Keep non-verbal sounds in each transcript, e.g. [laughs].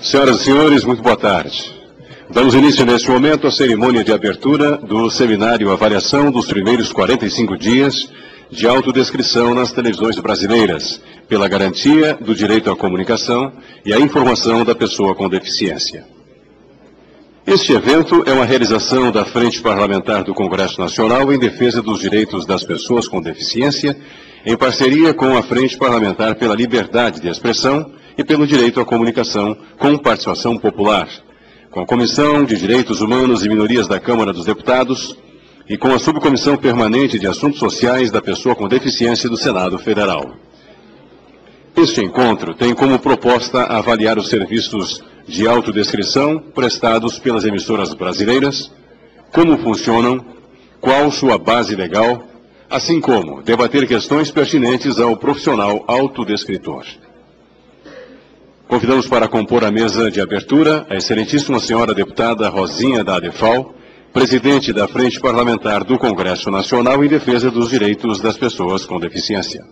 Senhoras e senhores, muito boa tarde. Damos início neste momento à cerimônia de abertura do seminário Avaliação dos primeiros 45 dias de autodescrição nas televisões brasileiras, pela garantia do direito à comunicação e à informação da pessoa com deficiência. Este evento é uma realização da Frente Parlamentar do Congresso Nacional em defesa dos direitos das pessoas com deficiência, em parceria com a Frente Parlamentar pela Liberdade de Expressão e pelo Direito à Comunicação, com participação popular, com a Comissão de Direitos Humanos e Minorias da Câmara dos Deputados e com a Subcomissão Permanente de Assuntos Sociais da Pessoa com Deficiência do Senado Federal. Este encontro tem como proposta avaliar os serviços de autodescrição prestados pelas emissoras brasileiras, como funcionam, qual sua base legal, assim como debater questões pertinentes ao profissional autodescritor. Convidamos para compor a mesa de abertura a excelentíssima senhora deputada Rosinha da Adefal, presidente da Frente Parlamentar do Congresso Nacional em defesa dos direitos das pessoas com deficiência.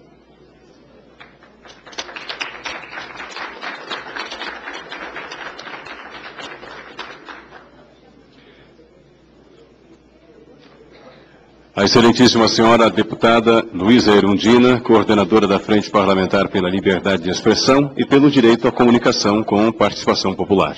A excelentíssima senhora deputada Luísa Erundina, coordenadora da Frente Parlamentar pela Liberdade de Expressão e pelo Direito à Comunicação com Participação Popular.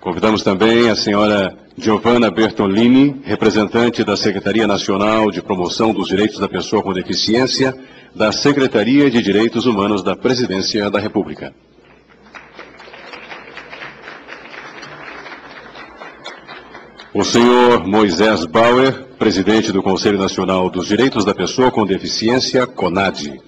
Convidamos também a senhora Giovanna Bertolini, representante da Secretaria Nacional de Promoção dos Direitos da Pessoa com Deficiência, da Secretaria de Direitos Humanos da Presidência da República. O senhor Moisés Bauer, presidente do Conselho Nacional dos Direitos da Pessoa com Deficiência, CONAD.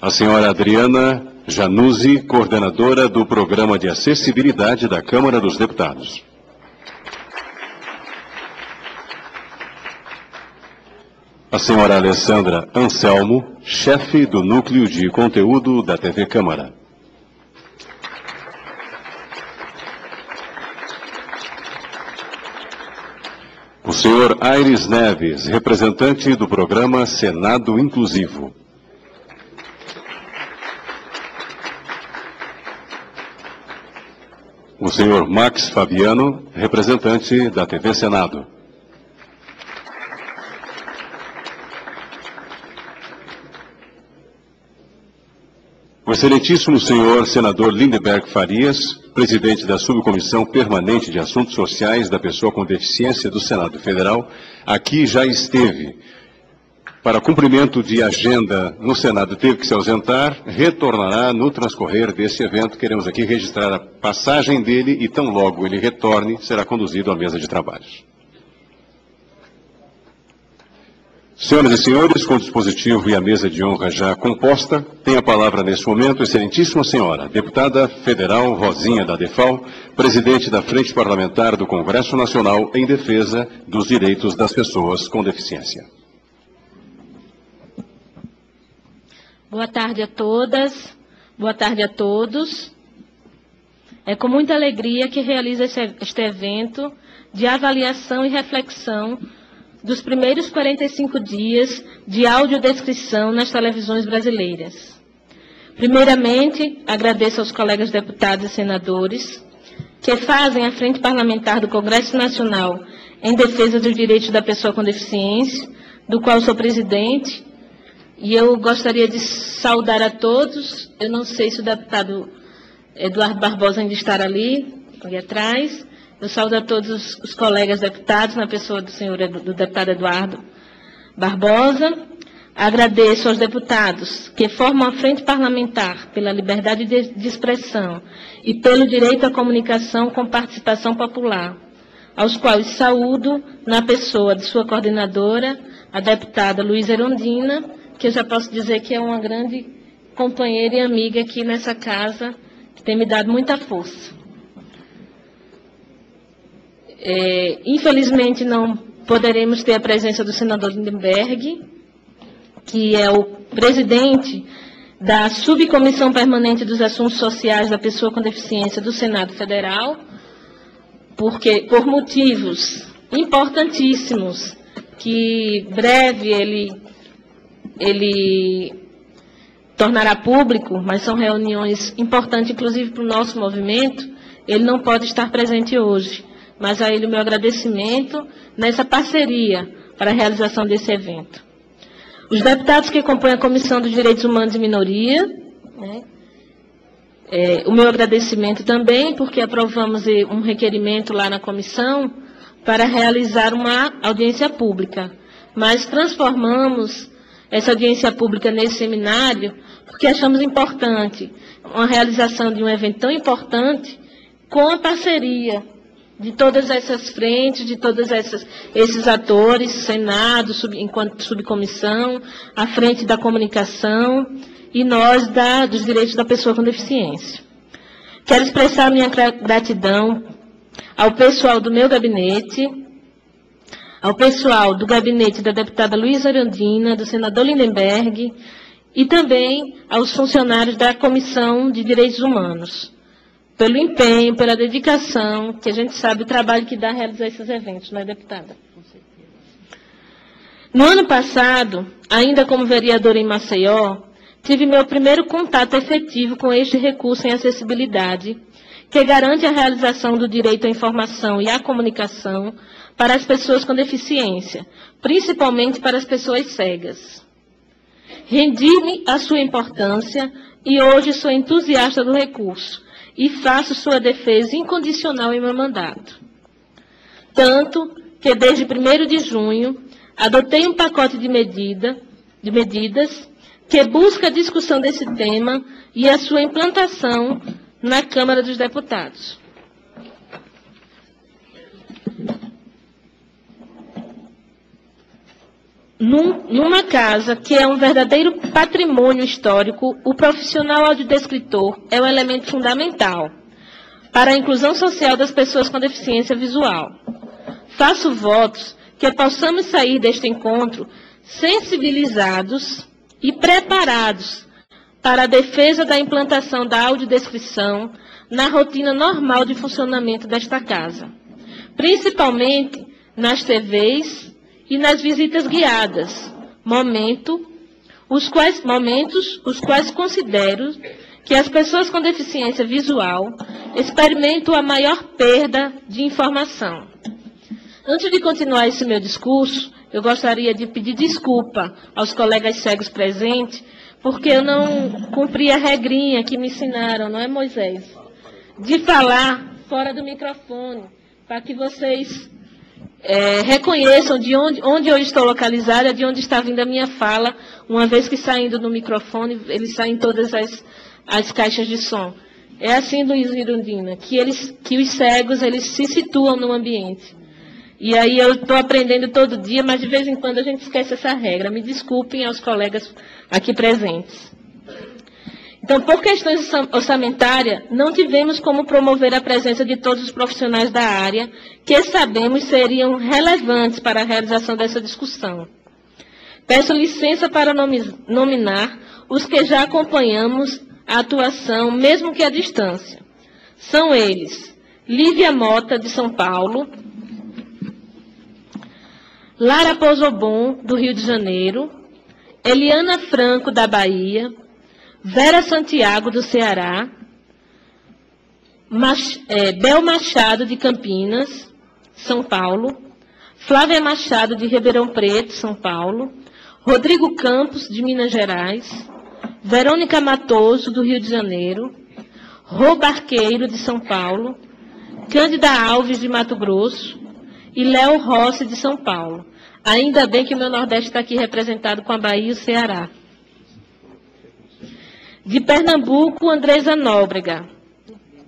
A senhora Adriana Januzzi, coordenadora do Programa de Acessibilidade da Câmara dos Deputados. A senhora Alessandra Anselmo, chefe do Núcleo de Conteúdo da TV Câmara. O senhor Aires Neves, representante do programa Senado Inclusivo. O senhor Max Fabiano, representante da TV Senado. O excelentíssimo senhor senador Lindeberg Farias, presidente da Subcomissão Permanente de Assuntos Sociais da Pessoa com Deficiência do Senado Federal, aqui já esteve. Para cumprimento de agenda no Senado, teve que se ausentar, retornará no transcorrer deste evento. Queremos aqui registrar a passagem dele e, tão logo ele retorne, será conduzido à mesa de trabalhos. Senhoras e senhores, com o dispositivo e a mesa de honra já composta, tem a palavra neste momento, excelentíssima senhora, deputada federal Rosinha da Defal, presidente da Frente Parlamentar do Congresso Nacional em defesa dos direitos das pessoas com deficiência. Boa tarde a todas, boa tarde a todos. É com muita alegria que realizo este evento de avaliação e reflexão dos primeiros 45 dias de audiodescrição nas televisões brasileiras. Primeiramente, agradeço aos colegas deputados e senadores que fazem a Frente Parlamentar do Congresso Nacional em defesa dos direitos da pessoa com deficiência, do qual sou presidente, e eu gostaria de saudar a todos. Eu não sei se o deputado Eduardo Barbosa ainda estará ali, ali atrás. Eu saúdo a todos os colegas deputados, na pessoa do senhor do deputado Eduardo Barbosa. Agradeço aos deputados que formam a Frente Parlamentar pela liberdade de expressão e pelo direito à comunicação com participação popular, aos quais saúdo na pessoa de sua coordenadora, a deputada Luísa Erondina, que eu já posso dizer que é uma grande companheira e amiga aqui nessa casa, que tem me dado muita força. É, infelizmente, não poderemos ter a presença do senador Lindenberg, que é o presidente da Subcomissão Permanente dos Assuntos Sociais da Pessoa com Deficiência do Senado Federal, porque por motivos importantíssimos que breve ele ele tornará público, mas são reuniões importantes, inclusive para o nosso movimento, ele não pode estar presente hoje. Mas a ele o meu agradecimento nessa parceria para a realização desse evento. Os deputados que compõem a Comissão dos Direitos Humanos e Minoria, né, é, o meu agradecimento também, porque aprovamos um requerimento lá na comissão para realizar uma audiência pública. Mas transformamos essa audiência pública nesse seminário porque achamos importante uma realização de um evento tão importante com a parceria de todas essas frentes, de todos esses atores, Senado, sub, enquanto subcomissão, a frente da comunicação e nós da, dos direitos da pessoa com deficiência. Quero expressar minha gratidão ao pessoal do meu gabinete, ao pessoal do gabinete da deputada Luísa Arandina, do senador Lindenberg, e também aos funcionários da Comissão de Direitos Humanos, pelo empenho, pela dedicação, que a gente sabe o trabalho que dá a realizar esses eventos, não é, deputada? No ano passado, ainda como vereadora em Maceió, tive meu primeiro contato efetivo com este recurso em acessibilidade, que garante a realização do direito à informação e à comunicação para as pessoas com deficiência, principalmente para as pessoas cegas. Rendi-me a sua importância e hoje sou entusiasta do recurso e faço sua defesa incondicional em meu mandato. Tanto que desde 1 de junho adotei um pacote de, medida, de medidas que busca a discussão desse tema e a sua implantação na Câmara dos Deputados. Num, numa casa que é um verdadeiro patrimônio histórico, o profissional audiodescritor é um elemento fundamental para a inclusão social das pessoas com deficiência visual. Faço votos que possamos sair deste encontro sensibilizados e preparados para a defesa da implantação da audiodescrição na rotina normal de funcionamento desta casa, principalmente nas TVs e nas visitas guiadas, momento, os quais, momentos os quais considero que as pessoas com deficiência visual experimentam a maior perda de informação. Antes de continuar esse meu discurso, eu gostaria de pedir desculpa aos colegas cegos presentes, porque eu não cumpri a regrinha que me ensinaram, não é, Moisés? De falar fora do microfone, para que vocês é, reconheçam de onde, onde eu estou localizada, de onde está vindo a minha fala, uma vez que saindo no microfone, eles saem todas as, as caixas de som. É assim, Luiz Irundina, que, eles, que os cegos eles se situam no ambiente. E aí eu estou aprendendo todo dia, mas de vez em quando a gente esquece essa regra. Me desculpem aos colegas aqui presentes. Então, por questões orçamentárias, não tivemos como promover a presença de todos os profissionais da área que sabemos seriam relevantes para a realização dessa discussão. Peço licença para nominar os que já acompanhamos a atuação, mesmo que à distância. São eles: Lívia Mota, de São Paulo, Lara Pozobon, do Rio de Janeiro, Eliana Franco, da Bahia, Vera Santiago, do Ceará, Mach, é, Bel Machado, de Campinas, São Paulo, Flávia Machado, de Ribeirão Preto, São Paulo, Rodrigo Campos, de Minas Gerais, Verônica Matoso, do Rio de Janeiro, Rô Barqueiro, de São Paulo, Cândida Alves, de Mato Grosso, e Léo Rossi, de São Paulo. Ainda bem que o meu Nordeste está aqui representado com a Bahia e o Ceará. De Pernambuco, Andresa Nóbrega.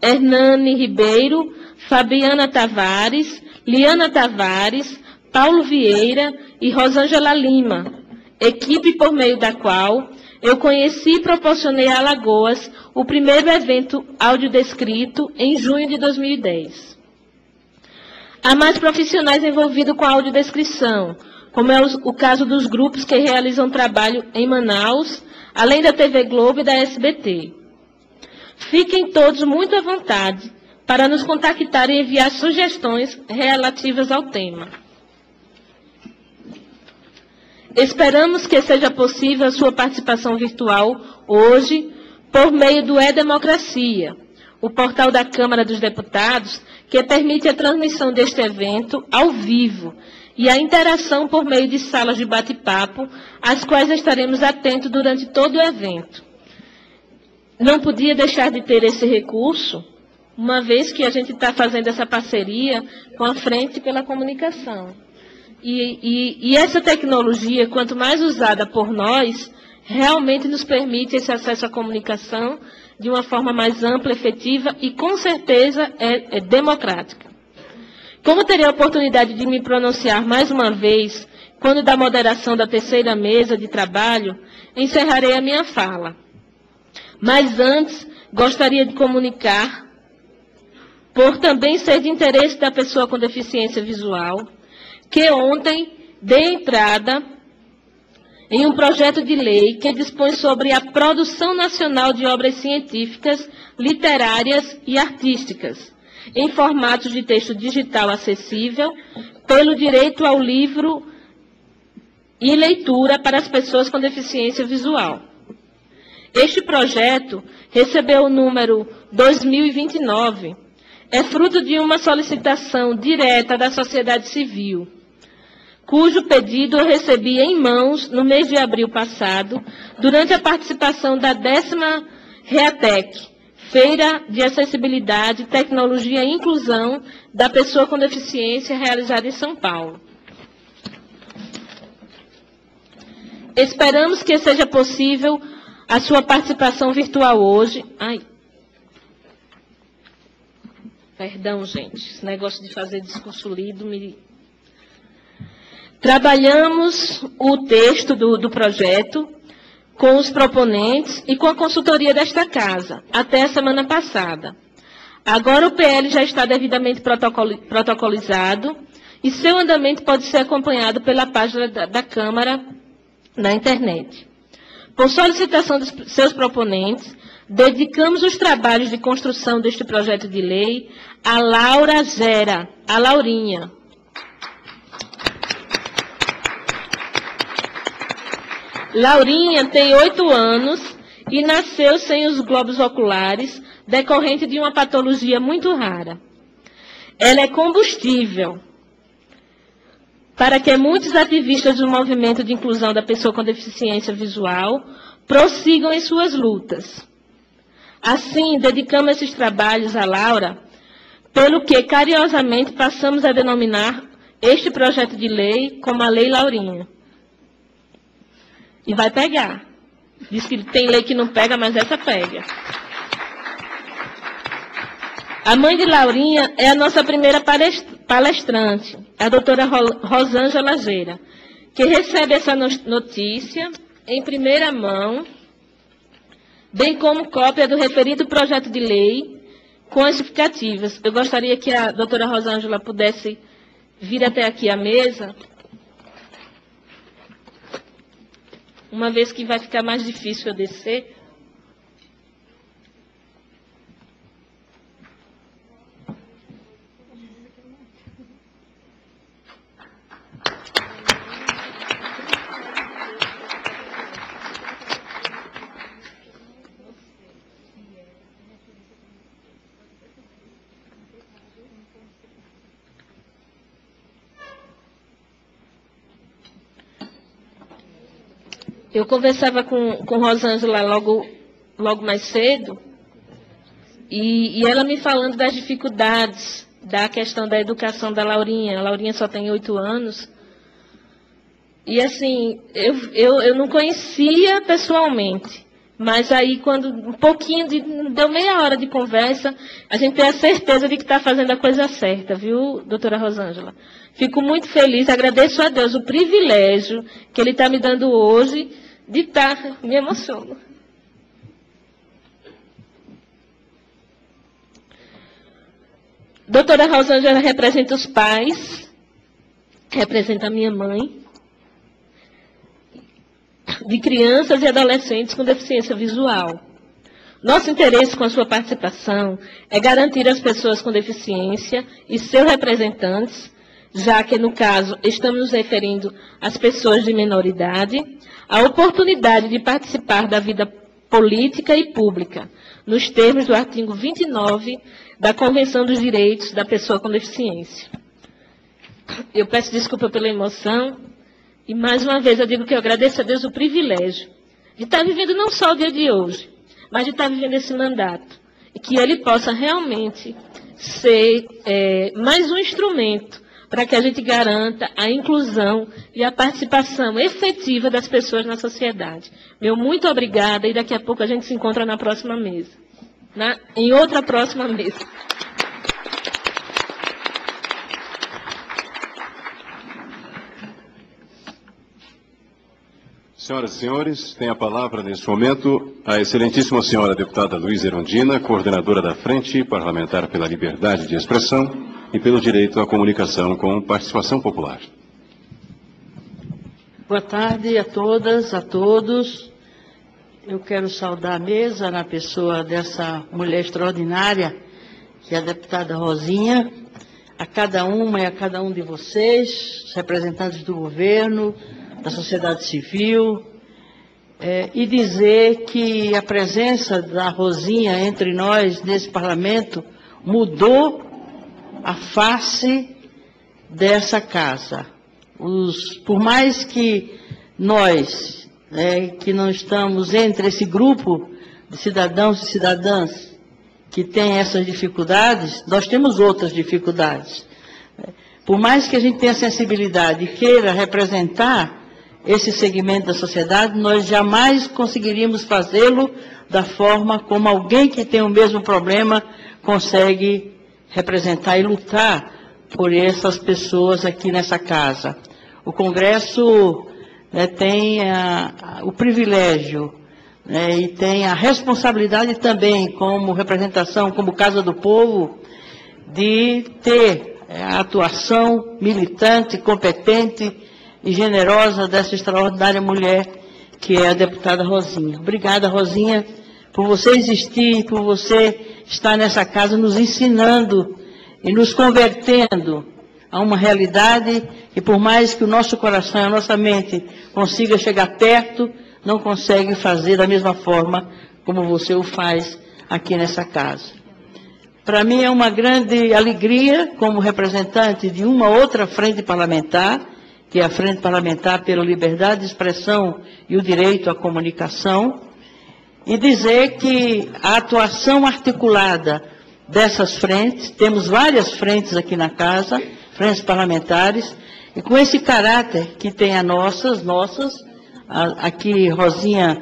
Hernani Ribeiro, Fabiana Tavares, Liana Tavares, Paulo Vieira e Rosângela Lima, equipe por meio da qual eu conheci e proporcionei a Alagoas o primeiro evento audiodescrito em junho de 2010. Há mais profissionais envolvidos com a audiodescrição, como é o caso dos grupos que realizam trabalho em Manaus, além da TV Globo e da SBT. Fiquem todos muito à vontade para nos contactar e enviar sugestões relativas ao tema. Esperamos que seja possível a sua participação virtual hoje por meio do E-Democracia, o portal da Câmara dos Deputados, que permite a transmissão deste evento ao vivo e a interação por meio de salas de bate-papo, às quais estaremos atentos durante todo o evento. Não podia deixar de ter esse recurso, uma vez que a gente está fazendo essa parceria com a Frente pela Comunicação. E, e, e, essa tecnologia, quanto mais usada por nós, realmente nos permite esse acesso à comunicação de uma forma mais ampla, efetiva e, com certeza, é, é democrática. Como terei a oportunidade de me pronunciar mais uma vez, quando da moderação da terceira mesa de trabalho, encerrarei a minha fala. Mas antes, gostaria de comunicar, por também ser de interesse da pessoa com deficiência visual, que ontem dei entrada em um projeto de lei que dispõe sobre a produção nacional de obras científicas, literárias e artísticas, em formatos de texto digital acessível, pelo direito ao livro e leitura para as pessoas com deficiência visual. Este projeto recebeu o número 2029. É fruto de uma solicitação direta da sociedade civil cujo pedido eu recebi em mãos no mês de abril passado, durante a participação da décima REATEC, Feira de Acessibilidade, Tecnologia e Inclusão da Pessoa com Deficiência, realizada em São Paulo. Esperamos que seja possível a sua participação virtual hoje. Ai. Perdão, gente. Esse negócio de fazer discurso lido me Trabalhamos o texto do, do projeto com os proponentes e com a consultoria desta casa, até a semana passada. Agora o PL já está devidamente protocolizado e seu andamento pode ser acompanhado pela página da, da Câmara na internet. Por solicitação dos seus proponentes, dedicamos os trabalhos de construção deste projeto de lei a Laura Zera, a Laurinha, Laurinha tem oito anos e nasceu sem os globos oculares, decorrente de uma patologia muito rara. Ela é combustível para que muitos ativistas do movimento de inclusão da pessoa com deficiência visual prossigam em suas lutas. Assim, dedicamos esses trabalhos a Laura, pelo que carinhosamente passamos a denominar este projeto de lei como a Lei Laurinha. E vai pegar. Diz que tem lei que não pega, mas essa pega. A mãe de Laurinha é a nossa primeira palestrante, a doutora Rosângela Lageira, que recebe essa notícia em primeira mão, bem como cópia do referido projeto de lei com as justificativas. Eu gostaria que a doutora Rosângela pudesse vir até aqui à mesa uma vez que vai ficar mais difícil eu descer. Eu conversava com, com Rosângela logo, logo mais cedo, e, e ela me falando das dificuldades da questão da educação da Laurinha. A Laurinha só tem oito anos. E assim, eu, eu, eu não conhecia pessoalmente. Mas aí, quando um pouquinho de. deu meia hora de conversa, a gente tem a certeza de que está fazendo a coisa certa, viu, doutora Rosângela? Fico muito feliz, agradeço a Deus o privilégio que Ele está me dando hoje de estar, me emociono. Doutora Rosângela representa os pais, representa a minha mãe, de crianças e adolescentes com deficiência visual. Nosso interesse com a sua participação é garantir às pessoas com deficiência e seus representantes, já que, no caso, estamos nos referindo às pessoas de menor idade, a oportunidade de participar da vida política e pública, nos termos do artigo 29 da Convenção dos Direitos da Pessoa com Deficiência. Eu peço desculpa pela emoção e, mais uma vez, eu digo que eu agradeço a Deus o privilégio de estar vivendo não só o dia de hoje, mas de estar vivendo esse mandato. E que ele possa realmente ser é, mais um instrumento para que a gente garanta a inclusão e a participação efetiva das pessoas na sociedade. Meu muito obrigada e daqui a pouco a gente se encontra na próxima mesa. Na, em outra próxima mesa. Senhoras e senhores, tem a palavra neste momento a excelentíssima senhora deputada Luiz Erundina, coordenadora da Frente Parlamentar pela Liberdade de Expressão e pelo Direito à Comunicação com Participação Popular. Boa tarde a todas, a todos. Eu quero saudar a mesa na pessoa dessa mulher extraordinária, que é a deputada Rosinha, a cada uma e a cada um de vocês, representantes do governo, da sociedade civil, é, e dizer que a presença da Rosinha entre nós nesse parlamento mudou a face dessa casa. Os, por mais que nós, né, que não estamos entre esse grupo de cidadãos e cidadãs que tem essas dificuldades, nós temos outras dificuldades. Por mais que a gente tenha sensibilidade e queira representar esse segmento da sociedade, nós jamais conseguiríamos fazê-lo da forma como alguém que tem o mesmo problema consegue representar e lutar por essas pessoas aqui nessa casa. O Congresso né, tem a, o privilégio né, e tem a responsabilidade também, como representação, como Casa do Povo, de ter é, a atuação militante, competente, e generosa dessa extraordinária mulher que é a deputada Rosinha. Obrigada, Rosinha, por você existir, por você estar nessa casa nos ensinando e nos convertendo a uma realidade que por mais que o nosso coração e a nossa mente consiga chegar perto, não consegue fazer da mesma forma como você o faz aqui nessa casa. Para mim é uma grande alegria, como representante de uma outra frente parlamentar, que é a Frente Parlamentar pela Liberdade de Expressão e o Direito à Comunicação, e dizer que a atuação articulada dessas frentes, temos várias frentes aqui na casa, frentes parlamentares, e com esse caráter que tem as nossas, nossas, aqui Rosinha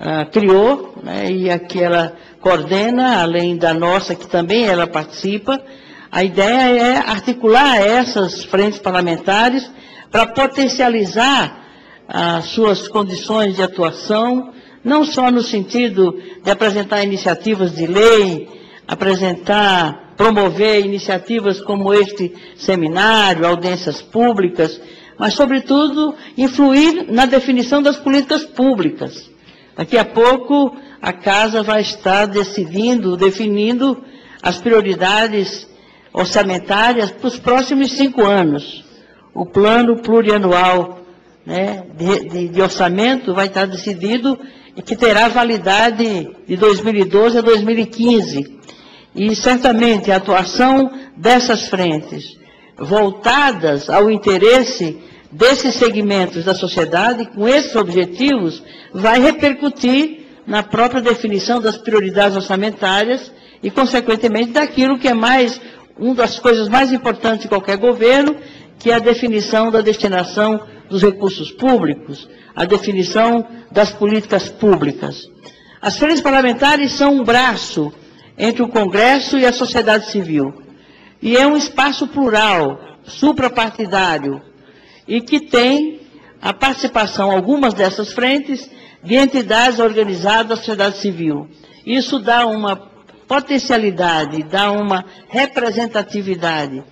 a, criou, né, e aqui ela coordena, além da nossa, que também ela participa, a ideia é articular essas frentes parlamentares para potencializar as suas condições de atuação, não só no sentido de apresentar iniciativas de lei, apresentar, promover iniciativas como este seminário, audiências públicas, mas, sobretudo, influir na definição das políticas públicas. Daqui a pouco, a Casa vai estar decidindo, definindo as prioridades orçamentárias para os próximos cinco anos o plano plurianual né, de, de, de, orçamento vai estar decidido e que terá validade de 2012 a 2015. E certamente a atuação dessas frentes, voltadas ao interesse desses segmentos da sociedade, com esses objetivos, vai repercutir na própria definição das prioridades orçamentárias e, consequentemente, daquilo que é mais, uma das coisas mais importantes de qualquer governo, que é a definição da destinação dos recursos públicos, a definição das políticas públicas. As frentes parlamentares são um braço entre o Congresso e a sociedade civil. E é um espaço plural, suprapartidário, e que tem a participação, algumas dessas frentes, de entidades organizadas da sociedade civil. Isso dá uma potencialidade, dá uma representatividade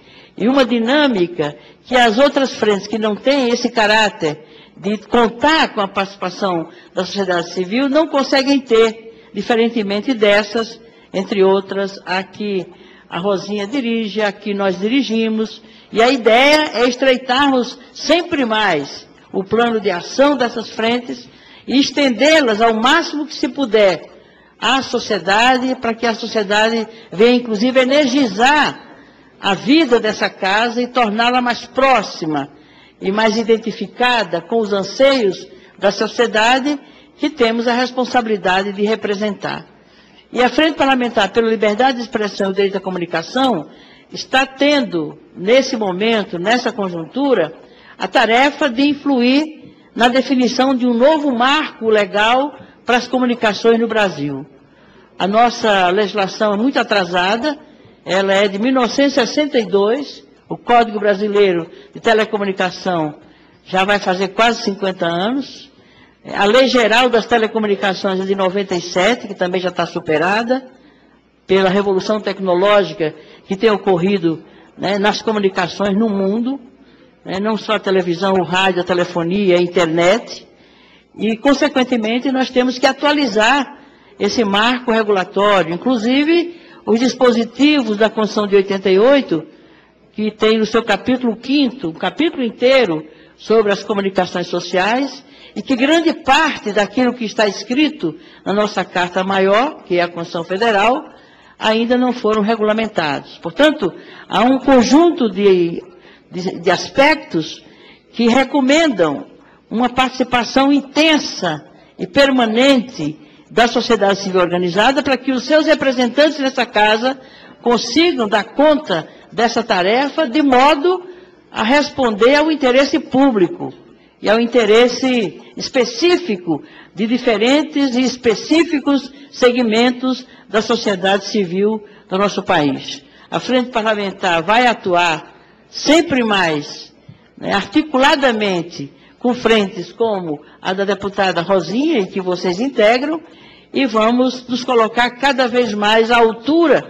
e uma dinâmica que as outras frentes que não têm esse caráter de contar com a participação da sociedade civil não conseguem ter, diferentemente dessas, entre outras, a que a Rosinha dirige, a que nós dirigimos, e a ideia é estreitarmos sempre mais o plano de ação dessas frentes e estendê-las ao máximo que se puder à sociedade, para que a sociedade venha, inclusive, energizar a vida dessa casa e torná-la mais próxima e mais identificada com os anseios da sociedade que temos a responsabilidade de representar. E a Frente Parlamentar pela Liberdade de Expressão e Direito da Comunicação está tendo, nesse momento, nessa conjuntura, a tarefa de influir na definição de um novo marco legal para as comunicações no Brasil. A nossa legislação é muito atrasada, ela é de 1962, o Código Brasileiro de Telecomunicação já vai fazer quase 50 anos. A Lei Geral das Telecomunicações é de 97, que também já está superada pela revolução tecnológica que tem ocorrido né, nas comunicações no mundo, né, não só a televisão, o rádio, a telefonia, a internet. E, consequentemente, nós temos que atualizar esse marco regulatório, inclusive os dispositivos da Constituição de 88, que tem no seu capítulo 5 um capítulo inteiro sobre as comunicações sociais, e que grande parte daquilo que está escrito na nossa Carta Maior, que é a Constituição Federal, ainda não foram regulamentados. Portanto, há um conjunto de, de, de aspectos que recomendam uma participação intensa e permanente da sociedade civil organizada para que os seus representantes nessa casa consigam dar conta dessa tarefa de modo a responder ao interesse público e ao interesse específico de diferentes e específicos segmentos da sociedade civil do nosso país. A Frente Parlamentar vai atuar sempre mais né, articuladamente com frentes como a da deputada Rosinha, em que vocês integram, e vamos nos colocar cada vez mais à altura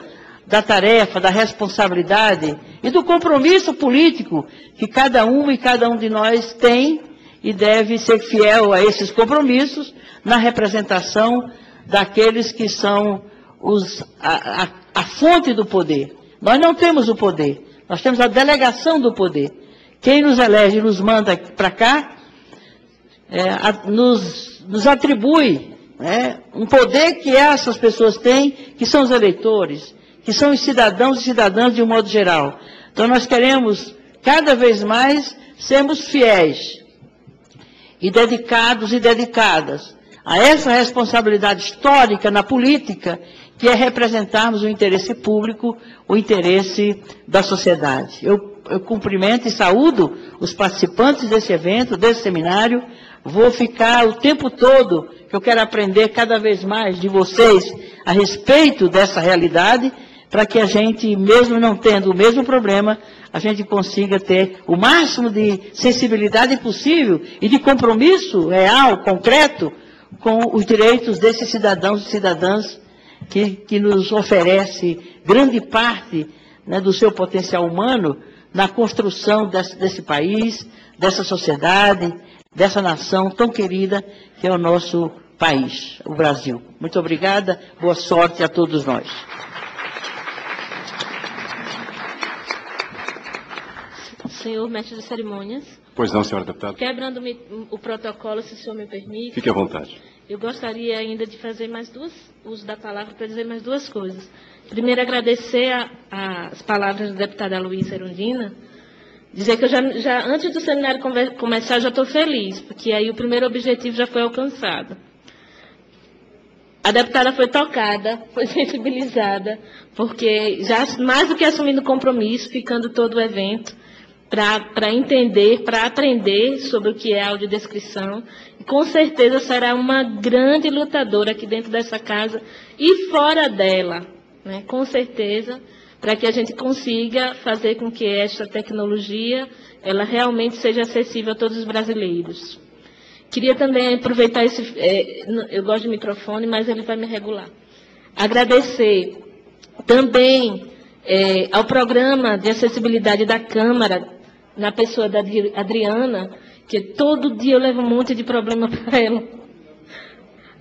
da tarefa, da responsabilidade e do compromisso político que cada um e cada um de nós tem e deve ser fiel a esses compromissos na representação daqueles que são os, a, a, a fonte do poder. Nós não temos o poder, nós temos a delegação do poder. Quem nos elege e nos manda para cá é, nos, nos, atribui é, um poder que essas pessoas têm, que são os eleitores, que são os cidadãos e cidadãs de um modo geral. Então nós queremos cada vez mais sermos fiéis e dedicados e dedicadas a essa responsabilidade histórica na política, que é representarmos o interesse público, o interesse da sociedade. Eu, eu cumprimento e saúdo os participantes desse evento, desse seminário. Vou ficar o tempo todo, que eu quero aprender cada vez mais de vocês a respeito dessa realidade, para que a gente, mesmo não tendo o mesmo problema, a gente consiga ter o máximo de sensibilidade possível e de compromisso real, concreto, com os direitos desses cidadãos e cidadãs que, que nos oferece grande parte né, do seu potencial humano na construção desse, desse país, dessa sociedade, dessa nação tão querida que é o nosso país, o Brasil. Muito obrigada, boa sorte a todos nós. Senhor mestre de cerimônias. Pois não, senhora deputada. Quebrando o protocolo, se o senhor me permite. Fique à vontade. Eu gostaria ainda de fazer mais duas, uso da palavra para dizer mais duas coisas. Primeiro, agradecer a, a, as palavras da deputada Luísa Erundina, dizer que eu já, já antes do seminário começar, já estou feliz, porque aí o primeiro objetivo já foi alcançado. A deputada foi tocada, foi [laughs] sensibilizada, porque já mais do que assumindo compromisso, ficando todo o evento, para entender, para aprender sobre o que é audiodescrição. Com certeza será uma grande lutadora aqui dentro dessa casa e fora dela, né? com certeza, para que a gente consiga fazer com que esta tecnologia ela realmente seja acessível a todos os brasileiros. Queria também aproveitar esse. É, eu gosto de microfone, mas ele vai me regular. Agradecer também é, ao programa de acessibilidade da Câmara na pessoa da Adriana, que todo dia eu levo um monte de problema [laughs] para ela.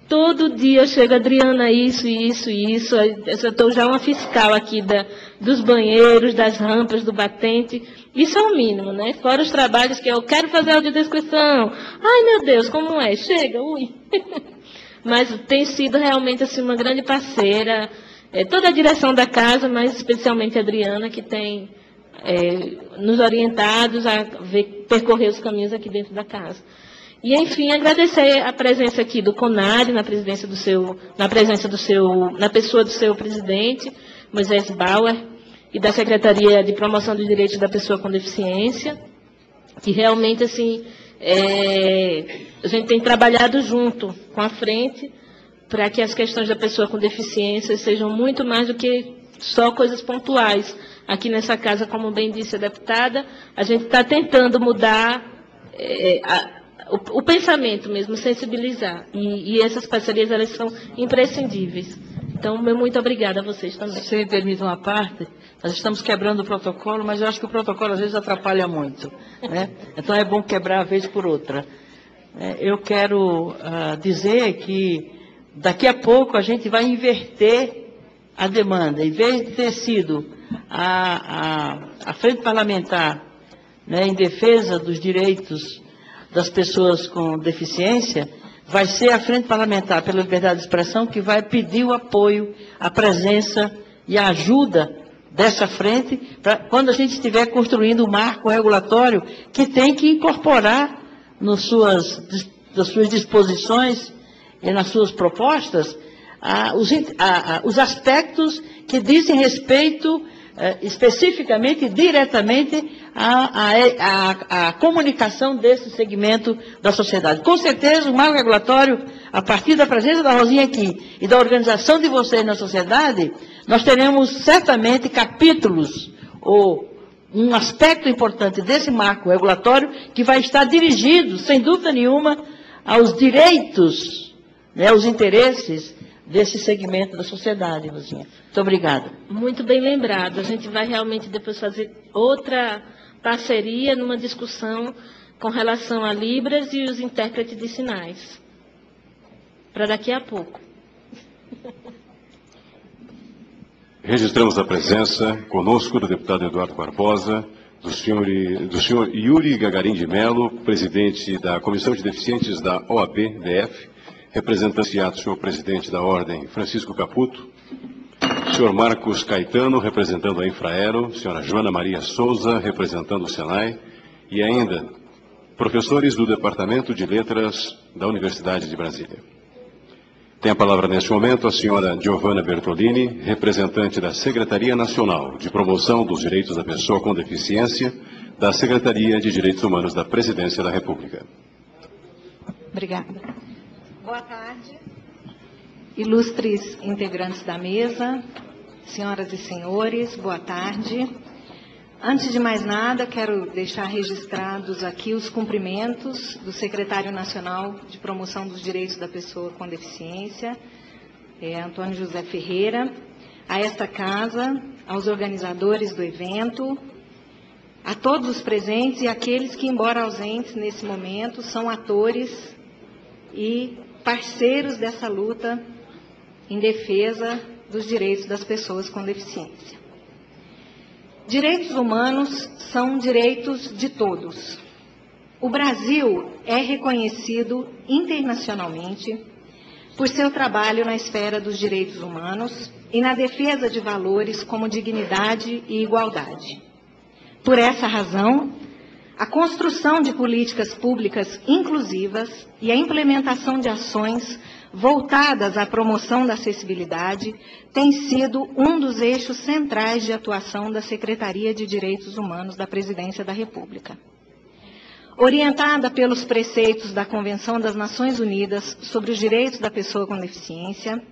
Todo dia chega, Adriana, isso, isso, isso. Eu estou já uma fiscal aqui da, dos banheiros, das rampas, do batente. Isso é o mínimo, né? Fora os trabalhos que eu quero fazer audiodescrição. Ai, meu Deus, como é? Chega, ui. [laughs] Mas tem sido realmente assim, uma grande parceira. É, toda a direção da casa, mas especialmente a Adriana, que tem é, nos orientados a ver, percorrer os caminhos aqui dentro da casa. E, enfim, agradecer a presença aqui do CONAD, na presença do seu, na presença do seu, na pessoa do seu presidente, Moisés Bauer, e da Secretaria de Promoção dos Direitos da Pessoa com Deficiência, que realmente, assim, é, a gente tem trabalhado junto com a frente para que as questões da pessoa com deficiência sejam muito mais do que só coisas pontuais. Aqui nessa casa, como bem disse a deputada, a gente está tentando mudar é, a, o, o, pensamento mesmo, sensibilizar. E, e, essas parcerias, elas são imprescindíveis. Então, muito obrigada a vocês também. Se me permite uma parte, nós estamos quebrando o protocolo, mas eu acho que o protocolo às vezes atrapalha muito. Né? Então, é bom quebrar a vez por outra. É, eu quero uh, dizer que daqui a pouco a gente vai inverter a demanda. Em vez de ter sido a, a, a frente parlamentar né, em defesa dos direitos das pessoas com deficiência, vai ser a Frente Parlamentar pela Liberdade de Expressão que vai pedir o apoio, a presença e a ajuda dessa frente pra, quando a gente estiver construindo o um marco regulatório que tem que incorporar nos suas, nas suas disposições e nas suas propostas os, os, aspectos que dizem respeito especificamente e diretamente à, comunicação desse segmento da sociedade. Com certeza, o marco regulatório, a partir da presença da Rosinha aqui e da organização de vocês na sociedade, nós teremos certamente capítulos ou um aspecto importante desse marco regulatório que vai estar dirigido, sem dúvida nenhuma, aos direitos, né, aos interesses desse segmento da sociedade, Rosinha. Muito obrigada. Muito bem lembrado. A gente vai realmente depois fazer outra parceria numa discussão com relação a Libras e os intérpretes de sinais. Para daqui a pouco. Registramos a presença conosco do deputado Eduardo Barbosa, do senhor, do senhor Yuri Gagarin de Mello, presidente da Comissão de Deficientes da OAB-DF, representante de ato, senhor presidente da Ordem, Francisco Caputo, senhor Marcos Caetano, representando a Infraero, senhora Joana Maria Souza, representando o Senai, e ainda professores do Departamento de Letras da Universidade de Brasília. Tem a palavra neste momento a senhora Giovanna Bertolini, representante da Secretaria Nacional de Promoção dos Direitos da Pessoa com Deficiência, da Secretaria de Direitos Humanos da Presidência da República. Obrigada. Boa tarde. Ilustres integrantes da mesa, senhoras e senhores, boa tarde. Antes de mais nada, quero deixar registrados aqui os cumprimentos do Secretário Nacional de Promoção dos Direitos da Pessoa com Deficiência, é, Antônio José Ferreira, a esta casa, aos organizadores do evento, a todos os presentes e aqueles que, embora ausentes nesse momento, são atores e parceiros dessa luta em defesa dos direitos das pessoas com deficiência. Direitos humanos são direitos de todos. O Brasil é reconhecido internacionalmente por seu trabalho na esfera dos direitos humanos e na defesa de valores como dignidade e igualdade. Por essa razão, a construção de políticas públicas inclusivas e a implementação de ações voltadas à promoção da acessibilidade tem sido um dos eixos centrais de atuação da Secretaria de Direitos Humanos da Presidência da República. Orientada pelos preceitos da Convenção das Nações Unidas sobre os Direitos da Pessoa com Deficiência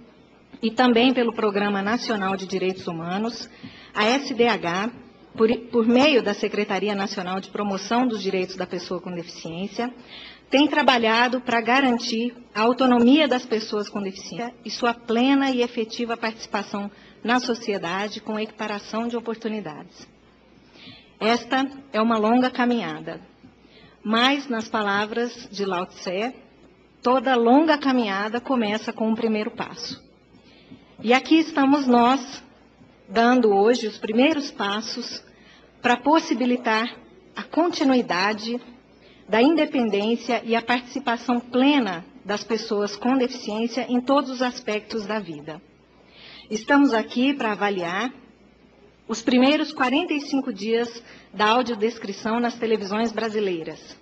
e também pelo Programa Nacional de Direitos Humanos, a SDH por, por meio da Secretaria Nacional de Promoção dos Direitos da Pessoa com Deficiência, tem trabalhado para garantir a autonomia das pessoas com deficiência e sua plena e efetiva participação na sociedade com equiparação de oportunidades. Esta é uma longa caminhada, mas, nas palavras de Lao Tse, toda longa caminhada começa com o um primeiro passo. E aqui estamos nós, dando hoje os primeiros passos para possibilitar a continuidade da independência e a participação plena das pessoas com deficiência em todos os aspectos da vida. Estamos aqui para avaliar os primeiros 45 dias da audiodescrição nas televisões brasileiras.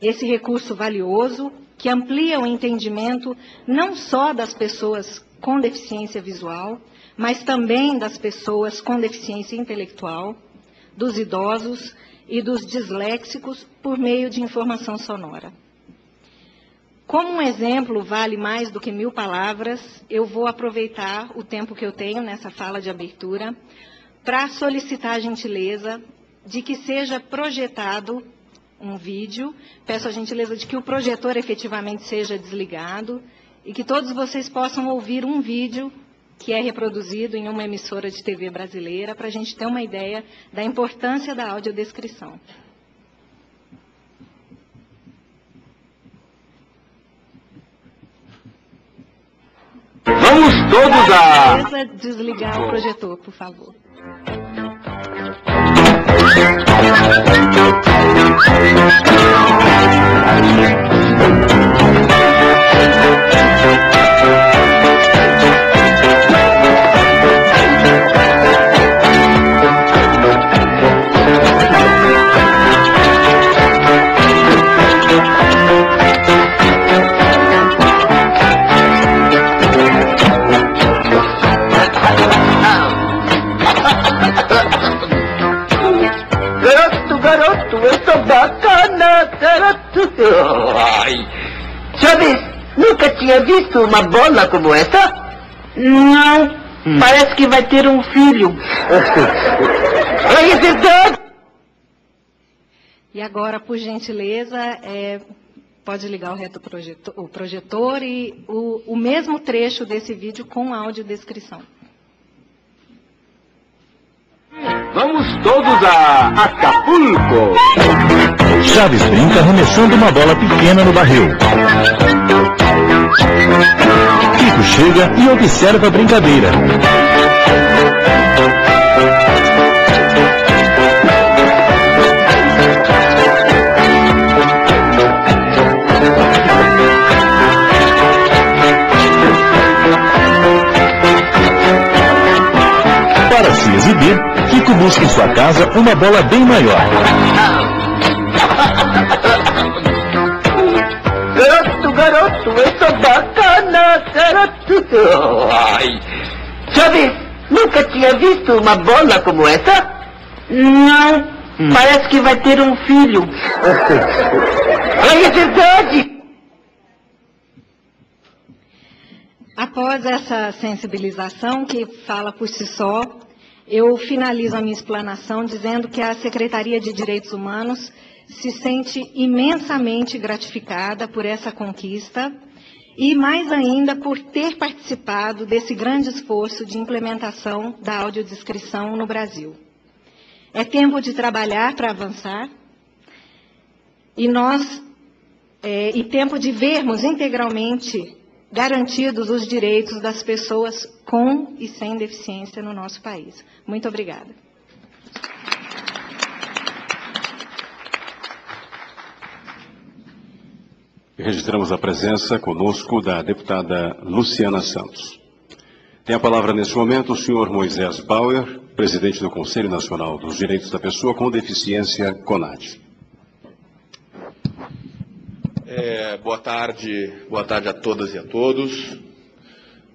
Esse recurso valioso que amplia o entendimento não só das pessoas com deficiência visual, mas também das pessoas com deficiência intelectual, dos idosos e dos disléxicos por meio de informação sonora. Como um exemplo vale mais do que mil palavras, eu vou aproveitar o tempo que eu tenho nessa fala de abertura para solicitar a gentileza de que seja projetado um vídeo. Peço a gentileza de que o projetor efetivamente seja desligado e que todos vocês possam ouvir um vídeo que é reproduzido em uma emissora de TV brasileira para a gente ter uma ideia da importância da audiodescrição. Vamos todos a... Desligar o projetor, por favor. Ai. Sabes, nunca tinha visto uma bola como essa? Não. Hum. Parece que vai ter um filho. é verdade. E agora, por gentileza, é, pode ligar o reto projetor, o projetor e o, o mesmo trecho desse vídeo com audiodescrição. Vamos todos a Acapulco. Chaves brinca arremessando uma bola pequena no barril. Kiko chega e observa a brincadeira. Para se exibir, Kiko busca em sua casa uma bola bem maior. Garoto, garoto, eu sou bacana, garoto. Ai. Sabe, nunca tinha visto uma bola como essa? Não. Hum. Parece que vai ter um filho. [laughs] é verdade. Após essa sensibilização, que fala por si só, eu finalizo a minha explanação dizendo que a Secretaria de Direitos Humanos se sente imensamente gratificada por essa conquista e mais ainda por ter participado desse grande esforço de implementação da audiodescrição no Brasil. É tempo de trabalhar para avançar e nós é, e tempo de vermos integralmente garantidos os direitos das pessoas com e sem deficiência no nosso país. Muito obrigada. Registramos a presença conosco da deputada Luciana Santos. Tem a palavra nesse momento o senhor Moisés Bauer, presidente do Conselho Nacional dos Direitos da Pessoa com Deficiência, CONAD. É, boa tarde, boa tarde a todas e a todos.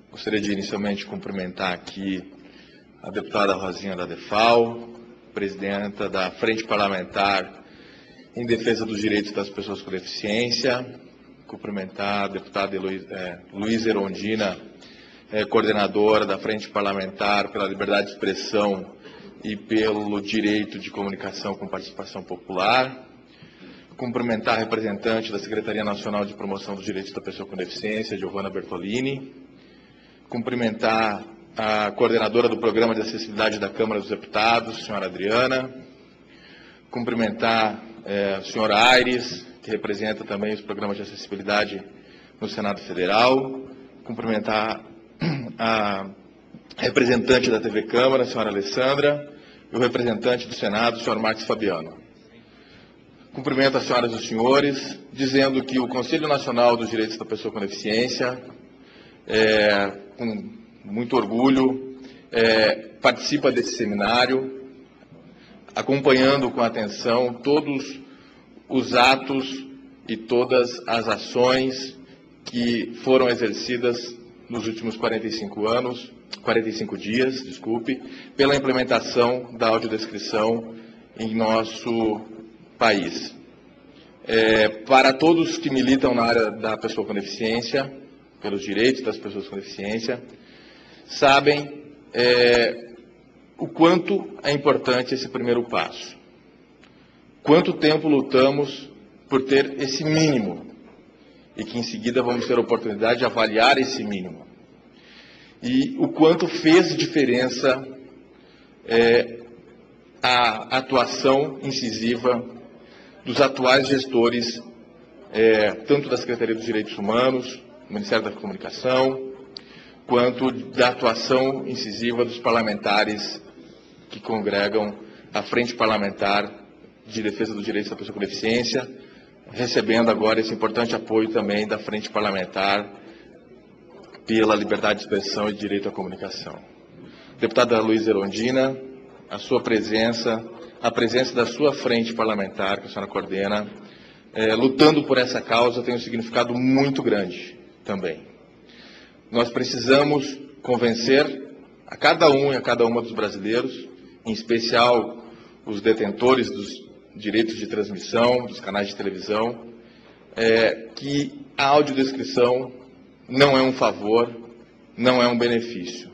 Gostaria de inicialmente cumprimentar aqui a deputada Rosinha da Defal, presidenta da Frente Parlamentar em Defesa dos Direitos das Pessoas com Deficiência, cumprimentar a deputada é, Luiz Erondina, é, coordenadora da Frente Parlamentar pela Liberdade de Expressão e pelo Direito de Comunicação com Participação Popular, cumprimentar a representante da Secretaria Nacional de Promoção dos Direitos da Pessoa com Deficiência, Giovanna Bertolini, cumprimentar a coordenadora do Programa de Acessibilidade da Câmara dos Deputados, senhora Adriana, cumprimentar é, a senhora Aires, que representa também os programas de acessibilidade no Senado Federal, cumprimentar a representante da TV Câmara, senhora Alessandra, e o representante do Senado, senhor Marcos Fabiano. Cumprimento as senhoras e os senhores, dizendo que o Conselho Nacional dos Direitos da Pessoa com Deficiência, é, com muito orgulho, é, participa desse seminário, acompanhando com atenção todos os atos e todas as ações que foram exercidas nos últimos 45 anos, 45 dias, desculpe, pela implementação da audiodescrição em nosso país. É, para todos que militam na área da pessoa com deficiência, pelos direitos das pessoas com deficiência, sabem é, o quanto é importante esse primeiro passo. Quanto tempo lutamos por ter esse mínimo e que em seguida vamos ter a oportunidade de avaliar esse mínimo. E o quanto fez diferença é, a atuação incisiva dos atuais gestores, é, tanto da Secretaria dos Direitos Humanos, do Ministério da Comunicação, quanto da atuação incisiva dos parlamentares que congregam a Frente Parlamentar de Defesa dos Direitos da Pessoa com Deficiência, recebendo agora esse importante apoio também da Frente Parlamentar pela liberdade de expressão e direito à comunicação. Deputada Luiz Erondina, a sua presença, a presença da sua frente parlamentar, que a senhora coordena, é, lutando por essa causa, tem um significado muito grande também. Nós precisamos convencer a cada um e a cada uma dos brasileiros, em especial os detentores dos direitos de transmissão, dos canais de televisão, é, que a audiodescrição não é um favor, não é um benefício,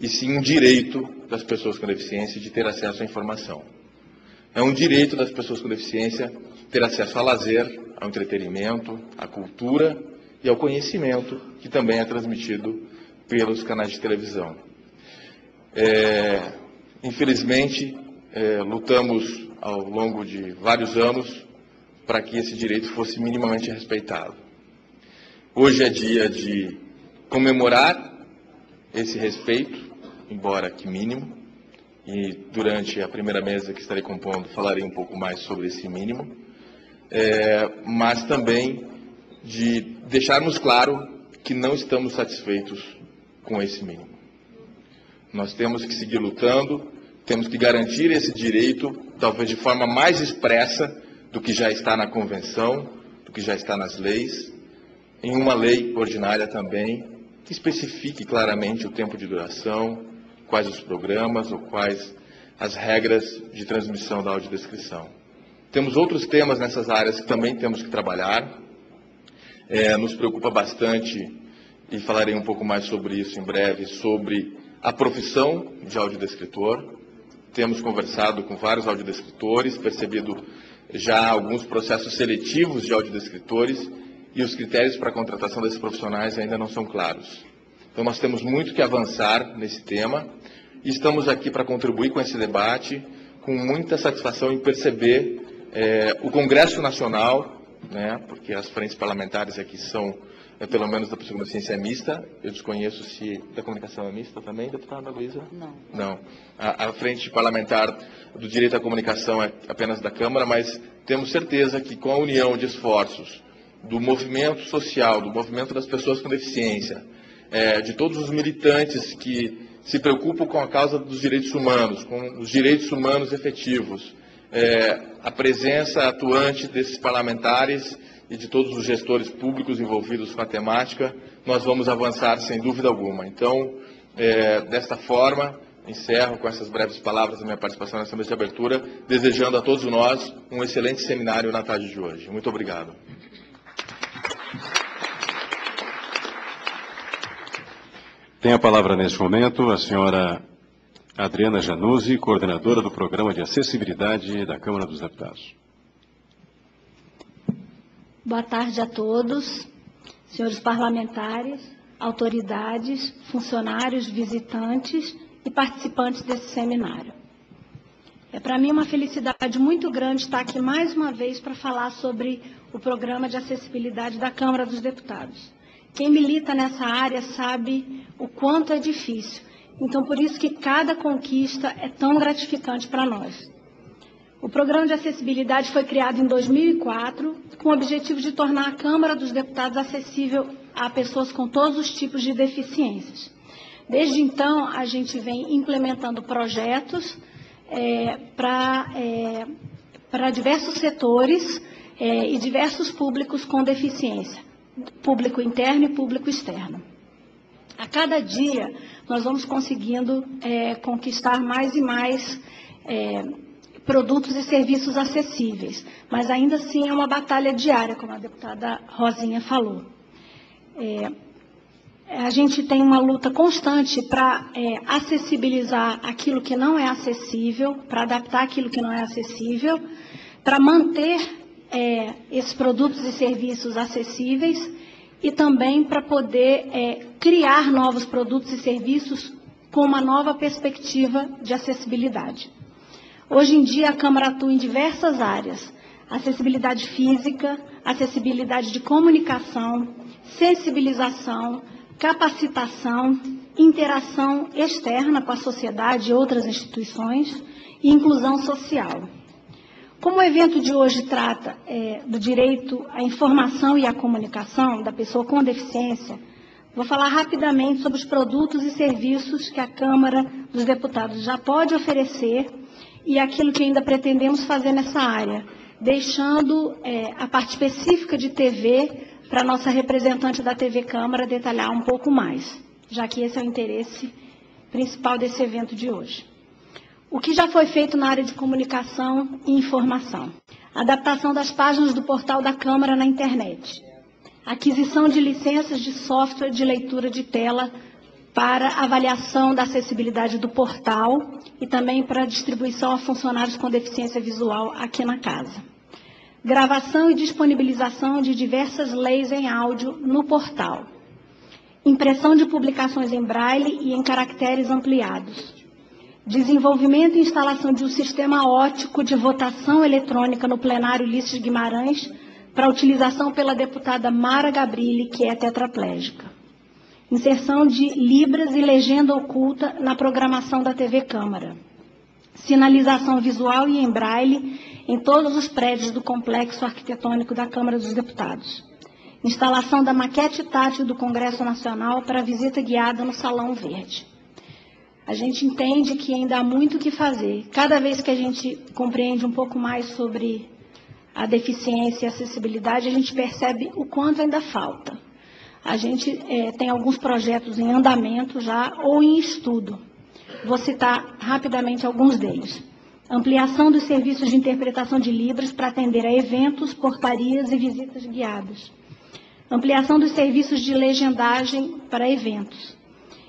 e sim um direito das pessoas com deficiência de ter acesso à informação. É um direito das pessoas com deficiência ter acesso a lazer, ao entretenimento, à cultura e ao conhecimento, que também é transmitido pelos canais de televisão. É, infelizmente, é, lutamos ao longo de vários anos para que esse direito fosse minimamente respeitado. Hoje é dia de comemorar esse respeito, embora que mínimo, e durante a primeira mesa que estarei compondo falarei um pouco mais sobre esse mínimo, é, mas também de deixarmos claro que não estamos satisfeitos com esse mínimo. Nós temos que seguir lutando, temos que garantir esse direito, talvez de forma mais expressa do que já está na convenção, do que já está nas leis, em uma lei ordinária também, que especifique claramente o tempo de duração, quais os programas ou quais as regras de transmissão da audiodescrição. Temos outros temas nessas áreas que também temos que trabalhar. É, nos preocupa bastante, e falarei um pouco mais sobre isso em breve, sobre a profissão de audiodescritor temos conversado com vários audiodescritores, percebido já alguns processos seletivos de audiodescritores e os critérios para a contratação desses profissionais ainda não são claros. Então nós temos muito que avançar nesse tema e estamos aqui para contribuir com esse debate com muita satisfação em perceber é, o Congresso Nacional, né, porque as frentes parlamentares aqui são é, pelo menos da deficiência é mista. Eu desconheço se da comunicação é mista também, deputada Luísa? Não. Não. A, a, frente parlamentar do direito à comunicação é apenas da Câmara, mas temos certeza que com a união de esforços do movimento social, do movimento das pessoas com deficiência, é, de todos os militantes que se preocupam com a causa dos direitos humanos, com os direitos humanos efetivos, é, a presença atuante desses parlamentares e de todos os gestores públicos envolvidos com a temática, nós vamos avançar sem dúvida alguma. Então, é, desta forma, encerro com essas breves palavras a minha participação nessa mesa de abertura, desejando a todos nós um excelente seminário na tarde de hoje. Muito obrigado. Tem a palavra neste momento a senhora Adriana Januzzi, coordenadora do Programa de Acessibilidade da Câmara dos Deputados. Boa tarde a todos, senhores parlamentares, autoridades, funcionários, visitantes e participantes desse seminário. É para mim uma felicidade muito grande estar aqui mais uma vez para falar sobre o programa de acessibilidade da Câmara dos Deputados. Quem milita nessa área sabe o quanto é difícil. Então, por isso que cada conquista é tão gratificante para nós. O programa de acessibilidade foi criado em 2004 com o objetivo de tornar a Câmara dos Deputados acessível a pessoas com todos os tipos de deficiências. Desde então, a gente vem implementando projetos é, para é, diversos setores é, e diversos públicos com deficiência, público interno e público externo. A cada dia, nós vamos conseguindo é, conquistar mais e mais é, produtos e serviços acessíveis, mas ainda assim é uma batalha diária, como a deputada Rosinha falou. É, a gente tem uma luta constante para é, acessibilizar aquilo que não é acessível, para adaptar aquilo que não é acessível, para manter é, esses produtos e serviços acessíveis e também para poder é, criar novos produtos e serviços com uma nova perspectiva de acessibilidade. Hoje em dia, a Câmara atua em diversas áreas: acessibilidade física, acessibilidade de comunicação, sensibilização, capacitação, interação externa com a sociedade e outras instituições e inclusão social. Como o evento de hoje trata é, do direito à informação e à comunicação da pessoa com deficiência, vou falar rapidamente sobre os produtos e serviços que a Câmara dos Deputados já pode oferecer e aquilo que ainda pretendemos fazer nessa área, deixando é, a parte específica de TV para a nossa representante da TV Câmara detalhar um pouco mais, já que esse é o interesse principal desse evento de hoje. O que já foi feito na área de comunicação e informação? Adaptação das páginas do portal da Câmara na internet. Aquisição de licenças de software de leitura de tela para avaliação da acessibilidade do portal e também para distribuição a funcionários com deficiência visual aqui na casa. Gravação e disponibilização de diversas leis em áudio no portal. Impressão de publicações em braille e em caracteres ampliados. Desenvolvimento e instalação de um sistema ótico de votação eletrônica no plenário Ulisses Guimarães para utilização pela deputada Mara Gabrilli, que é tetraplégica. Inserção de libras e legenda oculta na programação da TV Câmara, sinalização visual e em braille em todos os prédios do complexo arquitetônico da Câmara dos Deputados, instalação da maquete tátil do Congresso Nacional para visita guiada no Salão Verde. A gente entende que ainda há muito o que fazer. Cada vez que a gente compreende um pouco mais sobre a deficiência e acessibilidade, a gente percebe o quanto ainda falta. A gente é, tem alguns projetos em andamento já ou em estudo. Vou citar rapidamente alguns deles. Ampliação dos serviços de interpretação de Libras para atender a eventos, portarias e visitas guiadas. Ampliação dos serviços de legendagem para eventos.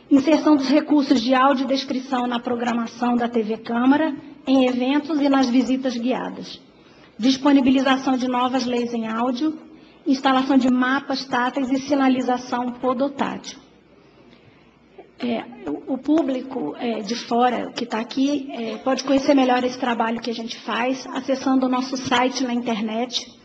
Inserção dos recursos de audiodescrição na programação da TV Câmara, em eventos e nas visitas guiadas. Disponibilização de novas leis em áudio instalação de mapas táteis e sinalização podotátil. É, o público é, de fora que está aqui é, pode conhecer melhor esse trabalho que a gente faz acessando o nosso site na internet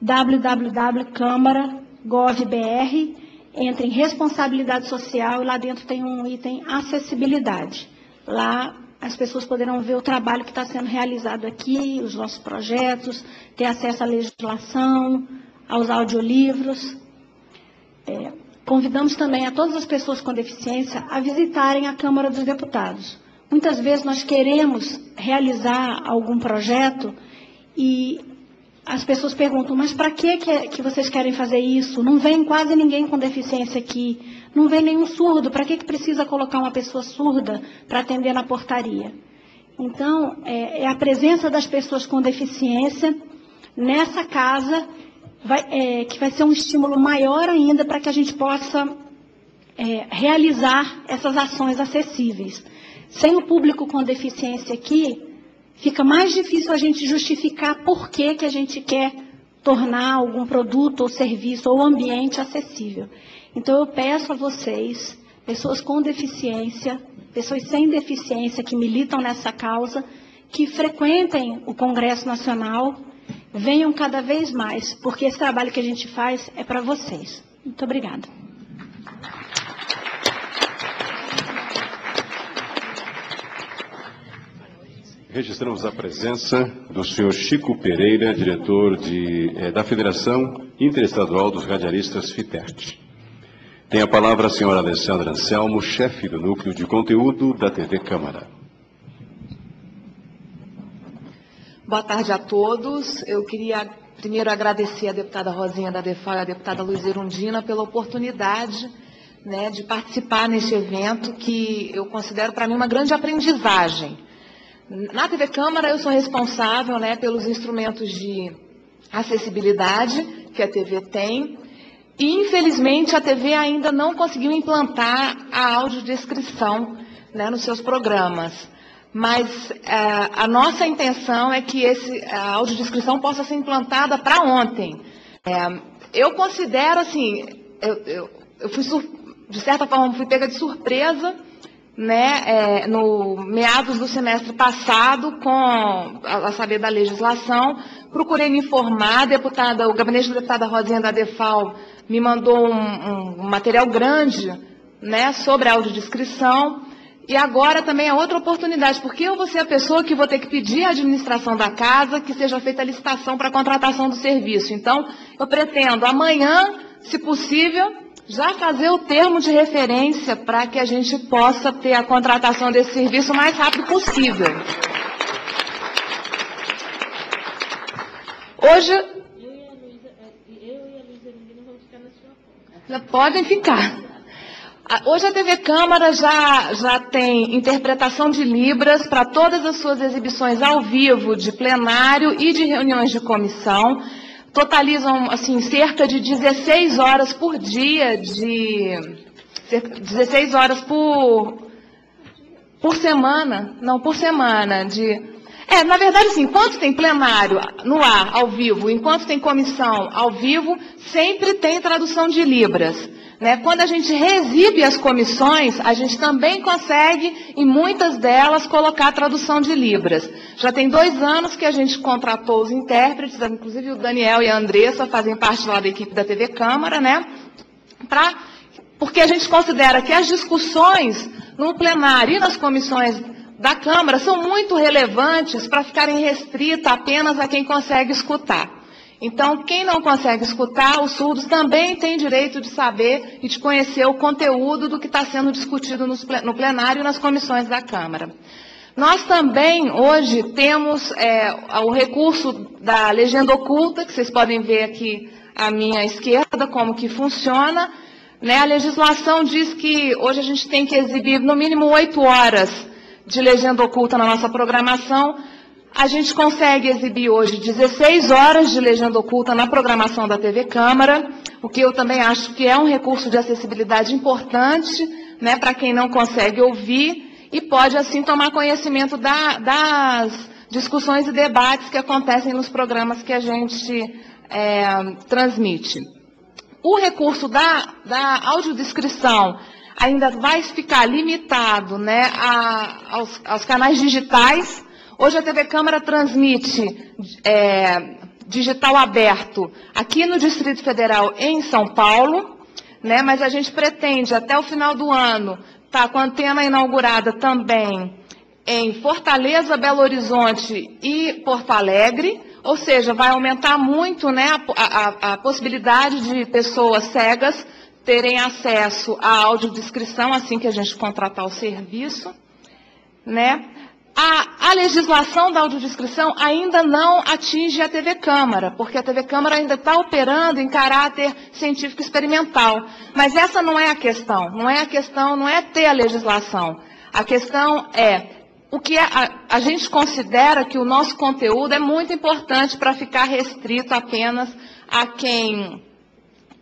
www.câmara.gov.br entre em responsabilidade social e lá dentro tem um item acessibilidade. Lá as pessoas poderão ver o trabalho que está sendo realizado aqui, os nossos projetos, ter acesso à legislação, aos audiolivros. É, convidamos também a todas as pessoas com deficiência a visitarem a Câmara dos Deputados. Muitas vezes nós queremos realizar algum projeto e as pessoas perguntam, mas para que, que vocês querem fazer isso? Não vem quase ninguém com deficiência aqui, não vem nenhum surdo, para que, que precisa colocar uma pessoa surda para atender na portaria? Então, é, é a presença das pessoas com deficiência nessa casa vai, é, que vai ser um estímulo maior ainda para que a gente possa é, realizar essas ações acessíveis. Sem o público com deficiência aqui, fica mais difícil a gente justificar por que, que a gente quer tornar algum produto ou serviço ou ambiente acessível. Então eu peço a vocês, pessoas com deficiência, pessoas sem deficiência que militam nessa causa, que frequentem o Congresso Nacional, venham cada vez mais, porque esse trabalho que a gente faz é para vocês. Muito obrigada. Registramos a presença do senhor Chico Pereira, diretor de, eh, da Federação Interestadual dos Radialistas FITERT. Tem a palavra a senhora Alessandra Anselmo, chefe do núcleo de conteúdo da TV Câmara. Boa tarde a todos. Eu queria primeiro agradecer a deputada Rosinha da DEFAL e a deputada Luiz Erundina pela oportunidade né, de participar neste evento que eu considero para mim uma grande aprendizagem. Na TV Câmara eu sou responsável né, pelos instrumentos de acessibilidade que a TV tem e infelizmente a TV ainda não conseguiu implantar a audiodescrição né, nos seus programas. Mas é, a nossa intenção é que esse, a audiodescrição possa ser implantada para ontem. É, eu considero assim, eu, eu, eu fui de certa forma fui pega de surpresa, né, é, no meados do semestre passado, com a, a, saber da legislação, procurei me informar, deputada, o gabinete da deputada Rosinha da Defal me mandou um, um, um material grande, né, sobre a audiodescrição, e agora também é outra oportunidade, porque eu vou ser a pessoa que vou ter que pedir à administração da casa que seja feita a licitação para a contratação do serviço. Então, eu pretendo amanhã, se possível, já fazer o termo de referência para que a gente possa ter a contratação desse serviço o mais rápido possível. Hoje. Sua Podem ficar. Hoje a TV Câmara já, já tem interpretação de Libras para todas as suas exibições ao vivo, de plenário e de reuniões de comissão. Totalizam, assim, cerca de 16 horas por dia de... 16 horas por, por semana, não, por semana, de... É, na verdade, assim, enquanto tem plenário no ar, ao vivo, enquanto tem comissão ao vivo, sempre tem tradução de Libras. Né? Quando a gente reexibe as comissões, a gente também consegue, em muitas delas, colocar a tradução de Libras. Já tem dois anos que a gente contratou os intérpretes, inclusive o Daniel e a Andressa fazem parte lá da equipe da TV Câmara, né? Pra, porque a gente considera que as discussões no plenário e nas comissões da Câmara são muito relevantes para ficarem restritas apenas a quem consegue escutar. Então, quem não consegue escutar, os surdos também têm direito de saber e de conhecer o conteúdo do que está sendo discutido no plenário e nas comissões da Câmara. Nós também, hoje, temos é, o recurso da legenda oculta, que vocês podem ver aqui à minha esquerda, como que funciona. Né? A legislação diz que hoje a gente tem que exibir no mínimo oito horas de legenda oculta na nossa programação, a gente consegue exibir hoje 16 horas de legenda oculta na programação da TV Câmara, o que eu também acho que é um recurso de acessibilidade importante, né, para quem não consegue ouvir e pode assim tomar conhecimento da, das discussões e debates que acontecem nos programas que a gente é, transmite. O recurso da, da audiodescrição ainda vai ficar limitado né, a, aos, aos canais digitais, Hoje a TV Câmara transmite é, digital aberto aqui no Distrito Federal em São Paulo, né, mas a gente pretende até o final do ano estar tá com a antena inaugurada também em Fortaleza, Belo Horizonte e Porto Alegre, ou seja, vai aumentar muito né, a, a, a possibilidade de pessoas cegas terem acesso à audiodescrição assim que a gente contratar o serviço. Né? A, a, legislação da audiodescrição ainda não atinge a TV Câmara, porque a TV Câmara ainda está operando em caráter científico experimental. Mas essa não é a questão. Não é a questão, não é ter a legislação. A questão é o que a, a, a gente considera que o nosso conteúdo é muito importante para ficar restrito apenas a quem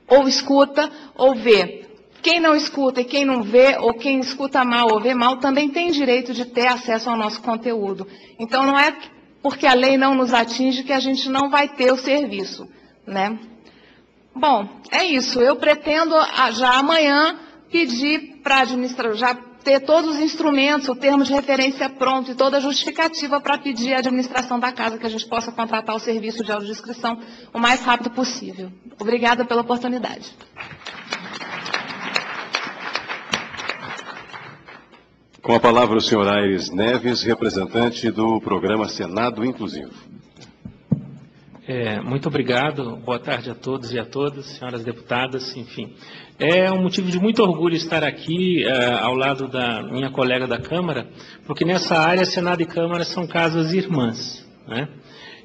ou escuta ou vê. Quem não escuta e quem não vê, ou quem escuta mal ou vê mal, também tem direito de ter acesso ao nosso conteúdo. Então, não é porque a lei não nos atinge que a gente não vai ter o serviço, né? Bom, é isso. Eu pretendo ah, já amanhã pedir para administrar, já ter todos os instrumentos, o termo de referência pronto e toda a justificativa para pedir à administração da casa que a gente possa contratar o serviço de audiodescrição o mais rápido possível. Obrigada pela oportunidade. Com a palavra o senhor Aires Neves, representante do programa Senado Inclusivo. É, muito obrigado, boa tarde a todos e a todas, senhoras deputadas, enfim. É um motivo de muito orgulho estar aqui é, ao lado da minha colega da Câmara, porque nessa área Senado e Câmara são casas irmãs. Né?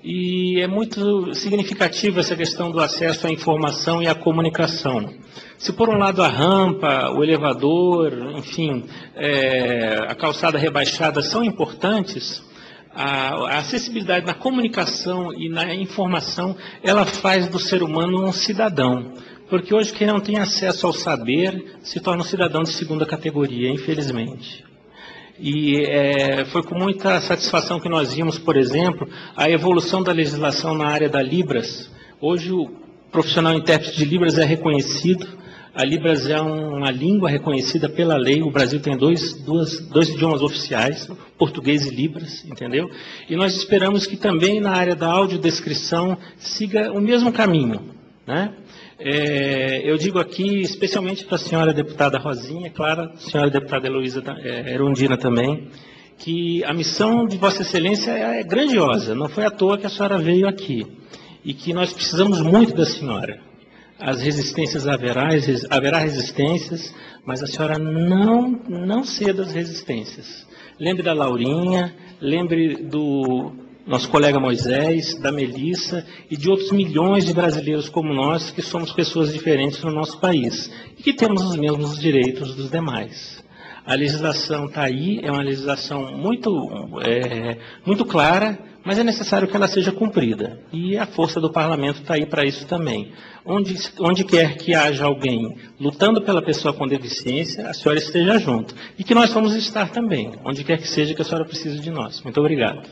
E é muito significativa essa questão do acesso à informação e à comunicação. Se por um lado a rampa, o elevador, enfim, é, a calçada rebaixada são importantes, a, a, acessibilidade na comunicação e na informação, ela faz do ser humano um cidadão. Porque hoje quem não tem acesso ao saber se torna um cidadão de segunda categoria, infelizmente. E é, foi com muita satisfação que nós vimos, por exemplo, a evolução da legislação na área da Libras. Hoje o profissional intérprete de Libras é reconhecido, a Libras é uma língua reconhecida pela lei. O Brasil tem dois, duas, dois idiomas oficiais, português e Libras, entendeu? E nós esperamos que também na área da audiodescrição siga o mesmo caminho, né? É, eu digo aqui, especialmente para a senhora deputada Rosinha, claro, senhora deputada Heloísa é, Erundina também, que a missão de Vossa Excelência é, é grandiosa, não foi à toa que a senhora veio aqui, e que nós precisamos muito da senhora. As resistências haverá, haverá resistências, mas a senhora não, não ceda às resistências. Lembre da Laurinha, lembre do nosso colega Moisés, da Melissa e de outros milhões de brasileiros como nós, que somos pessoas diferentes no nosso país e que temos os mesmos direitos dos demais. A legislação está aí, é uma legislação muito, é, muito clara, mas é necessário que ela seja cumprida. E a força do parlamento está aí para isso também. Onde, onde quer que haja alguém lutando pela pessoa com deficiência, a senhora esteja junto. E que nós vamos estar também, onde quer que seja que a senhora precise de nós. Muito obrigado.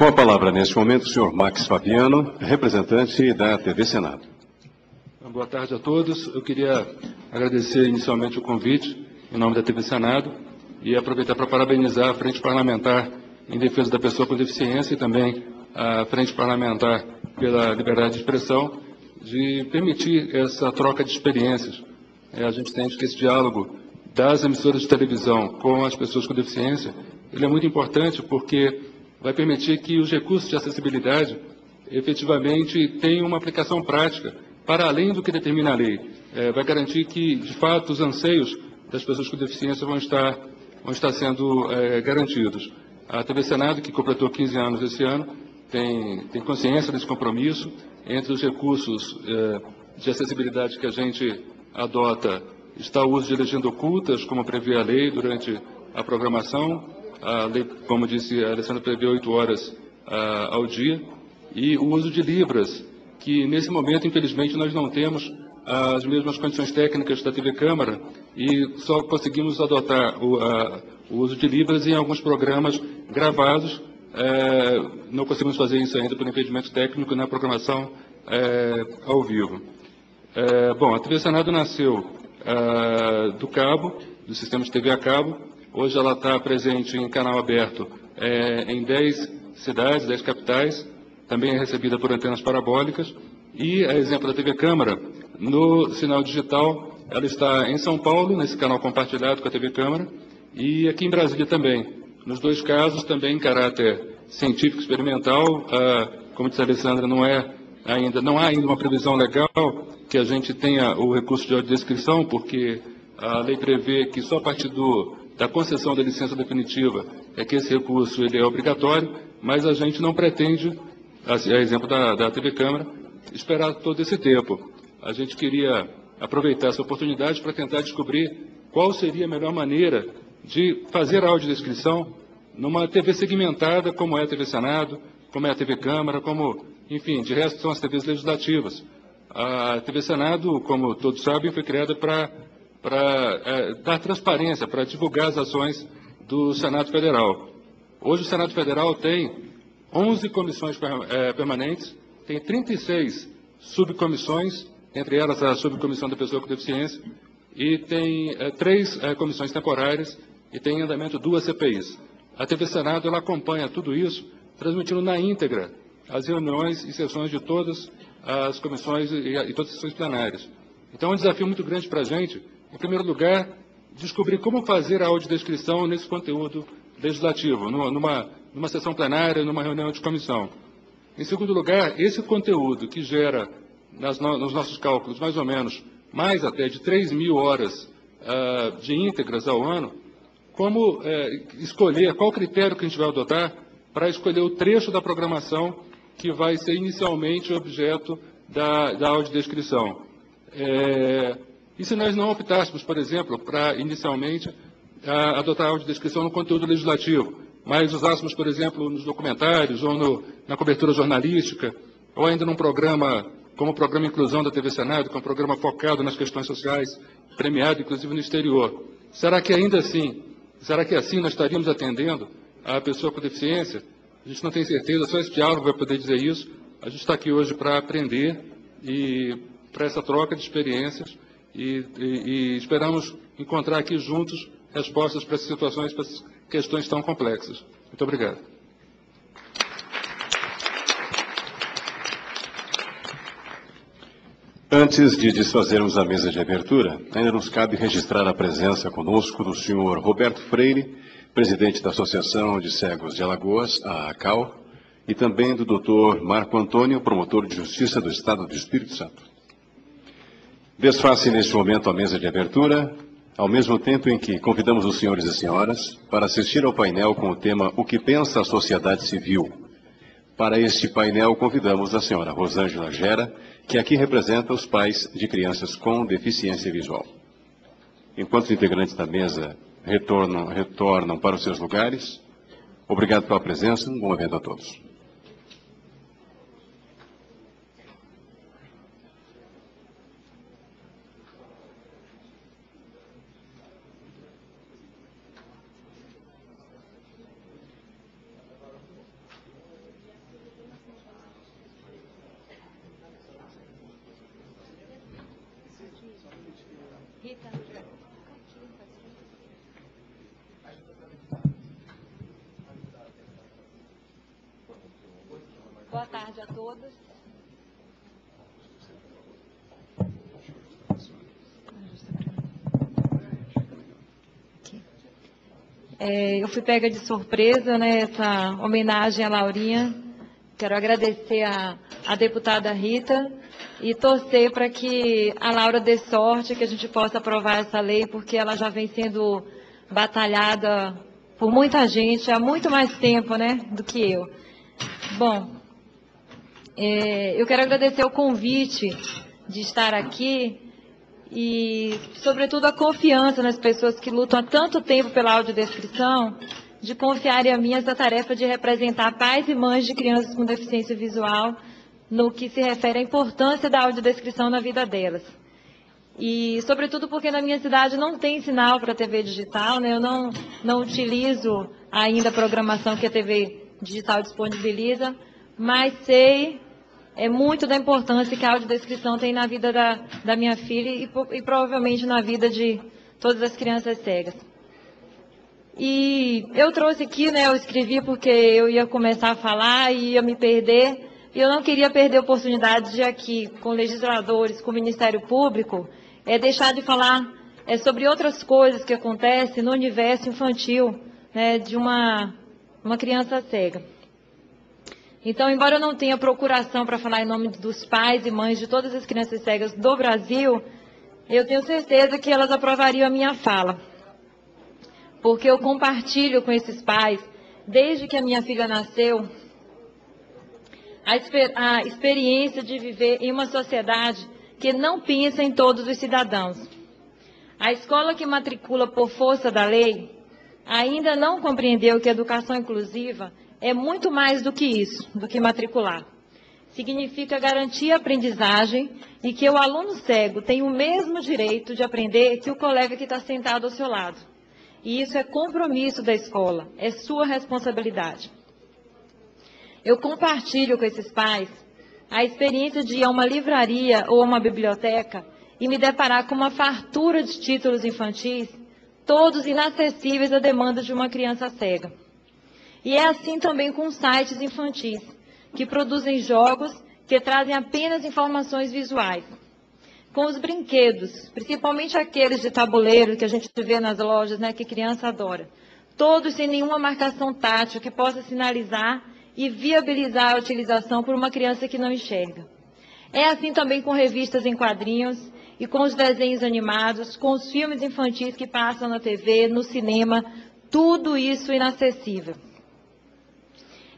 Com a palavra neste momento o senhor Max Fabiano, representante da TV Senado. Boa tarde a todos. Eu queria agradecer inicialmente o convite em nome da TV Senado e aproveitar para parabenizar a Frente Parlamentar em defesa da pessoa com deficiência e também a Frente Parlamentar pela liberdade de expressão de permitir essa troca de experiências. É, a gente entende que esse diálogo das emissoras de televisão com as pessoas com deficiência ele é muito importante porque vai permitir que os recursos de acessibilidade efetivamente tenham uma aplicação prática para além do que determina a lei. É, vai garantir que, de fato, os anseios das pessoas com deficiência vão estar, vão estar sendo é, garantidos. A TV Senado, que completou 15 anos esse ano, tem, tem consciência desse compromisso. Entre os recursos é, de acessibilidade que a gente adota está o uso de legendas ocultas, como prevê a lei durante a programação, como disse a Alessandra, prevê oito horas ah, ao dia, e o uso de Libras, que nesse momento, infelizmente, nós não temos as mesmas condições técnicas da TV Câmara e só conseguimos adotar o, o uso de Libras em alguns programas gravados. É, não conseguimos fazer isso ainda por impedimento técnico na programação é, ao vivo. É, bom, a TV Senado nasceu ah, do cabo, do sistema de TV a cabo, Hoje ela está presente em canal aberto é, em 10 cidades, 10 capitais, também é recebida por antenas parabólicas. E, a exemplo da TV Câmara, no sinal digital, ela está em São Paulo, nesse canal compartilhado com a TV Câmara, e aqui em Brasília também. Nos dois casos, também em caráter científico experimental, ah, como disse a Alessandra, não é ainda, não há ainda uma previsão legal que a gente tenha o recurso de audiodescrição, porque a lei prevê que só a partir do da concessão da licença definitiva é que esse recurso ele é obrigatório, mas a gente não pretende, a exemplo da, da TV Câmara, esperar todo esse tempo. A gente queria aproveitar essa oportunidade para tentar descobrir qual seria a melhor maneira de fazer a audiodescrição numa TV segmentada, como é a TV Senado, como é a TV Câmara, como, enfim, de resto são as TVs legislativas. A TV Senado, como todos sabem, foi criada para para é, dar transparência, para divulgar as ações do Senado Federal. Hoje o Senado Federal tem 11 comissões é, permanentes, tem 36 subcomissões, entre elas a subcomissão da pessoa com deficiência, e tem é, três é, comissões temporárias e tem em andamento duas CPIs. A TV Senado ela acompanha tudo isso, transmitindo na íntegra as reuniões e sessões de todas as comissões e, e todas as sessões plenárias. Então é um desafio muito grande para a gente, em primeiro lugar, descobrir como fazer a audiodescrição nesse conteúdo legislativo, numa, numa sessão plenária, numa reunião de comissão. Em segundo lugar, esse conteúdo que gera, nas, nos nossos cálculos, mais ou menos, mais até de 3 mil horas uh, de íntegras ao ano, como uh, escolher, qual critério que a gente vai adotar para escolher o trecho da programação que vai ser inicialmente objeto da, da audiodescrição. É, e se nós não optássemos, por exemplo, para inicialmente a, adotar a audiodescrição no conteúdo legislativo, mas usássemos, por exemplo, nos documentários ou no, na cobertura jornalística, ou ainda num programa como o programa Inclusão da TV Senado, que é um programa focado nas questões sociais, premiado inclusive no exterior. Será que ainda assim, será que assim nós estaríamos atendendo a pessoa com deficiência? A gente não tem certeza, só esse diálogo vai poder dizer isso. A gente está aqui hoje para aprender e para essa troca de experiências e, e, e esperamos encontrar aqui juntos respostas para essas situações, para essas questões tão complexas. Muito obrigado. Antes de desfazermos a mesa de abertura, ainda nos cabe registrar a presença conosco do senhor Roberto Freire, presidente da Associação de Cegos de Alagoas, a ACAL, e também do doutor Marco Antônio, promotor de Justiça do Estado do Espírito Santo. Desface neste momento a mesa de abertura, ao mesmo tempo em que convidamos os senhores e senhoras para assistir ao painel com o tema O que pensa a sociedade civil. Para este painel, convidamos a senhora Rosângela Gera, que aqui representa os pais de crianças com deficiência visual. Enquanto os integrantes da mesa retornam, retornam para os seus lugares, obrigado pela presença, um bom evento a todos. Boa tarde a todos. É, eu fui pega de surpresa, né, essa homenagem à Laurinha. Quero agradecer a, a deputada Rita e torcer para que a Laura dê sorte, que a gente possa aprovar essa lei, porque ela já vem sendo batalhada por muita gente há muito mais tempo, né, do que eu. Bom, é, eu quero agradecer o convite de estar aqui e, sobretudo, a confiança nas pessoas que lutam há tanto tempo pela audiodescrição, de confiarem a mim essa tarefa de representar pais e mães de crianças com deficiência visual no que se refere à importância da audiodescrição na vida delas. E, sobretudo, porque na minha cidade não tem sinal para TV digital, né? eu não, não utilizo ainda a programação que a TV digital disponibiliza, mas sei é muito da importância que a audiodescrição tem na vida da, da minha filha e, e, provavelmente na vida de todas as crianças cegas. E eu trouxe aqui, né, eu escrevi porque eu ia começar a falar e ia me perder, e eu não queria perder a oportunidade de aqui, com legisladores, com o Ministério Público, é deixar de falar é, sobre outras coisas que acontecem no universo infantil né, de uma, uma criança cega. Então, embora eu não tenha procuração para falar em nome dos pais e mães de todas as crianças cegas do Brasil, eu tenho certeza que elas aprovariam a minha fala. Porque eu compartilho com esses pais, desde que a minha filha nasceu, a, exper a experiência de viver em uma sociedade que não pensa em todos os cidadãos. A escola que matricula por força da lei ainda não compreendeu que educação inclusiva é muito mais do que isso, do que matricular. Significa garantir a aprendizagem e que o aluno cego tem o mesmo direito de aprender que o colega que está sentado ao seu lado. E isso é compromisso da escola, é sua responsabilidade. Eu compartilho com esses pais a experiência de ir a uma livraria ou a uma biblioteca e me deparar com uma fartura de títulos infantis, todos inacessíveis à demanda de uma criança cega. E é assim também com sites infantis, que produzem jogos que trazem apenas informações visuais. com os brinquedos, principalmente aqueles de tabuleiro que a gente vê nas lojas, né, que criança adora. Todos sem nenhuma marcação tátil que possa sinalizar e viabilizar a utilização por uma criança que não enxerga. É assim também com revistas em quadrinhos e com os desenhos animados, com os filmes infantis que passam na TV, no cinema, tudo isso inacessível.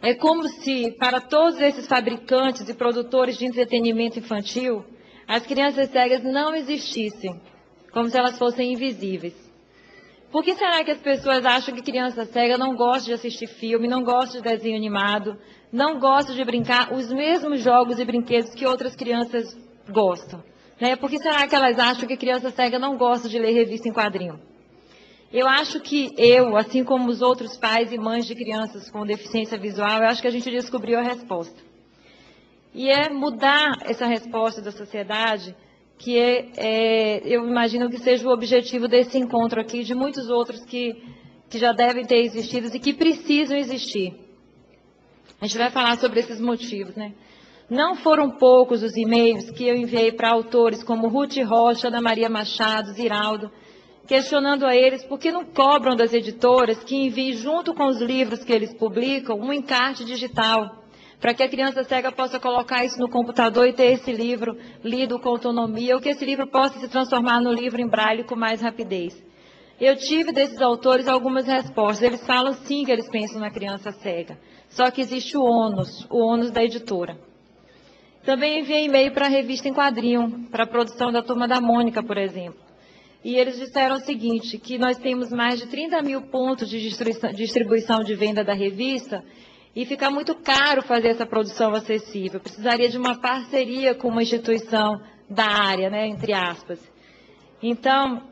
É como se, para todos esses fabricantes e produtores de entretenimento infantil, as crianças cegas não existissem, como se elas fossem invisíveis. Por que será que as pessoas acham que criança cega não gosta de assistir filme, não gosta de desenho animado, não gosta de brincar os mesmos jogos e brinquedos que outras crianças gostam? Né? Por que será que elas acham que criança cega não gosta de ler revista em quadrinho? Eu acho que eu, assim como os outros pais e mães de crianças com deficiência visual, eu acho que a gente descobriu a resposta. E é mudar essa resposta da sociedade, que é, é, eu imagino que seja o objetivo desse encontro aqui, de muitos outros que, que já devem ter existido e que precisam existir. A gente vai falar sobre esses motivos, né? Não foram poucos os e-mails que eu enviei para autores como Ruth Rocha, Ana Maria Machado, Ziraldo, questionando a eles por que não cobram das editoras que enviem junto com os livros que eles publicam um encarte digital, para que a criança cega possa colocar isso no computador e ter esse livro lido com autonomia, ou que esse livro possa se transformar no livro em braille com mais rapidez. Eu tive desses autores algumas respostas. Eles falam sim que eles pensam na criança cega, só que existe o ônus, o ônus da editora. Também enviei e-mail para a revista em quadrinho, para a produção da Turma da Mônica, por exemplo. E eles disseram o seguinte, que nós temos mais de 30 mil pontos de distribuição de venda da revista e fica muito caro fazer essa produção acessível. Precisaria de uma parceria com uma instituição da área, né, entre aspas. Então,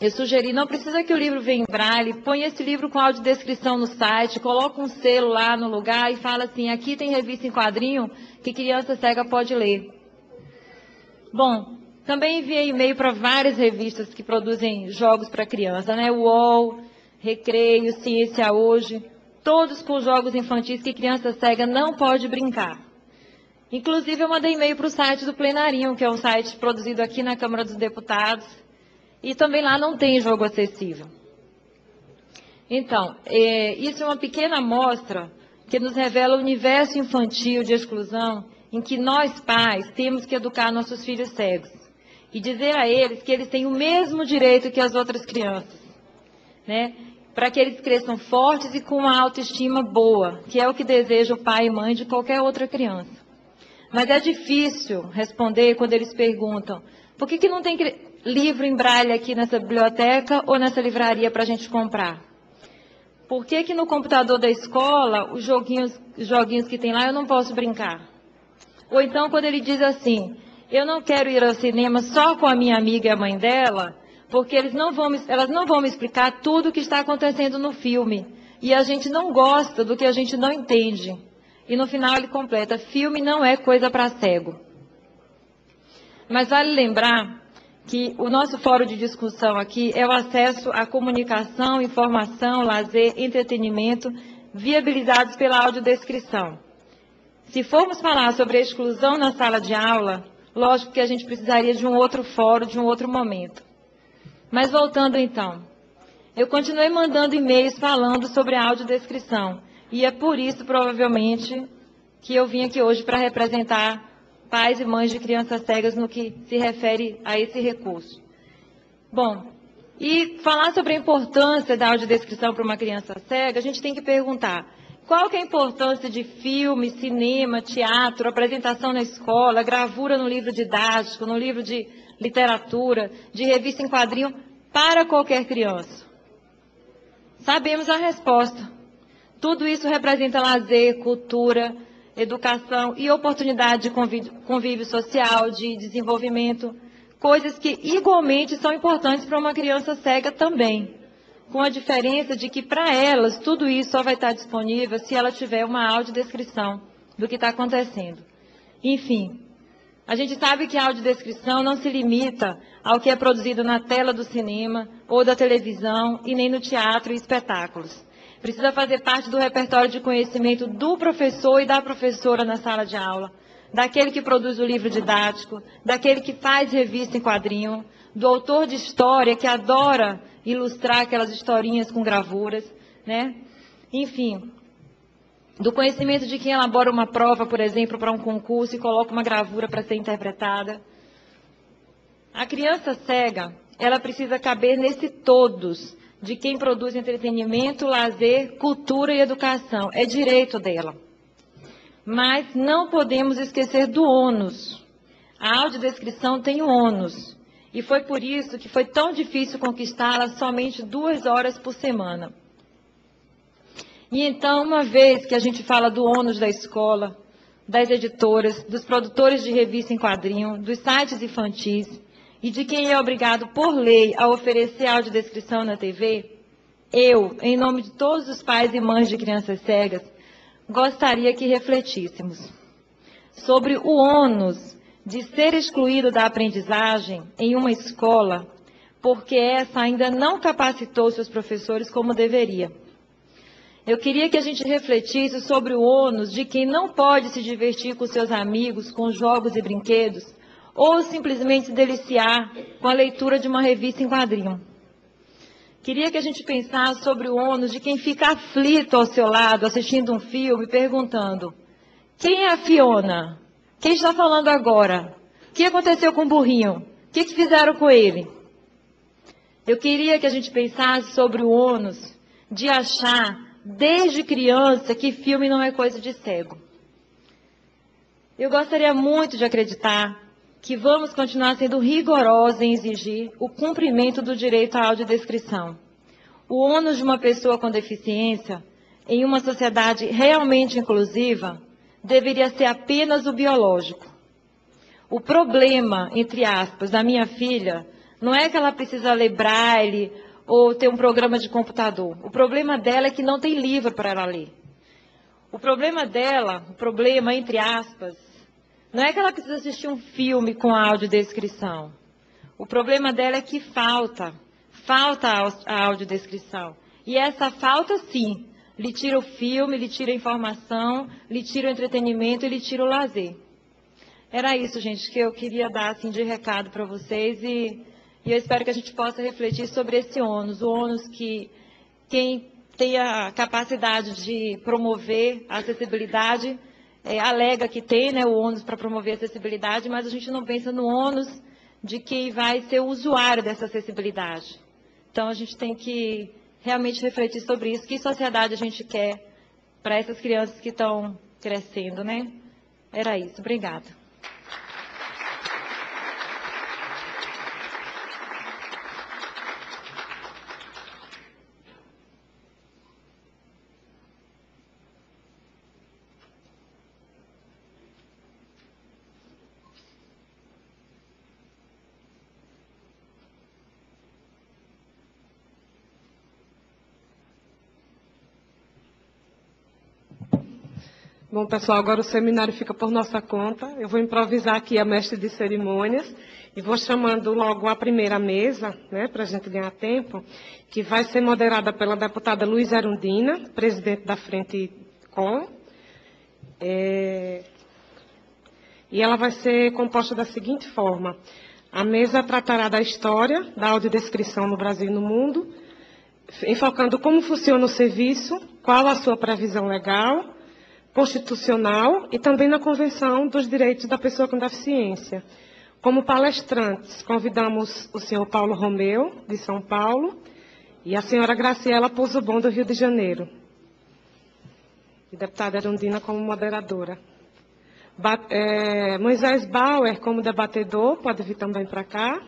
eu sugeri, não precisa que o livro venha em braille, põe esse livro com audiodescrição no site, coloca um selo lá no lugar e fala assim, aqui tem revista em quadrinho que criança cega pode ler. Bom, também enviei e-mail para várias revistas que produzem jogos para criança, né? UOL, Recreio, Ciência Hoje, todos com jogos infantis que criança cega não pode brincar. Inclusive, eu mandei e-mail para o site do Plenarinho, que é um site produzido aqui na Câmara dos Deputados, e também lá não tem jogo acessível. Então, é, isso é uma pequena amostra que nos revela o universo infantil de exclusão em que nós, pais, temos que educar nossos filhos cegos e dizer a eles que eles têm o mesmo direito que as outras crianças, né? Para que eles cresçam fortes e com uma autoestima boa, que é o que deseja o pai e mãe de qualquer outra criança. Mas é difícil responder quando eles perguntam: por que, que não tem livro em braille aqui nessa biblioteca ou nessa livraria para a gente comprar? Por que, que no computador da escola, os joguinhos, os joguinhos que tem lá, eu não posso brincar? Ou então, quando ele diz assim, eu não quero ir ao cinema só com a minha amiga e a mãe dela, porque eles não vão, elas não vão me explicar tudo o que está acontecendo no filme. E a gente não gosta do que a gente não entende. E no final ele completa: filme não é coisa para cego. Mas vale lembrar que o nosso fórum de discussão aqui é o acesso à comunicação, informação, lazer, entretenimento, viabilizados pela audiodescrição. Se formos falar sobre a exclusão na sala de aula, Lógico que a gente precisaria de um outro fórum, de um outro momento. Mas voltando então, eu continuei mandando e-mails falando sobre a audiodescrição. E é por isso, provavelmente, que eu vim aqui hoje para representar pais e mães de crianças cegas no que se refere a esse recurso. Bom, e falar sobre a importância da audiodescrição para uma criança cega, a gente tem que perguntar, qual que é a importância de filme, cinema, teatro, apresentação na escola, gravura no livro didático, no livro de literatura, de revista em quadrinho, para qualquer criança? Sabemos a resposta. Tudo isso representa lazer, cultura, educação e oportunidade de convívio, convívio social, de desenvolvimento, coisas que igualmente são importantes para uma criança cega também com a diferença de que para elas tudo isso só vai estar disponível se ela tiver uma audiodescrição do que está acontecendo. Enfim, a gente sabe que a audiodescrição não se limita ao que é produzido na tela do cinema ou da televisão e nem no teatro e espetáculos. Precisa fazer parte do repertório de conhecimento do professor e da professora na sala de aula, daquele que produz o livro didático, daquele que faz revista em quadrinho, do autor de história que adora ilustrar aquelas historinhas com gravuras, né? Enfim, do conhecimento de quem elabora uma prova, por exemplo, para um concurso e coloca uma gravura para ser interpretada. A criança cega, ela precisa caber nesse todos de quem produz entretenimento, lazer, cultura e educação. É direito dela. Mas não podemos esquecer do ônus. A audiodescrição tem o ônus. E foi por isso que foi tão difícil conquistá-la somente duas horas por semana. E então, uma vez que a gente fala do ônus da escola, das editoras, dos produtores de revista em quadrinho, dos sites infantis e de quem é obrigado por lei a oferecer audiodescrição na TV, eu, em nome de todos os pais e mães de crianças cegas, gostaria que refletíssemos sobre o ônus de ser excluído da aprendizagem em uma escola, porque essa ainda não capacitou seus professores como deveria. Eu queria que a gente refletisse sobre o ônus de quem não pode se divertir com seus amigos, com jogos e brinquedos, ou simplesmente se deliciar com a leitura de uma revista em quadrinho. Queria que a gente pensasse sobre o ônus de quem fica aflito ao seu lado, assistindo um filme, perguntando: quem é a Fiona? Quem está falando agora? O que aconteceu com o burrinho? O que, que fizeram com ele? Eu queria que a gente pensasse sobre o ônus de achar desde criança que filme não é coisa de cego. Eu gostaria muito de acreditar que vamos continuar sendo rigorosos em exigir o cumprimento do direito à audiodescrição. O ônus de uma pessoa com deficiência, em uma sociedade realmente inclusiva, deveria ser apenas o biológico. O problema, entre aspas, da minha filha não é que ela precisa ler braille ou ter um programa de computador. O problema dela é que não tem livro para ela ler. O problema dela, o problema entre aspas, não é que ela precisa assistir um filme com audiodescrição. O problema dela é que falta, falta a audiodescrição. E essa falta, sim, lhe tira o filme, lhe tira a informação, lhe tira o entretenimento e lhe tira o lazer. Era isso, gente, que eu queria dar assim, de recado para vocês e e eu espero que a gente possa refletir sobre esse ônus, o ônus que quem tem a capacidade de promover a acessibilidade é, alega que tem né, o ônus para promover a acessibilidade, mas a gente não pensa no ônus de quem vai ser o usuário dessa acessibilidade. Então a gente tem que realmente refletir sobre isso, que sociedade a gente quer para essas crianças que estão crescendo, né? Era isso. Obrigada. Bom, pessoal, agora o seminário fica por nossa conta. Eu vou improvisar aqui a mestre de cerimônias e vou chamando logo a primeira mesa, né, para a gente ganhar tempo, que vai ser moderada pela deputada Luiz Arundina, presidente da Frente Com. É... E ela vai ser composta da seguinte forma. A mesa tratará da história da audiodescrição no Brasil e no mundo, enfocando como funciona o serviço, qual a sua previsão legal, constitucional e também na Convenção dos Direitos da Pessoa com Deficiência. Como palestrantes, convidamos o senhor Paulo Romeu, de São Paulo, e a senhora Graciela Pouso Bom, do Rio de Janeiro. E deputada Erundina como moderadora. Ba é, Moisés Bauer, como debatedor, pode vir também para cá.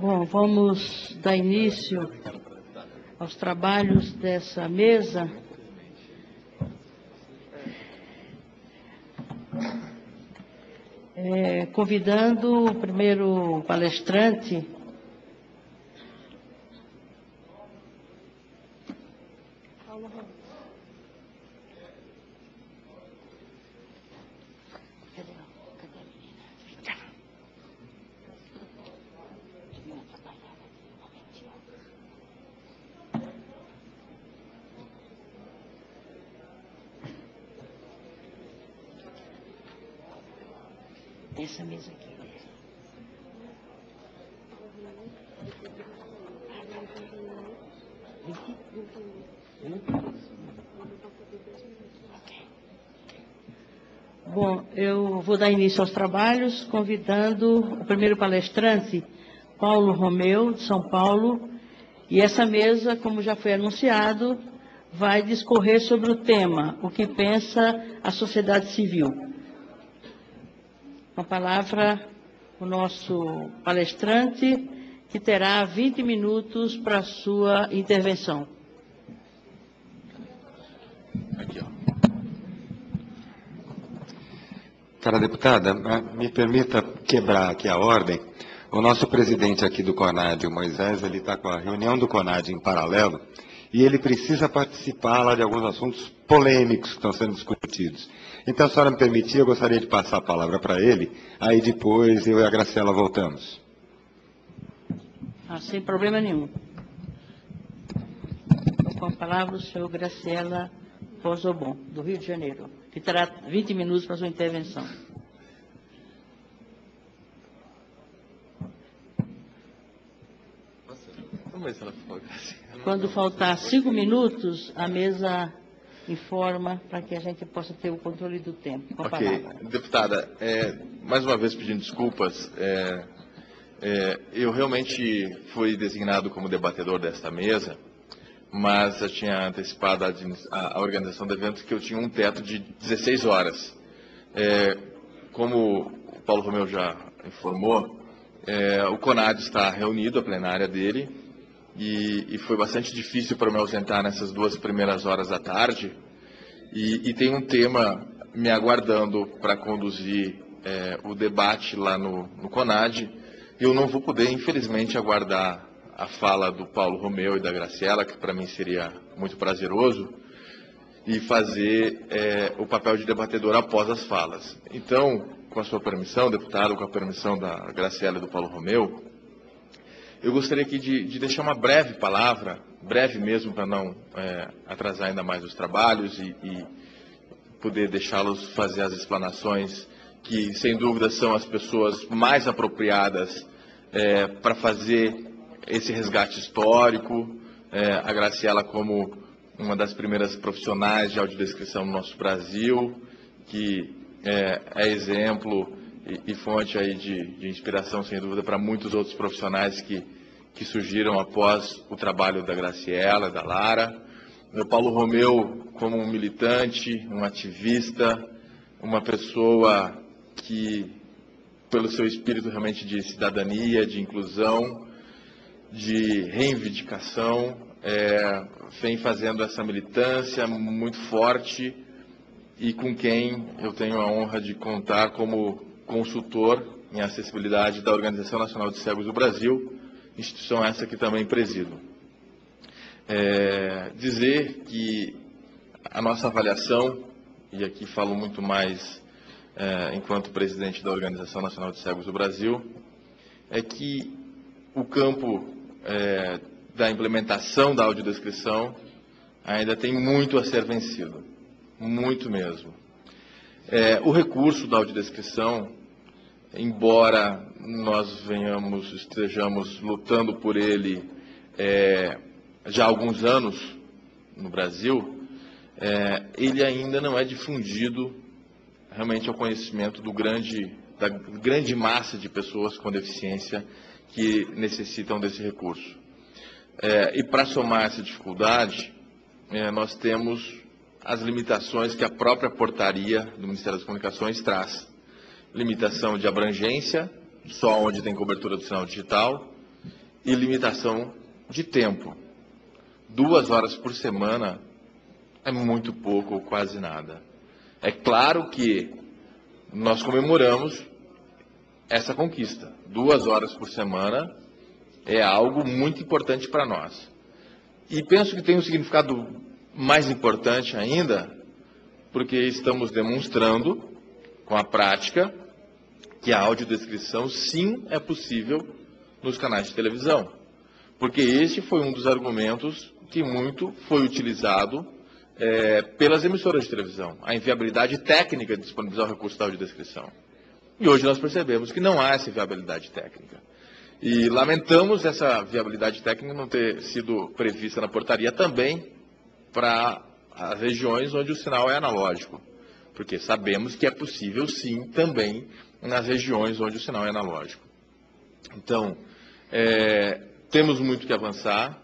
Bom, vamos dar início aos trabalhos dessa mesa. É, convidando o primeiro palestrante, essa mesa aqui. Bom, eu vou dar início aos trabalhos convidando o primeiro palestrante, Paulo Romeu, de São Paulo, e essa mesa, como já foi anunciado, vai discorrer sobre o tema O que pensa a sociedade civil. Com a palavra, o nosso palestrante, que terá 20 minutos para sua intervenção. Aqui, ó. Cara deputada, me permita quebrar aqui a ordem. O nosso presidente aqui do CONAD, o Moisés, ele está com a reunião do CONAD em paralelo e ele precisa participar lá de alguns assuntos polêmicos que estão sendo discutidos. Então, se a senhora me permitir, eu gostaria de passar a palavra para ele, aí depois eu e a Graciela voltamos. Ah, sem problema nenhum. Com a palavra o senhor Graciela Pozobon, do Rio de Janeiro, que terá 20 minutos para sua intervenção. Quando faltar cinco minutos, a mesa informa para que a gente possa ter o controle do tempo. Com ok. Deputada, é, mais uma vez pedindo desculpas, é, é, eu realmente fui designado como debatedor desta mesa, mas eu tinha antecipado a, a, organização do evento que eu tinha um teto de 16 horas. É, como o Paulo Romeu já informou, é, o CONAD está reunido, a plenária dele, e, e foi bastante difícil para me ausentar nessas duas primeiras horas da tarde. E, e tem um tema me aguardando para conduzir é, o debate lá no, no CONAD. Eu não vou poder, infelizmente, aguardar a fala do Paulo Romeu e da Graciela, que para mim seria muito prazeroso, e fazer é, o papel de debatedor após as falas. Então, com a sua permissão, deputado, com a permissão da Graciela e do Paulo Romeu, eu gostaria aqui de, de deixar uma breve palavra, breve mesmo para não é, atrasar ainda mais os trabalhos e, e poder deixá-los fazer as explanações que, sem dúvida, são as pessoas mais apropriadas é, para fazer esse resgate histórico. É, a Graciela como uma das primeiras profissionais de audiodescrição no nosso Brasil, que é, é exemplo e, e fonte aí de, de, inspiração, sem dúvida, para muitos outros profissionais que, que surgiram após o trabalho da Graciela, da Lara. O Paulo Romeu, como um militante, um ativista, uma pessoa que, pelo seu espírito realmente de cidadania, de inclusão, de reivindicação, é, vem fazendo essa militância muito forte e com quem eu tenho a honra de contar como consultor em acessibilidade da Organização Nacional de Cegos do Brasil, instituição essa que também presido. É, dizer que a nossa avaliação, e aqui falo muito mais é, enquanto presidente da Organização Nacional de Cegos do Brasil, é que o campo é, da implementação da audiodescrição ainda tem muito a ser vencido, muito mesmo. É, o recurso da audiodescrição embora nós venhamos, estejamos lutando por ele é, já há alguns anos no Brasil, é, ele ainda não é difundido realmente ao conhecimento do grande, da grande massa de pessoas com deficiência que necessitam desse recurso. É, e para somar essa dificuldade, é, nós temos as limitações que a própria portaria do Ministério das Comunicações traz limitação de abrangência, só onde tem cobertura do sinal digital, e limitação de tempo. Duas horas por semana é muito pouco ou quase nada. É claro que nós comemoramos essa conquista. Duas horas por semana é algo muito importante para nós. E penso que tem um significado mais importante ainda, porque estamos demonstrando, com a prática, que a audiodescrição sim é possível nos canais de televisão. Porque este foi um dos argumentos que muito foi utilizado é, pelas emissoras de televisão, a inviabilidade técnica de disponibilizar o recurso da audiodescrição. E hoje nós percebemos que não há essa viabilidade técnica. E lamentamos essa viabilidade técnica não ter sido prevista na portaria também para as regiões onde o sinal é analógico. Porque sabemos que é possível sim também nas regiões onde o sinal é analógico. Então, é, temos muito que avançar.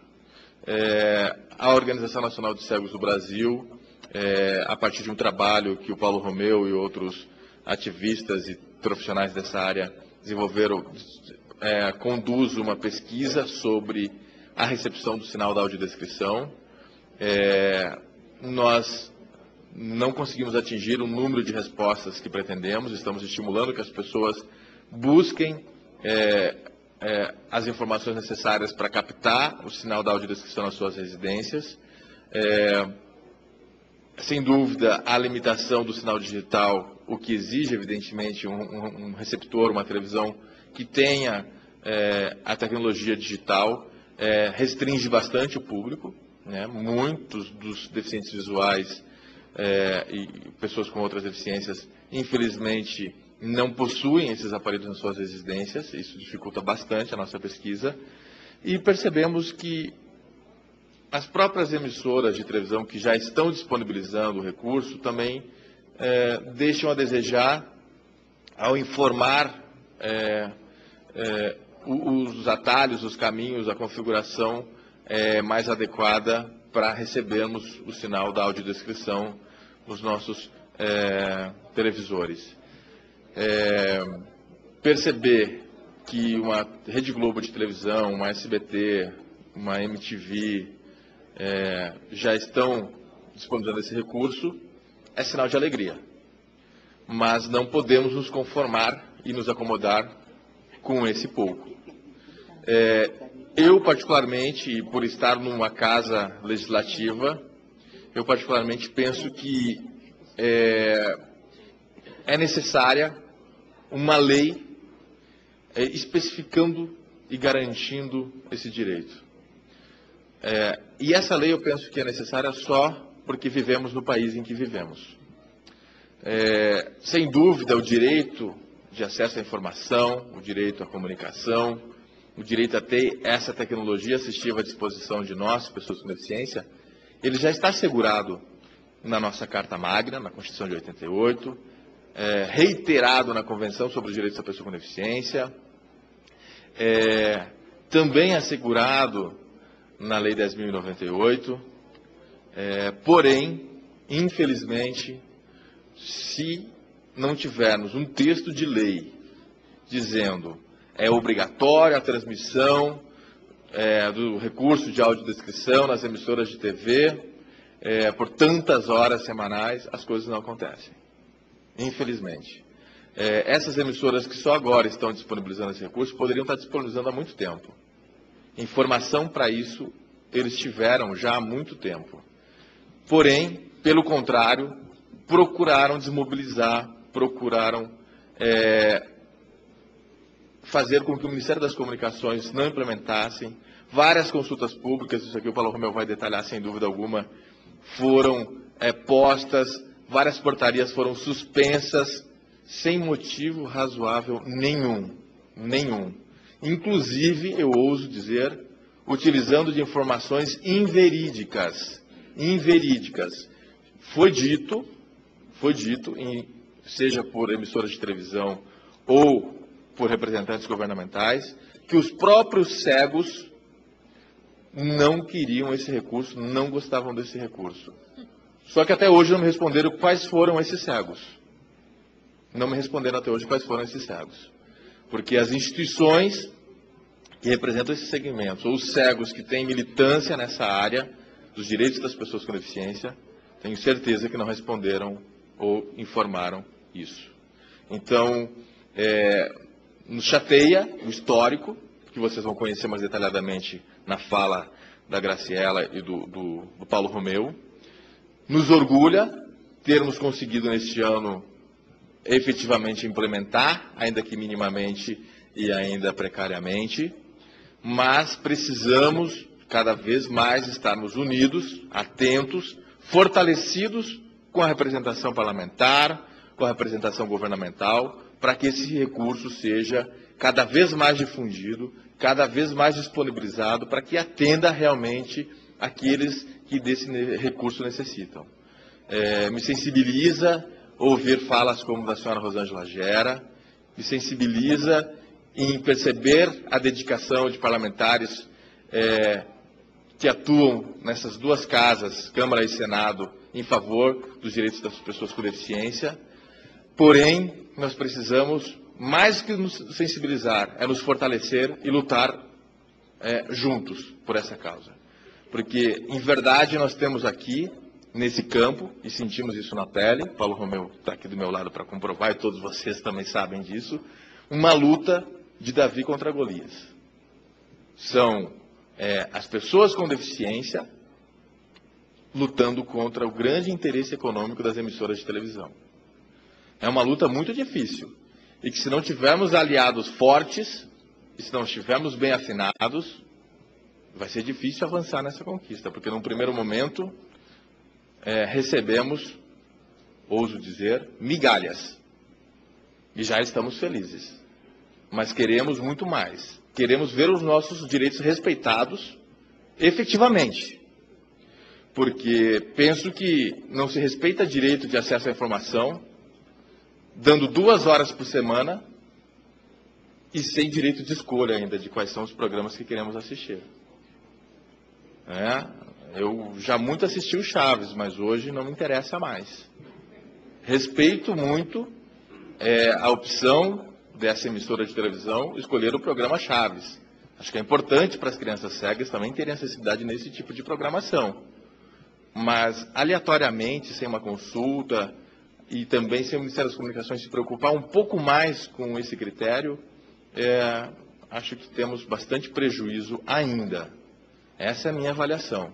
É, a Organização Nacional de Cegos do Brasil, é, a partir de um trabalho que o Paulo Romeu e outros ativistas e profissionais dessa área desenvolveram, é, conduz uma pesquisa sobre a recepção do sinal da audiodescrição. É, nós não conseguimos atingir o número de respostas que pretendemos, estamos estimulando que as pessoas busquem é, é, as informações necessárias para captar o sinal da audiodescrição nas suas residências. É, sem dúvida, a limitação do sinal digital, o que exige, evidentemente, um, um, receptor, uma televisão que tenha é, a tecnologia digital, é, restringe bastante o público. Né? Muitos dos deficientes visuais é, e pessoas com outras deficiências, infelizmente, não possuem esses aparelhos nas suas residências, isso dificulta bastante a nossa pesquisa, e percebemos que as próprias emissoras de televisão que já estão disponibilizando o recurso também é, deixam a desejar ao informar é, é, os atalhos, os caminhos, a configuração é, mais adequada para recebermos o sinal da audiodescrição nos nossos é, televisores. É, perceber que uma Rede Globo de televisão, uma SBT, uma MTV já estão disponibilizando esse recurso é sinal de alegria. Mas não podemos nos conformar e nos acomodar com esse pouco. É, eu, particularmente, por estar numa casa legislativa, eu particularmente penso que é, é necessária uma lei é, especificando e garantindo esse direito. É, e essa lei eu penso que é necessária só porque vivemos no país em que vivemos. É, sem dúvida, o direito de acesso à informação, o direito à comunicação, o direito a ter essa tecnologia assistiva à disposição de nós, pessoas com deficiência, ele já está assegurado na nossa Carta Magna, na Constituição de 88, é, reiterado na Convenção sobre os Direitos da Pessoa com Deficiência, é, também assegurado na Lei 10.098, é, porém, infelizmente, se não tivermos um texto de lei dizendo é obrigatória a transmissão é, do recurso de audiodescrição nas emissoras de TV é, por tantas horas semanais, as coisas não acontecem. Infelizmente. É, essas emissoras que só agora estão disponibilizando esse recurso poderiam estar disponibilizando há muito tempo. Informação para isso eles tiveram já há muito tempo. Porém, pelo contrário, procuraram desmobilizar, procuraram é, fazer com que o Ministério das Comunicações não implementassem. Várias consultas públicas, isso aqui o Paulo Romeu vai detalhar sem dúvida alguma, foram é, postas, várias portarias foram suspensas sem motivo razoável nenhum. Nenhum. Inclusive, eu ouso dizer, utilizando de informações inverídicas. Inverídicas. Foi dito, foi dito, em, seja por emissoras de televisão ou por representantes governamentais, que os próprios cegos não queriam esse recurso, não gostavam desse recurso. Só que até hoje não me responderam quais foram esses cegos. Não me responderam até hoje quais foram esses cegos. Porque as instituições que representam esses segmentos, ou os cegos que têm militância nessa área dos direitos das pessoas com deficiência, tenho certeza que não responderam ou informaram isso. Então, é, nos chateia o histórico, que vocês vão conhecer mais detalhadamente na fala da Graciela e do, do, do Paulo Romeu. Nos orgulha termos conseguido neste ano efetivamente implementar, ainda que minimamente e ainda precariamente, mas precisamos cada vez mais estarmos unidos, atentos, fortalecidos com a representação parlamentar, com a representação governamental, para que esse recurso seja cada vez mais difundido, cada vez mais disponibilizado, para que atenda realmente aqueles que desse recurso necessitam. É, me sensibiliza ouvir falas como da senhora Rosângela Gera, me sensibiliza em perceber a dedicação de parlamentares é, que atuam nessas duas casas, Câmara e Senado, em favor dos direitos das pessoas com deficiência. Porém, nós precisamos, mais que nos sensibilizar, é nos fortalecer e lutar é, juntos por essa causa. Porque, em verdade, nós temos aqui, nesse campo, e sentimos isso na pele, Paulo Romeu está aqui do meu lado para comprovar, e todos vocês também sabem disso, uma luta de Davi contra Golias. São é, as pessoas com deficiência lutando contra o grande interesse econômico das emissoras de televisão. É uma luta muito difícil. E que se não tivermos aliados fortes, e se não estivermos bem afinados, vai ser difícil avançar nessa conquista, porque num primeiro momento é, recebemos, ouso dizer, migalhas. E já estamos felizes. Mas queremos muito mais. Queremos ver os nossos direitos respeitados efetivamente porque penso que não se respeita direito de acesso à informação, dando duas horas por semana e sem direito de escolha ainda de quais são os programas que queremos assistir. É, eu já muito assisti o Chaves, mas hoje não me interessa mais. Respeito muito é, a opção dessa emissora de televisão escolher o programa Chaves. Acho que é importante para as crianças cegas também terem acessibilidade nesse tipo de programação mas aleatoriamente, sem uma consulta, e também sem o Ministério das Comunicações se preocupar um pouco mais com esse critério, é, acho que temos bastante prejuízo ainda. Essa é a minha avaliação.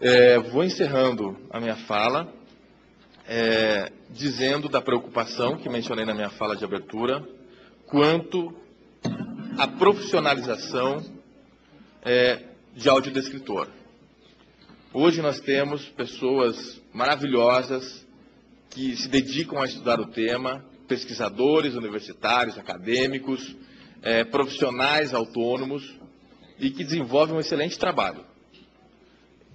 É, vou encerrando a minha fala, é, dizendo da preocupação que mencionei na minha fala de abertura, quanto à profissionalização é, de audiodescritor. Hoje nós temos pessoas maravilhosas que se dedicam a estudar o tema, pesquisadores universitários, acadêmicos, é, profissionais autônomos e que desenvolvem um excelente trabalho.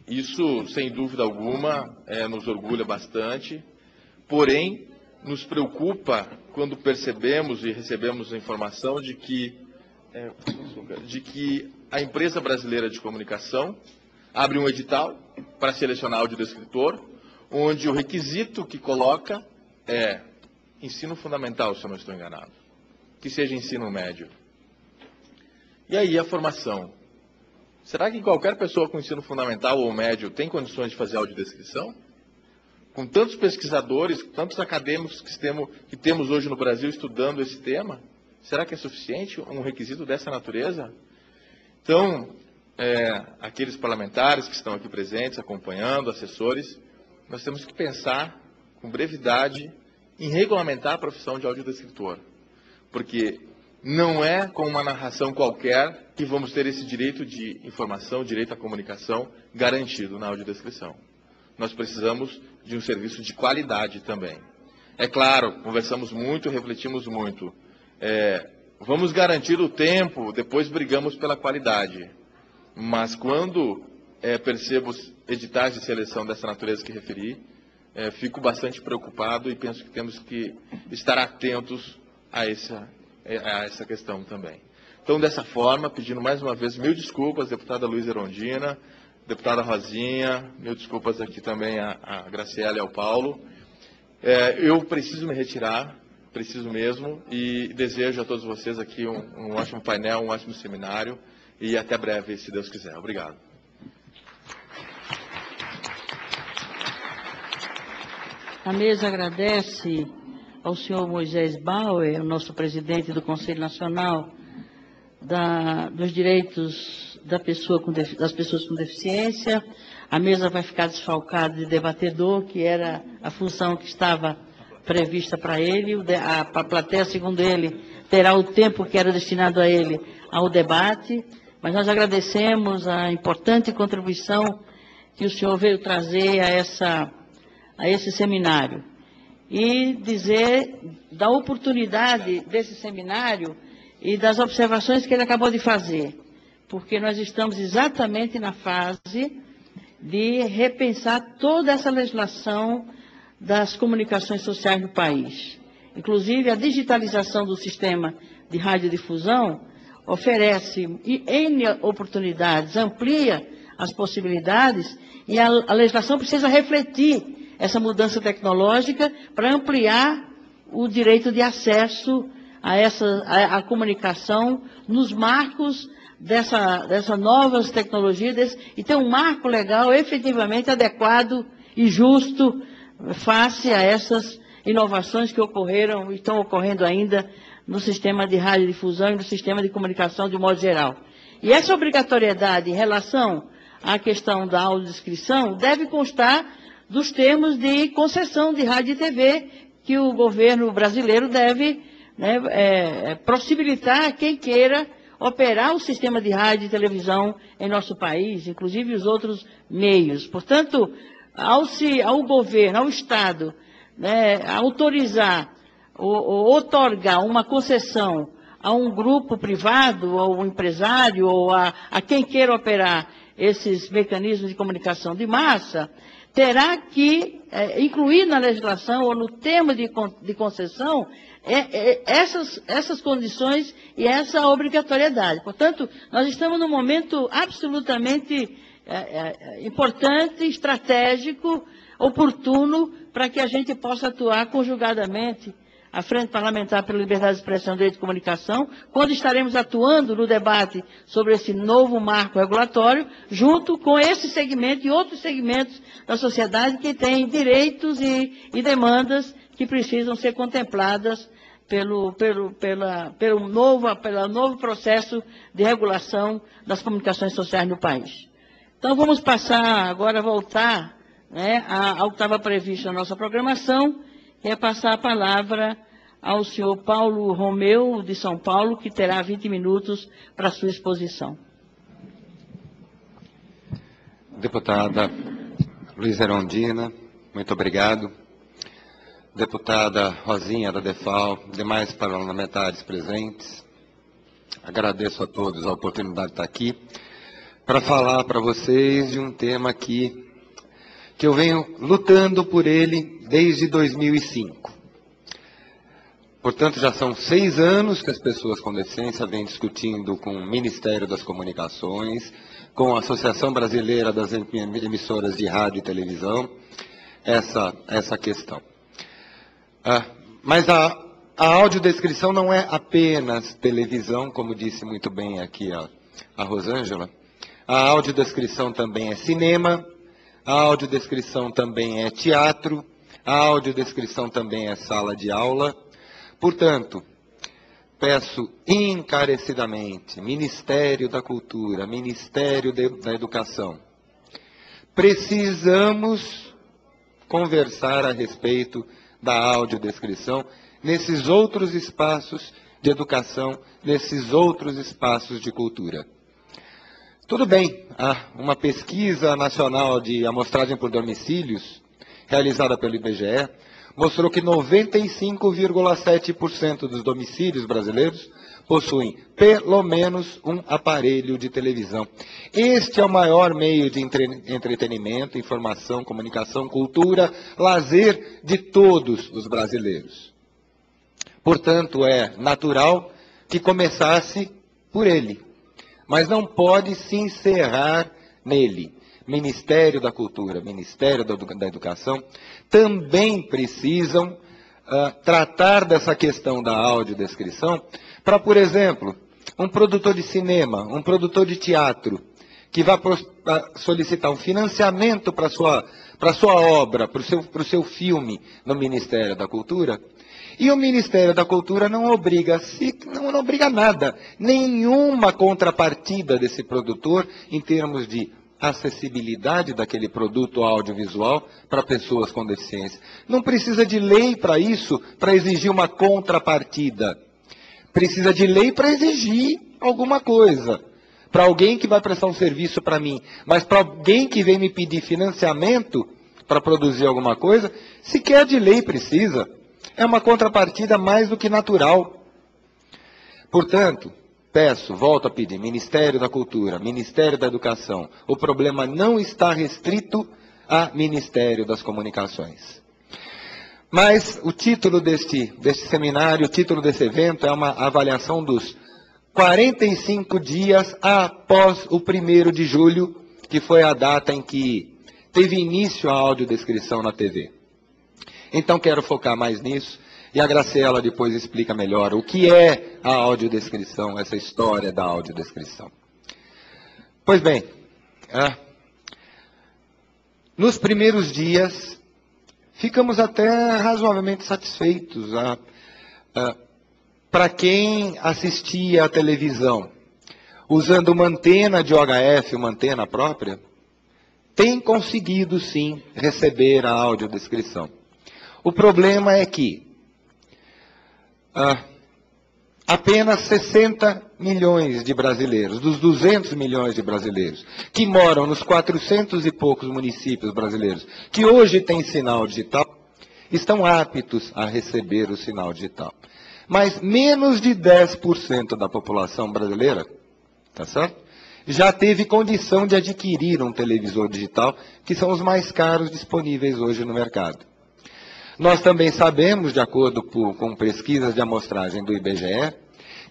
Isso, sem dúvida alguma, é, nos orgulha bastante, porém, nos preocupa quando percebemos e recebemos a informação de que, é, de que a empresa brasileira de comunicação abre um edital para selecionar audiodescritor, onde o requisito que coloca é ensino fundamental, se eu não estou enganado. Que seja ensino médio. E aí a formação. Será que qualquer pessoa com ensino fundamental ou médio tem condições de fazer audiodescrição? Com tantos pesquisadores, tantos acadêmicos que temos, que temos hoje no Brasil estudando esse tema, será que é suficiente um requisito dessa natureza? Então, é, aqueles parlamentares que estão aqui presentes, acompanhando, assessores, nós temos que pensar com brevidade em regulamentar a profissão de audiodescritor. Porque não é com uma narração qualquer que vamos ter esse direito de informação, direito à comunicação garantido na audiodescrição. Nós precisamos de um serviço de qualidade também. É claro, conversamos muito, refletimos muito. É, vamos garantir o tempo, depois brigamos pela qualidade. Mas quando é, percebo editais de seleção dessa natureza que referi, é, fico bastante preocupado e penso que temos que estar atentos a essa, a essa questão também. Então, dessa forma, pedindo mais uma vez mil desculpas, deputada Luiz Erondina, deputada Rosinha, mil desculpas aqui também a, a Graciela e ao Paulo. É, eu preciso me retirar, preciso mesmo, e desejo a todos vocês aqui um, um ótimo painel, um ótimo seminário, e até breve, se Deus quiser. Obrigado. A mesa agradece ao senhor Moisés Bauer, o nosso presidente do Conselho Nacional da, dos Direitos da pessoa das Pessoas com Deficiência. A mesa vai ficar desfalcada de debatedor, que era a função que estava prevista para ele. A, a plateia, segundo ele, terá o tempo que era destinado a ele ao debate. Mas nós agradecemos a importante contribuição que o senhor veio trazer a essa a esse seminário e dizer da oportunidade desse seminário e das observações que ele acabou de fazer, porque nós estamos exatamente na fase de repensar toda essa legislação das comunicações sociais no país. Inclusive, a digitalização do sistema de radiodifusão oferece N oportunidades, amplia as possibilidades e a, a legislação precisa refletir essa mudança tecnológica para ampliar o direito de acesso a essa a, a comunicação nos marcos dessa, dessa novas tecnologias desse, e ter um marco legal efetivamente adequado e justo face a essas inovações que ocorreram e estão ocorrendo ainda no sistema de radiodifusão e no sistema de comunicação de modo geral. E essa obrigatoriedade em relação à questão da audiodescrição deve constar dos termos de concessão de rádio e TV que o governo brasileiro deve né, é, é, possibilitar quem queira operar o sistema de rádio e televisão em nosso país, inclusive os outros meios. Portanto, ao, se, ao governo, ao Estado, né, autorizar ou, ou otorgar uma concessão a um grupo privado, ou um empresário, ou a, a quem queira operar esses mecanismos de comunicação de massa, terá que é, incluir na legislação ou no termo de, de concessão é, é, essas, essas condições e essa obrigatoriedade. Portanto, nós estamos num momento absolutamente é, é, importante, estratégico, oportuno, para que a gente possa atuar conjugadamente a Frente Parlamentar pela Liberdade de Expressão e Direito de Comunicação, quando estaremos atuando no debate sobre esse novo marco regulatório, junto com esse segmento e outros segmentos da sociedade que têm direitos e, e demandas que precisam ser contempladas pelo, pelo, pela, pelo, novo, novo processo de regulação das comunicações sociais no país. Então, vamos passar agora, voltar né, ao que estava previsto na nossa programação, é passar a palavra ao senhor Paulo Romeu, de São Paulo, que terá 20 minutos para sua exposição. Deputada Luiz Erondina, muito obrigado. Deputada Rosinha da DEFAL, demais parlamentares presentes, agradeço a todos a oportunidade de estar aqui para falar para vocês de um tema aqui que eu venho lutando por ele desde 2005. Portanto, já são seis anos que as pessoas com deficiência vêm discutindo com o Ministério das Comunicações, com a Associação Brasileira das Emissoras de Rádio e Televisão, essa, essa questão. Ah, mas a, a audiodescrição não é apenas televisão, como disse muito bem aqui a, a Rosângela. A audiodescrição também é cinema, a audiodescrição também é teatro, a audiodescrição também é sala de aula. Portanto, peço encarecidamente, Ministério da Cultura, Ministério da Educação, precisamos conversar a respeito da audiodescrição nesses outros espaços de educação, nesses outros espaços de cultura. Tudo bem, há uma pesquisa nacional de amostragem por domicílios, realizada pelo IBGE, mostrou que 95,7% dos domicílios brasileiros possuem pelo menos um aparelho de televisão. Este é o maior meio de entretenimento, informação, comunicação, cultura, lazer de todos os brasileiros. Portanto, é natural que começasse por ele mas não pode se encerrar nele. Ministério da Cultura, Ministério da Educação, também precisam uh, tratar dessa questão da audiodescrição para, por exemplo, um produtor de cinema, um produtor de teatro, que vai solicitar um financiamento para a sua, sua obra, para o seu, seu filme no Ministério da Cultura, e o Ministério da Cultura não obriga, não, não obriga nada, nenhuma contrapartida desse produtor em termos de acessibilidade daquele produto audiovisual para pessoas com deficiência. Não precisa de lei para isso, para exigir uma contrapartida. Precisa de lei para exigir alguma coisa. Para alguém que vai prestar um serviço para mim. Mas para alguém que vem me pedir financiamento para produzir alguma coisa, sequer de lei precisa. É uma contrapartida mais do que natural. Portanto, Peço, volto a pedir, Ministério da Cultura, Ministério da Educação, o problema não está restrito a Ministério das Comunicações. Mas o título deste, deste seminário, o título desse evento é uma avaliação dos 45 dias após o 1 de julho, que foi a data em que teve início a audiodescrição na TV. Então quero focar mais nisso e a Graciela depois explica melhor o que é a audiodescrição, essa história da audiodescrição. Pois bem, é, nos primeiros dias, ficamos até razoavelmente satisfeitos. É, é, Para quem assistia à televisão usando uma antena de OHF, uma antena própria, tem conseguido sim receber a audiodescrição. O problema é que ah, apenas 60 milhões de brasileiros, dos 200 milhões de brasileiros, que moram nos 400 e poucos municípios brasileiros, que hoje têm sinal digital, estão aptos a receber o sinal digital. Mas menos de 10% da população brasileira, tá certo? Já teve condição de adquirir um televisor digital, que são os mais caros disponíveis hoje no mercado. Nós também sabemos, de acordo com pesquisas de amostragem do IBGE,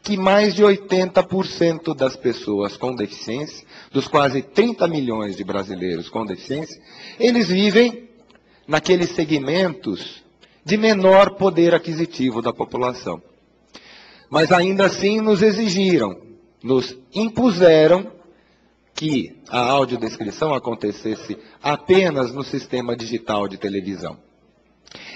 que mais de 80% das pessoas com deficiência, dos quase 30 milhões de brasileiros com deficiência, eles vivem naqueles segmentos de menor poder aquisitivo da população. Mas ainda assim nos exigiram, nos impuseram que a audiodescrição acontecesse apenas no sistema digital de televisão.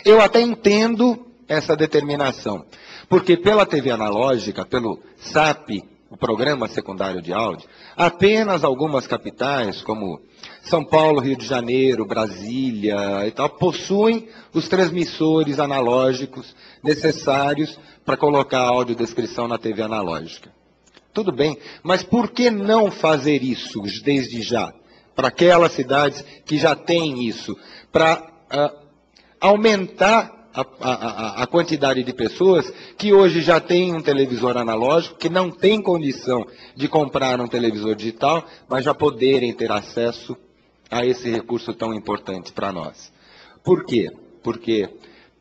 Eu até entendo essa determinação, porque pela TV analógica, pelo SAP, o Programa Secundário de Áudio, apenas algumas capitais, como São Paulo, Rio de Janeiro, Brasília e tal, possuem os transmissores analógicos necessários para colocar a audiodescrição na TV analógica. Tudo bem, mas por que não fazer isso desde já? Para aquelas cidades que já têm isso, para uh, aumentar a, a, a, quantidade de pessoas que hoje já têm um televisor analógico, que não tem condição de comprar um televisor digital, mas já poderem ter acesso a esse recurso tão importante para nós. Por quê? Porque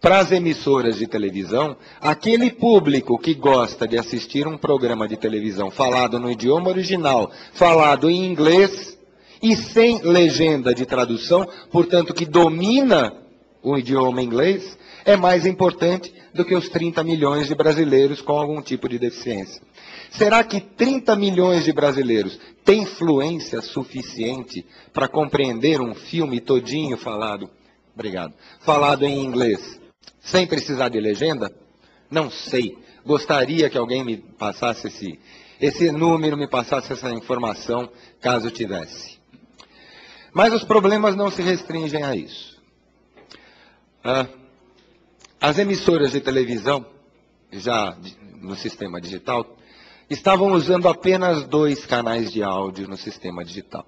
para as emissoras de televisão, aquele público que gosta de assistir um programa de televisão falado no idioma original, falado em inglês e sem legenda de tradução, portanto que domina o idioma inglês, é mais importante do que os 30 milhões de brasileiros com algum tipo de deficiência. Será que 30 milhões de brasileiros têm fluência suficiente para compreender um filme todinho falado, obrigado, falado em inglês, sem precisar de legenda? Não sei. Gostaria que alguém me passasse esse, esse número, me passasse essa informação, caso tivesse. Mas os problemas não se restringem a isso. As emissoras de televisão, já no sistema digital, estavam usando apenas dois canais de áudio no sistema digital.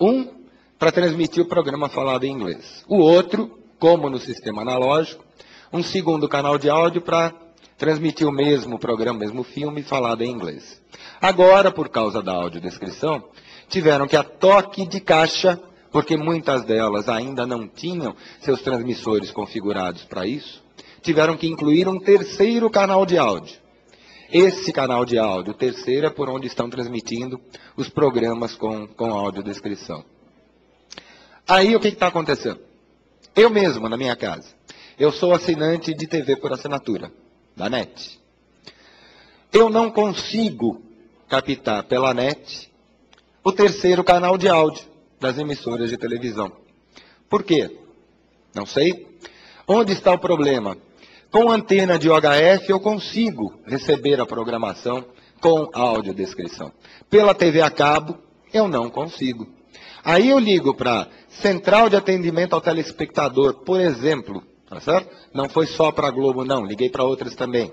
Um para transmitir o programa falado em inglês. O outro, como no sistema analógico, um segundo canal de áudio para transmitir o mesmo programa, o mesmo filme falado em inglês. Agora, por causa da audiodescrição, tiveram que a toque de caixa porque muitas delas ainda não tinham seus transmissores configurados para isso, tiveram que incluir um terceiro canal de áudio. Esse canal de áudio, o terceiro, é por onde estão transmitindo os programas com, com audiodescrição. Aí o que está acontecendo? Eu mesmo, na minha casa, Eu sou assinante de TV por assinatura, da NET. Eu não consigo captar pela NET o terceiro canal de áudio das emissoras de televisão. Por quê? Não sei. Onde está o problema? Com antena de UHF eu consigo receber a programação com audiodescrição. Pela TV a cabo, eu não consigo. Aí eu ligo para Central de Atendimento ao Telespectador, por exemplo, tá certo? Não foi só para a Globo, não, liguei para outras também.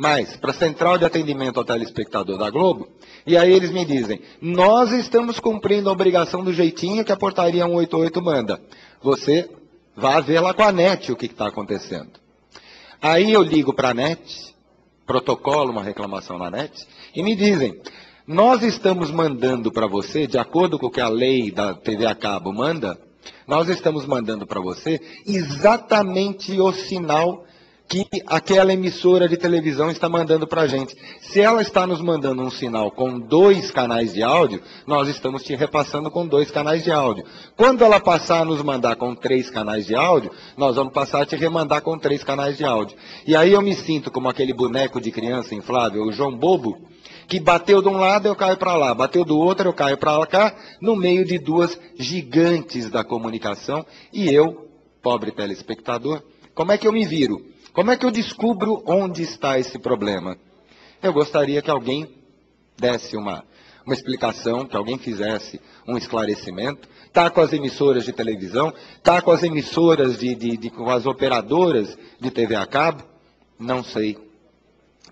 Mas, para a Central de Atendimento ao Telespectador da Globo, e aí eles me dizem, nós estamos cumprindo a obrigação do jeitinho que a portaria 188 manda. Você vá ver lá com a NET o que está acontecendo. Aí eu ligo para a NET, protocolo uma reclamação na NET, e me dizem, nós estamos mandando para você, de acordo com o que a lei da TV a cabo manda, nós estamos mandando para você exatamente o sinal que aquela emissora de televisão está mandando para a gente. Se ela está nos mandando um sinal com dois canais de áudio, nós estamos te repassando com dois canais de áudio. Quando ela passar a nos mandar com três canais de áudio, nós vamos passar a te remandar com três canais de áudio. E aí eu me sinto como aquele boneco de criança inflável, o João Bobo, que bateu de um lado, eu caio para lá, bateu do outro, eu caio para cá, no meio de duas gigantes da comunicação, e eu, pobre telespectador, como é que eu me viro? Como é que eu descubro onde está esse problema? Eu gostaria que alguém desse uma, uma explicação, que alguém fizesse um esclarecimento. Está com as emissoras de televisão, está com as emissoras de, de, de, com as operadoras de TV a cabo? Não sei.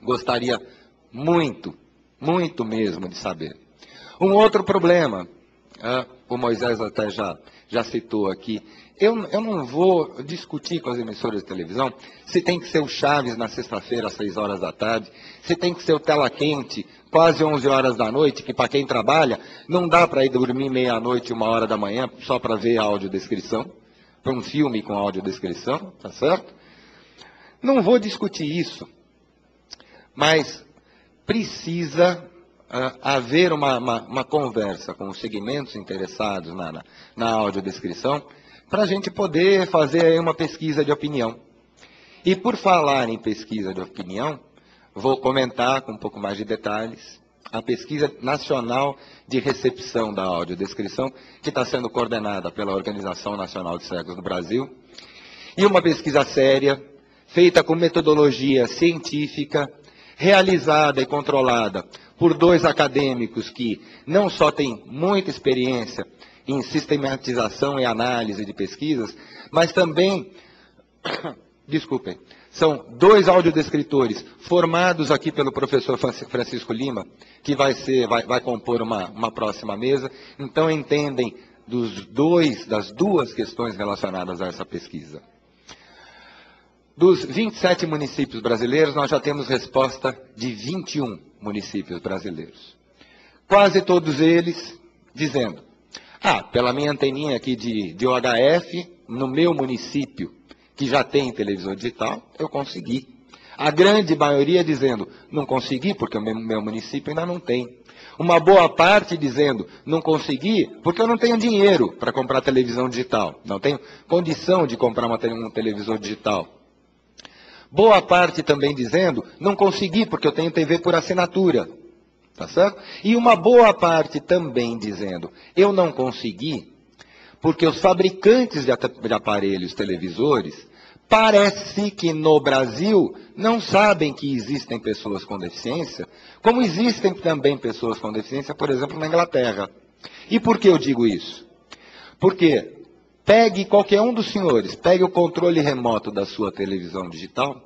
Gostaria muito, muito mesmo de saber. Um outro problema, ah, o Moisés até já, já citou aqui, eu, eu não vou discutir com as emissoras de televisão se tem que ser o Chaves na sexta-feira às 6 horas da tarde, se tem que ser o Tela Quente quase 11 horas da noite, que para quem trabalha não dá para ir dormir meia-noite, uma hora da manhã só para ver a audiodescrição, para um filme com audiodescrição, tá certo? Não vou discutir isso, mas precisa uh, haver uma, uma, uma, conversa com os segmentos interessados na, na, na audiodescrição para a gente poder fazer uma pesquisa de opinião. E por falar em pesquisa de opinião, vou comentar com um pouco mais de detalhes a pesquisa nacional de recepção da audiodescrição, que está sendo coordenada pela Organização Nacional de Cegos do Brasil, e uma pesquisa séria, feita com metodologia científica, realizada e controlada por dois acadêmicos que não só têm muita experiência em sistematização e análise de pesquisas, mas também, [coughs] desculpem, são dois audiodescritores formados aqui pelo professor Francisco Lima, que vai, ser, vai, vai compor uma, uma próxima mesa, então entendem dos dois, das duas questões relacionadas a essa pesquisa. Dos 27 municípios brasileiros, nós já temos resposta de 21 municípios brasileiros. Quase todos eles dizendo ah, pela minha anteninha aqui de, de OHF, no meu município, que já tem televisão digital, eu consegui. A grande maioria dizendo, não consegui porque o meu, município ainda não tem. Uma boa parte dizendo, não consegui porque eu não tenho dinheiro para comprar televisão digital. Não tenho condição de comprar uma, um televisor digital. Boa parte também dizendo, não consegui porque eu tenho TV por assinatura. Tá certo? E uma boa parte também dizendo, eu não consegui, porque os fabricantes de aparelhos televisores parece que no Brasil não sabem que existem pessoas com deficiência, como existem também pessoas com deficiência, por exemplo, na Inglaterra. E por que eu digo isso? Porque pegue qualquer um dos senhores, pegue o controle remoto da sua televisão digital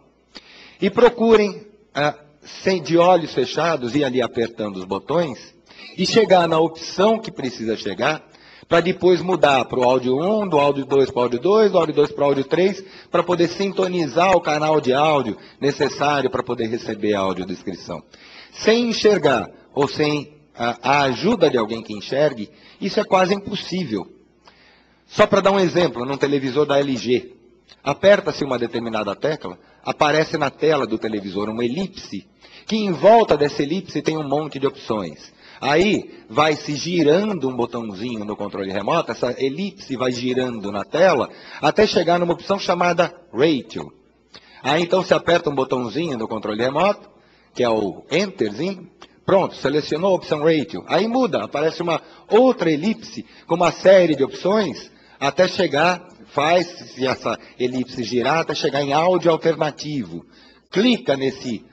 e procurem ah, sem, de olhos fechados, ir ali apertando os botões e chegar na opção que precisa chegar, para depois mudar para o áudio 1, do áudio 2 para o áudio 2, do áudio 2 para o áudio 3, para poder sintonizar o canal de áudio necessário para poder receber a audiodescrição. Sem enxergar ou sem a, a ajuda de alguém que enxergue, isso é quase impossível. Só para dar um exemplo, num televisor da LG, aperta-se uma determinada tecla, aparece na tela do televisor uma elipse que em volta dessa elipse tem um monte de opções. Aí vai se girando um botãozinho no controle remoto, essa elipse vai girando na tela, até chegar numa opção chamada Ratio. Aí então se aperta um botãozinho no controle remoto, que é o Enterzinho, pronto, selecionou a opção Ratio. Aí muda, aparece uma outra elipse com uma série de opções, até chegar, faz essa elipse girar, até chegar em áudio alternativo. Clica nesse,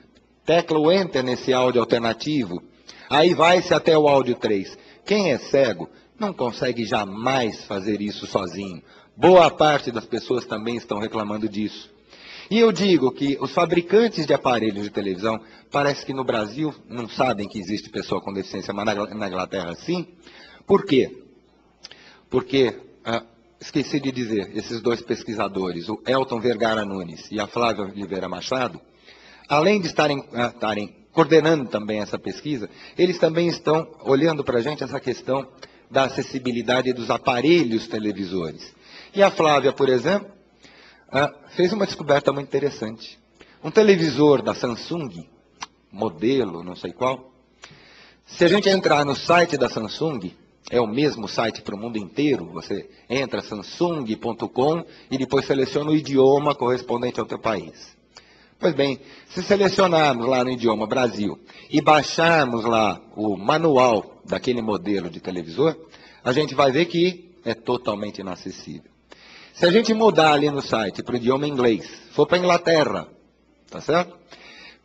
tecla o Enter nesse áudio alternativo, Aí vai-se até o áudio 3. Quem é cego não consegue jamais fazer isso sozinho. Boa parte das pessoas também estão reclamando disso. E eu digo que os fabricantes de aparelhos de televisão, parece que no Brasil não sabem que existe pessoa com deficiência, mas na Inglaterra sim. Por quê? Porque, ah, esqueci de dizer, esses dois pesquisadores, o Elton Vergara Nunes e a Flávia Oliveira Machado, além de estarem, ah, estarem coordenando também essa pesquisa, eles também estão olhando para a gente essa questão da acessibilidade dos aparelhos televisores. E a Flávia, por exemplo, ah, fez uma descoberta muito interessante. Um televisor da Samsung, modelo, não sei qual, se a gente entrar no site da Samsung, é o mesmo site para o mundo inteiro, você entra samsung.com e depois seleciona o idioma correspondente ao teu país. Pois bem, se selecionarmos lá no idioma Brasil e baixarmos lá o manual daquele modelo de televisor, a gente vai ver que é totalmente inacessível. Se a gente mudar ali no site para o idioma inglês, for para a Inglaterra, tá certo?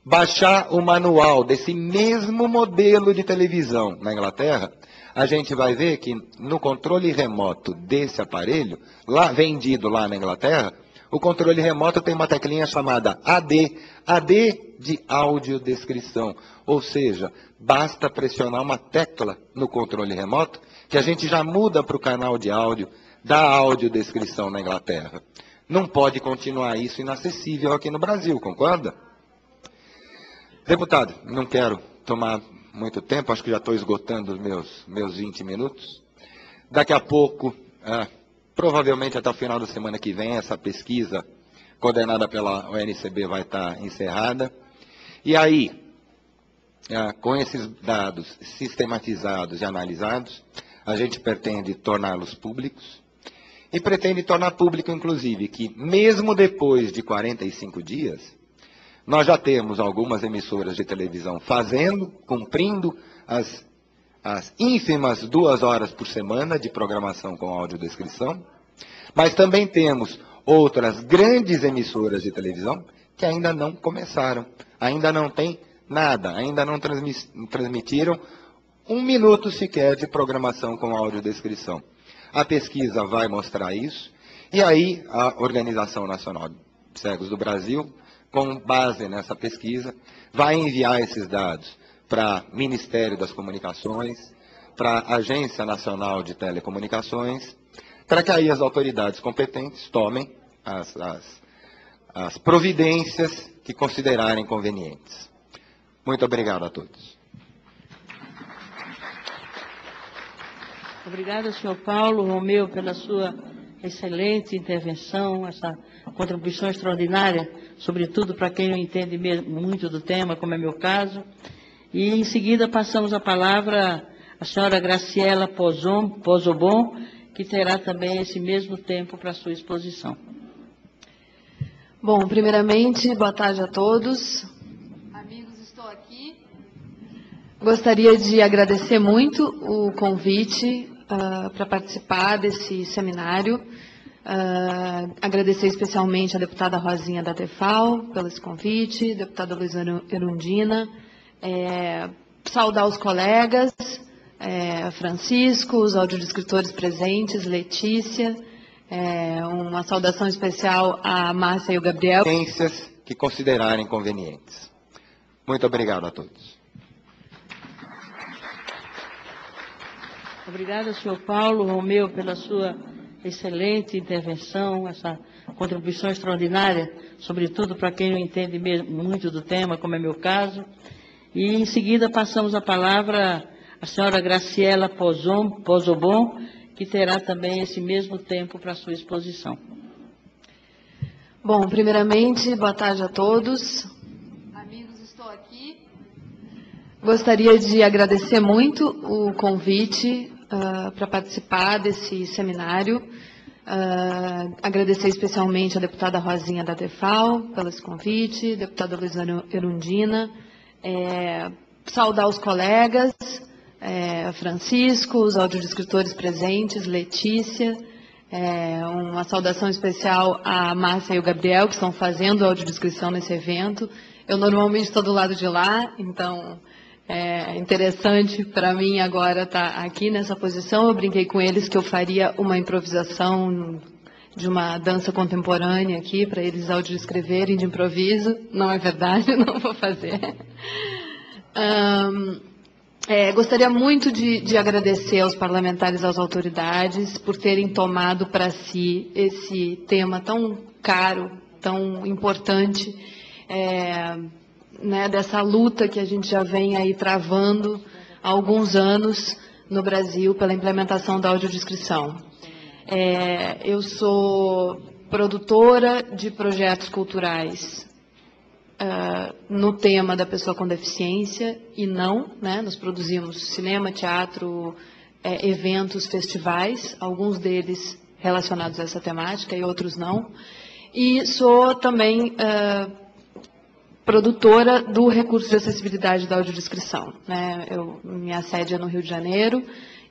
Baixar o manual desse mesmo modelo de televisão na Inglaterra, a gente vai ver que no controle remoto desse aparelho, lá vendido lá na Inglaterra, o controle remoto tem uma teclinha chamada AD, AD de audiodescrição. Ou seja, basta pressionar uma tecla no controle remoto que a gente já muda para o canal de áudio da audiodescrição na Inglaterra. Não pode continuar isso inacessível aqui no Brasil, concorda? Deputado, não quero tomar muito tempo, acho que já estou esgotando os meus, meus 20 minutos. Daqui a pouco, ah, Provavelmente até o final da semana que vem essa pesquisa coordenada pela ONCB vai estar encerrada. E aí, ah, com esses dados sistematizados e analisados, a gente pretende torná-los públicos e pretende tornar público, inclusive, que mesmo depois de 45 dias, nós já temos algumas emissoras de televisão fazendo, cumprindo as as ínfimas duas horas por semana de programação com audiodescrição, mas também temos outras grandes emissoras de televisão que ainda não começaram, ainda não tem nada, ainda não transmitiram um minuto sequer de programação com audiodescrição. A pesquisa vai mostrar isso, e aí a Organização Nacional de Cegos do Brasil, com base nessa pesquisa, vai enviar esses dados para Ministério das Comunicações, para Agência Nacional de Telecomunicações, para que aí as autoridades competentes tomem as, as, as providências que considerarem convenientes. Muito obrigado a todos. Obrigada, senhor Paulo Romeu, pela sua excelente intervenção, essa contribuição extraordinária, sobretudo para quem não entende muito do tema, como é meu caso. E em seguida passamos a palavra à senhora Graciela Pozobon, que terá também esse mesmo tempo para sua exposição. Bom, primeiramente, boa tarde a todos. Amigos, estou aqui. Gostaria de agradecer muito o convite uh, para participar desse seminário. Uh, agradecer especialmente a deputada Rosinha da Tefal pelo esse convite, deputada Luiz Erundina, é, saudar os colegas, é, Francisco, os audiodescritores presentes, Letícia, é, uma saudação especial a Márcia e o Gabriel. Ciências que considerarem convenientes. Muito obrigado a todos. Obrigada, senhor Paulo Romeu, pela sua excelente intervenção, essa contribuição extraordinária, sobretudo para quem não entende muito do tema, como é meu caso. E em seguida passamos a palavra à senhora Graciela Pozobon, que terá também esse mesmo tempo para sua exposição. Bom, primeiramente, boa tarde a todos. Amigos, estou aqui. gostaria de agradecer muito o convite uh, para participar desse seminário. Uh, agradecer especialmente a deputada Rosinha da DEFAL pelo esse convite, deputada Luiz Erundina, é, saudar os colegas, é, Francisco, os audiodescritores presentes, Letícia, é, uma saudação especial à Márcia e o Gabriel, que estão fazendo a audiodescrição nesse evento. Eu normalmente estou do lado de lá, então é interessante para mim agora estar tá aqui nessa posição. Eu brinquei com eles que eu faria uma improvisação de uma dança contemporânea aqui para eles audiodescreverem de improviso. Não é verdade, [laughs] não vou fazer. Um, é, gostaria muito de, de, agradecer aos parlamentares, às autoridades, por terem tomado para si esse tema tão caro, tão importante. É, né, dessa luta que a gente já vem aí travando há alguns anos no Brasil pela implementação da audiodescrição. É, eu sou produtora de projetos culturais uh, no tema da pessoa com deficiência e não, né, nós produzimos cinema, teatro, é, eventos, festivais, alguns deles relacionados a essa temática e outros não. E sou também uh, produtora do recurso de acessibilidade da audiodescrição. Né? Eu, minha sede é no Rio de Janeiro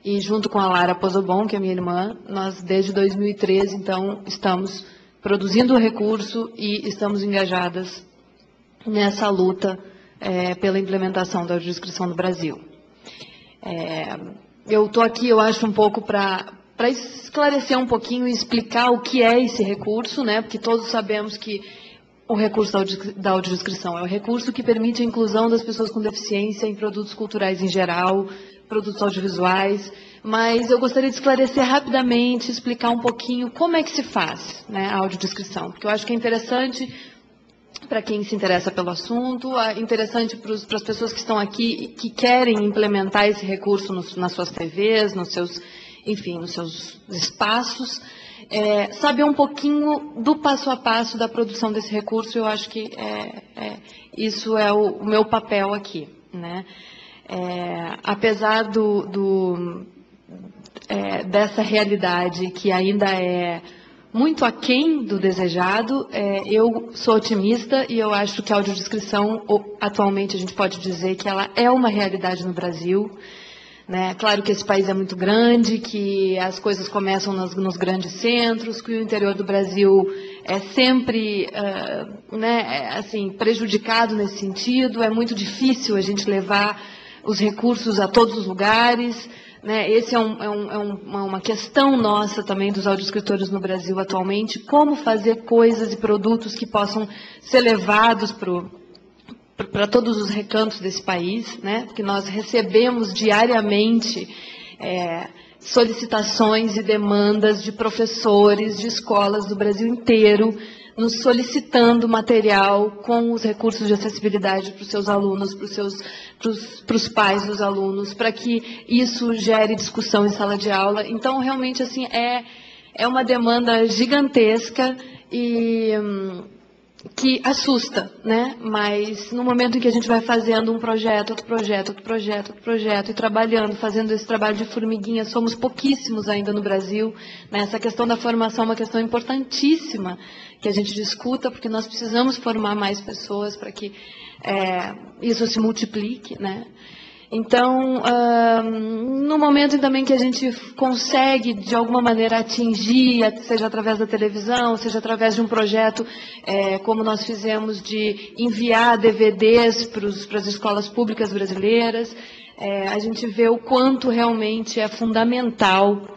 e junto com a Lara Pozobon, que é minha irmã, nós desde 2013, então, estamos produzindo o recurso e estamos engajadas nessa luta é, pela implementação da audiodescrição no Brasil. É, eu estou aqui, eu acho, um pouco para esclarecer um pouquinho e explicar o que é esse recurso, né? Porque todos sabemos que o recurso da audiodescrição é o recurso que permite a inclusão das pessoas com deficiência em produtos culturais em geral, produtos audiovisuais, mas eu gostaria de esclarecer rapidamente, explicar um pouquinho como é que se faz né, a audiodescrição, porque eu acho que é interessante para quem se interessa pelo assunto, é interessante para as pessoas que estão aqui que querem implementar esse recurso nos, nas suas TVs, nos seus, enfim, nos seus espaços, é, saber um pouquinho do passo a passo da produção desse recurso, eu acho que é, é, isso é o, o, meu papel aqui. Né? É, apesar do, do é, dessa realidade que ainda é muito aquém do desejado, é, eu sou otimista e eu acho que a audiodescrição, atualmente a gente pode dizer que ela é uma realidade no Brasil. Né? Claro que esse país é muito grande, que as coisas começam nos, nos grandes centros, que o interior do Brasil é sempre uh, né, é, assim, prejudicado nesse sentido, é muito difícil a gente levar os recursos a todos os lugares. Né? Esse é, um, é, um, é uma questão nossa também dos audioscritores no Brasil atualmente, como fazer coisas e produtos que possam ser levados para o para todos os recantos desse país, né? que nós recebemos diariamente é, solicitações e demandas de professores de escolas do Brasil inteiro, nos solicitando material com os recursos de acessibilidade para os seus alunos, para os seus para os pais dos alunos, para que isso gere discussão em sala de aula. Então, realmente, assim, é, é uma demanda gigantesca e hum, que assusta, né? Mas no momento em que a gente vai fazendo um projeto, outro projeto, outro projeto, outro projeto, e trabalhando, fazendo esse trabalho de formiguinha, somos pouquíssimos ainda no Brasil. Né? Essa questão da formação é uma questão importantíssima que a gente discuta, porque nós precisamos formar mais pessoas para que é, isso se multiplique, né? Então, no momento também que a gente consegue, de alguma maneira, atingir, seja através da televisão, seja através de um projeto, é, como nós fizemos, de enviar DVDs para as escolas públicas brasileiras, é, a gente vê o quanto realmente é fundamental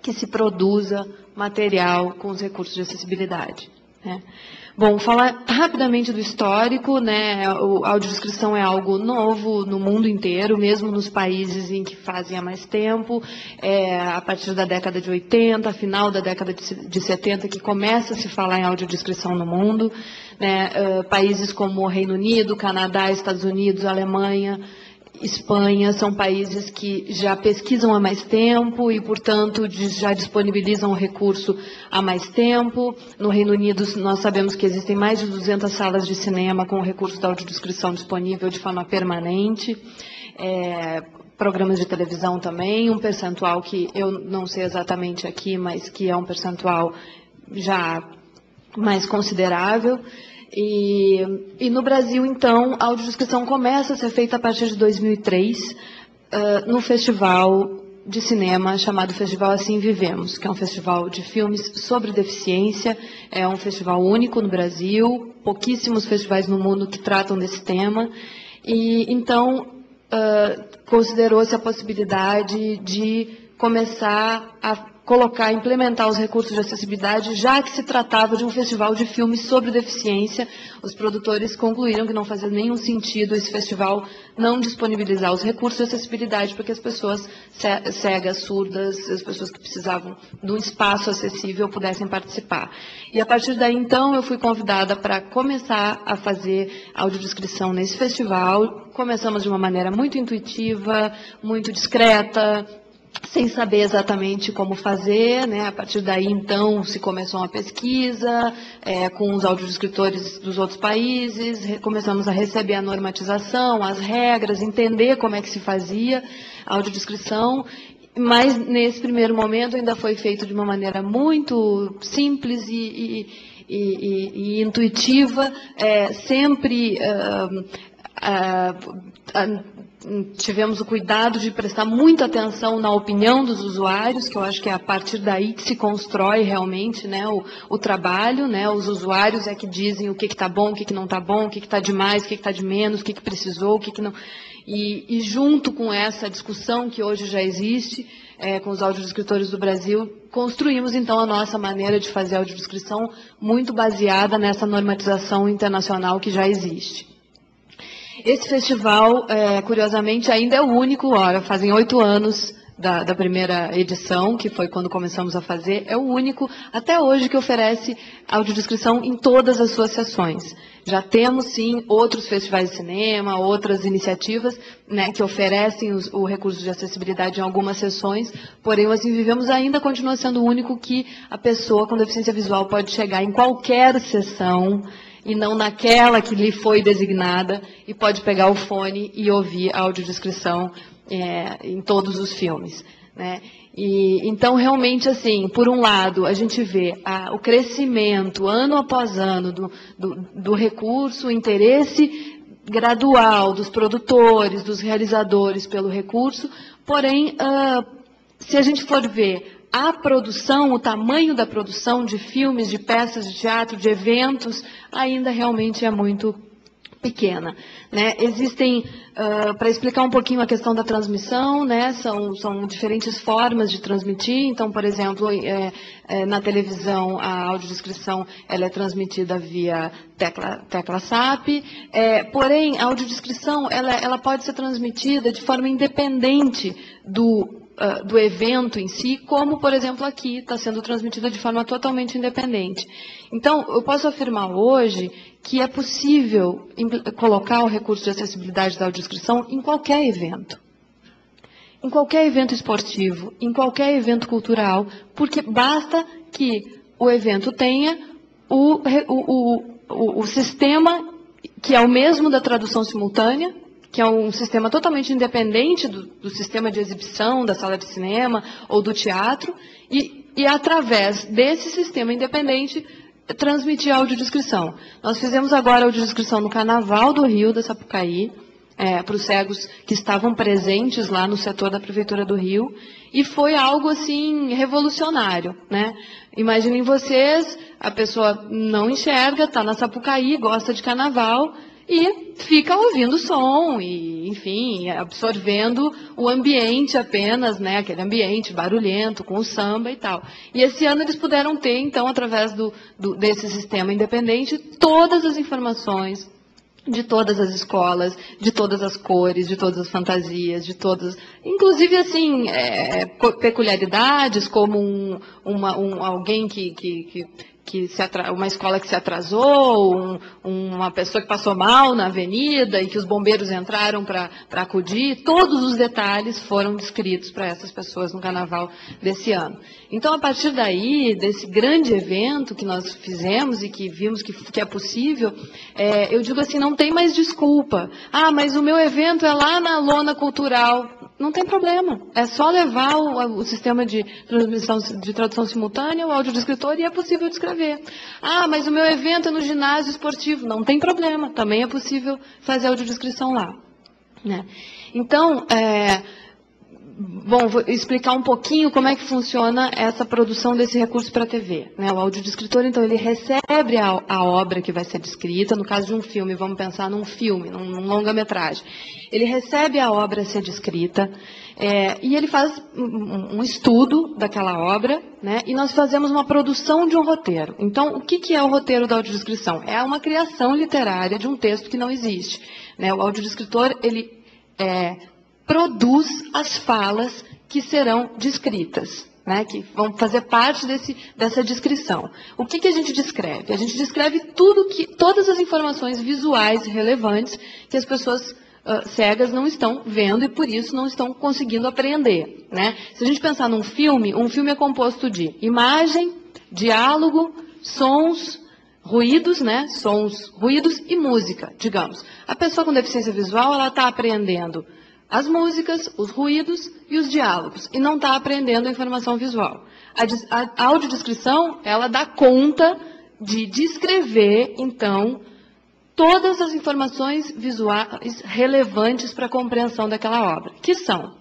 que se produza material com os recursos de acessibilidade. Né? Bom, falar rapidamente do histórico, né? A audiodescrição é algo novo no mundo inteiro, mesmo nos países em que fazem há mais tempo. É, a partir da década de 80, final da década de 70, que começa a se falar em audiodescrição no mundo. Né? Uh, países como o Reino Unido, Canadá, Estados Unidos, Alemanha, Espanha são países que já pesquisam há mais tempo e, portanto, já disponibilizam o recurso há mais tempo. No Reino Unido, nós sabemos que existem mais de 200 salas de cinema com o recurso da audiodescrição disponível de forma permanente. é, programas de televisão também, um percentual que eu não sei exatamente aqui, mas que é um percentual já mais considerável. E, e no Brasil, então, a audiodescrição começa a ser feita a partir de 2003, uh, no festival de cinema chamado Festival Assim Vivemos, que é um festival de filmes sobre deficiência, é um festival único no Brasil, pouquíssimos festivais no mundo que tratam desse tema, e então uh, considerou-se a possibilidade de começar a colocar, implementar os recursos de acessibilidade, já que se tratava de um festival de filmes sobre deficiência. Os produtores concluíram que não fazia nenhum sentido esse festival não disponibilizar os recursos de acessibilidade para que as pessoas cegas, surdas, as pessoas que precisavam de um espaço acessível pudessem participar. E a partir daí, então, eu fui convidada para começar a fazer audiodescrição nesse festival. Começamos de uma maneira muito intuitiva, muito discreta, sem saber exatamente como fazer, né? A partir daí, então, se começou uma pesquisa é, com os audiodescritores dos outros países, começamos a receber a normatização, as regras, entender como é que se fazia a audiodescrição, mas nesse primeiro momento ainda foi feito de uma maneira muito simples e, e, e, e intuitiva, é, sempre uh, uh, tivemos o cuidado de prestar muita atenção na opinião dos usuários, que eu acho que é a partir daí que se constrói realmente né, o, o trabalho. Né, os usuários é que dizem o que está bom, o que, que não está bom, o que está demais, o que está de menos, o que, que precisou, o que, que não. E, e, junto com essa discussão que hoje já existe, é, com os audiodescritores do Brasil, construímos então a nossa maneira de fazer audiodescrição muito baseada nessa normatização internacional que já existe. Esse festival, é, curiosamente, ainda é o único, ora, fazem oito anos da, da, primeira edição, que foi quando começamos a fazer, é o único até hoje que oferece audiodescrição em todas as suas sessões. Já temos, sim, outros festivais de cinema, outras iniciativas né, que oferecem os, o recurso de acessibilidade em algumas sessões, porém Assim Vivemos ainda continua sendo o único que a pessoa com deficiência visual pode chegar em qualquer sessão e não naquela que lhe foi designada e pode pegar o fone e ouvir a audiodescrição é, em todos os filmes. Né? E, então, realmente, assim, por um lado, a gente vê a, o crescimento, ano após ano, do, do, do recurso, o interesse gradual dos produtores, dos realizadores pelo recurso, porém, uh, se a gente for ver a produção, o tamanho da produção de filmes, de peças de teatro, de eventos, ainda realmente é muito pequena. Né? Existem, uh, para explicar um pouquinho a questão da transmissão, né? são, são diferentes formas de transmitir. Então, por exemplo, é, é, na televisão, a audiodescrição ela é transmitida via tecla, tecla SAP, é, porém, a audiodescrição ela, ela pode ser transmitida de forma independente do uh, do evento em si, como, por exemplo, aqui está sendo transmitida de forma totalmente independente. Então, eu posso afirmar hoje que é possível colocar o recurso de acessibilidade da audiodescrição em qualquer evento. Em qualquer evento esportivo, em qualquer evento cultural, porque basta que o evento tenha o, o, o, o sistema que é o mesmo da tradução simultânea, que é um sistema totalmente independente do, do, sistema de exibição, da sala de cinema ou do teatro, e, e através desse sistema independente transmitir audiodescrição. Nós fizemos agora audiodescrição no Carnaval do Rio, da Sapucaí, é, para os cegos que estavam presentes lá no setor da Prefeitura do Rio, e foi algo assim revolucionário. Né? Imaginem vocês, a pessoa não enxerga, está na Sapucaí, gosta de carnaval, e fica ouvindo som e, enfim, absorvendo o ambiente apenas, né, aquele ambiente barulhento com o samba e tal. E esse ano eles puderam ter, então, através do, do, desse sistema independente, todas as informações de todas as escolas, de todas as cores, de todas as fantasias, de todas, inclusive assim é, peculiaridades como um, uma, um, alguém que, que, que que se uma escola que se atrasou, um, uma pessoa que passou mal na avenida e que os bombeiros entraram para acudir, todos os detalhes foram descritos para essas pessoas no carnaval desse ano. Então, a partir daí, desse grande evento que nós fizemos e que vimos que, que é possível, é, eu digo assim, não tem mais desculpa. Ah, mas o meu evento é lá na lona cultural. Não tem problema. É só levar o, o sistema de transmissão de tradução simultânea, o áudio escritor e é possível descrever. Ah, mas o meu evento é no ginásio esportivo. Não tem problema. Também é possível fazer audiodescrição lá. Né? Então, é, Bom, vou explicar um pouquinho como é que funciona essa produção desse recurso para a TV. Né? O audiodescritor, então, ele recebe a, a, obra que vai ser descrita, no caso de um filme, vamos pensar num filme, num, num longa-metragem. Ele recebe a obra a ser descrita é, e ele faz um, um, estudo daquela obra, né? e nós fazemos uma produção de um roteiro. Então, o que, que é o roteiro da audiodescrição? É uma criação literária de um texto que não existe. Né? O audiodescritor, ele é, produz as falas que serão descritas, né, que vão fazer parte desse, dessa descrição. O que, que a gente descreve? A gente descreve tudo que, todas as informações visuais relevantes que as pessoas uh, cegas não estão vendo e por isso não estão conseguindo apreender. Né? Se a gente pensar num filme, um filme é composto de imagem, diálogo, sons, ruídos, né? Sons, ruídos e música, digamos. A pessoa com deficiência visual, ela está aprendendo as músicas, os ruídos e os diálogos, e não está aprendendo a informação visual. A, a, audiodescrição, ela dá conta de descrever, então, todas as informações visuais relevantes para a compreensão daquela obra, que são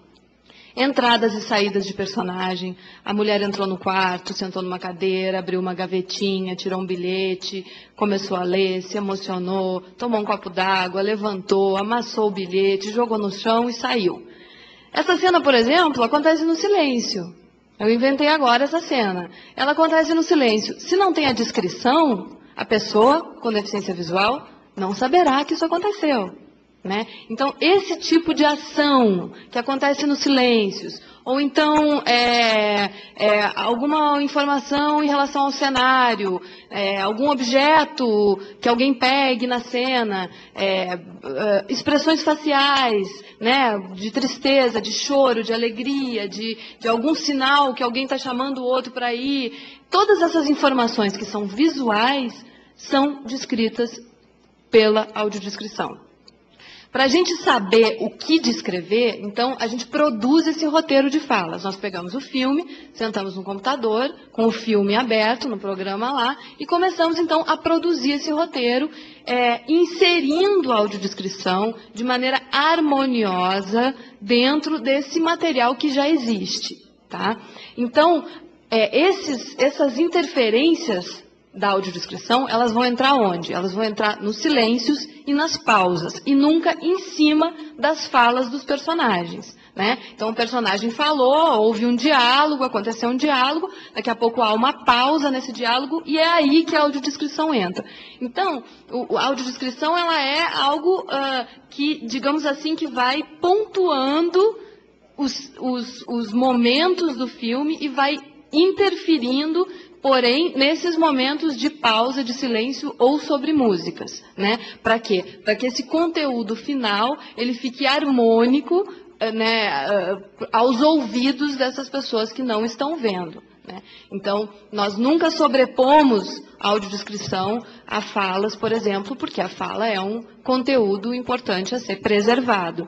Entradas e saídas de personagem. A mulher entrou no quarto, sentou numa cadeira, abriu uma gavetinha, tirou um bilhete, começou a ler, se emocionou, tomou um copo d'água, levantou, amassou o bilhete, jogou no chão e saiu. Essa cena, por exemplo, acontece no silêncio. Eu inventei agora essa cena. Ela acontece no silêncio. Se não tem a descrição, a pessoa com deficiência visual não saberá que isso aconteceu. Né? Então, esse tipo de ação que acontece nos silêncios, ou então é, é, alguma informação em relação ao cenário, é, algum objeto que alguém pegue na cena, é, é, expressões faciais, né, de tristeza, de choro, de alegria, de, de algum sinal que alguém está chamando o outro para ir. Todas essas informações que são visuais são descritas pela audiodescrição. Para a gente saber o que descrever, então a gente produz esse roteiro de falas. Nós pegamos o filme, sentamos no computador, com o filme aberto no programa lá, e começamos então a produzir esse roteiro, é, inserindo a audiodescrição de maneira harmoniosa dentro desse material que já existe. Tá? Então, é, esses, essas interferências da audiodescrição, elas vão entrar onde? Elas vão entrar nos silêncios e nas pausas, e nunca em cima das falas dos personagens. Né? Então o personagem falou, houve um diálogo, aconteceu um diálogo, daqui a pouco há uma pausa nesse diálogo e é aí que a audiodescrição entra. Então, o, a audiodescrição ela é algo uh, que, digamos assim, que vai pontuando os, os, os momentos do filme e vai interferindo porém nesses momentos de pausa, de silêncio ou sobre músicas, né? Para quê? Para que esse conteúdo final ele fique harmônico, eh, né, eh, aos ouvidos dessas pessoas que não estão vendo. Né? Então, nós nunca sobrepomos audiodescrição a falas, por exemplo, porque a fala é um conteúdo importante a ser preservado.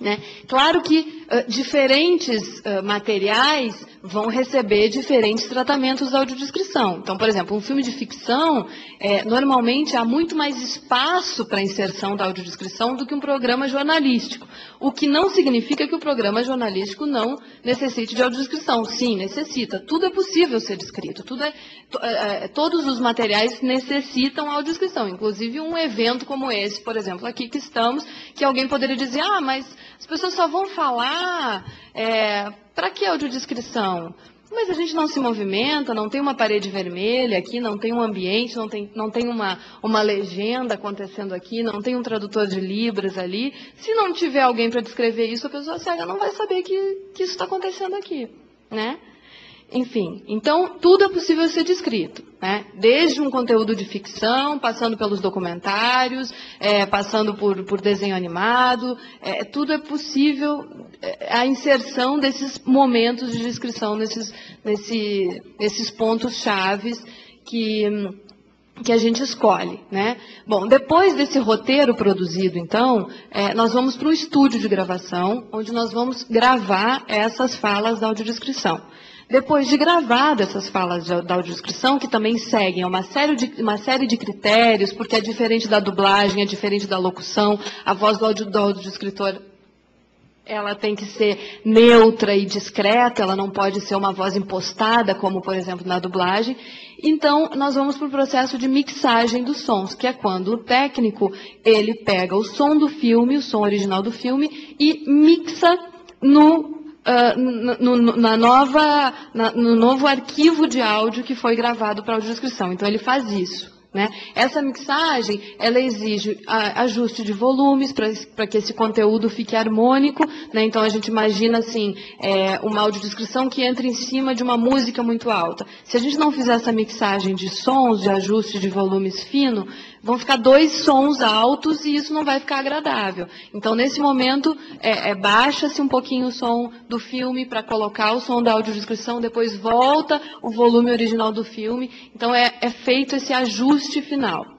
Né? Claro que uh, diferentes uh, materiais vão receber diferentes tratamentos de audiodescrição. Então, por exemplo, um filme de ficção, é, normalmente há muito mais espaço para inserção da audiodescrição do que um programa jornalístico. O que não significa que o programa jornalístico não necessite de audiodescrição. Sim, necessita. Tudo é possível ser descrito. Tudo é, todos os materiais necessitam audiodescrição. Inclusive um evento como esse, por exemplo, aqui que estamos, que alguém poderia dizer, ah, mas as pessoas só vão falar é, para que audiodescrição? Mas a gente não se movimenta, não tem uma parede vermelha aqui, não tem um ambiente, não tem, não tem uma, uma legenda acontecendo aqui, não tem um tradutor de libras ali. Se não tiver alguém para descrever isso, a pessoa cega não vai saber que, que isso está acontecendo aqui. Né? Enfim, então tudo é possível ser descrito, né? Desde um conteúdo de ficção, passando pelos documentários, é, passando por, por, desenho animado, é, tudo é possível é, a inserção desses momentos de descrição nesses, nesse, nesses pontos chaves que que a gente escolhe, né? Bom, depois desse roteiro produzido, então, é, nós vamos para o estúdio de gravação, onde nós vamos gravar essas falas da audiodescrição. Depois de gravar essas falas da audiodescrição, que também seguem uma série, de, uma série de critérios, porque é diferente da dublagem, é diferente da locução, a voz do, audio, do audiodescritor ela tem que ser neutra e discreta, ela não pode ser uma voz impostada, como, por exemplo, na dublagem. Então, nós vamos para o processo de mixagem dos sons, que é quando o técnico, ele pega o som do filme, o som original do filme, e mixa no uh, no, na nova, na, no novo arquivo de áudio que foi gravado para audiodescrição. Então, ele faz isso. Né? Essa mixagem, ela exige ajuste de volumes para que esse conteúdo fique harmônico. Né? Então, a gente imagina assim, é, uma audiodescrição que entra em cima de uma música muito alta. Se a gente não fizer essa mixagem de sons, de ajuste de volumes fino, vão ficar dois sons altos e isso não vai ficar agradável. Então, nesse momento, é, é baixa-se um pouquinho o som do filme para colocar o som da audiodescrição, depois volta o volume original do filme. Então, é, é feito esse ajuste final.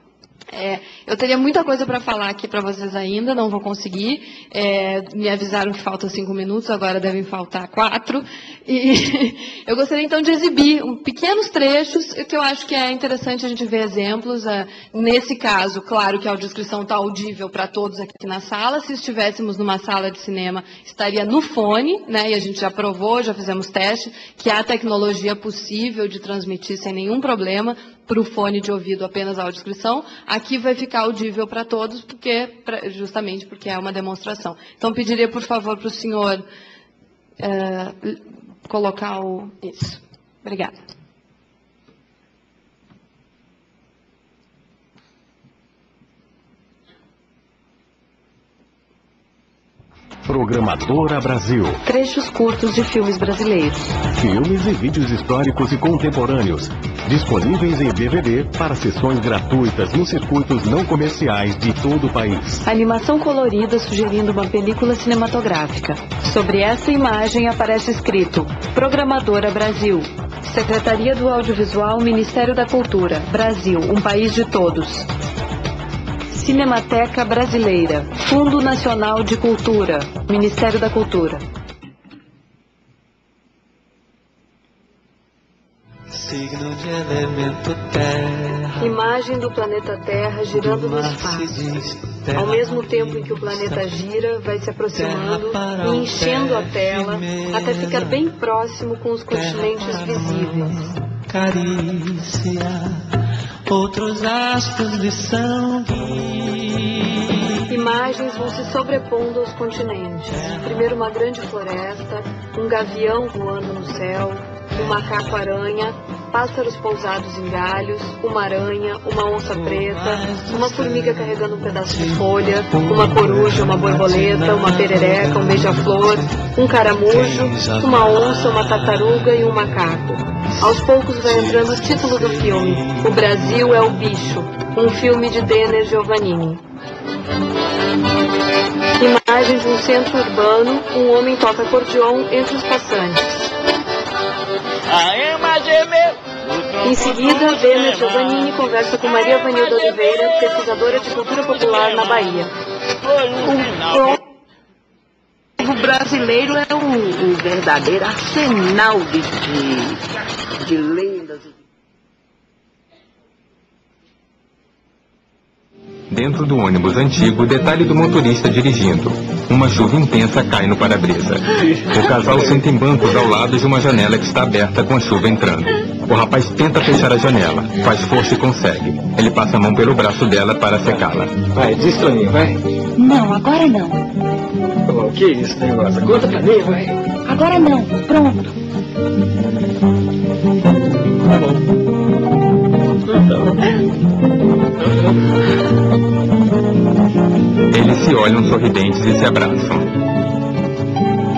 É, eu teria muita coisa para falar aqui para vocês ainda, não vou conseguir. É, me avisaram que faltam cinco minutos, agora devem faltar quatro. E [laughs] eu gostaria então de exibir pequenos trechos que eu acho que é interessante a gente ver exemplos. É, nesse caso, claro que a audiodescrição está audível para todos aqui na sala. Se estivéssemos numa sala de cinema, estaria no fone, né? E a gente já provou, já fizemos teste, que há tecnologia possível de transmitir sem nenhum problema para o fone de ouvido apenas a audiodescrição. Aqui vai ficar audível para todos, porque, justamente porque é uma demonstração. Então, pediria, por favor, para o senhor é, colocar o... Isso. Obrigada. Programadora Brasil. Trechos curtos de filmes brasileiros. Filmes e vídeos históricos e contemporâneos. Disponíveis em DVD para sessões gratuitas nos circuitos não comerciais de todo o país. Animação colorida sugerindo uma película cinematográfica. Sobre essa imagem aparece escrito Programadora Brasil. Secretaria do Audiovisual, Ministério da Cultura. Brasil, um país de todos. Cinemateca Brasileira, Fundo Nacional de Cultura, Ministério da Cultura. Signo de elemento Terra. Imagem do planeta Terra girando no espaço. Ao mesmo tempo em que o planeta gira, vai se aproximando e enchendo a tela até ficar bem próximo com os continentes visíveis. Carícia outros astros lhe são Imagens vão se sobrepondo aos continentes. Primeiro uma grande floresta, um gavião voando no céu, um macaco-aranha, pássaros pousados em galhos, uma aranha, uma onça preta, uma formiga carregando um pedaço de folha, uma coruja, uma borboleta, uma perereca, um beija-flor, um caramujo, uma onça, uma tartaruga e um macaco. Aos poucos vai entrando o título do filme, O Brasil é o Bicho, um filme de Denner Giovannini. Imagem de um centro urbano, um homem toca acordeon entre os passantes. Em seguida, Bena Giovannini conversa com Maria Vanilda Oliveira, pesquisadora de cultura popular na Bahia. O povo brasileiro é um, um verdadeiro arsenal de, de, de lendas Dentro do ônibus antigo, detalhe do motorista dirigindo. Uma chuva intensa cai no para-brisa. O casal senta em bancos ao lado de uma janela que está aberta com a chuva entrando. O rapaz tenta fechar a janela, faz força e consegue. Ele passa a mão pelo braço dela para secá-la. Vai, diz Toninho, vai. Não, agora não. Oh, o que é isso, negócio? Conta pra mim, vai. Agora não, pronto. Tá bom. Eles se olham sorridentes e se abraçam.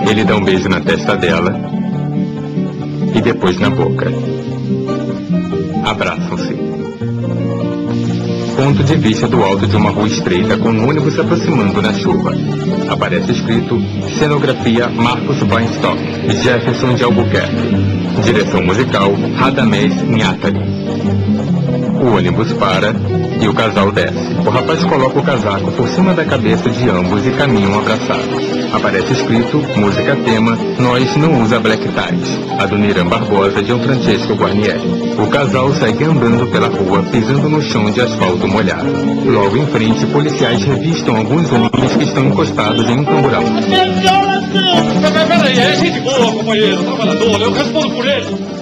Ele dá um beijo na testa dela e depois na boca. Abraçam-se. Ponto de vista do alto de uma rua estreita com um ônibus se aproximando na chuva. Aparece escrito Cenografia Marcos Weinstock e Jefferson de Albuquerque. Direção musical Radamés Nhatari. O ônibus para e o casal desce. O rapaz coloca o casaco por cima da cabeça de ambos e caminham abraçados. Aparece escrito, música tema, Nós não usa black ties. A do Niran Barbosa de Francesco Guarnieri. O casal segue andando pela rua, pisando no chão de asfalto molhado. Logo em frente, policiais revistam alguns homens que estão encostados em um camburão. Peraí, é gente boa, companheiro, trabalhador, eu respondo por ele.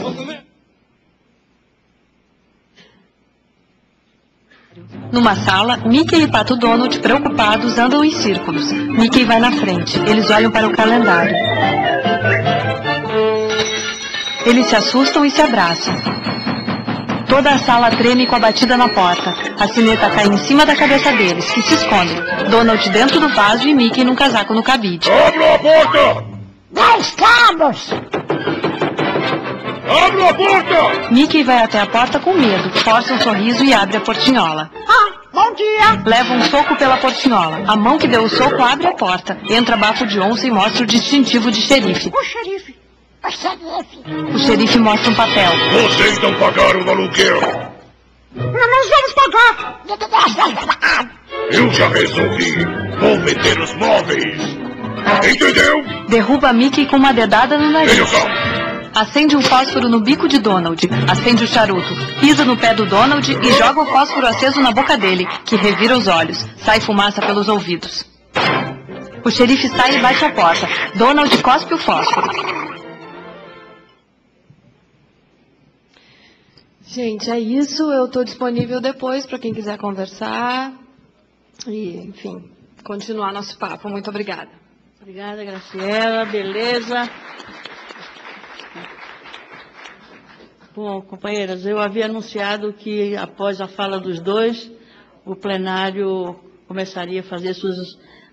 Numa sala, Mickey e Pato Donald, preocupados, andam em círculos. Mickey vai na frente. Eles olham para o calendário. Eles se assustam e se abraçam. Toda a sala treme com a batida na porta. A sineta cai em cima da cabeça deles, que se escondem. Donald dentro do vaso e Mickey num casaco no cabide. Abra a porta! Nós cabos! Abra a porta! Mickey vai até a porta com medo, força um sorriso e abre a portinhola. Ah, bom dia! Leva um soco pela portinhola. A mão que deu o soco abre a porta. Entra bafo de onça e mostra o distintivo de xerife. O xerife! O xerife! O xerife mostra um papel. Vocês não pagaram o aluguel! Nós vamos pagar! Eu já resolvi! Vou vender os móveis! Entendeu? Derruba Mickey com uma dedada no nariz. Tenha calma! Acende um fósforo no bico de Donald. Acende o charuto. Pisa no pé do Donald e joga o fósforo aceso na boca dele, que revira os olhos. Sai fumaça pelos ouvidos. O xerife sai e bate a porta. Donald cospe o fósforo. Gente, é isso. Eu estou disponível depois para quem quiser conversar. E, enfim, continuar nosso papo. Muito obrigada. Obrigada, Graciela. Beleza. Bom, companheiras, eu havia anunciado que após a fala dos dois, o plenário começaria a fazer suas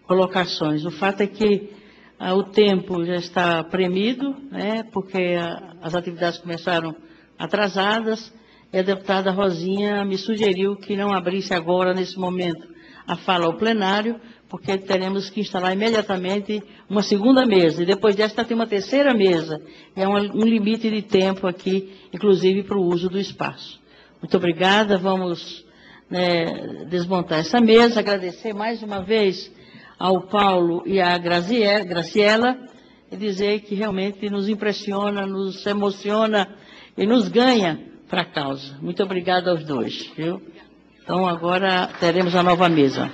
colocações. O fato é que ah, o tempo já está premido, né, porque ah, as atividades começaram atrasadas, e a deputada Rosinha me sugeriu que não abrisse agora, nesse momento, a fala ao plenário, porque teremos que instalar imediatamente uma segunda mesa. E depois desta tem uma terceira mesa. É um, limite de tempo aqui, inclusive para o uso do espaço. Muito obrigada. Vamos né, desmontar essa mesa. Agradecer mais uma vez ao Paulo e à Graciela e dizer que realmente nos impressiona, nos emociona e nos ganha para a causa. Muito obrigada aos dois. Viu? Então agora teremos a nova mesa.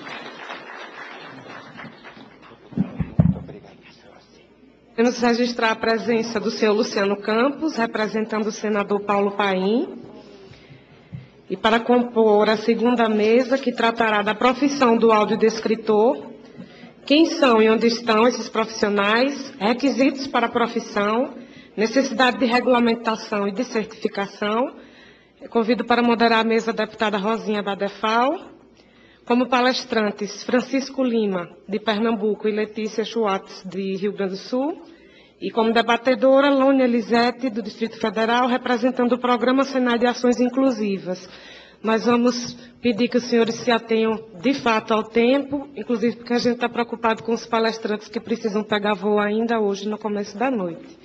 Queremos registrar a presença do senhor Luciano Campos, representando o senador Paulo Paim. E para compor a segunda mesa, que tratará da profissão do audiodescritor, quem são e onde estão esses profissionais, requisitos para a profissão, necessidade de regulamentação e de certificação. Eu convido para moderar a mesa a deputada Rosinha da DEFAL, como palestrantes, Francisco Lima, de Pernambuco, e Letícia Schwartz, de Rio Grande do Sul. E como debatedora, Lônia Elisete, do Distrito Federal, representando o Programa Senai de Ações Inclusivas. Nós vamos pedir que os senhores se atenham de fato ao tempo, inclusive porque a gente está preocupado com os palestrantes que precisam pegar voo ainda hoje, no começo da noite.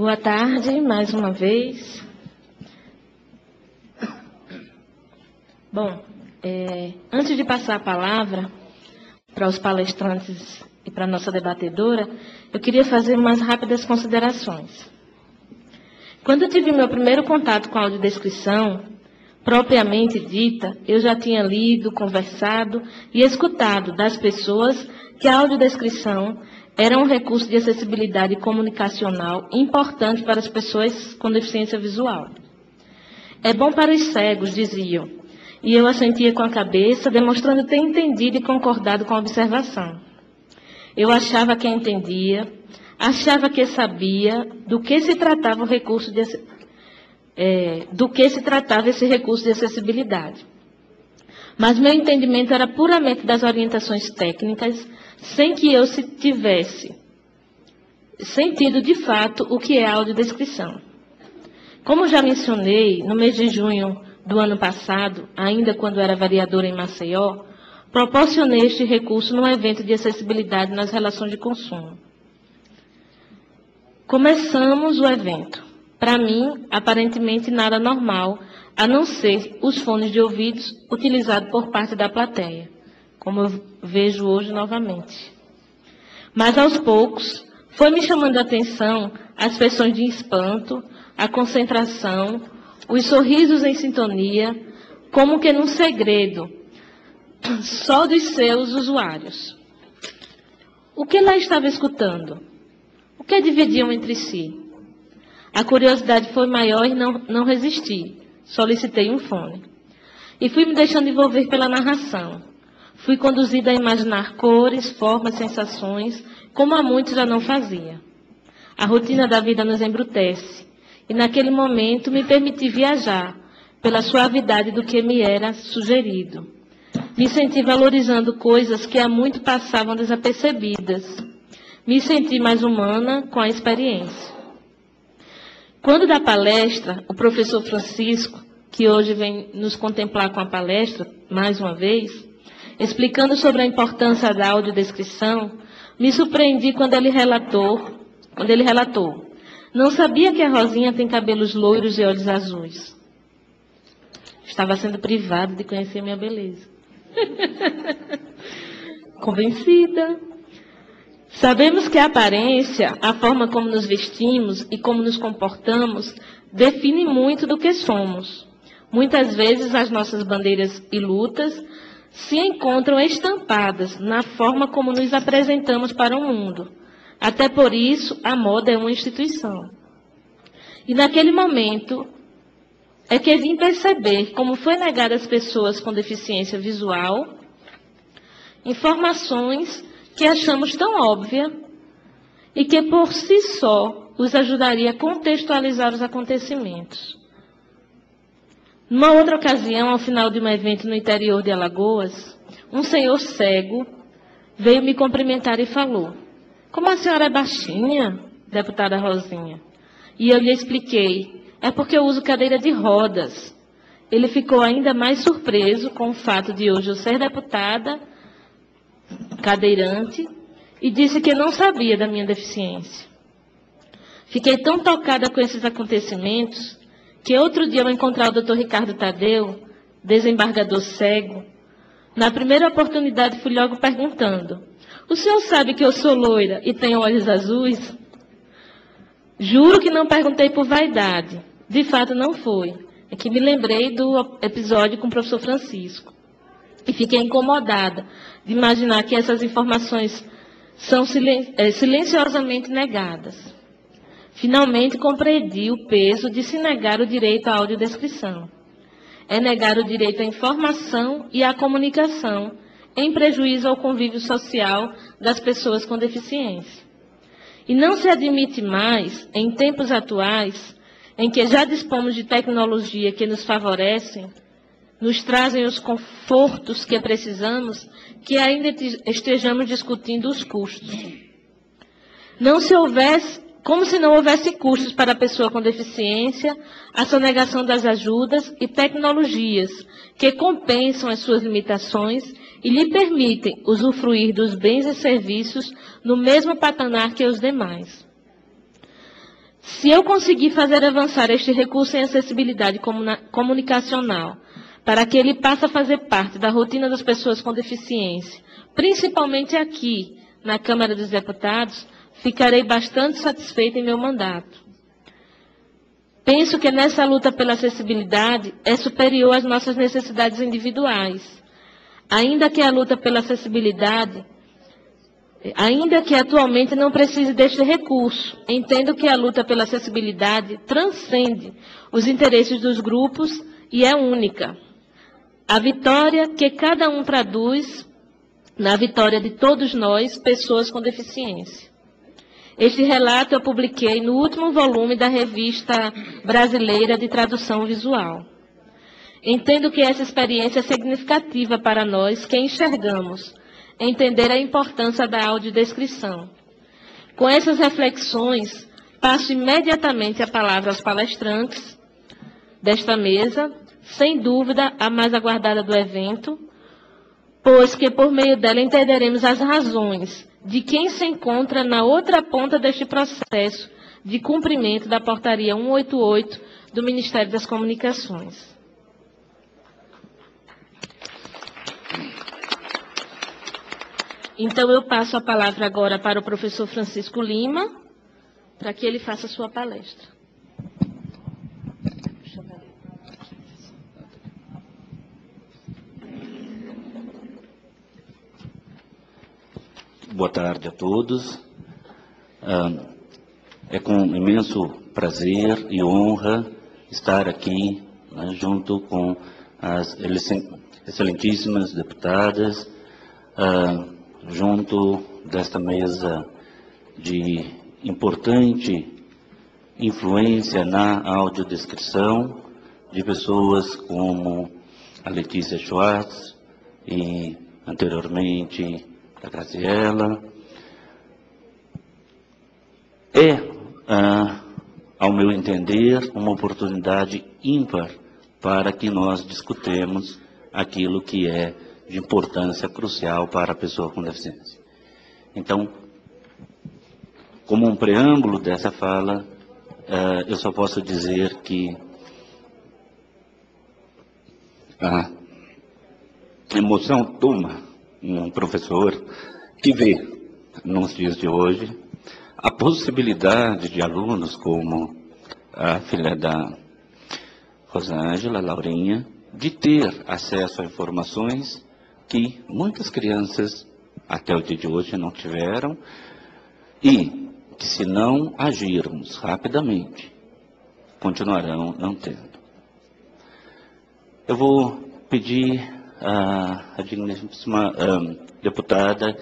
Boa tarde, mais uma vez. Bom, é, antes de passar a palavra para os palestrantes e para a nossa debatedora, eu queria fazer umas rápidas considerações. Quando eu tive meu primeiro contato com a audiodescrição, propriamente dita, eu já tinha lido, conversado e escutado das pessoas que a audiodescrição era um recurso de acessibilidade comunicacional importante para as pessoas com deficiência visual. É bom para os cegos, diziam, e eu assentia com a cabeça, demonstrando ter entendido e concordado com a observação. Eu achava que entendia, achava que sabia do que se tratava o recurso de, é, do que se tratava esse recurso de acessibilidade. Mas meu entendimento era puramente das orientações técnicas sem que eu se tivesse sentido de fato o que é audiodescrição. Como já mencionei, no mês de junho do ano passado, ainda quando era vereadora em Maceió, proporcionei este recurso num evento de acessibilidade nas relações de consumo. Começamos o evento. Para mim, aparentemente nada normal, a não ser os fones de ouvidos utilizados por parte da plateia como eu vejo hoje novamente. Mas aos poucos, foi me chamando a atenção as expressões de espanto, a concentração, os sorrisos em sintonia, como que num segredo, só dos seus usuários. O que lá estava escutando? O que dividiam entre si? A curiosidade foi maior e não, não resisti. Solicitei um fone. E fui me deixando envolver pela narração. Fui conduzida a imaginar cores, formas, sensações, como há muito já não fazia. A rotina da vida nos embrutece, e naquele momento me permiti viajar pela suavidade do que me era sugerido. Me senti valorizando coisas que há muito passavam desapercebidas. Me senti mais humana com a experiência. Quando da palestra, o professor Francisco, que hoje vem nos contemplar com a palestra, mais uma vez, explicando sobre a importância da audiodescrição, me surpreendi quando ele relatou, quando ele relatou. Não sabia que a Rosinha tem cabelos loiros e olhos azuis. Estava sendo privado de conhecer minha beleza. [laughs] Convencida. Sabemos que a aparência, a forma como nos vestimos e como nos comportamos, define muito do que somos. Muitas vezes as nossas bandeiras e lutas se encontram estampadas na forma como nos apresentamos para o mundo. Até por isso, a moda é uma instituição. E naquele momento, é que vim perceber como foi negada às pessoas com deficiência visual informações que achamos tão óbvias e que por si só os ajudaria a contextualizar os acontecimentos. Numa outra ocasião, ao final de um evento no interior de Alagoas, um senhor cego veio me cumprimentar e falou: Como a senhora é baixinha, deputada Rosinha? E eu lhe expliquei: É porque eu uso cadeira de rodas. Ele ficou ainda mais surpreso com o fato de hoje eu ser deputada, cadeirante, e disse que não sabia da minha deficiência. Fiquei tão tocada com esses acontecimentos que outro dia eu encontrar o doutor Ricardo Tadeu, desembargador cego. Na primeira oportunidade fui logo perguntando: O senhor sabe que eu sou loira e tenho olhos azuis? Juro que não perguntei por vaidade. De fato, não foi. É que me lembrei do episódio com o professor Francisco. E fiquei incomodada de imaginar que essas informações são silen é, silenciosamente negadas. Finalmente compreendi o peso de se negar o direito à audiodescrição. É negar o direito à informação e à comunicação, em prejuízo ao convívio social das pessoas com deficiência. E não se admite mais, em tempos atuais, em que já dispomos de tecnologia que nos favorecem, nos trazem os confortos que precisamos, que ainda estejamos discutindo os custos. Não se houvesse como se não houvesse custos para a pessoa com deficiência, a sonegação das ajudas e tecnologias que compensam as suas limitações e lhe permitem usufruir dos bens e serviços no mesmo patamar que os demais. Se eu conseguir fazer avançar este recurso em acessibilidade comunicacional para que ele passe a fazer parte da rotina das pessoas com deficiência, principalmente aqui, na Câmara dos Deputados, ficarei bastante satisfeita em meu mandato. Penso que nessa luta pela acessibilidade é superior às nossas necessidades individuais. Ainda que a luta pela acessibilidade, ainda que atualmente não precise deste recurso, entendo que a luta pela acessibilidade transcende os interesses dos grupos e é única. A vitória que cada um traduz na vitória de todos nós, pessoas com deficiência. Este relato eu publiquei no último volume da revista brasileira de tradução visual. Entendo que essa experiência é significativa para nós que enxergamos, entender a importância da audiodescrição. Com essas reflexões, passo imediatamente a palavra aos palestrantes desta mesa, sem dúvida a mais aguardada do evento, pois que por meio dela entenderemos as razões de quem se encontra na outra ponta deste processo de cumprimento da portaria 188 do Ministério das Comunicações. Então, eu passo a palavra agora para o professor Francisco Lima, para que ele faça a sua palestra. Boa tarde a todos. É com imenso prazer e honra estar aqui né, junto com as excelentíssimas deputadas, junto desta mesa de importante influência na audiodescrição de pessoas como a Letícia Schwartz e anteriormente da Graziella, é, ah, ao meu entender, uma oportunidade ímpar para que nós discutemos aquilo que é de importância crucial para a pessoa com deficiência. Então, como um preâmbulo dessa fala, ah, eu só posso dizer que a emoção toma um professor que vê, nos dias de hoje, a possibilidade de alunos como a filha da Rosângela, Laurinha, de ter acesso a informações que muitas crianças até o dia de hoje não tiveram e que se não agirmos rapidamente, continuarão não tendo. Eu vou pedir a digníssima deputada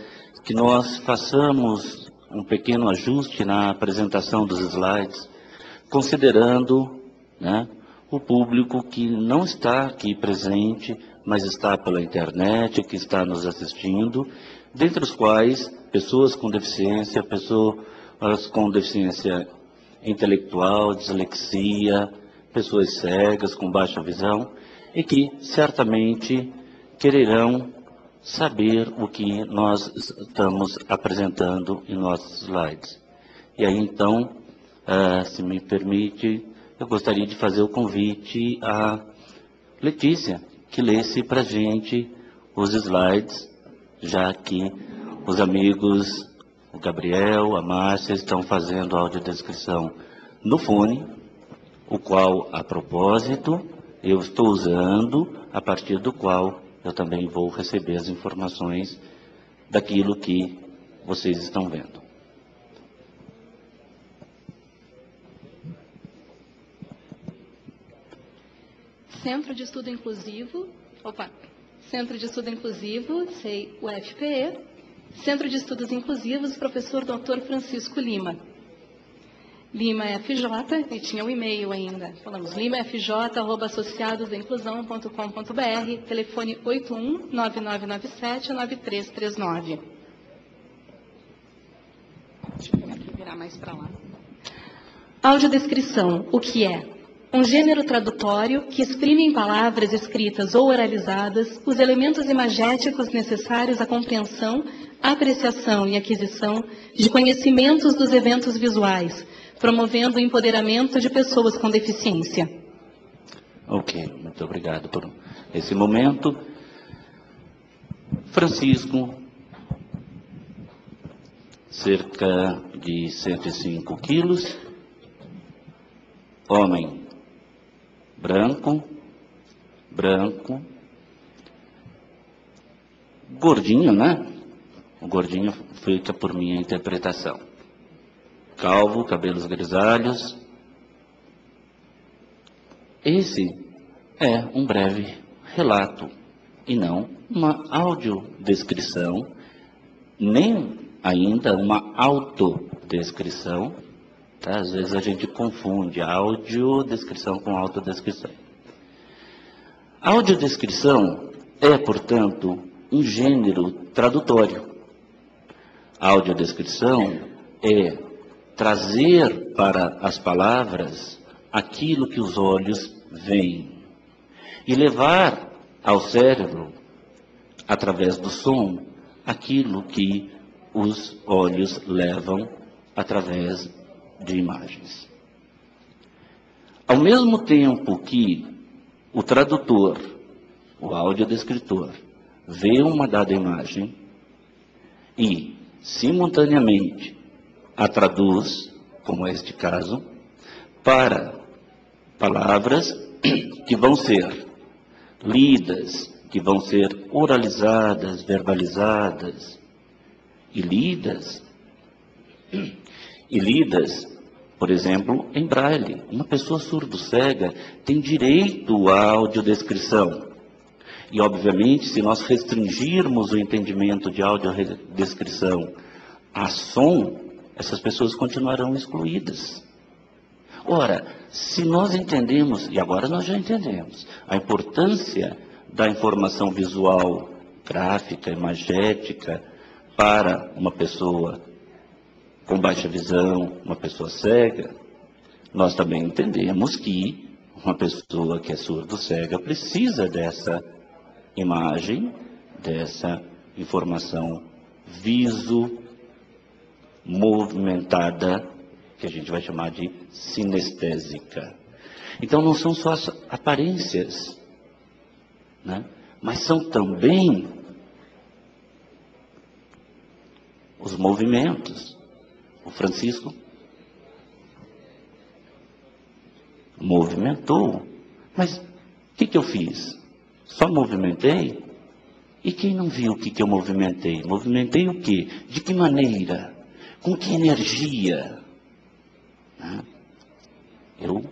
que nós façamos um pequeno ajuste na apresentação dos slides, considerando né, o público que não está aqui presente, mas está pela internet, que está nos assistindo, dentre os quais pessoas com deficiência, pessoas com deficiência intelectual, dislexia, pessoas cegas com baixa visão, e que certamente quererão saber o que nós estamos apresentando em nossos slides. E aí, então, uh, se me permite, eu gostaria de fazer o convite à Letícia, que lesse para a gente os slides, já que os amigos, o Gabriel, a Márcia, estão fazendo a audiodescrição no fone, o qual, a propósito, eu estou usando, a partir do qual eu também vou receber as informações daquilo que vocês estão vendo. Centro de Estudo Inclusivo, opa, Centro de Estudo Inclusivo, sei o FPE, Centro de Estudos Inclusivos, professor Dr. Francisco Lima. Lima FJ, e tinha o um e-mail ainda. Falamos limafj, arroba associadosdainclusão.com.br, telefone 81-9997-9339. Deixa eu virar mais para lá. Audiodescrição, o que é? Um gênero tradutório que exprime em palavras escritas ou oralizadas os elementos imagéticos necessários à compreensão, apreciação e aquisição de conhecimentos dos eventos visuais, promovendo o empoderamento de pessoas com deficiência. Ok, muito obrigado por esse momento. Francisco, cerca de 105 quilos, homem branco, branco, gordinho, né? O gordinho fica por minha interpretação. Calvo, cabelos grisalhos. Esse é um breve relato e não uma audiodescrição, nem ainda uma autodescrição. Tá? Às vezes a gente confunde audiodescrição com autodescrição. Audiodescrição é, portanto, um gênero tradutório. A audiodescrição é trazer para as palavras aquilo que os olhos veem e levar ao cérebro, através do som, aquilo que os olhos levam através de imagens. Ao mesmo tempo que o tradutor, o audiodescritor, vê uma dada imagem e, simultaneamente, a traduz, como é este caso, para palavras que vão ser lidas, que vão ser oralizadas, verbalizadas e lidas, e lidas, por exemplo, em braille. Uma pessoa surdo-cega tem direito à audiodescrição. E, obviamente, se nós restringirmos o entendimento de audiodescrição a som, essas pessoas continuarão excluídas. Ora, se nós entendemos, e agora nós já entendemos, a importância da informação visual, gráfica, imagética, para uma pessoa com baixa visão, uma pessoa cega, nós também entendemos que uma pessoa que é surdo-cega precisa dessa imagem, dessa informação viso movimentada, que a gente vai chamar de sinestésica. Então não são só as aparências, né? mas são também os movimentos. O Francisco movimentou, mas o que, que eu fiz? Só movimentei? E quem não viu o que, que eu movimentei? Movimentei o quê? De que maneira? Com que energia? Né? Eu,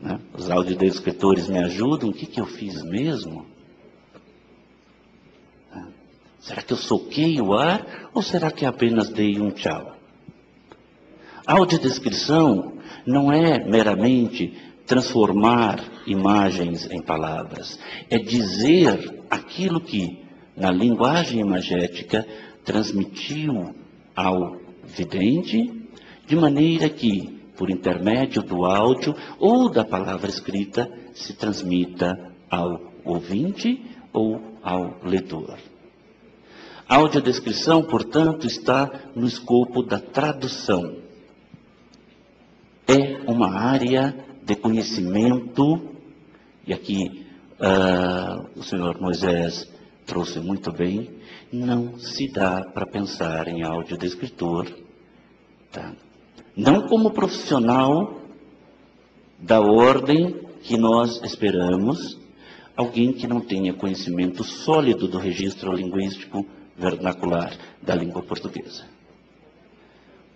né? os audiodescritores me ajudam, o que, que eu fiz mesmo? Né? Será que eu soquei o ar ou será que apenas dei um tchau? Audiodescrição não é meramente transformar imagens em palavras, é dizer aquilo que, na linguagem imagética, transmitiu ao vidente, de maneira que, por intermédio do áudio ou da palavra escrita, se transmita ao ouvinte ou ao leitor. A audiodescrição, portanto, está no escopo da tradução. É uma área de conhecimento, e aqui uh, o senhor Moisés trouxe muito bem, não se dá para pensar em audiodescritor, tá? não como profissional da ordem que nós esperamos, alguém que não tenha conhecimento sólido do registro linguístico vernacular da língua portuguesa.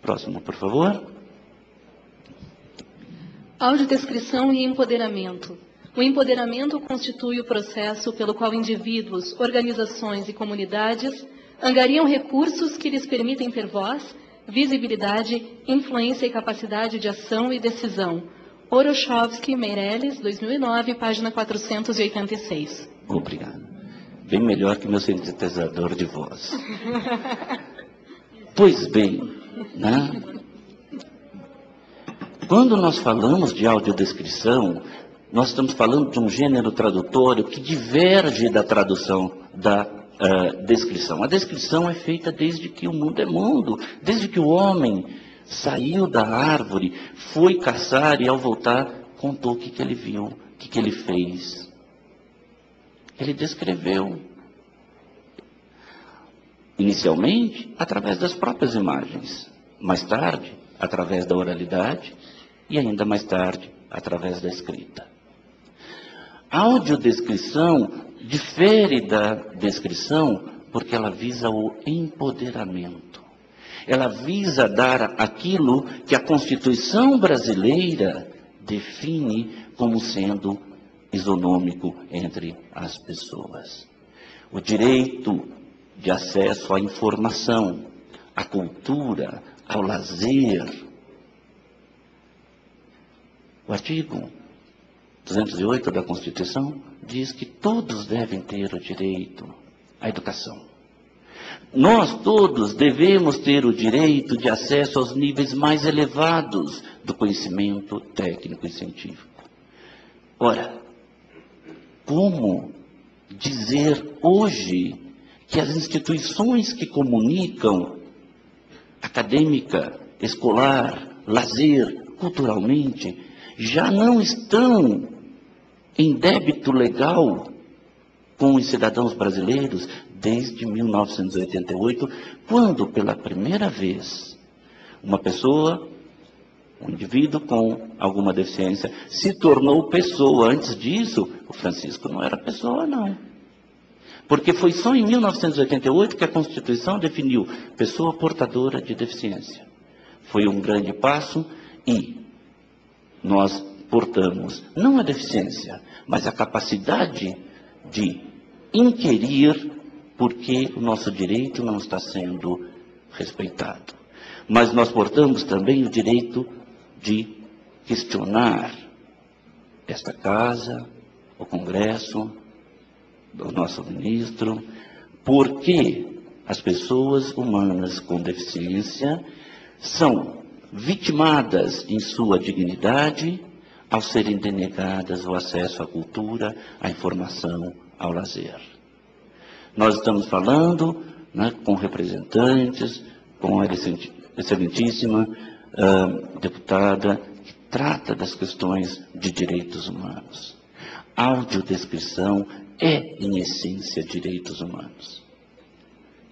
Próximo, por favor. Audiodescrição e empoderamento. O empoderamento constitui o processo pelo qual indivíduos, organizações e comunidades angariam recursos que lhes permitem ter voz, visibilidade, influência e capacidade de ação e decisão. Orochovski Meirelles, 2009, página 486. Obrigado. Bem melhor que meu sintetizador de voz. pois bem, né? Quando nós falamos de audiodescrição, nós estamos falando de um gênero tradutório que diverge da tradução da uh, descrição. A descrição é feita desde que o mundo é mundo, desde que o homem saiu da árvore, foi caçar e ao voltar contou o que, que ele viu que, que ele fez? Ele descreveu, inicialmente, através das próprias imagens, mais tarde, através da oralidade e ainda mais tarde, através da escrita. Audiodescrição difere da descrição porque ela visa o empoderamento. Ela visa dar aquilo que a Constituição brasileira define como sendo isonômico entre as pessoas. O direito de acesso à informação, à cultura, ao lazer. O artigo 208 da Constituição diz que todos devem ter o direito à educação. Nós todos devemos ter o direito de acesso aos níveis mais elevados do conhecimento técnico e científico. Ora, como dizer hoje que as instituições que comunicam acadêmica, escolar, lazer, culturalmente, já não estão em débito legal com os cidadãos brasileiros desde 1988, quando pela primeira vez uma pessoa, um indivíduo com alguma deficiência, se tornou pessoa. Antes disso, o Francisco não era pessoa, não. Porque foi só em 1988 que a Constituição definiu pessoa portadora de deficiência. Foi um grande passo e nós portamos não a deficiência, mas a capacidade de inquirir porque o nosso direito não está sendo respeitado. Mas nós portamos também o direito de questionar esta casa, o Congresso, o nosso ministro, por que as pessoas humanas com deficiência são vitimadas em sua dignidade ao serem denegadas o acesso à cultura, à informação, ao lazer. Nós estamos falando né, com representantes, com a excelentíssima uh, deputada que trata das questões de direitos humanos. Audiodescrição é, em essência, direitos humanos.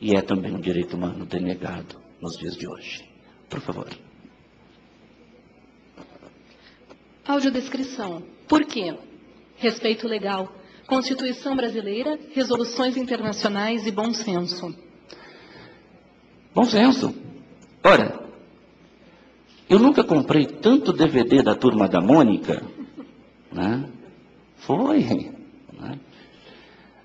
E é também um direito humano denegado nos dias de hoje. Por favor. Audiodescrição. Por quê? Respeito legal, Constituição brasileira, resoluções internacionais e bom senso. Bom senso. Ora, eu nunca comprei tanto DVD da turma da Mônica. Né? Foi. Né?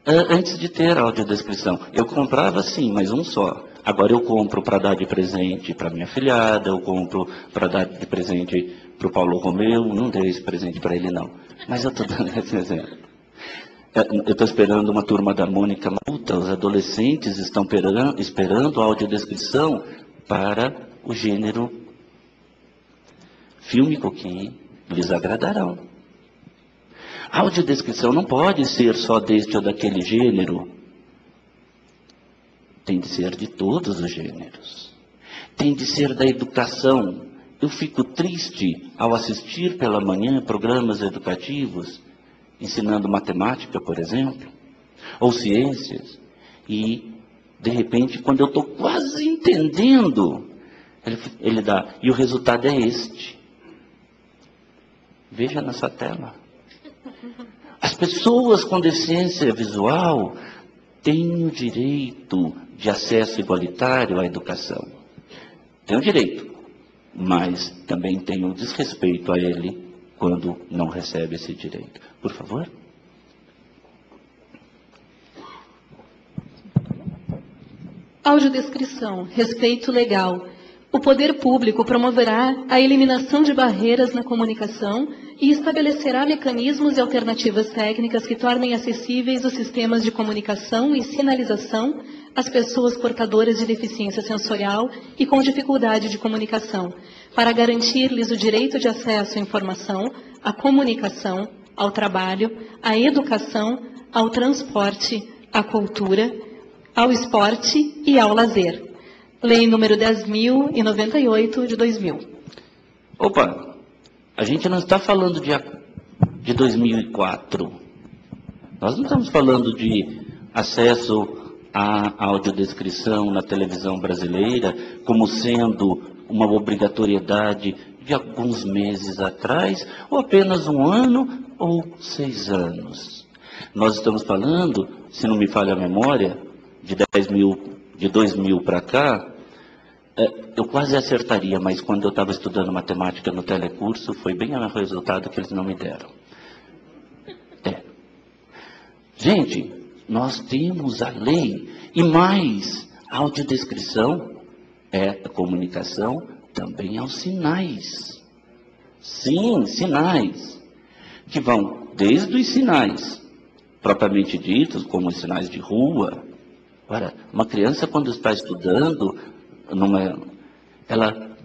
Antes de ter audiodescrição. Eu comprava sim, mas um só. Agora eu compro para dar de presente para minha filhada, eu compro para dar de presente para o Paulo Romeu, não dei esse presente para ele não. Mas eu estou [laughs] dando esse exemplo. É, eu estou esperando uma turma da Mônica Malta, os adolescentes estão esperando a audiodescrição para o gênero fílmico que lhes agradarão. A audiodescrição não pode ser só deste ou daquele gênero. Tem de ser de todos os gêneros. Tem de ser da educação, eu fico triste ao assistir pela manhã programas educativos, ensinando matemática, por exemplo, ou ciências, e, de repente, quando eu estou quase entendendo, ele, ele dá, e o resultado é este. Veja nessa tela. As pessoas com deficiência visual têm o direito de acesso igualitário à educação. Tem o direito mas também tem o desrespeito a ele quando não recebe esse direito. Por favor. Audiodescrição, respeito legal. O poder público promoverá a eliminação de barreiras na comunicação e estabelecerá mecanismos e alternativas técnicas que tornem acessíveis os sistemas de comunicação e sinalização às pessoas portadoras de deficiência sensorial e com dificuldade de comunicação, para garantir-lhes o direito de acesso à informação, à comunicação, ao trabalho, à educação, ao transporte, à cultura, ao esporte e ao lazer. Lei número 10.098 de 2000. Opa, a gente não está falando de de 2004. Nós não estamos falando de acesso à audiodescrição na televisão brasileira como sendo uma obrigatoriedade de alguns meses atrás, ou apenas um ano ou seis anos. Nós estamos falando, se não me falha a memória, de 10 mil, de 2 mil para cá, é, eu quase acertaria, mas quando eu estava estudando matemática no telecurso, foi bem o resultado que eles não me deram. É. Gente, nós temos a lei e mais, audiodescrição é comunicação também aos sinais. Sim, sinais. Que vão desde os sinais propriamente ditos, como os sinais de rua. Ora, uma criança quando está estudando, numa, ela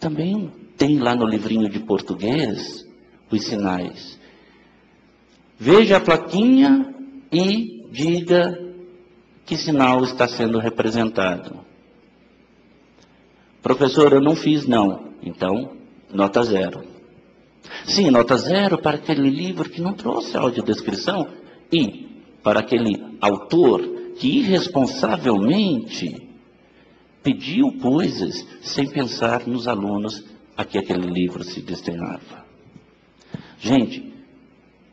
também tem lá no livrinho de português os sinais. Veja a plaquinha e diga que sinal está sendo representado. Professor, eu não fiz não. Então, nota zero. Sim, nota zero para aquele livro que não trouxe audiodescrição e para aquele autor que irresponsavelmente pediu coisas sem pensar nos alunos a que aquele livro se destinava. Gente,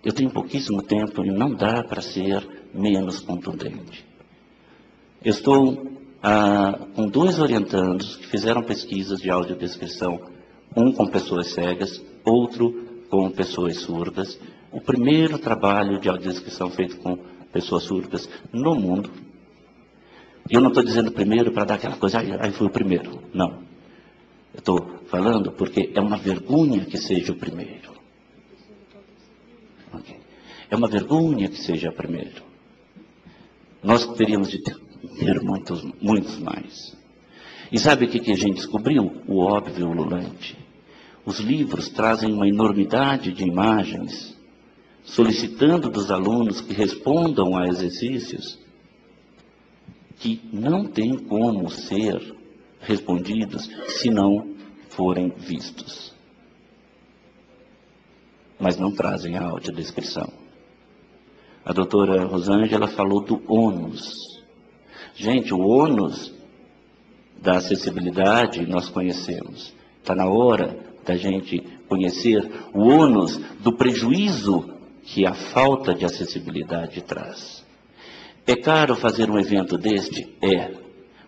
eu tenho pouquíssimo tempo e não dá para ser menos contundente. Eu estou ah, com dois orientandos que fizeram pesquisas de audiodescrição, um com pessoas cegas, outro com pessoas surdas. O primeiro trabalho de audiodescrição feito com pessoas surdas no mundo. Eu não estou dizendo primeiro para dar aquela coisa, aí foi o primeiro. Não. Eu estou falando porque é uma vergonha que seja o primeiro. É uma vergonha que seja o primeiro. Nós teríamos de ter ter muitos, muitos mais. E sabe o que, que a gente descobriu? O óbvio ululante. Os livros trazem uma enormidade de imagens, solicitando dos alunos que respondam a exercícios que não têm como ser respondidos se não forem vistos. Mas não trazem a audiodescrição. A doutora Rosângela falou do ônus Gente, o ônus da acessibilidade nós conhecemos. Está na hora da gente conhecer o ônus do prejuízo que a falta de acessibilidade traz. É caro fazer um evento deste? É.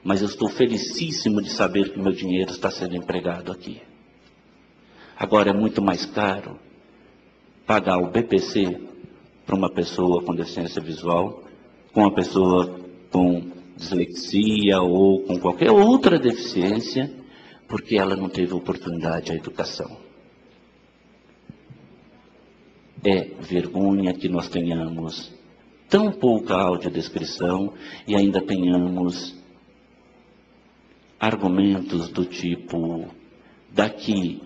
Mas eu estou felicíssimo de saber que meu dinheiro está sendo empregado aqui. Agora é muito mais caro pagar o BPC para uma pessoa com deficiência visual, com uma pessoa com dislexia ou com qualquer outra deficiência, porque ela não teve oportunidade à educação. É vergonha que nós tenhamos tão pouca audiodescrição e ainda tenhamos argumentos do tipo daqui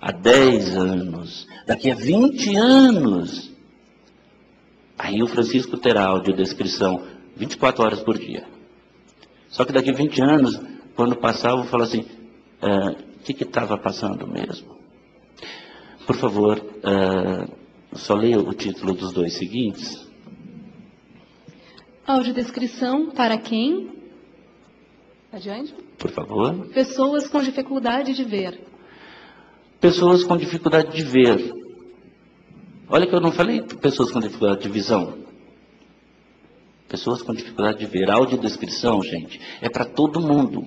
a 10 anos, daqui a 20 anos, aí o Francisco terá audiodescrição 24 horas por dia. Só que daqui a 20 anos, quando passar, eu vou falar assim, o que estava passando mesmo? Por favor, é, só leia o título dos dois seguintes. Audiodescrição para quem? Adiante. Por favor. Pessoas com dificuldade de ver. Pessoas com dificuldade de ver. Olha que eu não falei pessoas com dificuldade de visão. Pessoas com dificuldade de ver. Audiodescrição, gente, é para todo mundo.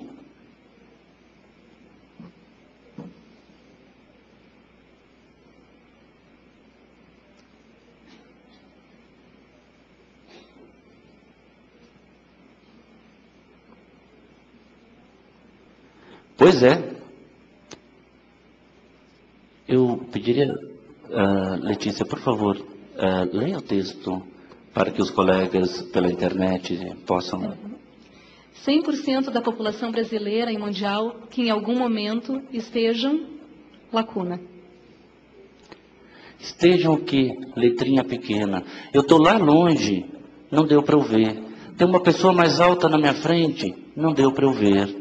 Pois é. Eu pediria, uh, Letícia, por favor, uh, leia o texto para que os colegas pela internet possam. 100% da população brasileira e mundial que em algum momento estejam lacuna. Estejam o quê? Letrinha pequena. Eu estou lá longe, não deu para eu ver. Tem uma pessoa mais alta na minha frente, não deu para eu ver.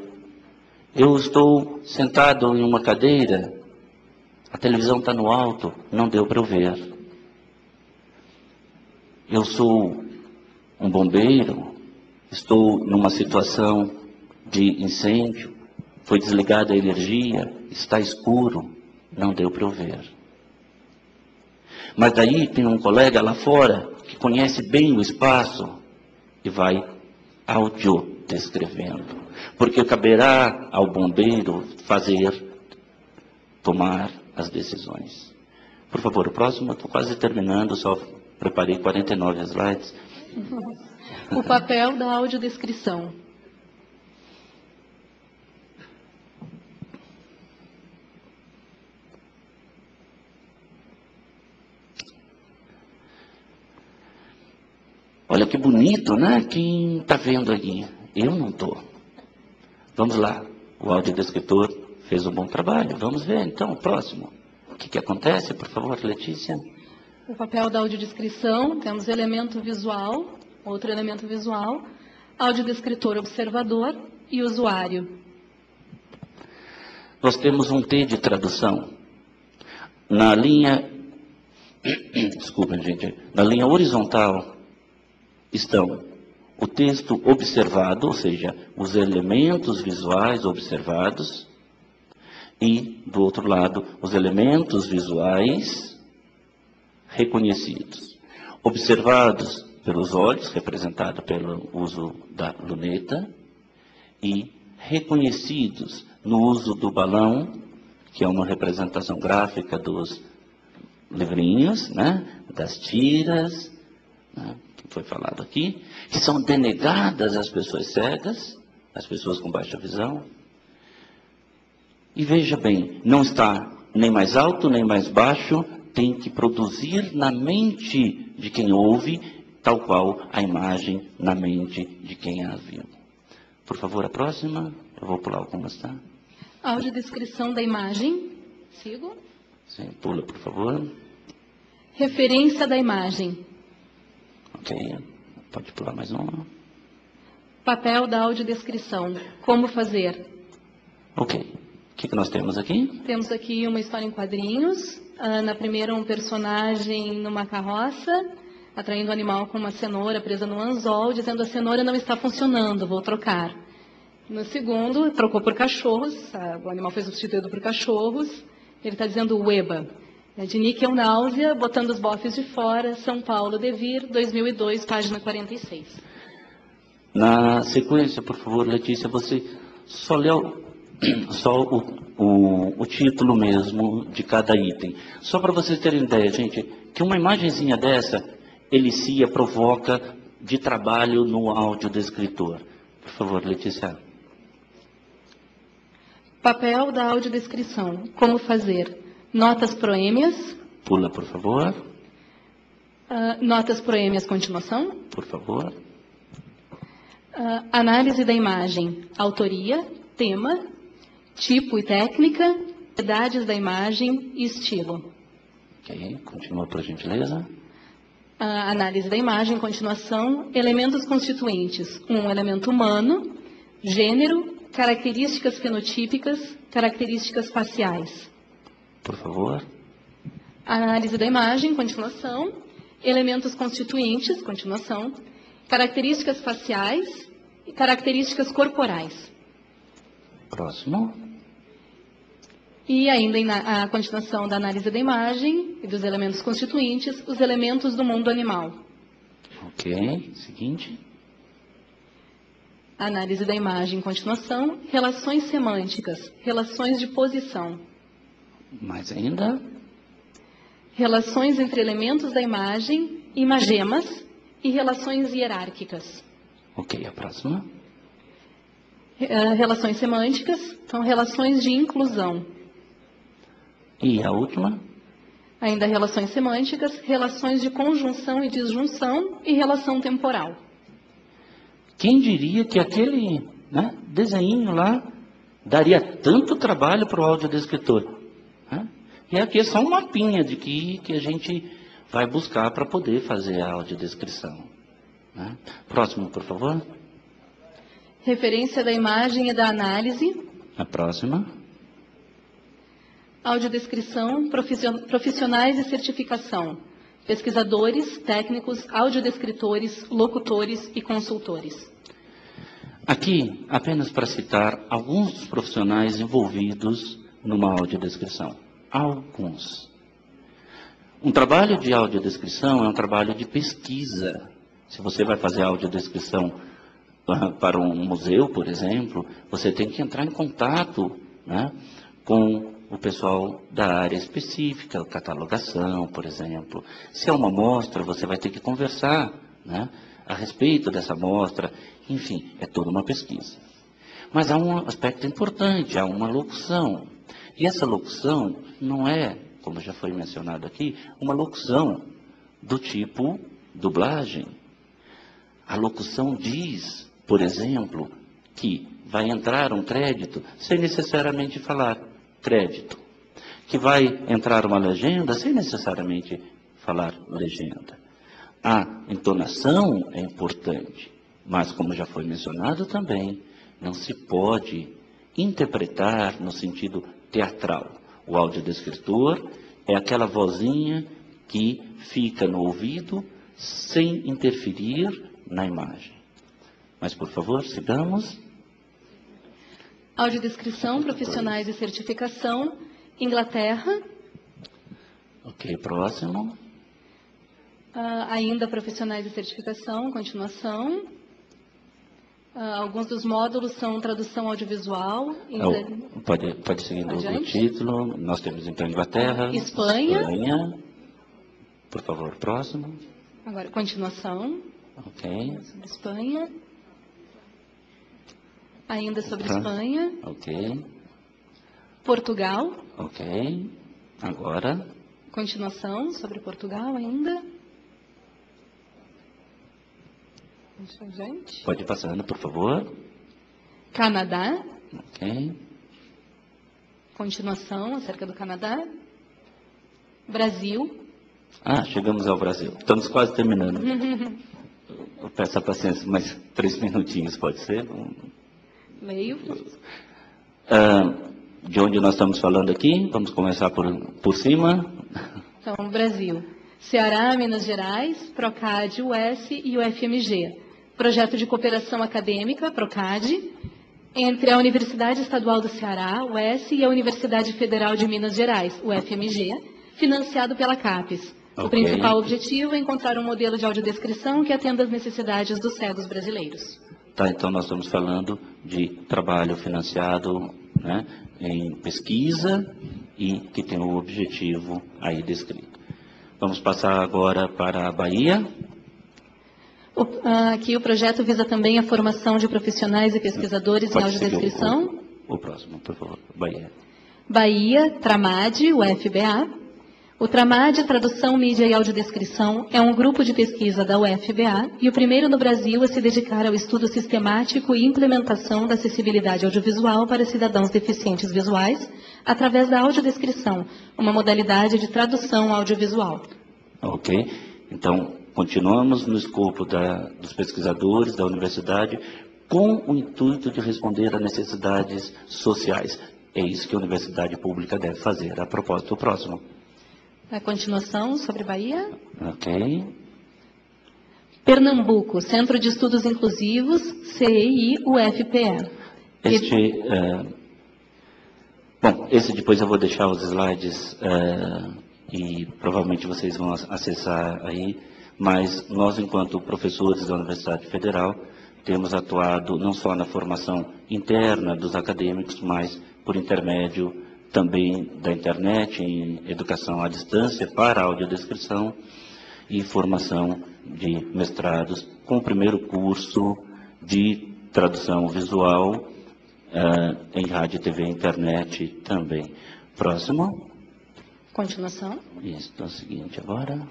Eu estou sentado em uma cadeira, a televisão está no alto, não deu para eu ver. eu sou um bombeiro, estou numa situação de incêndio, foi desligada a energia, está escuro, não deu para eu ver. Mas daí tem um colega lá fora que conhece bem o espaço e vai audio descrevendo. Porque caberá ao bombeiro fazer, tomar as decisões. Por favor, o próximo, estou quase terminando, só preparei 49 slides. [laughs] O papel da audiodescrição. Olha que bonito, né? Quem está vendo aí? Eu não estou. Vamos lá. O audiodescritor fez um bom trabalho. Vamos ver então, o próximo. O que, que acontece, por favor, Letícia? O papel da audiodescrição, temos elemento visual, outro elemento visual, audiodescritor observador e usuário. Nós temos um T de tradução. Na linha. [coughs] Desculpa, gente. Na linha horizontal estão o texto observado, ou seja, os elementos visuais observados, e, do outro lado, os elementos visuais reconhecidos. Observados pelos olhos, representado pelo uso da luneta, e reconhecidos no uso do balão, que é uma representação gráfica dos livrinhos, né, das tiras, né, que foi falado aqui, que são denegadas às pessoas cegas, às pessoas com baixa visão. E veja bem, não está nem mais alto nem mais baixo, tem que produzir na mente de quem ouve, tal qual a imagem na mente de quem a viu. Por favor, a próxima. Eu vou pular algumas, tá? Audiodescrição da imagem. Sigo. Sim, pula, por favor. Referência da imagem. Ok. Pode pular mais uma. Papel da audiodescrição. Como fazer? Ok. O que, que nós temos aqui? Temos aqui uma história em quadrinhos. Ah, na primeira, um personagem numa carroça, atraindo o animal com uma cenoura presa no anzol, dizendo a cenoura não está funcionando, vou trocar. No segundo, trocou por cachorros, ah, o animal foi substituído por cachorros. Ele está dizendo ueba. É de níquel náusea, botando os bofes de fora, São Paulo, Devir, 2002, página 46. Na sequência, por favor, Letícia, você só leu só o, o, o título mesmo de cada item. Só para vocês terem ideia, gente, que uma imagenzinha dessa elicia, provoca de trabalho no áudio do escritor. Por favor, Letícia. Papel da audiodescrição. Como fazer? Notas proêmias. Pula, por favor. Uh, notas proêmias continuação. Por favor. Uh, análise da imagem. Autoria, tema, tipo e técnica, idades da imagem e estilo. Ok, continua por gentileza. Uh, análise da imagem, continuação, elementos constituintes. Um elemento humano, gênero, características fenotípicas, características faciais. Por favor. Análise da imagem, continuação. Elementos constituintes, continuação. Características faciais e características corporais. Próximo. E ainda a continuação da análise da imagem e dos elementos constituintes, os elementos do mundo animal. Ok, seguinte. Análise da imagem, continuação, relações semânticas, relações de posição. Mais ainda. Relações entre elementos da imagem, imagemas e relações hierárquicas. Ok, a próxima. Relações semânticas são relações de inclusão. E a última? Ainda relações semânticas, relações de conjunção e disjunção e relação temporal. Quem diria que aquele né, desenho lá daria tanto trabalho para o audiodescritor? Né? E aqui é só um mapinha de que, que a gente vai buscar para poder fazer a audiodescrição. Né? Próximo, por favor. Referência da imagem e da análise. A próxima. Audiodescrição, profissionais e certificação. pesquisadores, técnicos, audiodescritores, locutores e consultores. Aqui, apenas para citar alguns dos profissionais envolvidos numa audiodescrição. Alguns. Um trabalho de audiodescrição é um trabalho de pesquisa. Se você vai fazer audiodescrição para um museu, por exemplo, você tem que entrar em contato né, com o pessoal da área específica, catalogação, por exemplo. Se é uma amostra, você vai ter que conversar né, a respeito dessa amostra. Enfim, é toda uma pesquisa. Mas há um aspecto importante, há uma locução. E essa locução não é, como já foi mencionado aqui, uma locução do tipo dublagem. A locução diz, por exemplo, que vai entrar um crédito sem necessariamente falar crédito. Que vai entrar uma legenda sem necessariamente falar legenda. A entonação é importante, mas como já foi mencionado também, não se pode interpretar no sentido teatral. O audiodescritor é aquela vozinha que fica no ouvido sem interferir na imagem. Mas, por favor, sigamos. Audiodescrição, profissionais e certificação, Inglaterra, Ok, próximo. ah, ainda profissionais e certificação, continuação. Ah, alguns dos módulos são tradução audiovisual, Oh, pode, pode seguir o- título. Nós temos então Inglaterra. Espanha. Espanha. Por favor, próximo. agora continuação, Ok. Espanha. Ainda sobre Tá. Espanha, Ok. Portugal, Ok. Agora. continuação sobre Portugal ainda. Gente. Pode ir passando, por favor. Canadá, Ok. continuação acerca do Canadá. Brasil. Ah, chegamos ao Brasil. Estamos quase terminando. Eu peço a paciência, mais três minutinhos, pode ser? Leio. Ah, de onde nós estamos falando aqui? Vamos começar por, por cima. Então, Brasil. Ceará, Minas Gerais, Procad, US e UFMG. Projeto de cooperação acadêmica, Procad, entre a Universidade Estadual do Ceará, US, e a Universidade Federal de Minas Gerais, UFMG, financiado pela CAPES. O Ok. principal objetivo é encontrar um modelo de audiodescrição que atenda às necessidades dos cegos brasileiros. Tá, então nós estamos falando de trabalho financiado né, em pesquisa e que tem o objetivo aí descrito. Vamos passar agora para a Bahia. O- ah, aqui o projeto visa também a formação de profissionais e pesquisadores em Pode o- audiodescrição. O, o próximo, por favor. Bahia. Bahia, Tramad, UFBA. O Tramad, Tradução, Mídia e Audiodescrição, é um grupo de pesquisa da UFBA e o primeiro no Brasil a se dedicar ao estudo sistemático e implementação da acessibilidade audiovisual para cidadãos deficientes visuais através da audiodescrição, uma modalidade de tradução audiovisual. Ok? Então, continuamos no escopo da- dos pesquisadores da universidade com o intuito de responder a necessidades sociais. É isso que a universidade pública deve fazer. A propósito, o próximo. A continuação sobre Bahia. Ok? Pernambuco, Centro de Estudos Inclusivos, CEI, UFPE. Este, eh, bom, esse depois eu vou deixar os slides eh, e provavelmente vocês vão ac- acessar aí, mas nós, enquanto professores da Universidade Federal, temos atuado não só na formação interna dos acadêmicos, mas por intermédio também da internet, em educação à distância para audiodescrição e formação de mestrados, com o primeiro curso de tradução visual eh, em rádio, TV e internet também. Próximo. Continuação. Isso, então é o seguinte agora.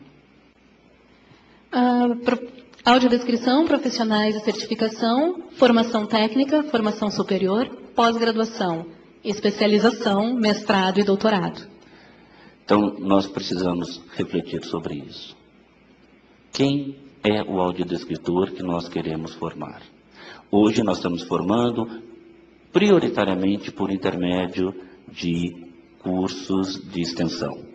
Ah, pro- audiodescrição, profissionais e certificação, formação técnica, formação superior, pós-graduação, especialização, mestrado e doutorado. Então, nós precisamos refletir sobre isso. Quem é o audiodescritor que nós queremos formar? Hoje nós estamos formando prioritariamente por intermédio de cursos de extensão.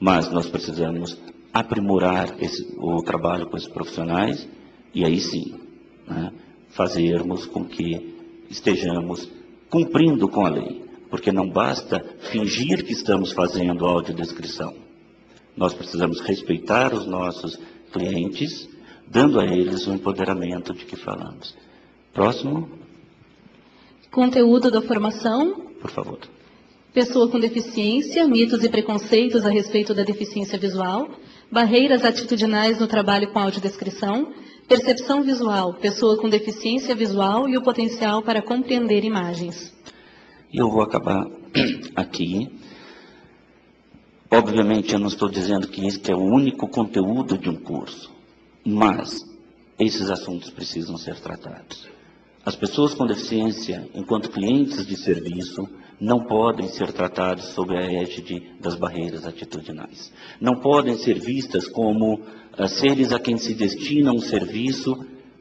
Mas nós precisamos aprimorar esse, o trabalho com esses profissionais e aí sim, né, fazermos com que estejamos cumprindo com a lei. Porque não basta fingir que estamos fazendo audiodescrição. Nós precisamos respeitar os nossos clientes, dando a eles o empoderamento de que falamos. Próximo, Conteúdo da formação. por favor. Pessoa com deficiência, mitos e preconceitos a respeito da deficiência visual, barreiras atitudinais no trabalho com audiodescrição, percepção visual, pessoa com deficiência visual e o potencial para compreender imagens. Eu vou acabar [clears throat] aqui. Obviamente, eu não estou dizendo que este é o único conteúdo de um curso, mas esses assuntos precisam ser tratados. As pessoas com deficiência, enquanto clientes de serviço, não podem ser tratados sob a égide das barreiras atitudinais. Não podem ser vistas como seres a quem se destina um serviço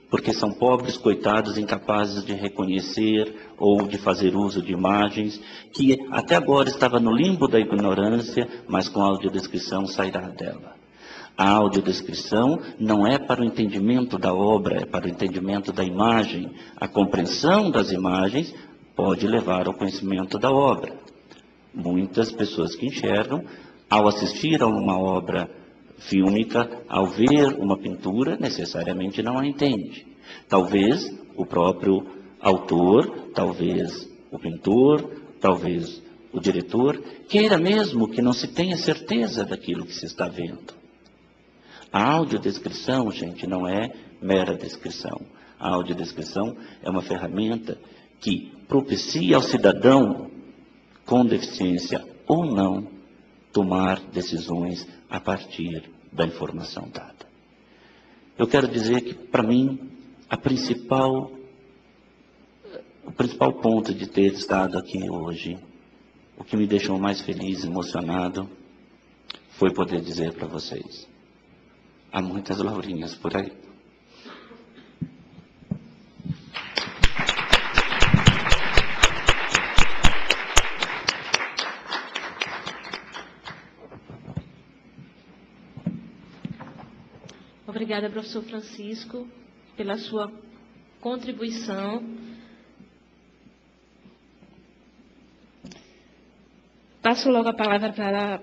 porque são pobres coitados incapazes de reconhecer ou de fazer uso de imagens, que até agora estava no limbo da ignorância, mas com a audiodescrição sairá dela. A audiodescrição não é para o entendimento da obra, é para o entendimento da imagem. A compreensão das imagens pode levar ao conhecimento da obra. Muitas pessoas que enxergam, ao assistir a uma obra fílmica, ao ver uma pintura, necessariamente não a entende. Talvez o próprio autor, talvez o pintor, talvez o diretor, queira mesmo que não se tenha certeza daquilo que se está vendo. A audiodescrição, gente, não é mera descrição. A audiodescrição é uma ferramenta que propicia ao cidadão com deficiência ou não tomar decisões a partir da informação dada. Eu quero dizer que, para mim, a principal, o principal ponto de ter estado aqui hoje, o que me deixou mais feliz, emocionado, foi poder dizer para vocês: há muitas Laurinhas por aí. Obrigada, professor Francisco, pela sua contribuição. Passo logo a palavra para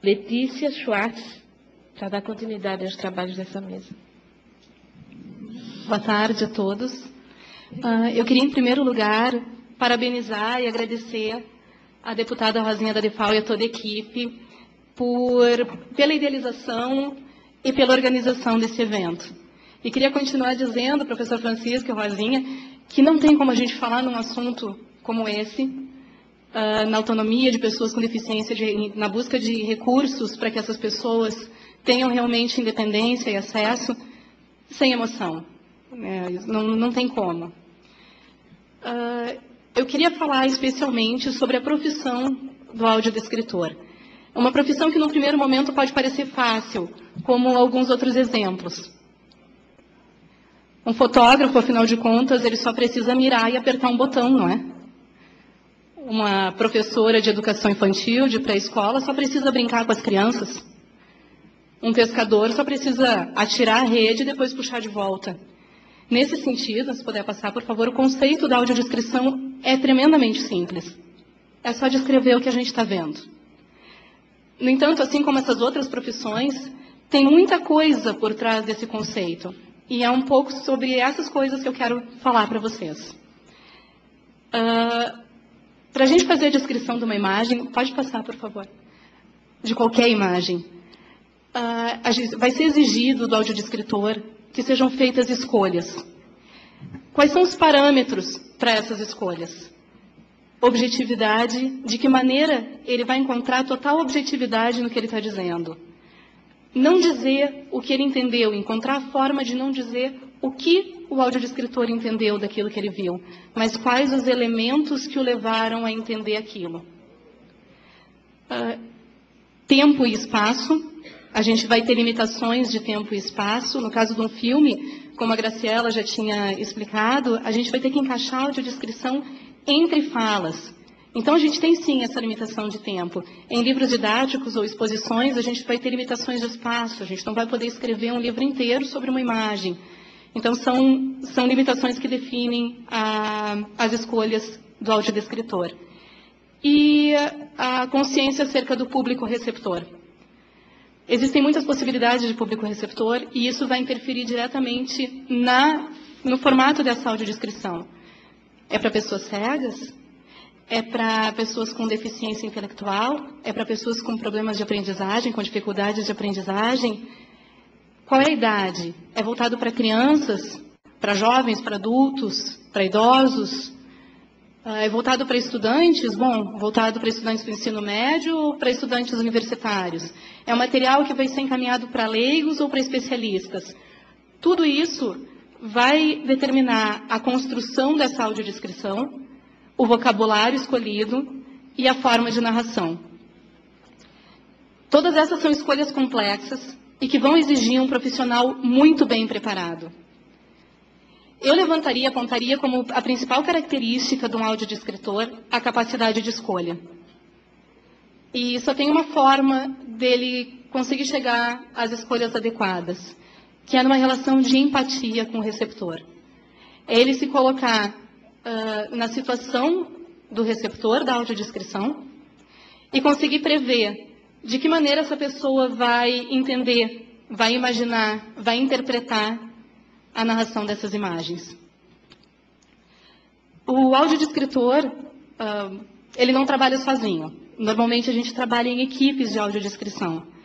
Letícia Schwartz, para dar continuidade aos trabalhos dessa mesa. Boa tarde a todos. Ah, eu queria, em primeiro lugar, parabenizar e agradecer à deputada Rosinha da Defal e a toda a equipe por, pela idealização e pela organização desse evento. E queria continuar dizendo, professor Francisco e Rosinha, que não tem como a gente falar num assunto como esse, ah, na autonomia de pessoas com deficiência, de- na busca de recursos para que essas pessoas tenham realmente independência e acesso, sem emoção. É, não, não tem como. Ah, eu queria falar especialmente sobre a profissão do audiodescritor. Uma profissão que, no primeiro momento, pode parecer fácil, como alguns outros exemplos. Um fotógrafo, afinal de contas, ele só precisa mirar e apertar um botão, não é? Uma professora de educação infantil, de pré-escola, só precisa brincar com as crianças. Um pescador só precisa atirar a rede e depois puxar de volta. Nesse sentido, se puder passar, por favor, o conceito da audiodescrição é tremendamente simples. É só descrever o que a gente está vendo. No entanto, assim como essas outras profissões, tem muita coisa por trás desse conceito. E é um pouco sobre essas coisas que eu quero falar para vocês. para a gente fazer a descrição de uma imagem, pode passar, por favor, de qualquer imagem. Ah, gente- vai ser exigido do audiodescritor que sejam feitas escolhas. Quais são os parâmetros para essas escolhas? Objetividade, de que maneira ele vai encontrar total objetividade no que ele está dizendo. Não dizer o que ele entendeu, encontrar a forma de não dizer o que o audiodescritor entendeu daquilo que ele viu, mas quais os elementos que o levaram a entender aquilo. Ah, tempo e espaço, a gente vai ter limitações de tempo e espaço. No caso de um filme, como a Graciela já tinha explicado, a gente vai ter que encaixar a audiodescrição entre falas. Então, a gente tem sim essa limitação de tempo. Em livros didáticos ou exposições, a gente vai ter limitações de espaço, a gente não vai poder escrever um livro inteiro sobre uma imagem. Então, são, são limitações que definem a, as escolhas do audiodescritor. E a consciência acerca do público receptor. Existem muitas possibilidades de público receptor e isso vai interferir diretamente na, no formato dessa audiodescrição. É para pessoas cegas? É para pessoas com deficiência intelectual? É para pessoas com problemas de aprendizagem, com dificuldades de aprendizagem? Qual é a idade? É voltado para crianças, para jovens, para adultos, para idosos? Ah, é voltado para estudantes? Bom, voltado para estudantes do ensino médio ou para estudantes universitários? É um material que vai ser encaminhado para leigos ou para especialistas? Tudo isso vai determinar a construção dessa audiodescrição, o vocabulário escolhido e a forma de narração. Todas essas são escolhas complexas e que vão exigir um profissional muito bem preparado. Eu levantaria, apontaria como a principal característica de um audiodescritor a capacidade de escolha. E só tem uma forma dele conseguir chegar às escolhas adequadas, que é numa relação de empatia com o receptor. É ele se colocar uh, na situação do receptor da audiodescrição e conseguir prever de que maneira essa pessoa vai entender, vai imaginar, vai interpretar a narração dessas imagens. O audiodescritor, uh, ele não trabalha sozinho. Normalmente a gente trabalha em equipes de audiodescrição.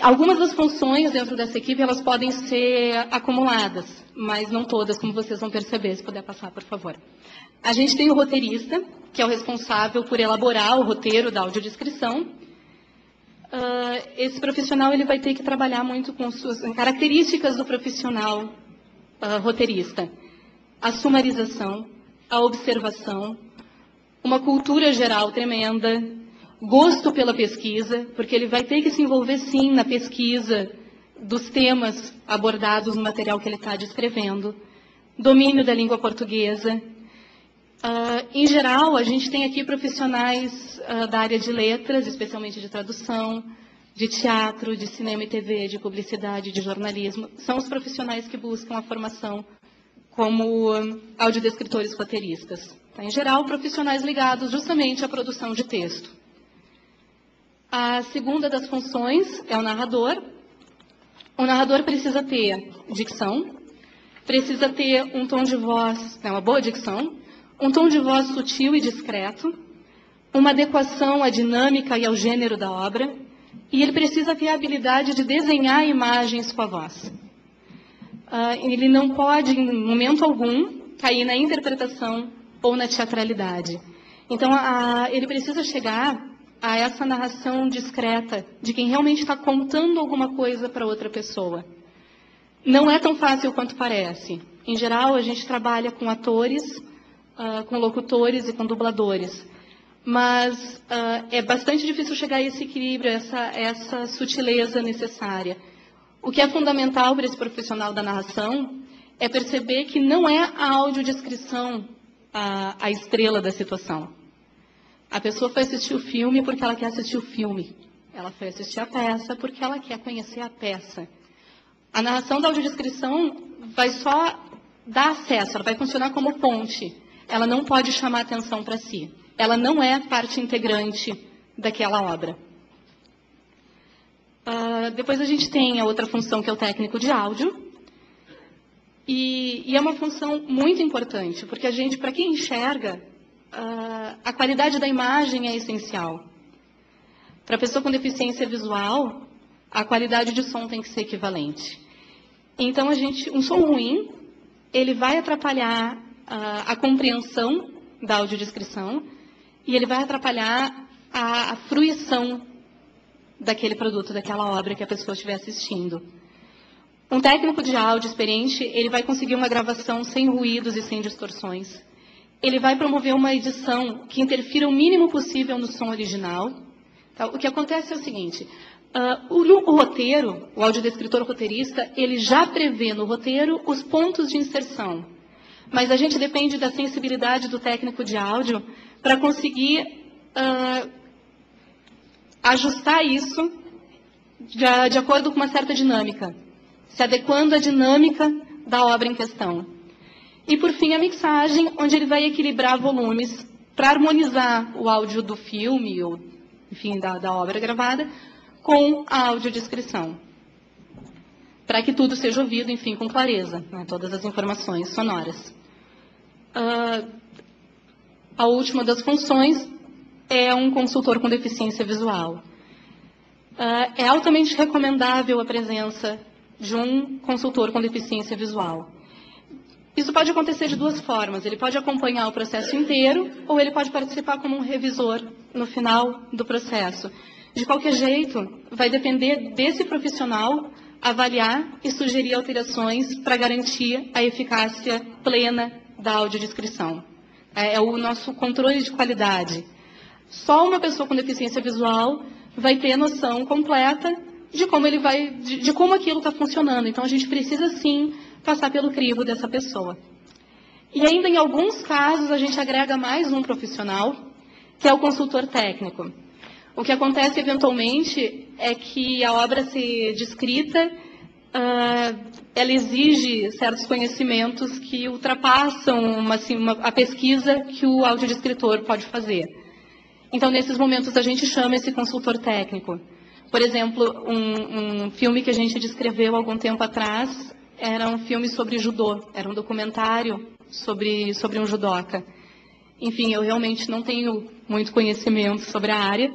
Algumas das funções dentro dessa equipe, elas podem ser acumuladas, mas não todas, como vocês vão perceber, se puder passar, por favor. A gente tem o roteirista, que é o responsável por elaborar o roteiro da audiodescrição, Uh, esse profissional ele vai ter que trabalhar muito com suas características do profissional uh, roteirista. A sumarização, a observação, uma cultura geral tremenda, gosto pela pesquisa, porque ele vai ter que se envolver sim na pesquisa dos temas abordados no material que ele está descrevendo, domínio da língua portuguesa, Uh, em geral, a gente tem aqui profissionais uh, da área de letras, especialmente de tradução, de teatro, de cinema e TV, de publicidade, de jornalismo. São os profissionais que buscam a formação como um, audiodescritores roteiristas. Tá? Em geral, profissionais ligados justamente à produção de texto. A segunda das funções é o narrador. O narrador precisa ter dicção, precisa ter um tom de voz, né, uma boa dicção, um tom de voz sutil e discreto, uma adequação à dinâmica e ao gênero da obra, e ele precisa ter a habilidade de desenhar imagens com a voz. Uh, ele não pode, em momento algum, cair na interpretação ou na teatralidade. Então, a, ele precisa chegar a essa narração discreta de quem realmente está contando alguma coisa para outra pessoa. Não é tão fácil quanto parece. Em geral, a gente trabalha com atores uh, com locutores e com dubladores. Mas uh, é bastante difícil chegar a esse equilíbrio, essa, essa sutileza necessária. O que é fundamental para esse profissional da narração é perceber que não é a audiodescrição a, a estrela da situação. A pessoa foi assistir o filme porque ela quer assistir o filme. Ela foi assistir a peça porque ela quer conhecer a peça. A narração da audiodescrição vai só dar acesso, ela vai funcionar como ponte ela não pode chamar atenção para si. Ela não é parte integrante daquela obra. Uh, depois a gente tem a outra função que é o técnico de áudio. E, e é uma função muito importante, porque a gente, para quem enxerga, uh, a qualidade da imagem é essencial. Para a pessoa com deficiência visual, a qualidade de som tem que ser equivalente. Então, a gente, um som ruim, ele vai atrapalhar a, a compreensão da audiodescrição e ele vai atrapalhar a, a fruição daquele produto, daquela obra que a pessoa estiver assistindo. Um técnico de áudio experiente, ele vai conseguir uma gravação sem ruídos e sem distorções. Ele vai promover uma edição que interfira o mínimo possível no som original. Tá? O que acontece é o seguinte, uh, o, o roteiro, o audiodescritor roteirista, ele já prevê no roteiro os pontos de inserção mas a gente depende da sensibilidade do técnico de áudio para conseguir uh, ajustar isso de, de acordo com uma certa dinâmica, se adequando à dinâmica da obra em questão. E, por fim, a mixagem, onde ele vai equilibrar volumes para harmonizar o áudio do filme, ou, enfim, da, da obra gravada, com a audiodescrição. Para que tudo seja ouvido, enfim, com clareza, né, todas as informações sonoras. Uh, a última das funções é um consultor com deficiência visual. Uh, é altamente recomendável a presença de um consultor com deficiência visual. Isso pode acontecer de duas formas. Ele pode acompanhar o processo inteiro ou ele pode participar como um revisor no final do processo. De qualquer jeito, vai depender desse profissional avaliar e sugerir alterações para garantir a eficácia plena da audiodescrição. É, é o nosso controle de qualidade. Só uma pessoa com deficiência visual vai ter noção completa de como ele vai, de, de como aquilo está funcionando. Então a gente precisa sim passar pelo crivo dessa pessoa. E ainda em alguns casos a gente agrega mais um profissional, que é o consultor técnico. O que acontece eventualmente é que a obra ser descrita, uh, ela exige certos conhecimentos que ultrapassam uma, assim, uma, a pesquisa que o audiodescritor pode fazer. Então, nesses momentos, a gente chama esse consultor técnico. Por exemplo, um, um filme que a gente descreveu algum tempo atrás era um filme sobre judô, era um documentário sobre, sobre um judoca. Enfim, eu realmente não tenho muito conhecimento sobre a área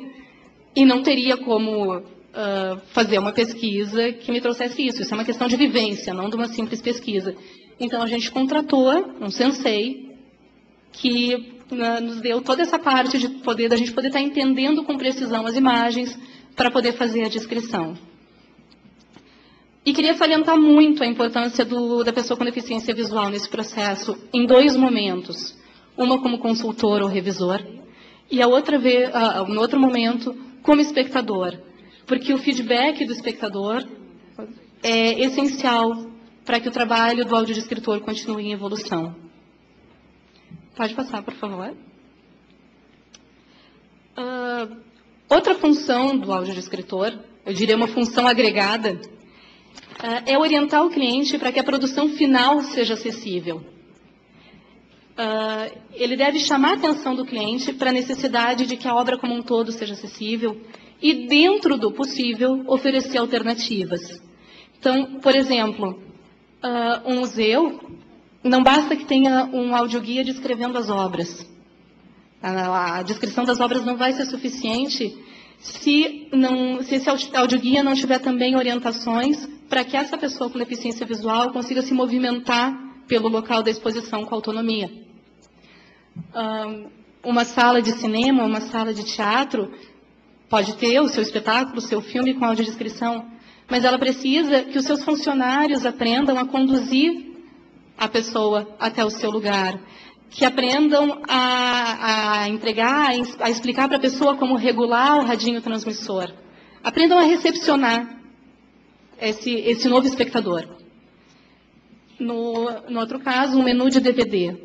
e não teria como uh, fazer uma pesquisa que me trouxesse isso. Isso é uma questão de vivência, não de uma simples pesquisa. Então a gente contratou um sensei que uh, nos deu toda essa parte de poder da gente poder estar entendendo com precisão as imagens para poder fazer a descrição. E queria salientar muito a importância do, da pessoa com deficiência visual nesse processo, em dois momentos. Uma como consultor ou revisor, e a outra, vez, uh, outro momento, como espectador. Porque o feedback do espectador é essencial para que o trabalho do audiodescritor continue em evolução. Pode passar, por favor. Uh, outra função do audiodescritor, eu diria uma função agregada, é orientar o cliente para que a produção final seja acessível. Uh, ele deve chamar a atenção do cliente para a necessidade de que a obra como um todo seja acessível e, dentro do possível, oferecer alternativas. Então, por exemplo, uh, um museu não basta que tenha um audioguia descrevendo as obras. A, a descrição das obras não vai ser suficiente se, não, se esse audioguia não tiver também orientações para que essa pessoa com deficiência visual consiga se movimentar pelo local da exposição com autonomia. uma sala de cinema, uma sala de teatro, pode ter o seu espetáculo, o seu filme com audiodescrição, mas ela precisa que os seus funcionários aprendam a conduzir a pessoa até o seu lugar, que aprendam a, a entregar, a explicar para a pessoa como regular o radinho transmissor. Aprendam a recepcionar esse, esse novo espectador. No, no outro caso, um menu de DVD.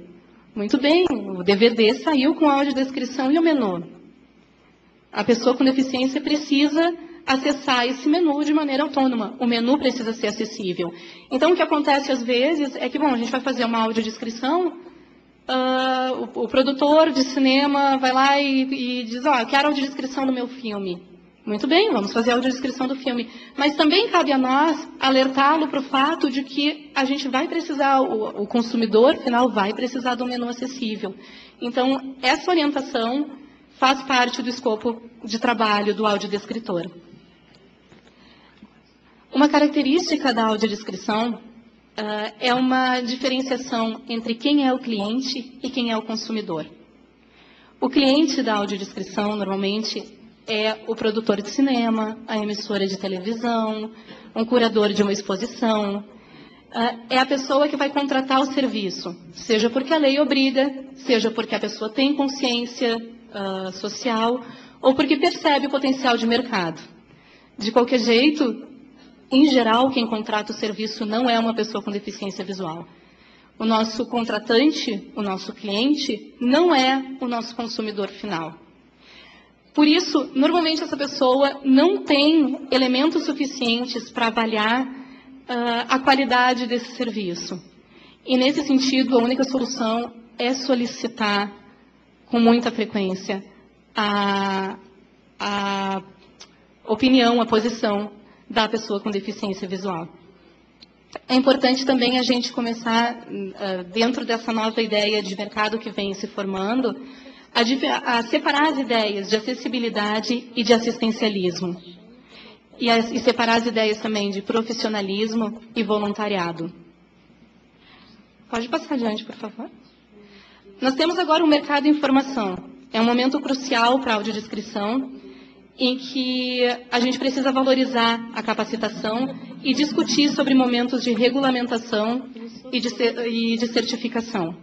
Muito bem, o DVD saiu com audiodescrição e o menu. A pessoa com deficiência precisa acessar esse menu de maneira autônoma. O menu precisa ser acessível. Então, o que acontece às vezes é que, bom, a gente vai fazer uma audiodescrição, uh, o, o, produtor de cinema vai lá e, e diz, ó, oh, eu quero audiodescrição do meu filme. Muito bem, vamos fazer a audiodescrição do filme. Mas também cabe a nós alertá-lo para o fato de que a gente vai precisar, o, o consumidor final vai precisar um menu acessível. Então, essa orientação faz parte do escopo de trabalho do audiodescritor. Uma característica da audiodescrição uh, é uma diferenciação entre quem é o cliente e quem é o consumidor. O cliente da audiodescrição, normalmente, é o produtor de cinema, a emissora de televisão, um curador de uma exposição. Uh, é a pessoa que vai contratar o serviço, seja porque a lei obriga, seja porque a pessoa tem consciência uh, social ou porque percebe o potencial de mercado. De qualquer jeito, em geral, quem contrata o serviço não é uma pessoa com deficiência visual. O nosso contratante, o nosso cliente, não é o nosso consumidor final. Por isso, normalmente essa pessoa não tem elementos suficientes para avaliar uh, a qualidade desse serviço. E nesse sentido, a única solução é solicitar com muita frequência a, a opinião, a posição da pessoa com deficiência visual. É importante também a gente começar, uh, dentro dessa nova ideia de mercado que vem se formando, a, a separar as ideias de acessibilidade e de assistencialismo. E, a, e separar as ideias também de profissionalismo e voluntariado. Pode passar adiante, por favor. Nós temos agora o um mercado de informação. É um momento crucial para a audiodescrição, em que a gente precisa valorizar a capacitação e discutir sobre momentos de regulamentação e de, e de certificação.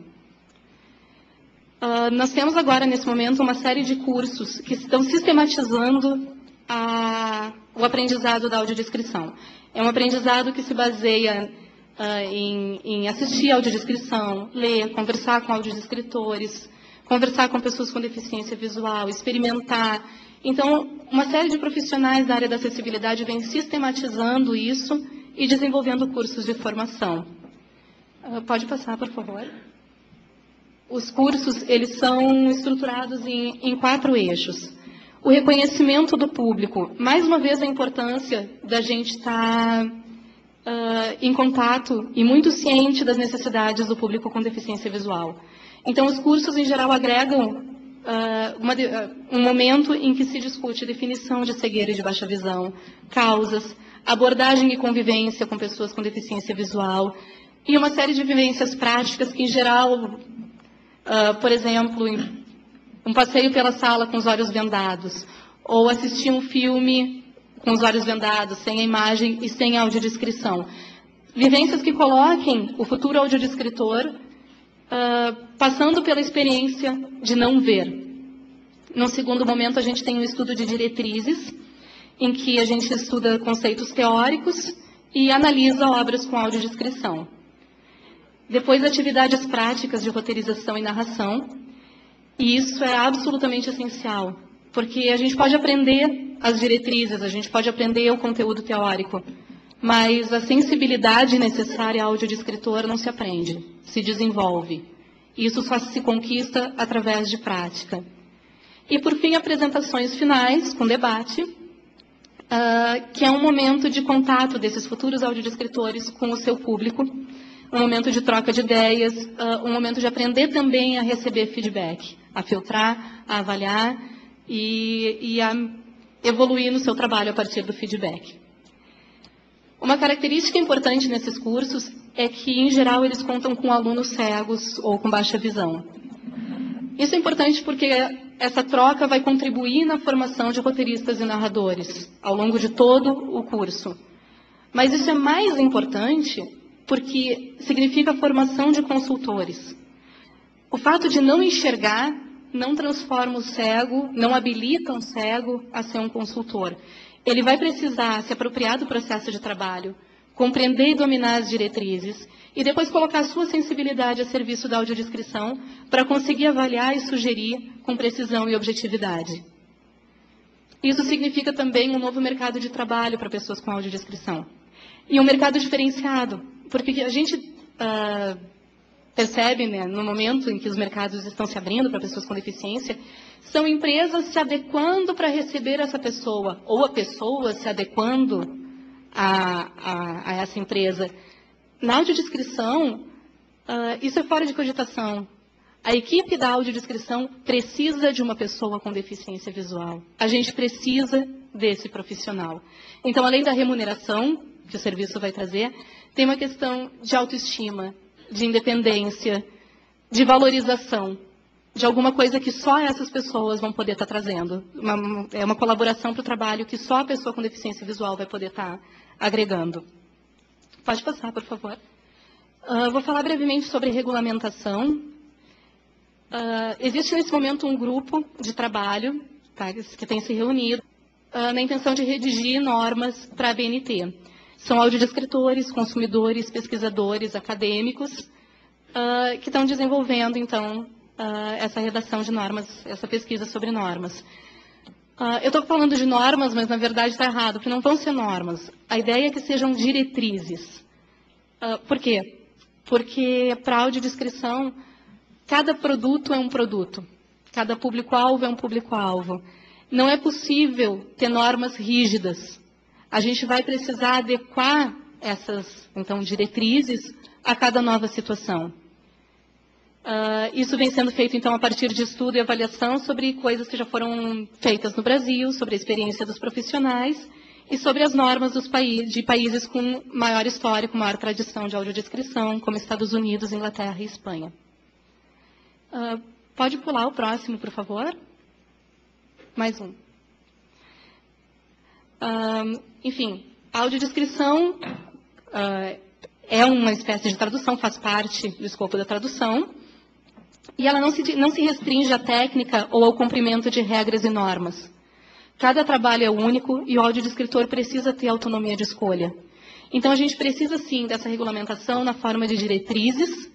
Uh, nós temos agora, nesse momento, uma série de cursos que estão sistematizando a, o aprendizado da audiodescrição. É um aprendizado que se baseia uh, em, em, assistir audiodescrição, ler, conversar com audiodescritores, conversar com pessoas com deficiência visual, experimentar. Então, uma série de profissionais da área da acessibilidade vem sistematizando isso e desenvolvendo cursos de formação. Uh, pode passar, por favor os cursos eles são estruturados em, em quatro eixos. O reconhecimento do público, mais uma vez a importância da gente estar uh, em contato e muito ciente das necessidades do público com deficiência visual. Então, os cursos em geral agregam uma, uh, um momento em que se discute definição de cegueira e de baixa visão, causas, abordagem e convivência com pessoas com deficiência visual e uma série de vivências práticas que, em geral, uh, por exemplo, um passeio pela sala com os olhos vendados, ou assistir um filme com os olhos vendados, sem a imagem e sem a audiodescrição. Vivências que coloquem o futuro audiodescritor uh, passando pela experiência de não ver. No segundo momento, a gente tem um estudo de diretrizes, em que a gente estuda conceitos teóricos e analisa obras com audiodescrição. Depois, atividades práticas de roteirização e narração. E isso é absolutamente essencial, porque a gente pode aprender as diretrizes, a gente pode aprender o conteúdo teórico, mas a sensibilidade necessária ao audiodescritor não se aprende, se desenvolve. Isso só se conquista através de prática. E, por fim, apresentações finais, com debate, uh, que é um momento de contato desses futuros audiodescritores com o seu público, um momento de troca de ideias, uh, um momento de aprender também a receber feedback, a filtrar, a avaliar e, e a evoluir no seu trabalho a partir do feedback. Uma característica importante nesses cursos é que, em geral, eles contam com alunos cegos ou com baixa visão. Isso é importante porque essa troca vai contribuir na formação de roteiristas e narradores ao longo de todo o curso. Mas isso é mais importante porque significa formação de consultores. O fato de não enxergar não transforma o cego, não habilita um cego a ser um consultor. Ele vai precisar se apropriar do processo de trabalho, compreender e dominar as diretrizes e depois colocar sua sensibilidade a serviço da audiodescrição para conseguir avaliar e sugerir com precisão e objetividade. Isso significa também um novo mercado de trabalho para pessoas com audiodescrição. E um mercado diferenciado, porque a gente uh, percebe, né, no momento em que os mercados estão se abrindo para pessoas com deficiência, são empresas se adequando para receber essa pessoa, ou a pessoa se adequando a, a, a essa empresa. Na audiodescrição, uh, isso é fora de cogitação. A equipe da audiodescrição precisa de uma pessoa com deficiência visual. A gente precisa desse profissional. Então, além da remuneração que o serviço vai trazer, tem uma questão de autoestima, de independência, de valorização, de alguma coisa que só essas pessoas vão poder estar trazendo. Uma, é uma colaboração para o trabalho que só a pessoa com deficiência visual vai poder estar agregando. Pode passar, por favor. Uh, vou falar brevemente sobre regulamentação. Uh, existe nesse momento um grupo de trabalho tá, que tem se reunido uh, na intenção de redigir normas para a BNT. São audiodescritores, consumidores, pesquisadores, acadêmicos, que estão desenvolvendo, então, ah, essa redação de normas, essa pesquisa sobre normas. Ah, eu estou falando de normas, mas na verdade está errado, porque não vão ser normas. A ideia é que sejam diretrizes. Ah, por quê? Porque para audiodescrição, cada produto é um produto, cada público-alvo é um público-alvo. Não é possível ter normas rígidas. A gente vai precisar adequar essas, então, diretrizes a cada nova situação. Uh, isso vem sendo feito, então, a partir de estudo e avaliação sobre coisas que já foram feitas no Brasil, sobre a experiência dos profissionais e sobre as normas de países com maior história, com maior tradição de audiodescrição, como Estados Unidos, Inglaterra e Espanha. Uh, pode pular o próximo, por favor? Mais um. Uh, enfim, audiodescrição uh, é uma espécie de tradução, faz parte do escopo da tradução, e ela não se, não se restringe à técnica ou ao cumprimento de regras e normas. Cada trabalho é único e o audiodescritor precisa ter autonomia de escolha. Então, a gente precisa, sim, dessa regulamentação na forma de diretrizes,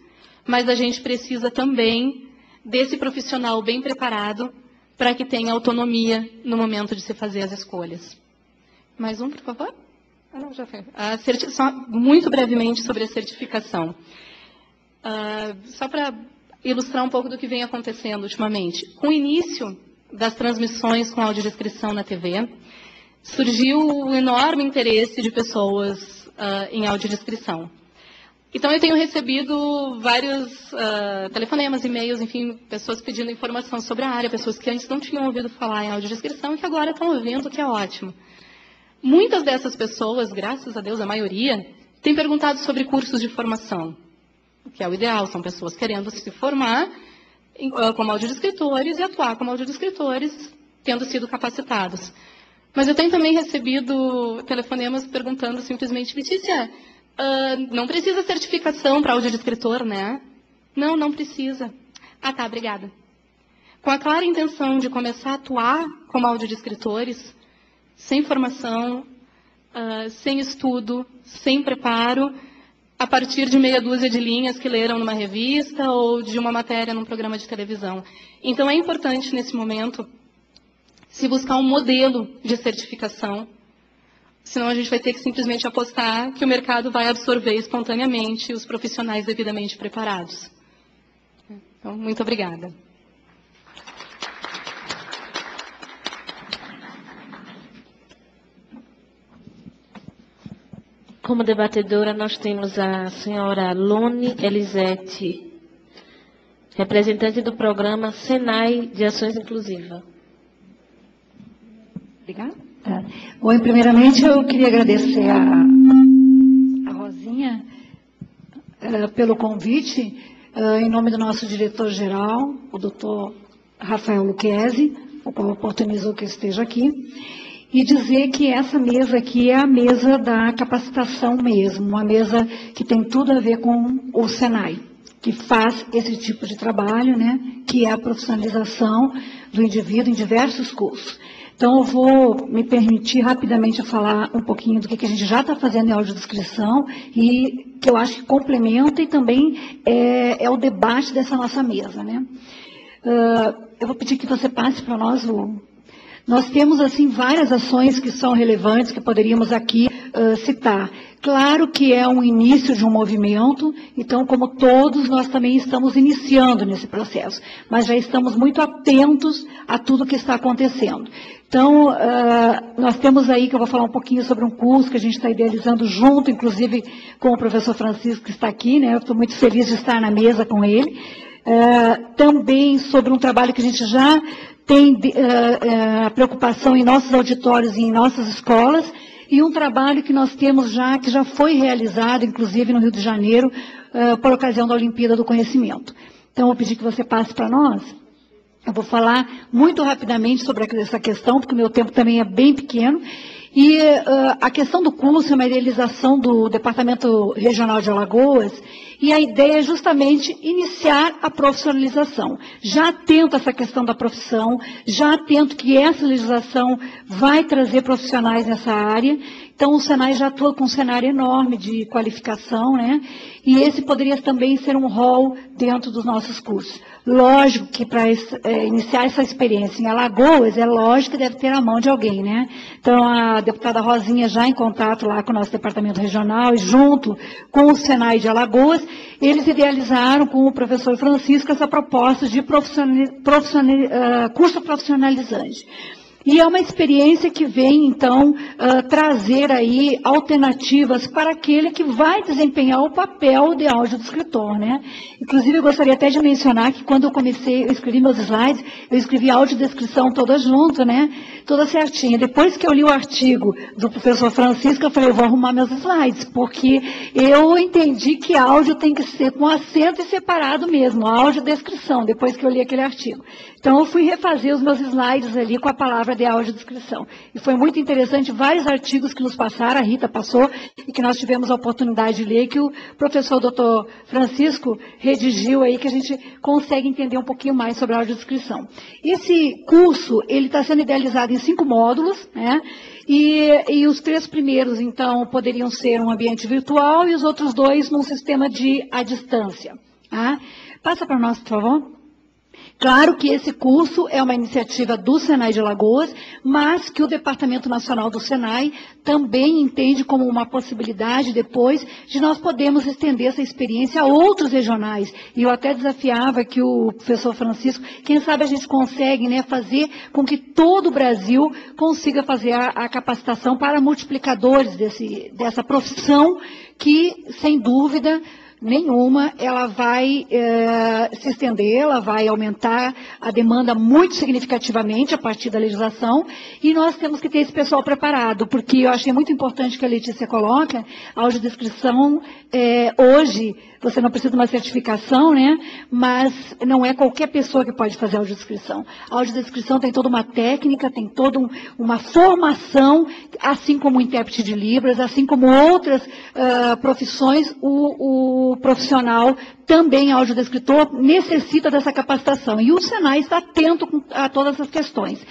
mas a gente precisa também desse profissional bem preparado para que tenha autonomia no momento de se fazer as escolhas. Mais um, por favor? Ah, não, já foi. Só muito brevemente sobre a certificação. Uh, só para ilustrar um pouco do que vem acontecendo ultimamente. Com o início das transmissões com audiodescrição na TV, surgiu um enorme interesse de pessoas uh, em audiodescrição. Então, eu tenho recebido vários uh, telefonemas, e-mails, enfim, pessoas pedindo informação sobre a área, pessoas que antes não tinham ouvido falar em audiodescrição e que agora estão ouvindo, o que é ótimo. Muitas dessas pessoas, graças a Deus, a maioria, têm perguntado sobre cursos de formação que é o ideal, são pessoas querendo se formar ah, como audiodescritores e atuar como audiodescritores, tendo sido capacitados. Mas eu tenho também recebido telefonemas perguntando simplesmente, Letícia, uh, não precisa certificação para audiodescritor, né? Não, não precisa. Ah, tá, obrigada. Com a clara intenção de começar a atuar como audiodescritores, sem formação, uh, sem estudo, sem preparo, a partir de meia dúzia de linhas que leram numa revista ou de uma matéria num programa de televisão. Então é importante nesse momento se buscar um modelo de certificação, senão a gente vai ter que simplesmente apostar que o mercado vai absorver espontaneamente os profissionais devidamente preparados. Então, muito obrigada. Como debatedora, nós temos a senhora Lone Elisete, representante do programa Senai de Ações Inclusivas. Obrigada. Tá. Bom, primeiramente eu queria agradecer a, a Rosinha uh, pelo convite, uh, em nome do nosso diretor-geral, o doutor Rafael Luquezzi, o qual oportunizou que eu esteja aqui e dizer que essa mesa aqui é a mesa da capacitação mesmo, uma mesa que tem tudo a ver com o Senai, que faz esse tipo de trabalho, né, que é a profissionalização do indivíduo em diversos cursos. Então, eu vou me permitir rapidamente falar um pouquinho do que a gente já está fazendo em audiodescrição e que eu acho que complementa e também é, é o debate dessa nossa mesa. Né? Uh, eu vou pedir que você passe para nós o, nós temos, assim, várias ações que são relevantes, que poderíamos aqui uh, citar. Claro que é um início de um movimento, então, como todos, nós também estamos iniciando nesse processo, mas já estamos muito atentos a tudo que está acontecendo. Então, uh, nós temos aí, que eu vou falar um pouquinho sobre um curso que a gente está idealizando junto, inclusive com o professor Francisco, que está aqui, né? Eu estou muito feliz de estar na mesa com ele. Uh, também sobre um trabalho que a gente já tem uh, uh, a preocupação em nossos auditórios e em nossas escolas, e um trabalho que nós temos já, que já foi realizado, inclusive no Rio de Janeiro, uh, por ocasião da Olimpíada do Conhecimento. Então, eu vou pedir que você passe para nós. Eu vou falar muito rapidamente sobre essa questão, porque o meu tempo também é bem pequeno. E uh, a questão do curso é uma realização do Departamento Regional de Alagoas, E a ideia é justamente iniciar a profissionalização. Já atento a essa questão da profissão, já atento que essa legislação vai trazer profissionais nessa área. Então, o Senai já atua com um cenário enorme de qualificação, né? E esse poderia também ser um rol dentro dos nossos cursos. Lógico que para é, iniciar essa experiência em Alagoas, é lógico que deve ter a mão de alguém, né? Então, a deputada Rosinha já em contato lá com o nosso departamento regional e junto com o Senai de Alagoas, eles idealizaram com o professor Francisco essa proposta de profissional, profissional, uh, curso profissionalizante. E é uma experiência que vem, então, uh, trazer aí alternativas para aquele que vai desempenhar o papel de áudio do escritor, né? Inclusive, eu gostaria até de mencionar que quando eu comecei, eu escrevi meus slides, eu escrevi audiodescrição toda junto, né? Toda certinha. Depois que eu li o artigo do professor Francisco, eu falei, eu vou arrumar meus slides, porque eu entendi que áudio tem que ser com acento e separado mesmo, audiodescrição, depois que eu li aquele artigo. Então, eu fui refazer os meus slides ali com a palavra de audiodescrição. E foi muito interessante, vários artigos que nos passaram, a Rita passou, e que nós tivemos a oportunidade de ler, que o professor doutor Francisco redigiu aí, que a gente consegue entender um pouquinho mais sobre a audiodescrição. Esse curso, ele está sendo idealizado em cinco módulos, né? E, e, os três primeiros, então, poderiam ser um ambiente virtual e os outros dois num sistema de à distância. Tá? Passa para nós, por favor. Claro que esse curso é uma iniciativa do Senai de Lagoas, mas que o Departamento Nacional do Senai também entende como uma possibilidade depois de nós podermos estender essa experiência a outros regionais. E eu até desafiava que o professor Francisco, quem sabe a gente consegue né, fazer com que todo o Brasil consiga fazer a, a capacitação para multiplicadores desse, dessa profissão que, sem dúvida, nenhuma, ela vai é, se estender, ela vai aumentar a demanda muito significativamente a partir da legislação, e nós temos que ter esse pessoal preparado, porque eu achei muito importante que a Letícia coloca, a audiodescrição é, hoje, você não precisa de uma certificação, né? Mas não é qualquer pessoa que pode fazer audiodescrição. A audiodescrição tem toda uma técnica, tem toda um, uma formação, assim como o intérprete de Libras, assim como outras uh, profissões, o, o profissional também audiodescritor necessita dessa capacitação. E o Senai está atento a todas essas questões.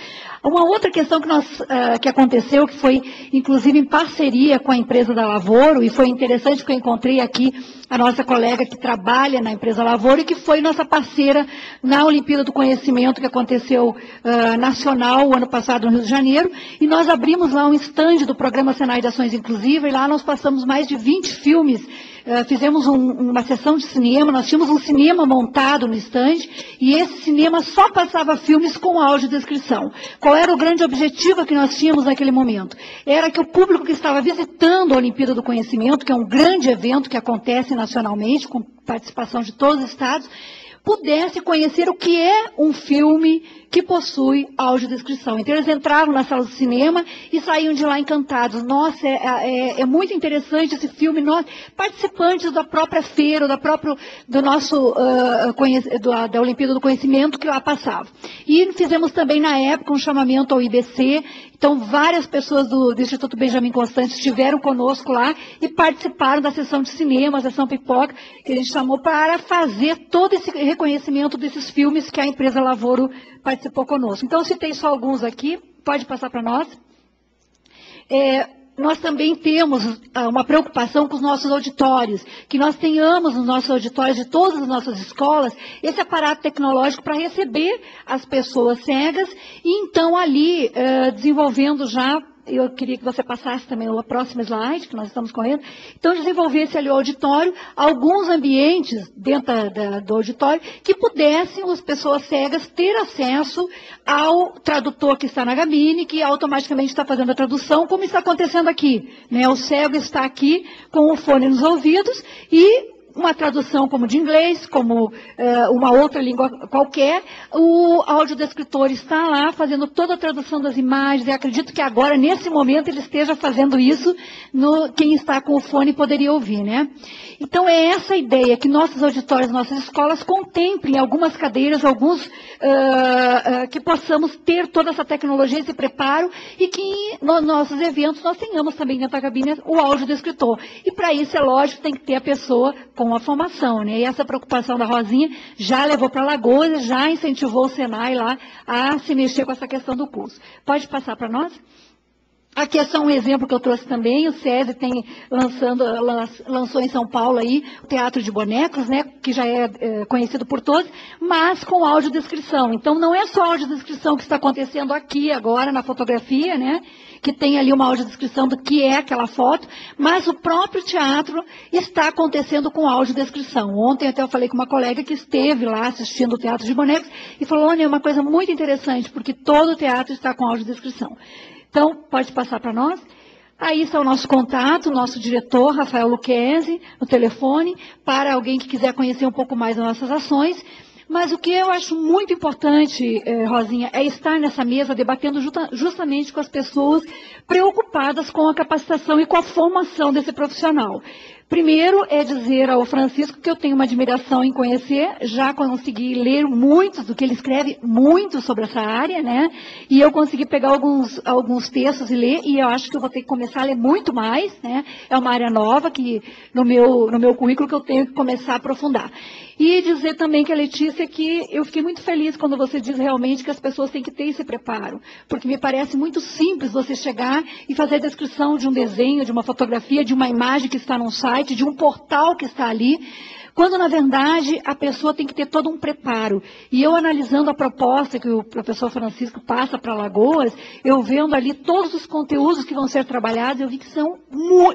Uma outra questão que, nós, uh, que aconteceu, que foi inclusive em parceria com a empresa da Lavoro, e foi interessante que eu encontrei aqui a nossa colega que trabalha na empresa Lavoro e que foi nossa parceira na Olimpíada do Conhecimento que aconteceu uh, nacional o ano passado no Rio de Janeiro, e nós abrimos lá um estande do programa Senai de Ações Inclusivas, e lá nós passamos mais de 20 filmes Uh, fizemos um, uma sessão de cinema, nós tínhamos um cinema montado no estande, e esse cinema só passava filmes com audiodescrição. Qual era o grande objetivo que nós tínhamos naquele momento? Era que o público que estava visitando a Olimpíada do Conhecimento, que é um grande evento que acontece nacionalmente, com participação de todos os estados, pudesse conhecer o que é um filme que possui audiodescrição. Então eles entravam na sala do cinema e saíam de lá encantados. Nossa, é, é, é muito interessante esse filme. Nós, participantes da própria feira, da próprio, do nosso, uh, do, da Olimpíada do Conhecimento que lá passava. E fizemos também na época um chamamento ao IBC. Então várias pessoas do, do Instituto Benjamin Constant estiveram conosco lá e participaram da sessão de cinema, a sessão pipoca, que a gente chamou para fazer todo esse reconhecimento desses filmes que a empresa Lavoro participou conosco. Então, citei só alguns aqui, pode passar para nós. É, nós também temos ah, uma preocupação com os nossos auditórios, que nós tenhamos nos nossos auditórios de todas as nossas escolas esse aparato tecnológico para receber as pessoas cegas e então ali eh, desenvolvendo já eu queria que você passasse também o próximo slide, que nós estamos correndo. Então, desenvolvesse ali o auditório, alguns ambientes dentro da, da, do auditório que pudessem as pessoas cegas ter acesso ao tradutor que está na cabine, que automaticamente está fazendo a tradução, como está acontecendo aqui. Né? O cego está aqui com o fone nos ouvidos e uma tradução como de inglês, como uh, uma outra língua qualquer, o audiodescritor está lá fazendo toda a tradução das imagens, e acredito que agora, nesse momento, ele esteja fazendo isso, no, quem está com o fone poderia ouvir, né? Então, é essa ideia, que nossos auditórios, nossas escolas contemplem algumas cadeiras, alguns, uh, uh, que possamos ter toda essa tecnologia, esse preparo, e que nos nossos eventos nós tenhamos também da cabine o audiodescritor. E para isso, é lógico, tem que ter a pessoa com com a formação, né? E essa preocupação da Rosinha já levou para Lagoas, já incentivou o Senai lá a se mexer com essa questão do curso. Pode passar para nós? Aqui é só um exemplo que eu trouxe também, o SESI tem lançando, lançou em São Paulo aí o Teatro de Bonecos, né, que já é, é conhecido por todos, mas com audiodescrição. Então não é só audiodescrição que está acontecendo aqui agora na fotografia, né, que tem ali uma audiodescrição do que é aquela foto, mas o próprio teatro está acontecendo com audiodescrição. Ontem até eu falei com uma colega que esteve lá assistindo o Teatro de Bonecos e falou, olha, é uma coisa muito interessante, porque todo o teatro está com audiodescrição. Então, pode passar para nós. Aí está o nosso contato, nosso diretor, Rafael Luquezzi, no telefone, para alguém que quiser conhecer um pouco mais das nossas ações. Mas o que eu acho muito importante, eh, Rosinha, é estar nessa mesa debatendo justa, justamente com as pessoas preocupadas com a capacitação e com a formação desse profissional. Primeiro é dizer ao Francisco que eu tenho uma admiração em conhecer, já consegui ler muitos do que ele escreve, muito sobre essa área, né? E eu consegui pegar alguns, alguns textos e ler, e eu acho que eu vou ter que começar a ler muito mais, né? É uma área nova que no meu, no meu currículo que eu tenho que começar a aprofundar. E dizer também que a Letícia que eu fiquei muito feliz quando você diz realmente que as pessoas têm que ter esse preparo, porque me parece muito simples você chegar e fazer a descrição de um desenho, de uma fotografia, de uma imagem que está num site, de um portal que está ali, quando na verdade a pessoa tem que ter todo um preparo. E eu analisando a proposta que o professor Francisco passa para Lagoas, eu vendo ali todos os conteúdos que vão ser trabalhados, eu vi que são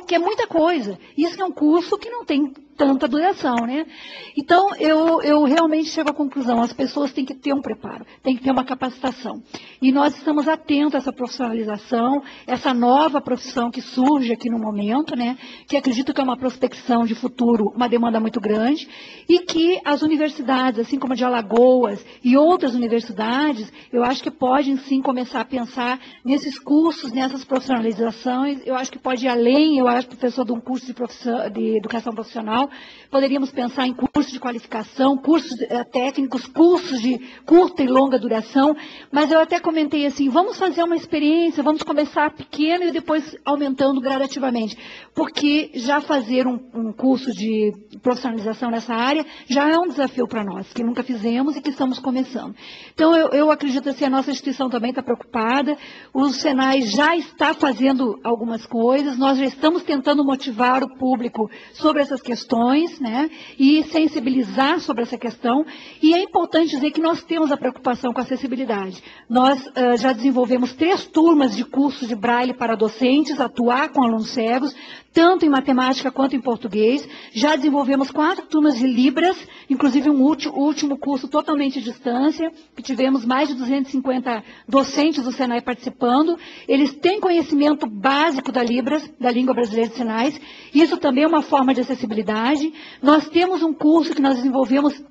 que é muita coisa. Isso é um curso que não tem tanta duração, né? Então, eu, eu realmente chego à conclusão, as pessoas têm que ter um preparo, têm que ter uma capacitação. E nós estamos atentos a essa profissionalização, essa nova profissão que surge aqui no momento, né? Que acredito que é uma prospecção de futuro, uma demanda muito grande, e que as universidades, assim como a de Alagoas e outras universidades, eu acho que podem sim começar a pensar nesses cursos, nessas profissionalizações, eu acho que pode ir além, eu acho professor de um curso de, de educação profissional, Poderíamos pensar em cursos de qualificação, cursos eh, técnicos, cursos de curta e longa duração. Mas eu até comentei assim, vamos fazer uma experiência, vamos começar pequeno e depois aumentando gradativamente. Porque já fazer um, um curso de profissionalização nessa área já é um desafio para nós, que nunca fizemos e que estamos começando. Então, eu, eu acredito assim, a nossa instituição também está preocupada, o Senai já está fazendo algumas coisas, nós já estamos tentando motivar o público sobre essas questões, né, e sensibilizar sobre essa questão. E é importante dizer que nós temos a preocupação com a acessibilidade. Nós uh, já desenvolvemos três turmas de cursos de braille para docentes, atuar com alunos cegos, tanto em matemática quanto em português. Já desenvolvemos quatro turmas de Libras, inclusive um último curso totalmente à distância, que tivemos mais de 250 docentes do Senai participando. Eles têm conhecimento básico da Libras, da língua brasileira de sinais. Isso também é uma forma de acessibilidade. Nós temos um curso que nós desenvolvemos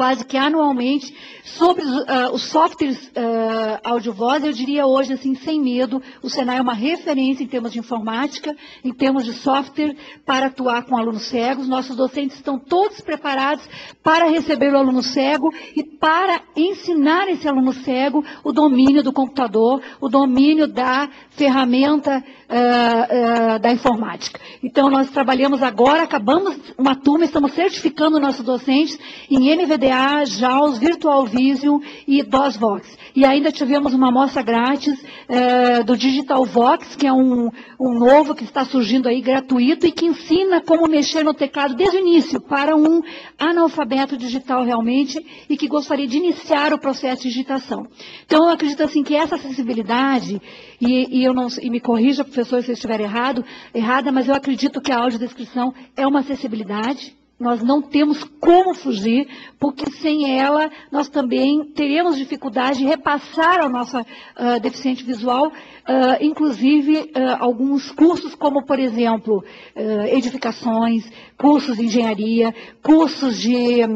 quase que anualmente sobre uh, os softwares uh, eu diria hoje, assim, sem medo, o Senai é uma referência em termos de informática, em termos de software, para atuar com alunos cegos. Nossos docentes estão todos preparados para receber o aluno cego e para ensinar esse aluno cego o domínio do computador, o domínio da ferramenta uh, uh, da informática. Então, nós trabalhamos agora, acabamos uma turma, estamos certificando nossos docentes em NVDA VDA, JAWS, Virtual Vision e DOSVox. E ainda tivemos uma amostra grátis é, do Digital Vox, que é um, um novo que está surgindo aí, gratuito, e que ensina como mexer no teclado desde o início, para um analfabeto digital realmente, e que gostaria de iniciar o processo de digitação. Então, eu acredito assim que essa acessibilidade, e, e eu não, e me corrija, professor, se eu estiver errado, errada, mas eu acredito que a audiodescrição é uma acessibilidade, nós não temos como fugir, porque sem ela nós também teremos dificuldade de repassar a nossa uh, deficiente visual, uh, inclusive uh, alguns cursos, como por exemplo, edificações, cursos de engenharia, cursos de,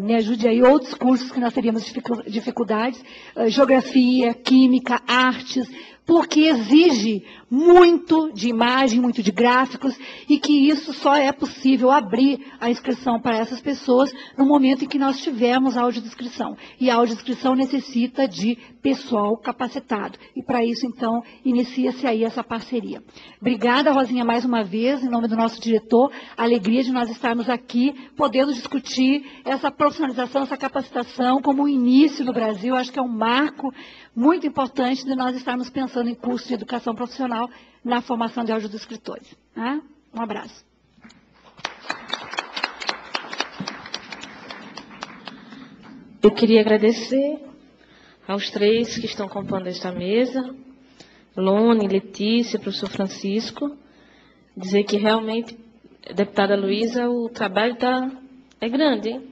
me ajude aí, outros cursos que nós teríamos dificuldades, geografia, química, artes, porque exige muito de imagem, muito de gráficos, e que isso só é possível abrir a inscrição para essas pessoas no momento em que nós tivermos a audiodescrição. E a audiodescrição necessita de pessoal capacitado. E para isso, então, inicia-se aí essa parceria. Obrigada, Rosinha, mais uma vez, em nome do nosso diretor. Alegria de nós estarmos aqui, podendo discutir essa profissionalização, essa capacitação como um início no Brasil. Acho que é um marco muito importante de nós estarmos pensando em curso de educação profissional na formação de audiodescritores. Né? Um abraço. Eu queria agradecer aos três que estão compondo esta mesa, Lone, Letícia, professor Francisco, dizer que realmente, deputada Luísa, o trabalho tá, é grande, hein?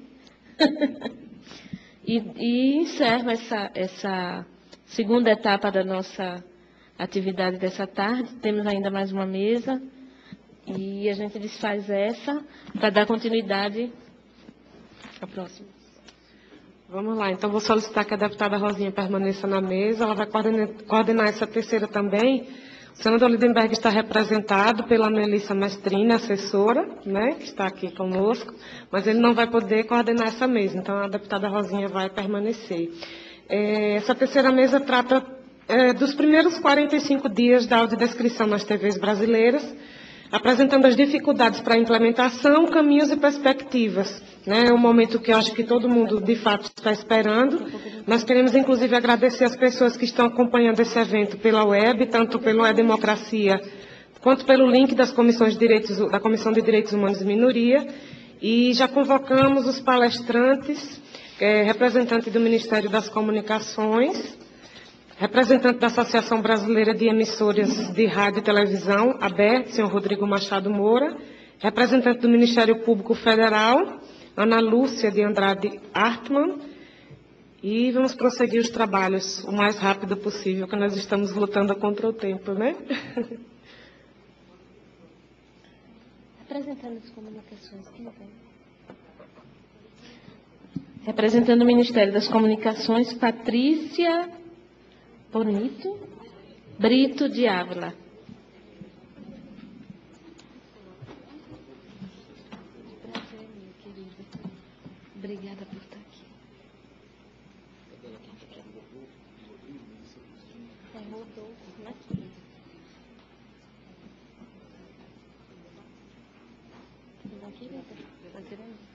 [laughs] e, e encerro essa, essa segunda etapa da nossa atividade dessa tarde. Temos ainda mais uma mesa e a gente desfaz essa para dar continuidade à próxima. Vamos lá, então vou solicitar que a deputada Rosinha permaneça na mesa. Ela vai coordenar, essa terceira também. O senador Lidenberg está representado pela Melissa Mestrina, assessora, né, que está aqui conosco, mas ele não vai poder coordenar essa mesa, então a deputada Rosinha vai permanecer. É, essa terceira mesa trata é, dos primeiros 45 dias da audiodescrição nas TVs brasileiras, apresentando as dificuldades para a implementação, caminhos e perspectivas. Né? É um momento que eu acho que todo mundo, de fato, está esperando. Nós queremos, inclusive, agradecer as pessoas que estão acompanhando esse evento pela web, tanto pelo E-Democracia, quanto pelo link das comissões de direitos, da Comissão de Direitos Humanos e Minoria. E já convocamos os palestrantes é, representante do Ministério das Comunicações, representante da Associação Brasileira de Emissoras de Rádio e Televisão, ABER, senhor Rodrigo Machado Moura, representante do Ministério Público Federal, Ana Lúcia de Andrade Hartmann, e vamos prosseguir os trabalhos o mais rápido possível, que nós estamos lutando contra o tempo, né? Representando as comunicações, quem vem? Representando o Ministério das Comunicações, Patrícia Bonito Brito de Ávila. Prazer, minha querida. Obrigada por estar aqui. É Rodolfo, né? Tudo bom, querida? Prazer é meu.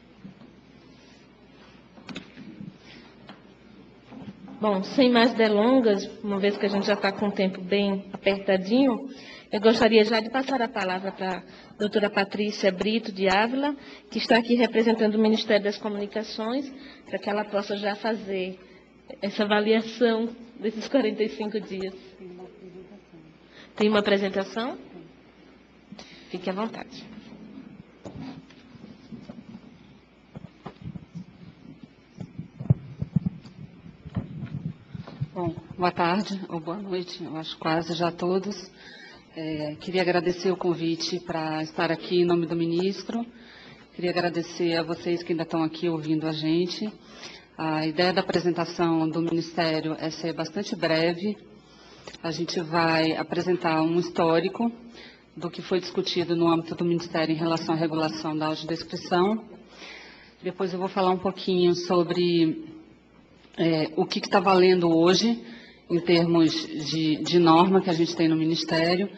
Bom, sem mais delongas, uma vez que a gente já está com o tempo bem apertadinho, eu gostaria já de passar a palavra para a doutora Patrícia Brito de Ávila, que está aqui representando o Ministério das Comunicações, para que ela possa já fazer essa avaliação desses 45 dias. Tem uma apresentação? Fique à vontade. Bom, boa tarde ou boa noite, eu acho quase já todos. É, queria agradecer o convite para estar aqui em nome do ministro. Queria agradecer a vocês que ainda estão aqui ouvindo a gente. A ideia da apresentação do Ministério é ser bastante breve. A gente vai apresentar um histórico do que foi discutido no âmbito do Ministério em relação à regulação da audiodescrição. Depois eu vou falar um pouquinho sobre é, o que está valendo hoje, em termos de, de norma que a gente tem no Ministério.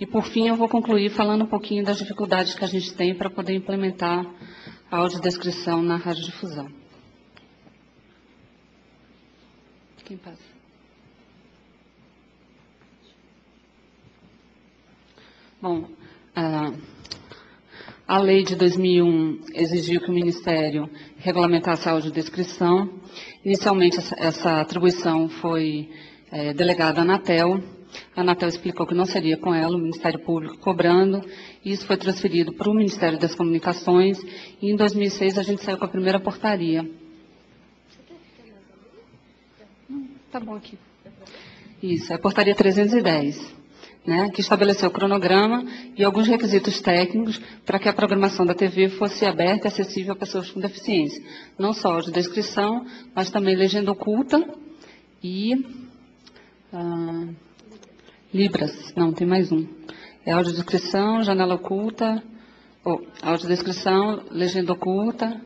E, por fim, eu vou concluir falando um pouquinho das dificuldades que a gente tem para poder implementar a audiodescrição na radiodifusão. Quem passa? Bom, a lei de 2001 exigiu que o Ministério regulamentasse a audiodescrição. Inicialmente, essa, atribuição foi é, delegada à Anatel. A Anatel explicou que não seria com ela, o Ministério Público cobrando. Isso foi transferido para o Ministério das Comunicações. E em 2006 a gente saiu com a primeira portaria. Tá bom aqui. Isso, é a portaria 310 né, que estabeleceu o cronograma e alguns requisitos técnicos para que a programação da TV fosse aberta e acessível a pessoas com deficiência. Não só de descrição, mas também legenda oculta e ah, Libras, não, tem mais um. É audiodescrição, janela oculta, oh, audiodescrição, legenda oculta,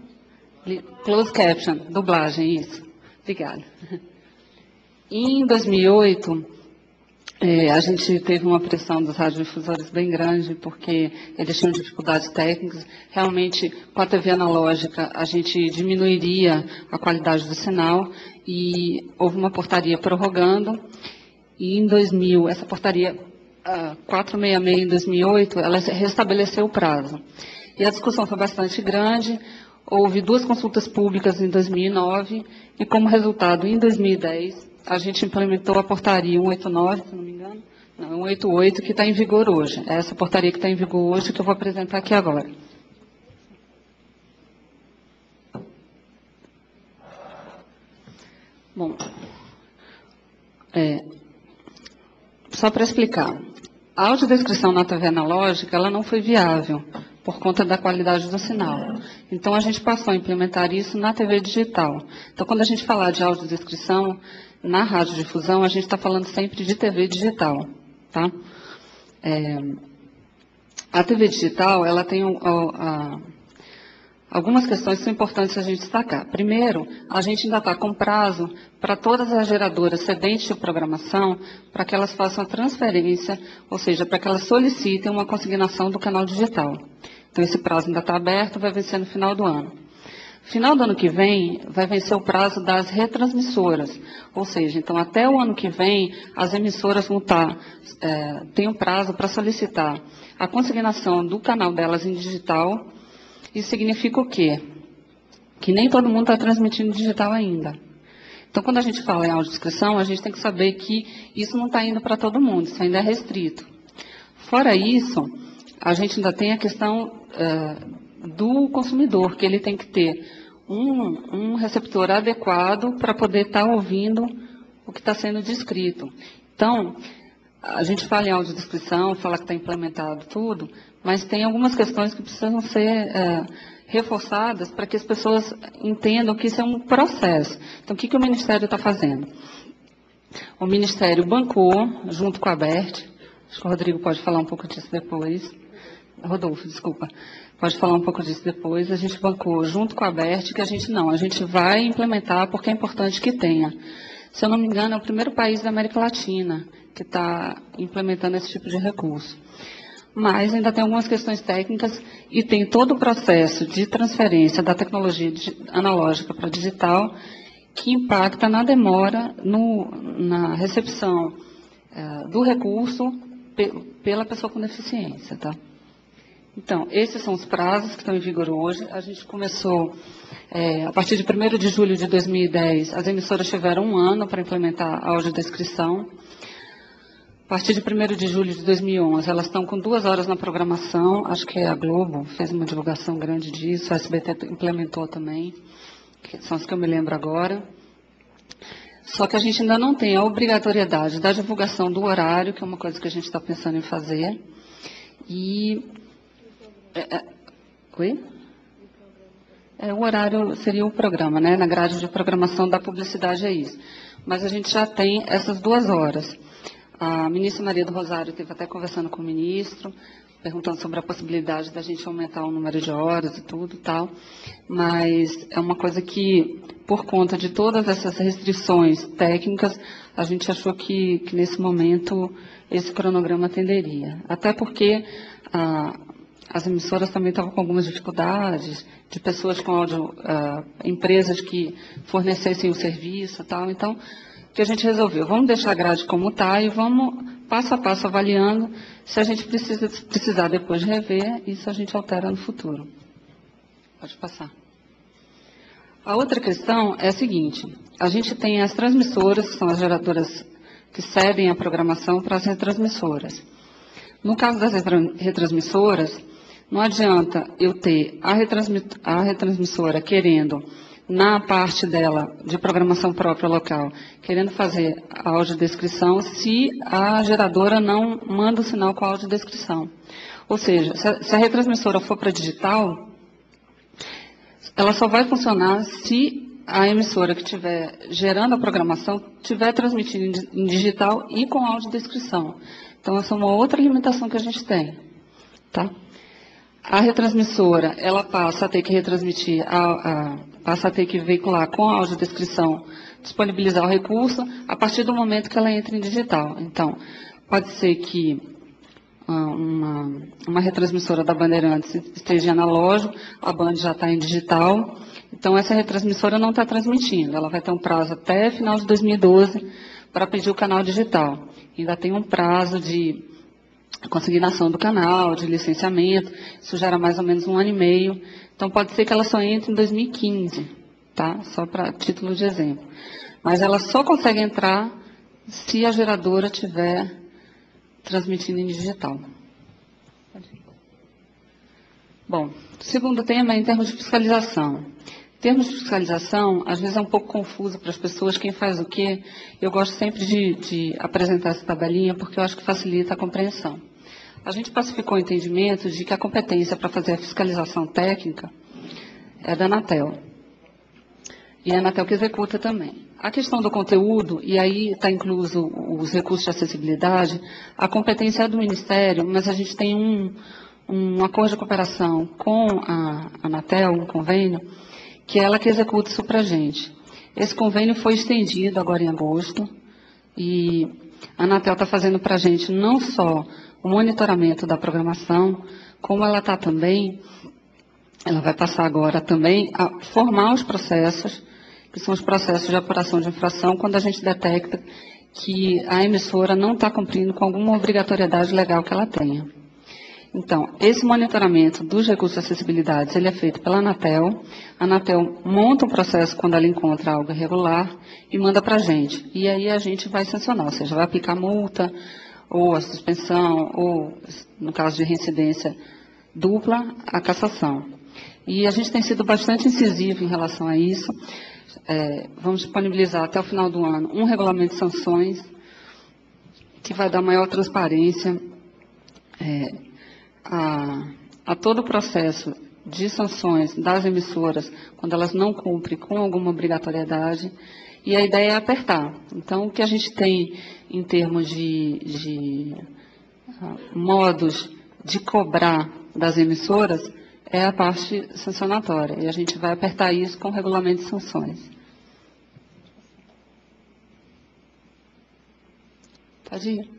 li, closed caption, dublagem, isso. Obrigada. [laughs] Em 2008, é, a gente teve uma pressão dos radiodifusores bem grande, porque eles tinham dificuldades técnicas. Realmente, com a TV analógica, a gente diminuiria a qualidade do sinal e houve uma portaria prorrogando. E em 2000, essa portaria a 466 em 2008, ela restabeleceu o prazo. E a discussão foi bastante grande. Houve duas consultas públicas em 2009 e, como resultado, em 2010, a gente implementou a portaria 189, se não me engano, não, 188, que está em vigor hoje. É essa portaria que está em vigor hoje que eu vou apresentar aqui agora. Bom, é, só para explicar, a audiodescrição na TV analógica ela não foi viável por conta da qualidade do sinal. Então a gente passou a implementar isso na TV digital. Então quando a gente falar de audiodescrição na radiodifusão, a gente está falando sempre de TV digital. Tá? É, a TV digital ela tem a, algumas questões que são importantes a gente destacar. Primeiro, a gente ainda está com prazo para todas as geradoras cedentes de programação para que elas façam a transferência, ou seja, para que elas solicitem uma consignação do canal digital. Então, esse prazo ainda está aberto, vai vencer no final do ano. Final do ano que vem, vai vencer o prazo das retransmissoras. Ou seja, então, até o ano que vem, as emissoras vão estar, tá, é, tem um prazo para solicitar a consignação do canal delas em digital isso significa o quê? Que nem todo mundo está transmitindo digital ainda. Então, quando a gente fala em audiodescrição, a gente tem que saber que isso não está indo para todo mundo, isso ainda é restrito. Fora isso, a gente ainda tem a questão uh, do consumidor, que ele tem que ter um, um receptor adequado para poder estar tá ouvindo o que está sendo descrito. Então, a gente fala em audiodescrição, fala que está implementado tudo, mas tem algumas questões que precisam ser é, reforçadas para que as pessoas entendam que isso é um processo. Então, o que, que o Ministério está fazendo? O Ministério bancou, junto com a BERT, acho que o Rodrigo pode falar um pouco disso depois, Rodolfo, desculpa, pode falar um pouco disso depois, a gente bancou junto com a BERT que a gente não, a gente vai implementar porque é importante que tenha. Se eu não me engano, é o primeiro país da América Latina que está implementando esse tipo de recurso mas ainda tem algumas questões técnicas e tem todo o processo de transferência da tecnologia analógica para digital que impacta na demora no, na recepção é, do recurso pe, pela pessoa com deficiência. Tá? Então, esses são os prazos que estão em vigor hoje. A gente começou, é, a partir de 1 de julho de 2010, as emissoras tiveram um ano para implementar a audiodescrição. A partir de 1 de julho de 2011, elas estão com duas horas na programação. Acho que a Globo fez uma divulgação grande disso, a SBT implementou também, são as que eu me lembro agora. Só que a gente ainda não tem a obrigatoriedade da divulgação do horário, que é uma coisa que a gente está pensando em fazer. E. É, é, oi? É, o horário seria o programa, né? Na grade de programação da publicidade é isso. Mas a gente já tem essas duas horas. A ministra Maria do Rosário esteve até conversando com o ministro, perguntando sobre a possibilidade da gente aumentar o número de horas e tudo tal, mas é uma coisa que, por conta de todas essas restrições técnicas, a gente achou que, que nesse momento esse cronograma atenderia. Até porque ah, as emissoras também estavam com algumas dificuldades, de pessoas com áudio, ah, empresas que fornecessem o serviço e tal, então que a gente resolveu, vamos deixar a grade como está e vamos passo a passo avaliando. Se a gente precisa, precisar depois rever, isso a gente altera no futuro. Pode passar. A outra questão é a seguinte: a gente tem as transmissoras, que são as geradoras que cedem a programação para as retransmissoras. No caso das retransmissoras, não adianta eu ter a, a retransmissora querendo na parte dela de programação própria local, querendo fazer a audiodescrição, se a geradora não manda o sinal com a audiodescrição. Ou seja, se a, retransmissora for para digital, ela só vai funcionar se a emissora que estiver gerando a programação estiver transmitindo em digital e com audiodescrição. Então, essa é uma outra limitação que a gente tem. Tá? A retransmissora, ela passa a ter que retransmitir, a- a- passa a ter que veicular com a audiodescrição, disponibilizar o recurso a partir do momento que ela entra em digital. Então, pode ser que ah, uma, uma retransmissora da Bandeirantes esteja em analógico, a Band já está em digital, então essa retransmissora não está transmitindo, ela vai ter um prazo até final de 2012 para pedir o canal digital. Ainda tem um prazo de consignação do canal, de licenciamento, isso gera mais ou menos um ano e meio, então pode ser que ela só entre em 2015, tá? Só para título de exemplo. Mas ela só consegue entrar se a geradora tiver transmitindo em digital. Bom, segundo tema é em termos de fiscalização. Em termos de fiscalização, às vezes é um pouco confuso para as pessoas quem faz o quê. Eu gosto sempre de, de apresentar essa tabelinha porque eu acho que facilita a compreensão. A gente pacificou o entendimento de que a competência para fazer a fiscalização técnica é da Anatel. E é a Anatel que executa também. A questão do conteúdo, e aí está incluso os recursos de acessibilidade, a competência é do Ministério, mas a gente tem um, um acordo de cooperação com a Anatel, um convênio, que é ela que executa isso para a gente. Esse convênio foi estendido agora em agosto, e a Anatel está fazendo para a gente não só o monitoramento da programação, como ela está também, ela vai passar agora também a formar os processos, que são os processos de apuração de infração, quando a gente detecta que a emissora não está cumprindo com alguma obrigatoriedade legal que ela tenha. Então, esse monitoramento dos recursos de acessibilidade, ele é feito pela Anatel. A Anatel monta um processo quando ela encontra algo irregular e manda para a gente. E aí a gente vai sancionar, ou seja, vai aplicar multa, ou a suspensão, ou, no caso de reincidência dupla, a cassação. E a gente tem sido bastante incisivo em relação a isso. É, vamos disponibilizar até o final do ano um regulamento de sanções que vai dar maior transparência é, a, a todo o processo de sanções das emissoras quando elas não cumprem com alguma obrigatoriedade. E a ideia é apertar. Então, o que a gente tem em termos de, de ah, modos de cobrar das emissoras é a parte sancionatória. E a gente vai apertar isso com o regulamento de sanções. Pode ir.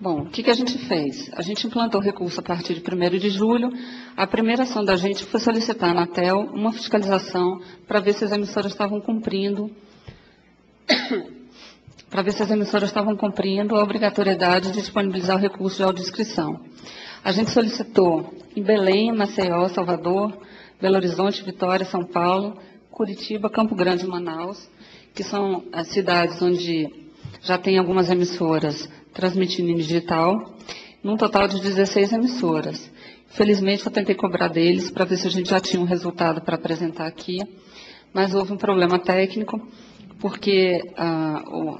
Bom, o que, que a gente fez? A gente implantou o recurso a partir de 1 de julho. A primeira ação da gente foi solicitar na ANATEL uma fiscalização para ver se as emissoras estavam cumprindo [coughs] para ver se as emissoras estavam cumprindo a obrigatoriedade de disponibilizar o recurso de audiodescrição. A gente solicitou em Belém, Maceió, Salvador, Belo Horizonte, Vitória, São Paulo, Curitiba, Campo Grande e Manaus, que são as cidades onde já tem algumas emissoras transmitindo em digital, num total de 16 emissoras. Felizmente, eu tentei cobrar deles para ver se a gente já tinha um resultado para apresentar aqui, mas houve um problema técnico, porque, ah, o-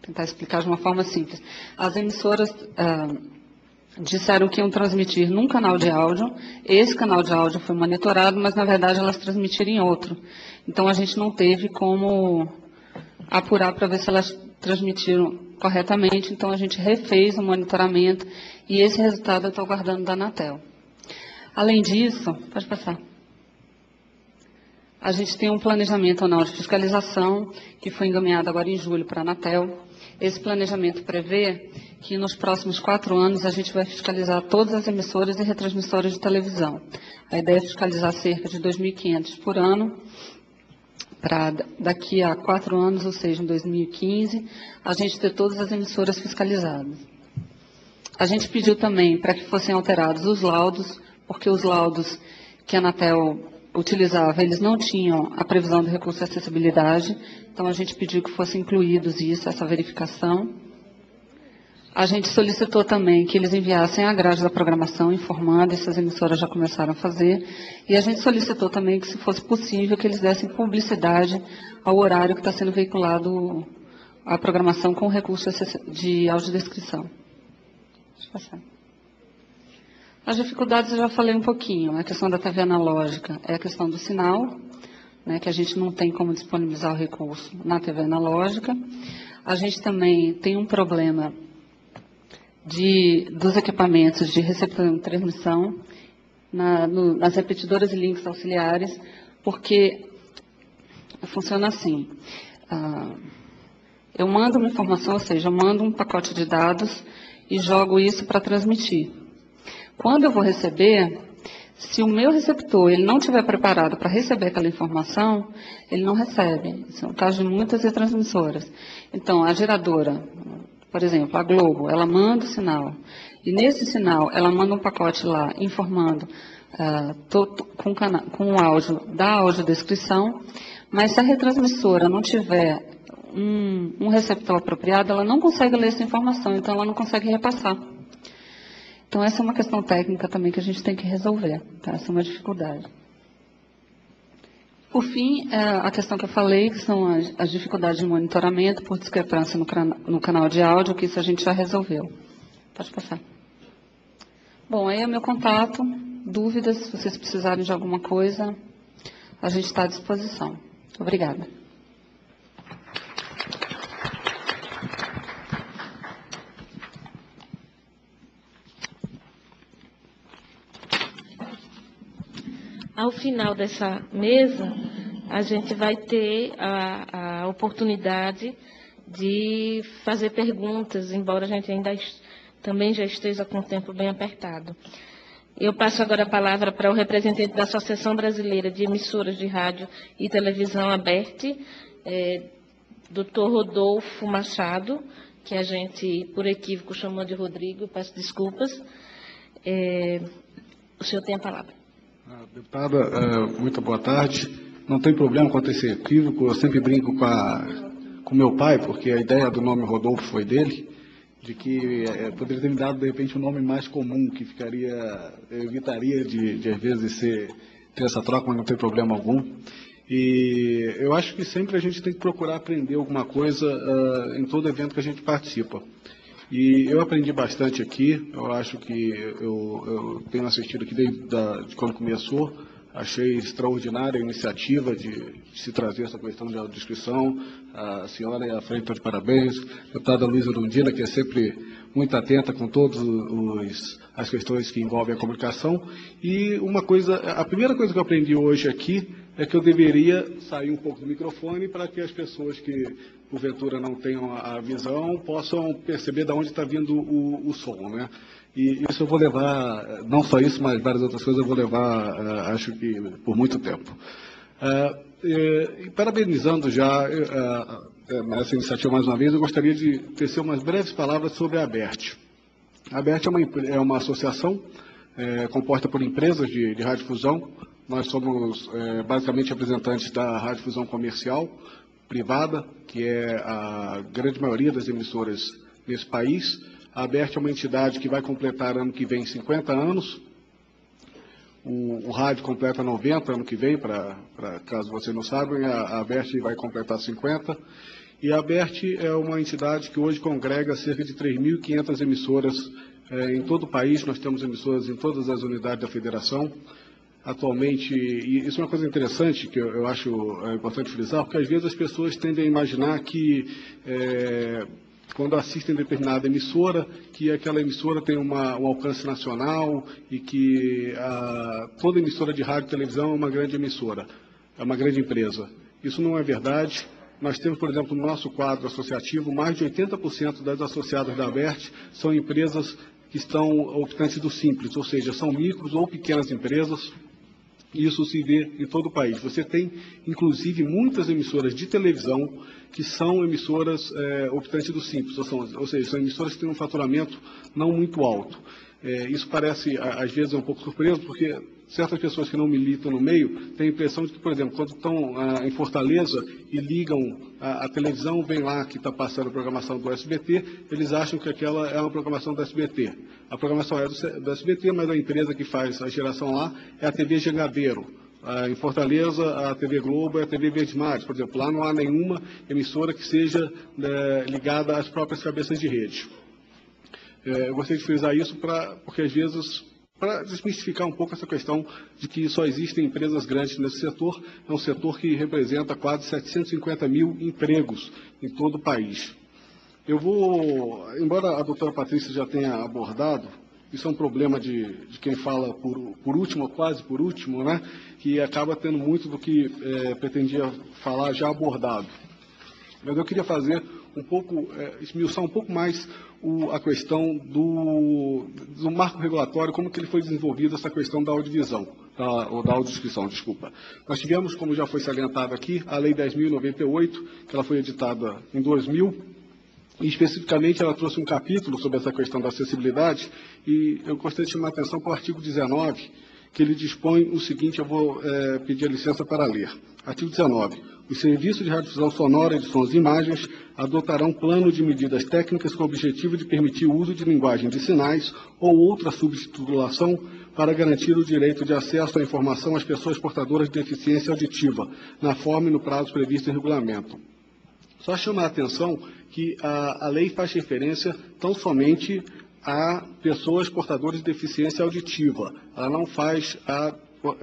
tentar explicar de uma forma simples, as emissoras ah, disseram que iam transmitir num canal de áudio, esse canal de áudio foi monitorado, mas na verdade elas transmitiram em outro. Então a gente não teve como apurar para ver se elas transmitiram corretamente, então a gente refez o monitoramento e esse resultado eu estou aguardando da Anatel. Além disso, pode passar. A gente tem um planejamento anual de fiscalização, que foi encaminhado agora em julho para a Anatel. Esse planejamento prevê que nos próximos quatro anos a gente vai fiscalizar todas as emissoras e retransmissoras de televisão. A ideia é fiscalizar cerca de 2.500 por ano, para daqui a quatro anos, ou seja, em 2015, a gente ter todas as emissoras fiscalizadas. A gente pediu também para que fossem alterados os laudos, porque os laudos que a Anatel utilizava, eles não tinham a previsão do recurso de acessibilidade, então a gente pediu que fossem incluídos isso, essa verificação. A gente solicitou também que eles enviassem a grade da programação informando, essas emissoras já começaram a fazer, e a gente solicitou também que, se fosse possível, que eles dessem publicidade ao horário que está sendo veiculado a programação com recurso de audiodescrição. Deixa eu passar. As dificuldades eu já falei um pouquinho. A questão da TV analógica é a questão do sinal, né, que a gente não tem como disponibilizar o recurso na TV analógica. A gente também tem um problema de, dos equipamentos de recepção e transmissão na- no- nas repetidoras e links auxiliares, porque funciona assim. ah, eu mando uma informação, ou seja, eu mando um pacote de dados e jogo isso para transmitir. Quando eu vou receber, se o meu receptor ele não estiver preparado para receber aquela informação, ele não recebe. Isso é o caso de muitas retransmissoras. Então, a geradora, por exemplo, a Globo, ela manda o sinal. E nesse sinal, ela manda um pacote lá informando ah, to- to- com, com o áudio da audiodescrição, mas se a retransmissora não tiver um, um receptor apropriado, ela não consegue ler essa informação, então ela não consegue repassar. Então, essa é uma questão técnica também que a gente tem que resolver. Tá? Essa é uma dificuldade. Por fim, é, a questão que eu falei, que são as, dificuldades de monitoramento por discrepância no canal de áudio, que isso a gente já resolveu. Pode passar. Bom, aí é o meu contato. Dúvidas, se vocês precisarem de alguma coisa, a gente está à disposição. Obrigada. Ao final dessa mesa, a gente vai ter a, a oportunidade de fazer perguntas, embora a gente ainda também já esteja com o tempo bem apertado. Eu passo agora a palavra para o representante da Associação Brasileira de Emissoras de Rádio e Televisão, ABERT, é, Dr. Rodolfo Machado, que a gente, por equívoco, chamou de Rodrigo, peço desculpas. É, o senhor tem a palavra. Deputada, eh, muito boa tarde. Não tem problema a esse equívoco, eu sempre brinco com, a, com meu pai, porque a ideia do nome Rodolfo foi dele, de que eh, poderia ter me dado, de repente, um nome mais comum, que ficaria, evitaria de, de às vezes, ser, ter essa troca, mas não tem problema algum. E eu acho que sempre a gente tem que procurar aprender alguma coisa ah, em todo evento que a gente participa. E eu aprendi bastante aqui, eu acho que eu, eu tenho assistido aqui desde da, de quando começou, achei extraordinária a iniciativa de, se trazer essa questão de audiodescrição, a senhora e a frente de parabéns, a deputada Luísa Lundina, que é sempre muito atenta com todas as questões que envolvem a comunicação, e uma coisa, a primeira coisa que eu aprendi hoje aqui é que eu deveria sair um pouco do microfone para que as pessoas que porventura não tenham a visão possam perceber de onde está vindo o, o som, né? E isso eu vou levar, não só isso, mas várias outras coisas eu vou levar, eh, acho que por muito tempo. Eh, e parabenizando já essa iniciativa mais uma vez, eu gostaria de tecer umas breves palavras sobre a ABERT. A ABERT é uma, é uma associação eh, composta por empresas de, de. Nós somos eh, basicamente representantes da radiodifusão comercial privada, que é a grande maioria das emissoras nesse país. A ABERT é uma entidade que vai completar ano que vem 50 anos. O, o rádio completa 90 ano que vem, para caso você não saiba, a, a ABERT vai completar 50. E a ABERT é uma entidade que hoje congrega cerca de 3.500 emissoras eh, em todo o país. Nós temos emissoras em todas as unidades da federação. Atualmente, e isso é uma coisa interessante que eu, eu acho é, importante frisar, porque às vezes as pessoas tendem a imaginar que eh, quando assistem determinada emissora, que aquela emissora tem uma, um alcance nacional e que a, toda emissora de rádio e televisão é uma grande emissora, é uma grande empresa. Isso não é verdade. Nós temos, por exemplo, no nosso quadro associativo, mais de 80% das associadas da ABERT são empresas que estão optantes do simples, ou seja, são micros ou pequenas empresas, isso se vê em todo o país. Você tem, inclusive, muitas emissoras de televisão que são emissoras é, optantes do simples, ou, são, ou seja, são emissoras que têm um faturamento não muito alto. É, isso parece, às vezes, um pouco surpreso, porque certas pessoas que não militam no meio têm a impressão de que, por exemplo, quando estão ah, em Fortaleza e ligam a, a televisão, vem lá que está passando a programação do SBT, eles acham que aquela é uma programação do SBT. A programação é do, do SBT, mas a empresa que faz a geração lá é a TV Jangadeiro. Ah, em Fortaleza, a TV Globo é a TV Verdes Mares, por exemplo. Lá não há nenhuma emissora que seja né, ligada às próprias cabeças de rede. É, eu gostaria de frisar isso pra, porque às vezes para desmistificar um pouco essa questão de que só existem empresas grandes nesse setor. É um setor que representa quase 750 mil empregos em todo o país. Eu vou, embora a doutora Patrícia já tenha abordado, isso é um problema de, de quem fala por, por último, quase por último, né? que acaba tendo muito do que é, pretendia falar já abordado. Mas eu queria fazer um pouco, é, esmiuçar um pouco mais o, a questão do, do, marco regulatório, como que ele foi desenvolvido, essa questão da audivisão, da, ou da audiodescrição, desculpa. Nós tivemos, como já foi salientado aqui, a Lei 10.098, que ela foi editada em 2000, e especificamente ela trouxe um capítulo sobre essa questão da acessibilidade, e eu gostaria de chamar a atenção para o artigo 19, que ele dispõe o seguinte, eu vou é, pedir a licença para ler. Artigo 19. Os serviços de radiodifusão sonora, de sons e imagens adotarão plano de medidas técnicas com o objetivo de permitir o uso de linguagem de sinais ou outra subtitulação para garantir o direito de acesso à informação às pessoas portadoras de deficiência auditiva, na forma e no prazo previsto em regulamento. Só chamar a atenção que a, a lei faz referência tão somente a pessoas portadoras de deficiência auditiva. Ela não faz a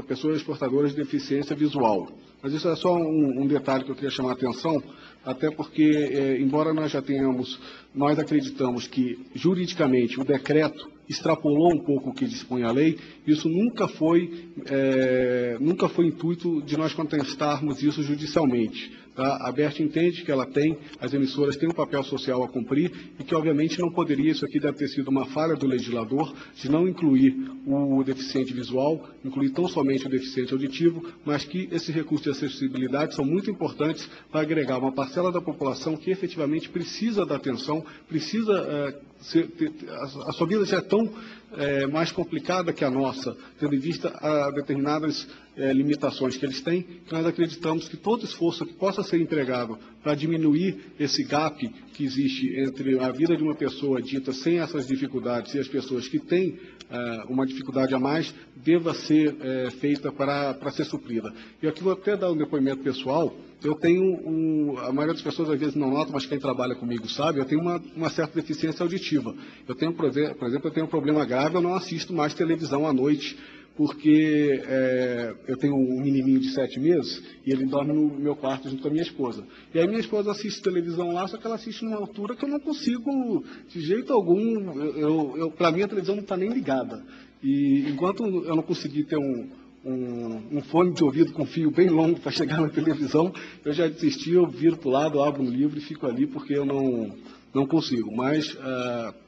pessoas portadoras de deficiência visual. Mas isso é só um, um detalhe que eu queria chamar a atenção, até porque, é, embora nós já tenhamos, nós acreditamos que juridicamente o decreto extrapolou um pouco o que dispõe a lei, isso nunca foi, é, nunca foi intuito de nós contestarmos isso judicialmente. Tá? A BERT entende que ela tem, as emissoras têm um papel social a cumprir e que, obviamente, não poderia, isso aqui deve ter sido uma falha do legislador, de não incluir o deficiente visual, incluir tão somente o deficiente auditivo, mas que esses recursos de acessibilidade são muito importantes para agregar uma parcela da população que efetivamente precisa da atenção, precisa. É, ser, ter, a, a sua vida já é tão é, mais complicada que a nossa, tendo em vista a determinadas é, limitações que eles têm, que nós acreditamos que todo esforço que possa ser empregado para diminuir esse gap que existe entre a vida de uma pessoa dita sem essas dificuldades e as pessoas que têm é, uma dificuldade a mais, deva ser é, feita para, para ser suprida. E aqui vou até dar um depoimento pessoal, eu tenho, um, a maioria das pessoas às vezes não nota, mas quem trabalha comigo sabe, eu tenho uma, uma certa deficiência auditiva. Eu tenho, por exemplo, eu tenho um problema grave, eu não assisto mais televisão à noite, porque é, eu tenho um menininho de sete meses e ele dorme no meu quarto junto com a minha esposa. E aí minha esposa assiste televisão lá, só que ela assiste numa altura que eu não consigo, de jeito algum, eu, eu, para mim a televisão não está nem ligada. E enquanto eu não conseguir ter um, um, um, fone de ouvido com fio bem longo para chegar na televisão, eu já desisti, eu viro para o lado, abro um livro e fico ali porque eu não, não consigo. Mas uh,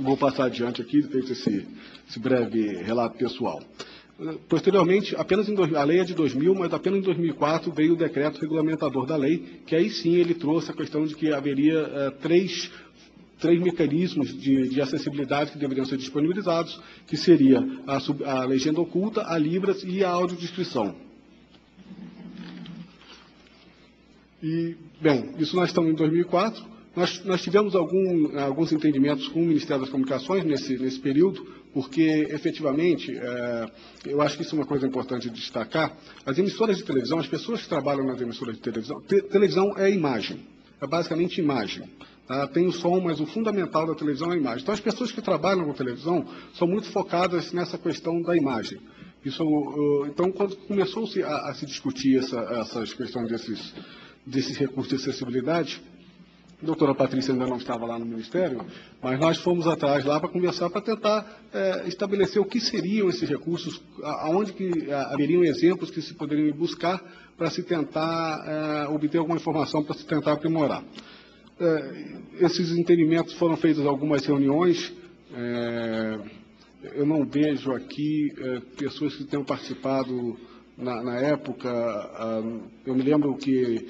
vou passar adiante aqui, feito esse, esse breve relato pessoal. Posteriormente, apenas em, a lei é de 2000, mas apenas em 2004 veio o decreto regulamentador da lei, que aí sim ele trouxe a questão de que haveria uh, três três mecanismos de, de, acessibilidade que deveriam ser disponibilizados, que seria a, sub, a legenda oculta, a Libras e a audiodescrição. E, bem, isso nós estamos em 2004. Nós, nós tivemos algum, alguns entendimentos com o Ministério das Comunicações nesse, nesse período, porque, efetivamente, é, eu acho que isso é uma coisa importante de destacar. As emissoras de televisão, as pessoas que trabalham nas emissoras de televisão, te, televisão é imagem, é basicamente imagem. Tá? Tem o som, mas o fundamental da televisão é a imagem. Então, as pessoas que trabalham com televisão são muito focadas nessa questão da imagem. Isso, então, quando começou a, a, se discutir essa, essas questões desses, desses recursos de acessibilidade, a doutora Patrícia ainda não estava lá no Ministério, mas nós fomos atrás lá para conversar, para tentar é, estabelecer o que seriam esses recursos, aonde que haveriam exemplos que se poderiam buscar para se tentar é, obter alguma informação, para se tentar aprimorar. É, esses entendimentos foram feitas algumas reuniões. É, eu não vejo aqui é, pessoas que tenham participado na, na época. Ah, eu me lembro que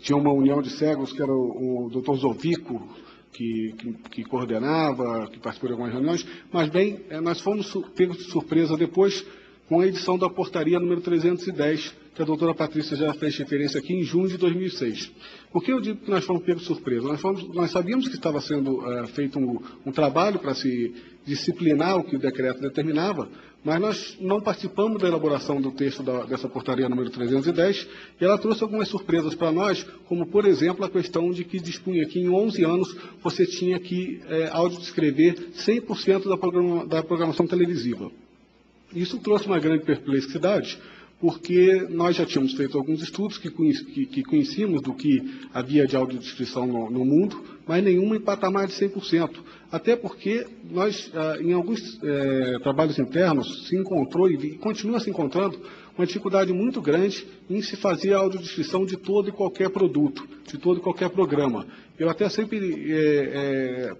tinha uma união de cegos que era o, o doutor Zovico, que, que, que, coordenava, que participou de algumas reuniões, mas bem, nós fomos pegos de surpresa depois com a edição da portaria número 310, que a doutora Patrícia já fez referência aqui em junho de 2006. Por que eu digo que nós fomos pegos surpresa? Nós, fomos, nós, sabíamos que estava sendo uh, feito um, um trabalho para se disciplinar o que o decreto determinava, mas nós não participamos da elaboração do texto da, dessa portaria número 310, e ela trouxe algumas surpresas para nós, como, por exemplo, a questão de que dispunha que em 11 anos você tinha que é, audiodescrever 100% da, programa, da programação televisiva. Isso trouxe uma grande perplexidade, porque nós já tínhamos feito alguns estudos que, que, que conhecíamos do que havia de audiodescrição no, no mundo, mas nenhuma em patamar de 100%. Até porque nós, ah, em alguns eh, trabalhos internos, se encontrou e continua se encontrando uma dificuldade muito grande em se fazer a audiodescrição de todo e qualquer produto, de todo e qualquer programa. Eu até sempre eh, eh,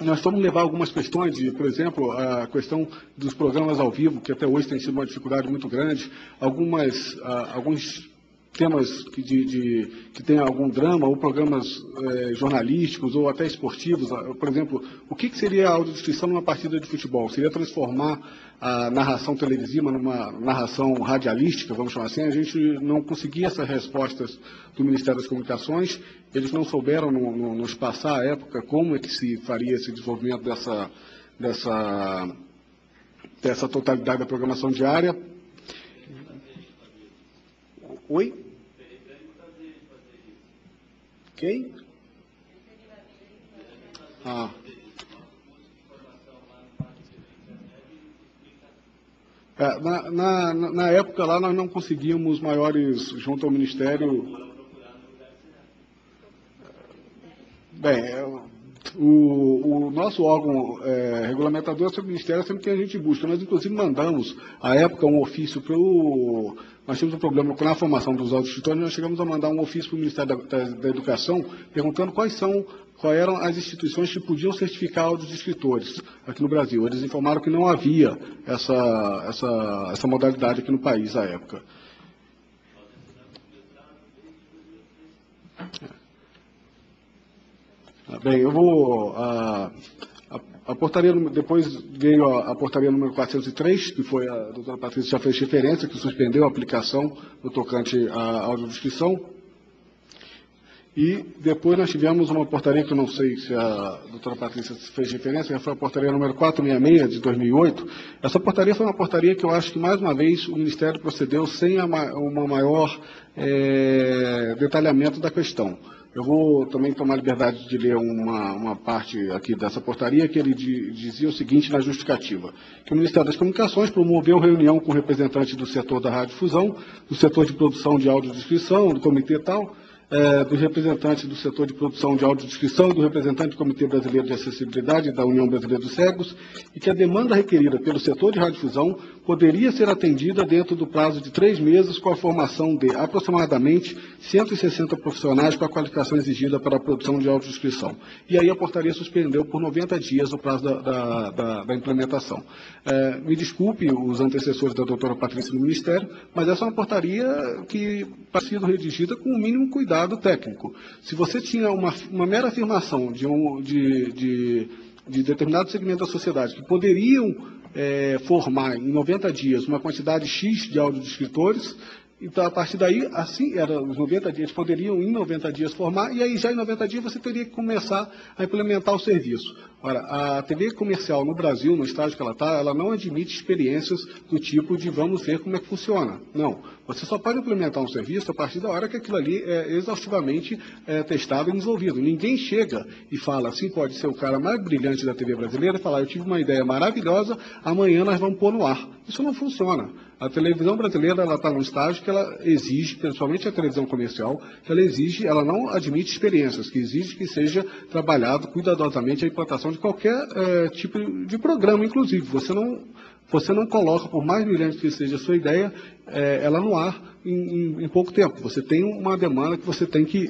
nós vamos levar algumas questões, por exemplo, a questão dos programas ao vivo, que até hoje tem sido uma dificuldade muito grande, algumas, ah, alguns temas que, de, de- que algum drama, ou programas eh, jornalísticos, ou até esportivos. Ah, Por exemplo, o que, que seria a audiodescrição numa partida de futebol? Seria transformar a narração televisiva numa narração radialística, vamos chamar assim? A gente não conseguia essas respostas do Ministério das Comunicações, eles não souberam no- no- nos passar à época como é que se faria esse desenvolvimento dessa, dessa, dessa totalidade da programação diária. Oi? Quem? Ah. É, na, na, na- época lá nós não conseguíamos maiores, junto ao Ministério. Bem, é, o, o nosso órgão é, regulamentador é o Ministério, sempre que a gente busca. Nós, inclusive, mandamos, à época, um ofício para o. Nós tínhamos um problema com a formação dos auto-escritores, nós chegamos a mandar um ofício para o Ministério da, da- da Educação, perguntando quais são, quais eram as instituições que podiam certificar os escritores aqui no Brasil. Eles informaram que não havia essa, essa, essa modalidade aqui no país à época. Bem, eu vou. A, a, portaria, depois veio a, a portaria número 403, que foi a doutora Patrícia já fez referência, que suspendeu a aplicação no tocante à audiodescrição. E depois nós tivemos uma portaria que eu não sei se a doutora Patrícia fez referência, que foi a portaria número 466 de 2008. Essa portaria foi uma portaria que eu acho que, mais uma vez, o Ministério procedeu sem uma maior eh, detalhamento da questão. Eu vou também tomar liberdade de ler uma, uma parte aqui dessa portaria, que ele di- dizia o seguinte na justificativa, que o Ministério das Comunicações promoveu reunião com representantes do setor da radiodifusão, do setor de produção de audiodescrição, do comitê tal, eh, dos representantes do setor de produção de audiodescrição, do representante do Comitê Brasileiro de Acessibilidade da União Brasileira dos Cegos, e que a demanda requerida pelo setor de radiodifusão poderia ser atendida dentro do prazo de três meses com a formação de aproximadamente 160 profissionais com a qualificação exigida para a produção de audiodescrição. E aí a portaria suspendeu por 90 dias o prazo da, da- da- da implementação. Eh, me desculpe os antecessores da doutora Patrícia no Ministério, mas essa é uma portaria que está sendo redigida com o mínimo cuidado técnico. Se você tinha uma, uma mera afirmação de, um, de, de, de determinado segmento da sociedade que poderiam eh, formar em 90 dias uma quantidade X de audiodescritores, então, a partir daí, assim, era os 90 dias, poderiam em 90 dias formar, e aí já em 90 dias você teria que começar a implementar o serviço. Ora, a TV comercial no Brasil, no estágio que ela está, ela não admite experiências do tipo de vamos ver como é que funciona. Não. Você só pode implementar um serviço a partir da hora que aquilo ali é exaustivamente é, testado e desenvolvido. Ninguém chega e fala assim, pode ser o cara mais brilhante da TV brasileira e falar, eu tive uma ideia maravilhosa, amanhã nós vamos pôr no ar. Isso não funciona. A televisão brasileira está num estágio que ela exige, principalmente a televisão comercial, que ela exige, ela não admite experiências, que exige que seja trabalhado cuidadosamente a implantação de qualquer eh, tipo de programa, inclusive. Você não, você não coloca, por mais brilhante que seja a sua ideia, eh, ela no ar em, em- em pouco tempo. Você tem uma demanda que você tem que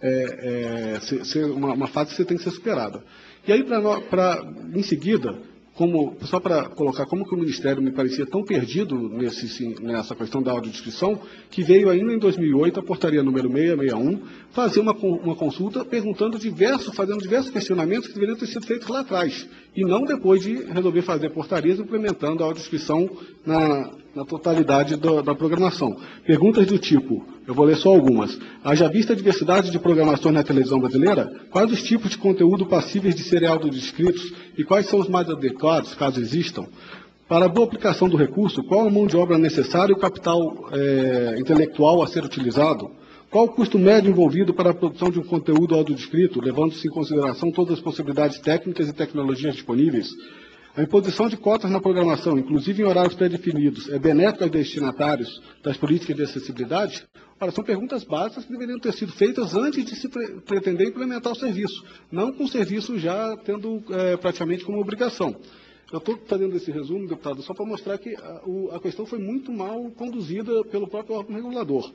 é, é, ser, ser uma, uma fase que você tem que ser superada. E aí, para em seguida, como, só para colocar como que o Ministério me parecia tão perdido nesse, nessa questão da audiodescrição, que veio ainda em 2008 a portaria número 661 fazer uma, uma consulta perguntando diversos, fazendo diversos questionamentos que deveriam ter sido feitos lá atrás, e não depois de resolver fazer portarias implementando a audiodescrição na, na totalidade da- da programação. Perguntas do tipo, eu vou ler só algumas. Haja vista a diversidade de programações na televisão brasileira, quais os tipos de conteúdo passíveis de serem autodescritos e quais são os mais adequados, caso existam? Para a boa aplicação do recurso, qual a mão de obra necessária e o capital eh, intelectual a ser utilizado? Qual o custo médio envolvido para a produção de um conteúdo autodescrito, levando-se em consideração todas as possibilidades técnicas e tecnologias disponíveis? A imposição de cotas na programação, inclusive em horários pré-definidos, é benéfica aos destinatários das políticas de acessibilidade? Ora, são perguntas básicas que deveriam ter sido feitas antes de se pre pretender implementar o serviço, não com o serviço já tendo é, praticamente como obrigação. Eu estou fazendo esse resumo, deputado, só para mostrar que a, o, a, questão foi muito mal conduzida pelo próprio órgão regulador.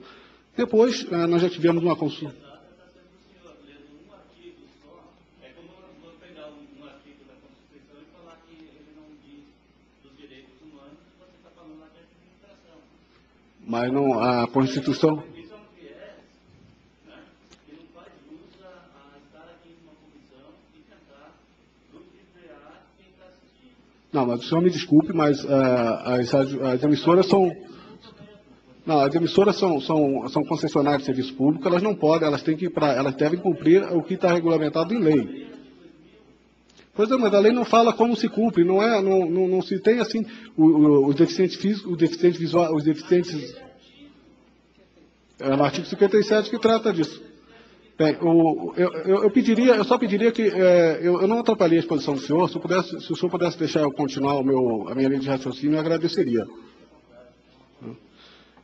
Depois, é, nós já tivemos uma consulta. Mas não, a Constituição. Não, mas o senhor me desculpe, mas uh, as, as, emissoras são. Não, as emissoras são, são, são concessionárias de serviço público, elas não podem, elas têm que pra, elas devem cumprir o que está regulamentado em lei. Pois é, mas a lei não fala como se cumpre, não é, não, não, não se tem assim o, o, os deficientes físicos, os deficientes visuais, os deficientes. É no artigo 57 que trata disso. Bem, o, eu, eu, eu, pediria, eu só pediria que é, eu, eu, não atrapalhei a exposição do senhor, se, pudesse, se, o senhor pudesse deixar eu continuar o meu, a minha linha de raciocínio, eu agradeceria.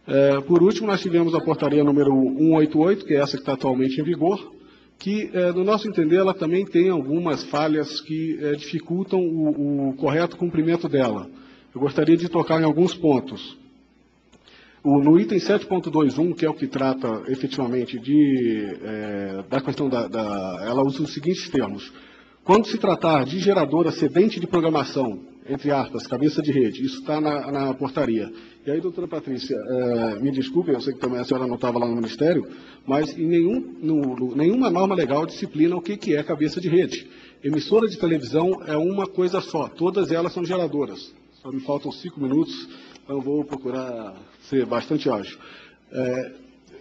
É, por último, nós tivemos a portaria número 188, que é essa que está atualmente em vigor, que, é, no nosso entender, ela também tem algumas falhas que é, dificultam o, o correto cumprimento dela. Eu gostaria de tocar em alguns pontos. O, no item 7.21, que é o que trata efetivamente de, é, da questão da, da, Ela usa os seguintes termos. Quando se tratar de geradora cedente de programação, entre aspas, cabeça de rede, isso está na, na, portaria. E aí, doutora Patrícia, é, me desculpe, eu sei que também a senhora não estava lá no Ministério, mas em nenhum, no, nenhuma norma legal disciplina o que, que é cabeça de rede. Emissora de televisão é uma coisa só, todas elas são geradoras. Só me faltam cinco minutos, então vou procurar ser bastante ágil. É,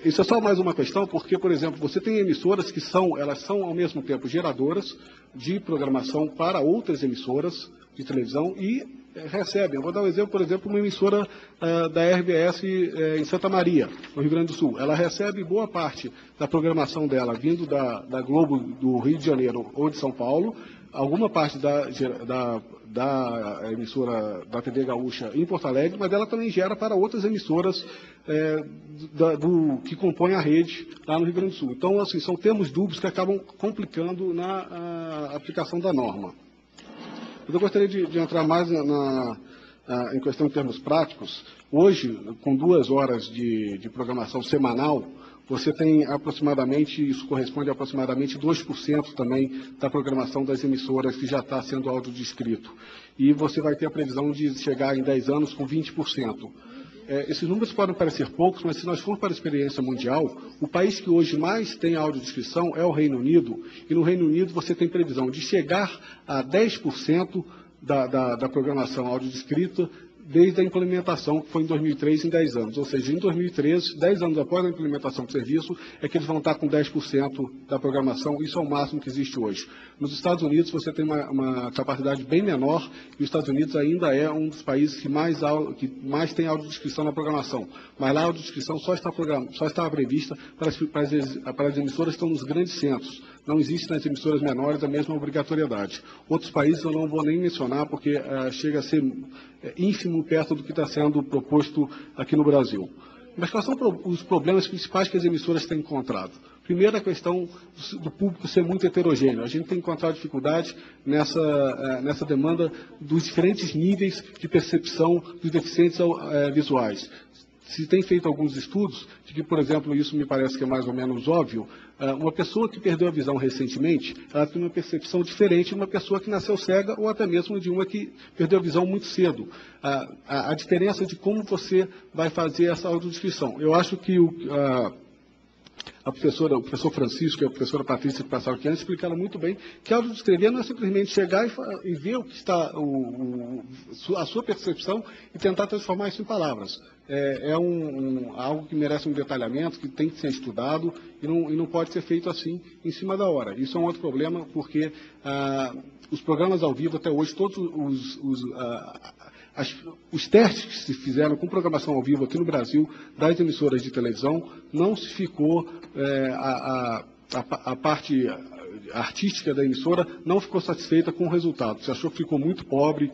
isso é só mais uma questão, porque, por exemplo, você tem emissoras que são, elas são ao mesmo tempo geradoras de programação para outras emissoras de televisão e é, recebem. Eu vou dar um exemplo, por exemplo, uma emissora uh, da RBS uh, em Santa Maria, no Rio Grande do Sul. Ela recebe boa parte da programação dela vindo da, da Globo do Rio de Janeiro ou de São Paulo, alguma parte da, da, da, emissora da TV Gaúcha em Porto Alegre, mas ela também gera para outras emissoras é, da, do, que compõem a rede lá no Rio Grande do Sul. Então, assim, são termos dúbios que acabam complicando na aplicação da norma. Eu gostaria de, de entrar mais na, na, em questão em termos práticos. Hoje, com duas horas de, de programação semanal, você tem aproximadamente, isso corresponde a aproximadamente 2% também da programação das emissoras que já está sendo audiodescrito. E você vai ter a previsão de chegar em 10 anos com 20%. É, esses números podem parecer poucos, mas se nós formos para a experiência mundial, o país que hoje mais tem audiodescrição é o Reino Unido, e no Reino Unido você tem previsão de chegar a 10% da, da, da programação audiodescrita desde a implementação, que foi em 2003, em 10 anos. Ou seja, em 2013, 10 anos após a implementação do serviço, é que eles vão estar com 10% da programação. Isso é o máximo que existe hoje. Nos Estados Unidos, você tem uma, uma capacidade bem menor, e os Estados Unidos ainda é um dos países que mais, que mais tem audiodescrição na programação. Mas lá a audiodescrição só está, só está prevista para as, para, as, para as emissoras que estão nos grandes centros não existe nas emissoras menores a mesma obrigatoriedade. Outros países eu não vou nem mencionar, porque uh, chega a ser uh, ínfimo perto do que está sendo proposto aqui no Brasil. Mas quais são os problemas principais que as emissoras têm encontrado? Primeiro, a questão do público ser muito heterogêneo. A gente tem encontrado dificuldade nessa, uh, nessa demanda dos diferentes níveis de percepção dos deficientes visuais se tem feito alguns estudos de que, por exemplo, isso me parece que é mais ou menos óbvio, uma pessoa que perdeu a visão recentemente, ela tem uma percepção diferente de uma pessoa que nasceu cega ou até mesmo de uma que perdeu a visão muito cedo. A, a, a diferença de como você vai fazer essa autodescrição. Eu acho que o, a, a professora, o professor Francisco e a professora Patrícia que passaram aqui antes explicaram muito bem que autodescrever não é simplesmente chegar e, e ver o que está, o, o, a sua percepção e tentar transformar isso em palavras. É, é um, um, algo que merece um detalhamento, que tem que ser estudado e não, e não, pode ser feito assim em cima da hora. Isso é um outro problema, porque ah, os programas ao vivo até hoje, todos os, os ah, as, os testes que se fizeram com programação ao vivo aqui no Brasil, das emissoras de televisão, não se ficou é, a, a, a, parte artística da emissora não ficou satisfeita com o resultado. Se achou que ficou muito pobre,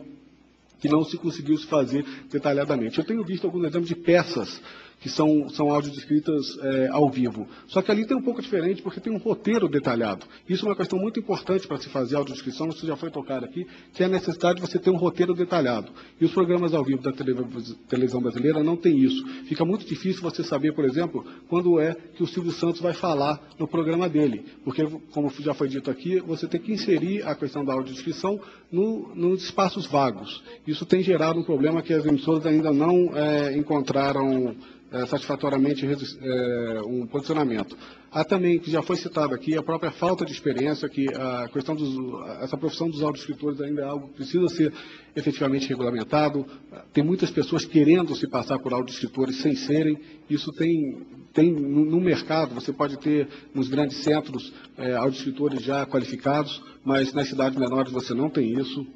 que não se conseguiu se fazer detalhadamente. Eu tenho visto alguns exemplos de peças que são, são audiodescritas é, ao vivo. Só que ali tem um pouco diferente, porque tem um roteiro detalhado. Isso é uma questão muito importante para se fazer audiodescrição, isso já foi tocado aqui, que é a necessidade de você ter um roteiro detalhado. E os programas ao vivo da televisão brasileira não tem isso. Fica muito difícil você saber, por exemplo, quando é que o Silvio Santos vai falar no programa dele. Porque, como já foi dito aqui, você tem que inserir a questão da audiodescrição no, nos espaços vagos. Isso tem gerado um problema que as emissoras ainda não é, encontraram é, satisfatoriamente é, um posicionamento. Há também, que já foi citado aqui, a própria falta de experiência, que a questão dos, essa profissão dos autoescritores ainda é algo que precisa ser efetivamente regulamentado. Tem muitas pessoas querendo se passar por autoescritores sem serem. Isso tem, tem no, mercado, você pode ter nos grandes centros é, autoescritores já qualificados, mas nas cidades menores você não tem isso.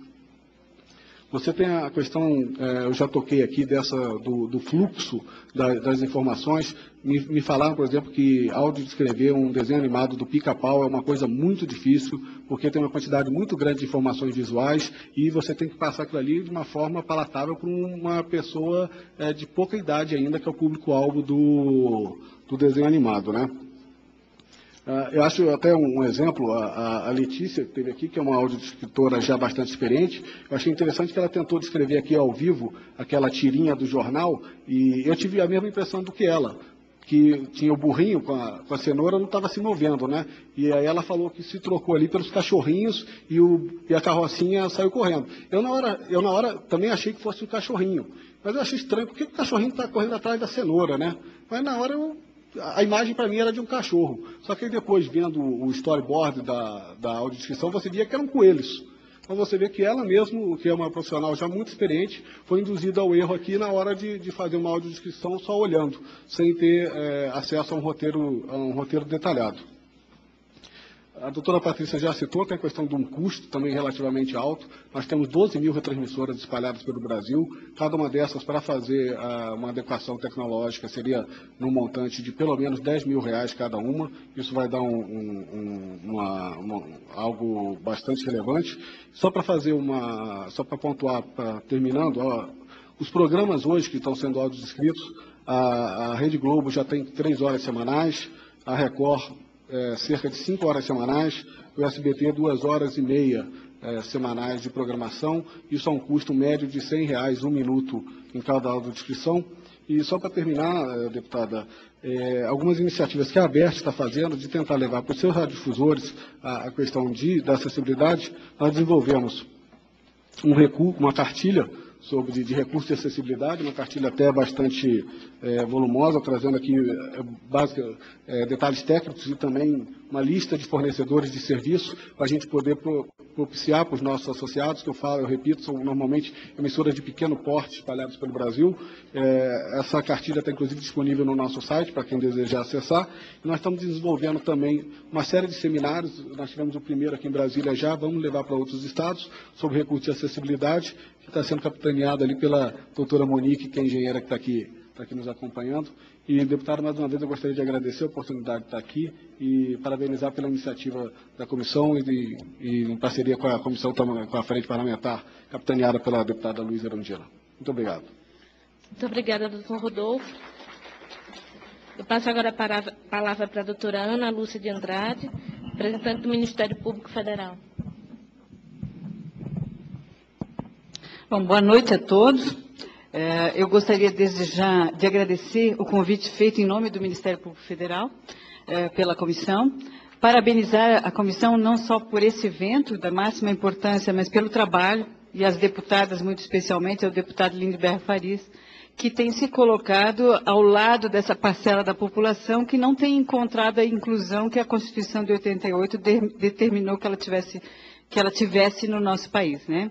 Você tem a questão, é, eu já toquei aqui, dessa, do, do fluxo da, das informações. Me, me, falaram, por exemplo, que áudio descrever um desenho animado do pica-pau é uma coisa muito difícil, porque tem uma quantidade muito grande de informações visuais e você tem que passar aquilo ali de uma forma palatável para uma pessoa é, de pouca idade ainda, que é o público-alvo do, do desenho animado, né? Uh, eu acho até um, exemplo, a, Letícia, que teve aqui, que é uma audiodescritora já bastante experiente, eu achei interessante que ela tentou descrever aqui ao vivo aquela tirinha do jornal, e eu tive a mesma impressão do que ela, que tinha o burrinho com a, com a cenoura, não estava se movendo, né? E aí ela falou que se trocou ali pelos cachorrinhos e, o, e a carrocinha saiu correndo. Eu na, hora, eu na hora também achei que fosse um cachorrinho, mas eu achei estranho, por que o cachorrinho está correndo atrás da cenoura, né? Mas na hora eu a imagem para mim era de um cachorro. Só que depois, vendo o storyboard da, da audiodescrição, você via que eram coelhos. Então você vê que ela mesmo, que é uma profissional já muito experiente, foi induzida ao erro aqui na hora de, de fazer uma audiodescrição só olhando, sem ter é, acesso a um roteiro, a um roteiro detalhado. A doutora Patrícia já citou, tem a questão de um custo também relativamente alto. Nós temos 12 mil retransmissoras espalhadas pelo Brasil. Cada uma dessas, para fazer uh, uma adequação tecnológica, seria num montante de pelo menos 10 mil reais cada uma. Isso vai dar um, um, uma, uma, algo bastante relevante. Só para fazer uma, só para pontuar, pra, terminando, ó, os programas hoje que estão sendo áudios inscritos, a, a Rede Globo já tem três horas semanais, a Record é, cerca de cinco horas semanais, o SBT duas horas e meia é, semanais de programação, isso a um custo médio de R$ reais um minuto em cada audiodescrição. E só para terminar, é, deputada, é, algumas iniciativas que a ABERT está fazendo de tentar levar para os seus radiodifusores a, a questão de, da acessibilidade, nós desenvolvemos um recuo, uma cartilha sobre de, recursos de acessibilidade, uma cartilha até bastante é, volumosa, trazendo aqui é, básica, é, detalhes técnicos e também uma lista de fornecedores de serviço para a gente poder pro, propiciar para os nossos associados, que eu falo, eu repito, são normalmente emissoras de pequeno porte espalhadas pelo Brasil. É, essa cartilha está inclusive disponível no nosso site para quem desejar acessar. E nós estamos desenvolvendo também uma série de seminários, nós tivemos o primeiro aqui em Brasília já, vamos levar para outros estados, sobre recursos de acessibilidade, que está sendo capitaneado ali pela doutora Monique, que é engenheira que está aqui está aqui nos acompanhando. E, deputado, mais uma vez eu gostaria de agradecer a oportunidade de estar aqui e parabenizar pela iniciativa da comissão e, de, e em parceria com a comissão, com a frente parlamentar, capitaneada pela deputada Luísa Erundina. Muito obrigado. Muito obrigada, doutor Rodolfo. Eu passo agora a palavra para a doutora Ana Lúcia de Andrade, representante do Ministério Público Federal. Bom, boa noite a todos. É, eu gostaria desde já de agradecer o convite feito em nome do Ministério Público Federal é, pela comissão, parabenizar a comissão não só por esse evento da máxima importância, mas pelo trabalho, e as deputadas, muito especialmente, o deputado Lindbergh Farias, que tem se colocado ao lado dessa parcela da população que não tem encontrado a inclusão que a Constituição de 88 de, determinou que ela tivesse, que ela tivesse no nosso país, né?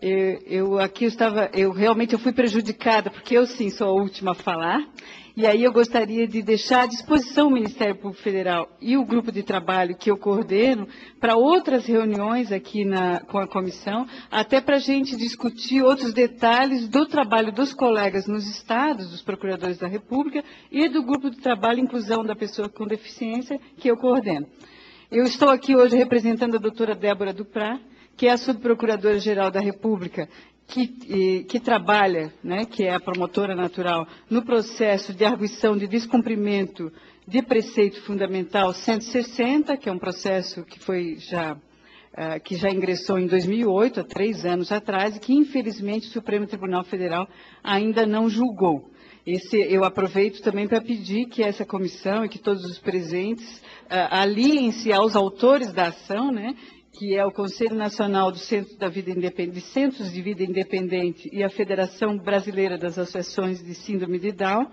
Eu, eu, aqui estava, eu realmente eu fui prejudicada, porque eu sim sou a última a falar, e aí eu gostaria de deixar à disposição o Ministério Público Federal e o grupo de trabalho que eu coordeno para outras reuniões aqui na, com a comissão, até para a gente discutir outros detalhes do trabalho dos colegas nos estados, dos procuradores da República, e do grupo de trabalho Inclusão da Pessoa com Deficiência, que eu coordeno. Eu estou aqui hoje representando a doutora Débora Duprá, que é a subprocuradora-geral da República que, eh, que trabalha, né, que é a promotora natural, no processo de arguição de descumprimento de preceito fundamental 160, que é um processo que foi já ah, que já ingressou em 2008, há três anos atrás, e que infelizmente o Supremo Tribunal Federal ainda não julgou. Esse, eu aproveito também para pedir que essa comissão e que todos os presentes ah, aliem-se aos autores da ação, né, que é o Conselho Nacional do Centro da Vida Independente, de Centros de Vida Independente e a Federação Brasileira das Associações de Síndrome de Down,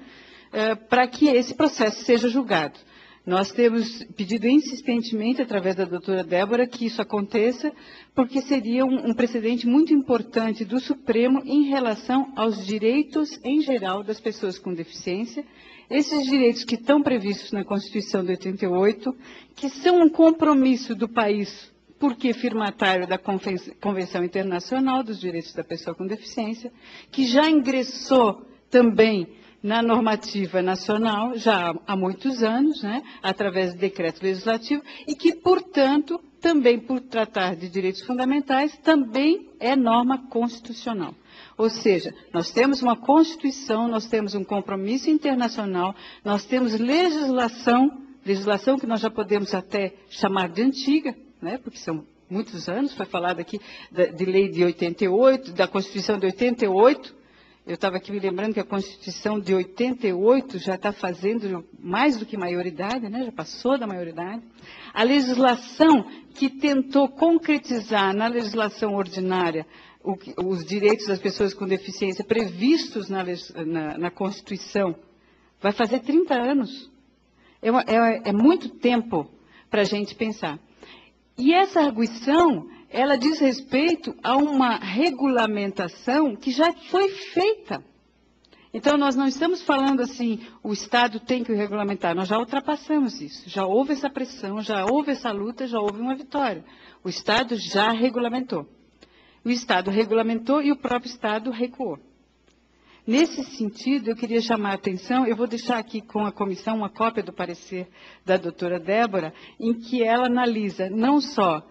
eh, para que esse processo seja julgado. Nós temos pedido insistentemente, através da doutora Débora, que isso aconteça, porque seria um, um, precedente muito importante do Supremo em relação aos direitos em geral das pessoas com deficiência, esses direitos que estão previstos na Constituição de 88, que são um compromisso do país, porque firmatário da Convenção Internacional dos Direitos da Pessoa com Deficiência, que já ingressou também na normativa nacional já há muitos anos, né, através de decreto legislativo, e que, portanto, também por tratar de direitos fundamentais, também é norma constitucional. Ou seja, nós temos uma Constituição, nós temos um compromisso internacional, nós temos legislação, legislação que nós já podemos até chamar de antiga, né, porque são muitos anos, foi falado aqui de lei de 88, da Constituição de 88, eu estava aqui me lembrando que a Constituição de 88 já está fazendo mais do que maioridade, né? já passou da maioridade. A legislação que tentou concretizar na legislação ordinária o, os direitos das pessoas com deficiência previstos na, na, na Constituição vai fazer 30 anos. É, uma, é, é muito tempo para a gente pensar. E essa arguição ela diz respeito a uma regulamentação que já foi feita. Então, nós não estamos falando assim, o Estado tem que regulamentar, nós já ultrapassamos isso, já houve essa pressão, já houve essa luta, já houve uma vitória. O Estado já regulamentou. O Estado regulamentou e o próprio Estado recuou. Nesse sentido, eu queria chamar a atenção, eu vou deixar aqui com a comissão uma cópia do parecer da doutora Débora, em que ela analisa não só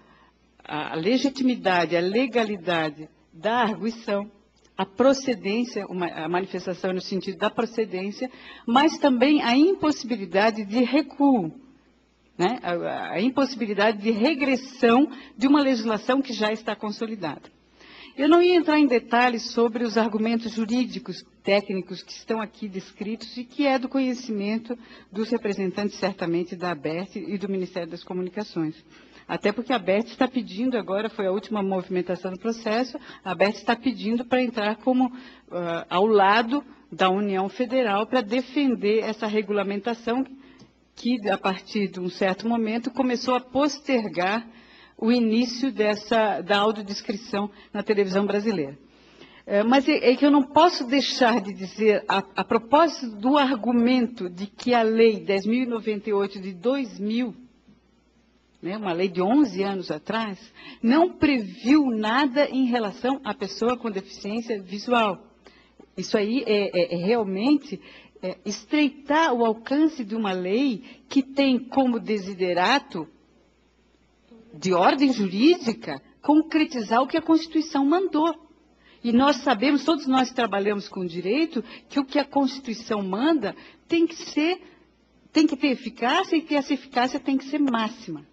a legitimidade, a legalidade da arguição, a procedência, uma, a manifestação no sentido da procedência, mas também a impossibilidade de recuo, né? a, a impossibilidade de regressão de uma legislação que já está consolidada. Eu não ia entrar em detalhes sobre os argumentos jurídicos, técnicos que estão aqui descritos e que é do conhecimento dos representantes, certamente, da ABERT e do Ministério das Comunicações. Até porque a BERT está pedindo agora, foi a última movimentação do processo, a BERT está pedindo para entrar como uh, ao lado da União Federal para defender essa regulamentação que, a partir de um certo momento, começou a postergar o início dessa, da audiodescrição na televisão brasileira. É, mas é, é, que eu não posso deixar de dizer, a, a propósito do argumento de que a Lei 10.098 de 2000 né, uma lei de 11 anos atrás, não previu nada em relação à pessoa com deficiência visual. Isso aí é, é, é realmente é, estreitar o alcance de uma lei que tem como desiderato, de ordem jurídica, concretizar o que a Constituição mandou. E nós sabemos, todos nós trabalhamos com direito, que o que a Constituição manda tem que ser, tem que ter eficácia e que essa eficácia tem que ser máxima.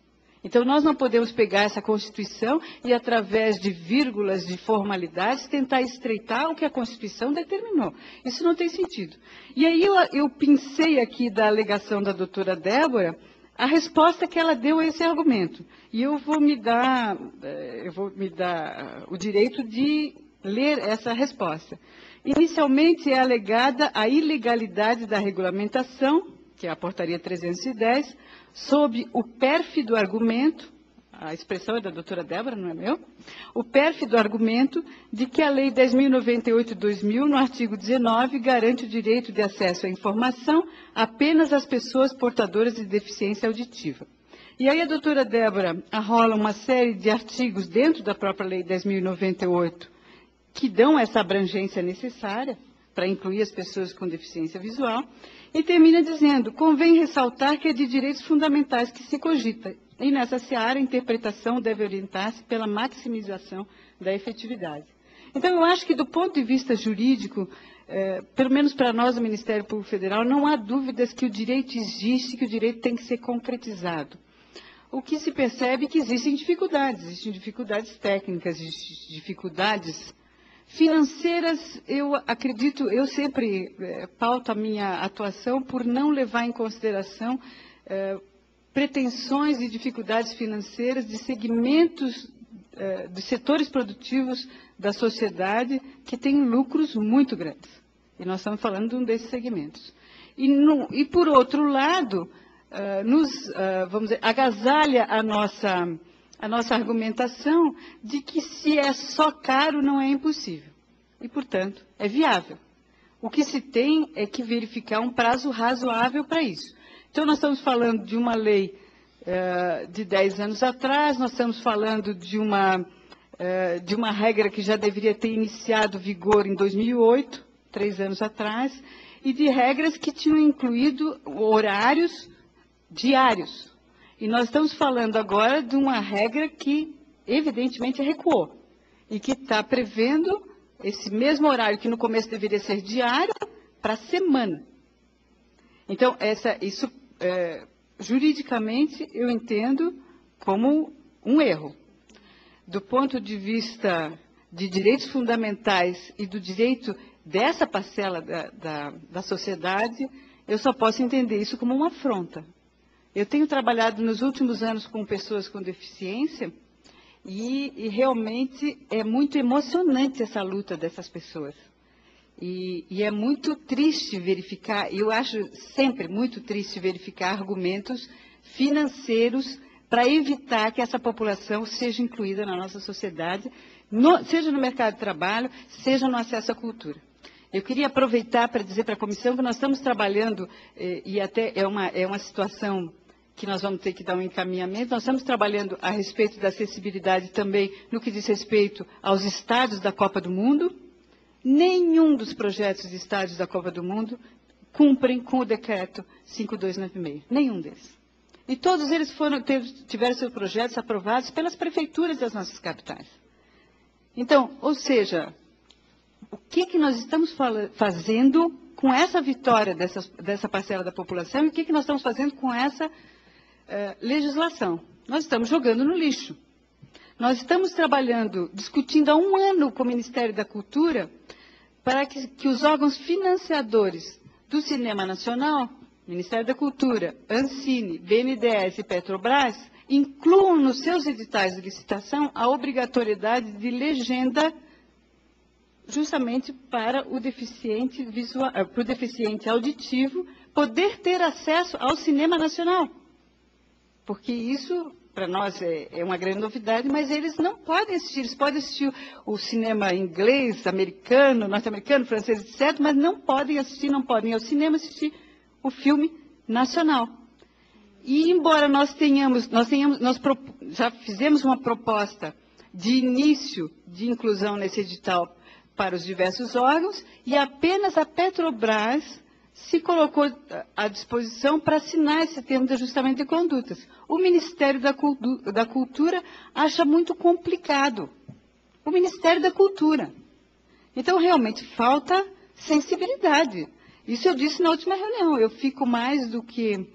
Então, nós não podemos pegar essa Constituição e, através de vírgulas, de formalidades, tentar estreitar o que a Constituição determinou. Isso não tem sentido. E aí eu, eu pensei aqui da alegação da doutora Débora, a resposta que ela deu a esse argumento. E eu vou me dar, eh, eu vou me dar o direito de ler essa resposta. Inicialmente é alegada a ilegalidade da regulamentação, que é a portaria 310, sob o pérfido argumento, a expressão é da doutora Débora, não é meu, o pérfido argumento de que a Lei 10.098-2000, no artigo 19, garante o direito de acesso à informação apenas às pessoas portadoras de deficiência auditiva. E aí a doutora Débora arrola uma série de artigos dentro da própria Lei 10.098 que dão essa abrangência necessária para incluir as pessoas com deficiência visual, e termina dizendo: convém ressaltar que é de direitos fundamentais que se cogita, e nessa seara a interpretação deve orientar-se pela maximização da efetividade. Então, eu acho que, do ponto de vista jurídico, eh, pelo menos para nós, do Ministério Público Federal, não há dúvidas que o direito existe, que o direito tem que ser concretizado. O que se percebe é que existem dificuldades, existem dificuldades técnicas, dificuldades financeiras. Eu acredito, eu sempre eh, pauto a minha atuação por não levar em consideração eh, pretensões e dificuldades financeiras de segmentos, eh, de setores produtivos da sociedade que têm lucros muito grandes. E nós estamos falando de um desses segmentos. E, no- e, por outro lado, nos, vamos dizer, agasalha a nossa, a nossa argumentação de que se é só caro não é impossível. E, portanto, é viável. O que se tem é que verificar um prazo razoável para isso. Então, nós estamos falando de uma lei eh, de 10 anos atrás, nós estamos falando de uma, eh, de uma regra que já deveria ter iniciado vigor em 2008, três anos atrás, e de regras que tinham incluído horários diários. E nós estamos falando agora de uma regra que, evidentemente, recuou e que está prevendo esse mesmo horário que no começo deveria ser diário para semana. Então, essa, isso, é, juridicamente, eu entendo como um erro. Do ponto de vista de direitos fundamentais e do direito dessa parcela da, da, da sociedade, eu só posso entender isso como uma afronta. Eu tenho trabalhado nos últimos anos com pessoas com deficiência e, e realmente é muito emocionante essa luta dessas pessoas. E, e é muito triste verificar, eu acho sempre muito triste verificar argumentos financeiros para evitar que essa população seja incluída na nossa sociedade, no- seja no mercado de trabalho, seja no acesso à cultura. Eu queria aproveitar para dizer para a comissão que nós estamos trabalhando, eh, e até é uma, é uma situação que nós vamos ter que dar um encaminhamento, nós estamos trabalhando a respeito da acessibilidade também no que diz respeito aos estádios da Copa do Mundo. Nenhum dos projetos de estádios da Copa do Mundo cumprem com o decreto 5296. Nenhum deles. E todos eles foram, tiveram seus projetos aprovados pelas prefeituras das nossas capitais. Então, ou seja, o que, que nós estamos fazendo com essa vitória dessa, dessa parcela da população e o que, que nós estamos fazendo com essa eh, legislação? Nós estamos jogando no lixo. Nós estamos trabalhando, discutindo há um ano com o Ministério da Cultura para que, que os órgãos financiadores do cinema nacional, Ministério da Cultura, Ancine, BNDES e Petrobras, incluam nos seus editais de licitação a obrigatoriedade de legenda justamente para o deficiente visual, eh, para o deficiente auditivo poder ter acesso ao cinema nacional. Porque isso, para nós, é, é uma grande novidade, mas eles não podem assistir. Eles podem assistir o cinema inglês, americano, norte-americano, francês, etc., mas não podem assistir, não podem ir ao cinema assistir o filme nacional. E embora nós tenhamos, nós tenhamos, nós já fizemos uma proposta de início de inclusão nesse edital para os diversos órgãos e apenas a Petrobras se colocou à disposição para assinar esse termo de ajustamento de condutas. O Ministério da Cultura acha muito complicado. O Ministério da Cultura. Então, realmente, falta sensibilidade. Isso eu disse na última reunião. Eu fico mais do que.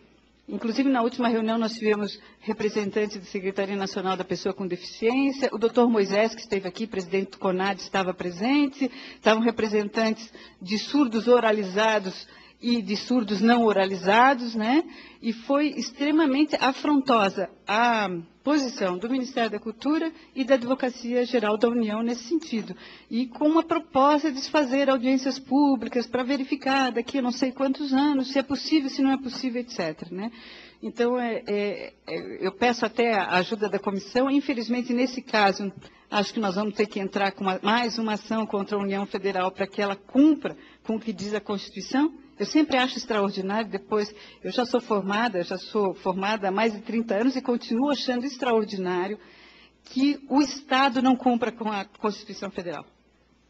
Inclusive, na última reunião, nós tivemos representantes da Secretaria Nacional da Pessoa com Deficiência, o doutor Moisés, que esteve aqui, presidente do CONAD, estava presente, estavam representantes de surdos oralizados e de surdos não oralizados, né? E foi extremamente afrontosa a posição do Ministério da Cultura e da Advocacia Geral da União nesse sentido. E com uma proposta de fazer audiências públicas para verificar daqui a não sei quantos anos se é possível, se não é possível, etc. Né? Então, é, é, é, eu peço até a ajuda da comissão. Infelizmente, nesse caso, acho que nós vamos ter que entrar com uma- mais uma ação contra a União Federal para que ela cumpra com o que diz a Constituição. Eu sempre acho extraordinário, depois, eu já sou formada, já sou formada há mais de 30 anos e continuo achando extraordinário que o Estado não cumpra com a Constituição Federal.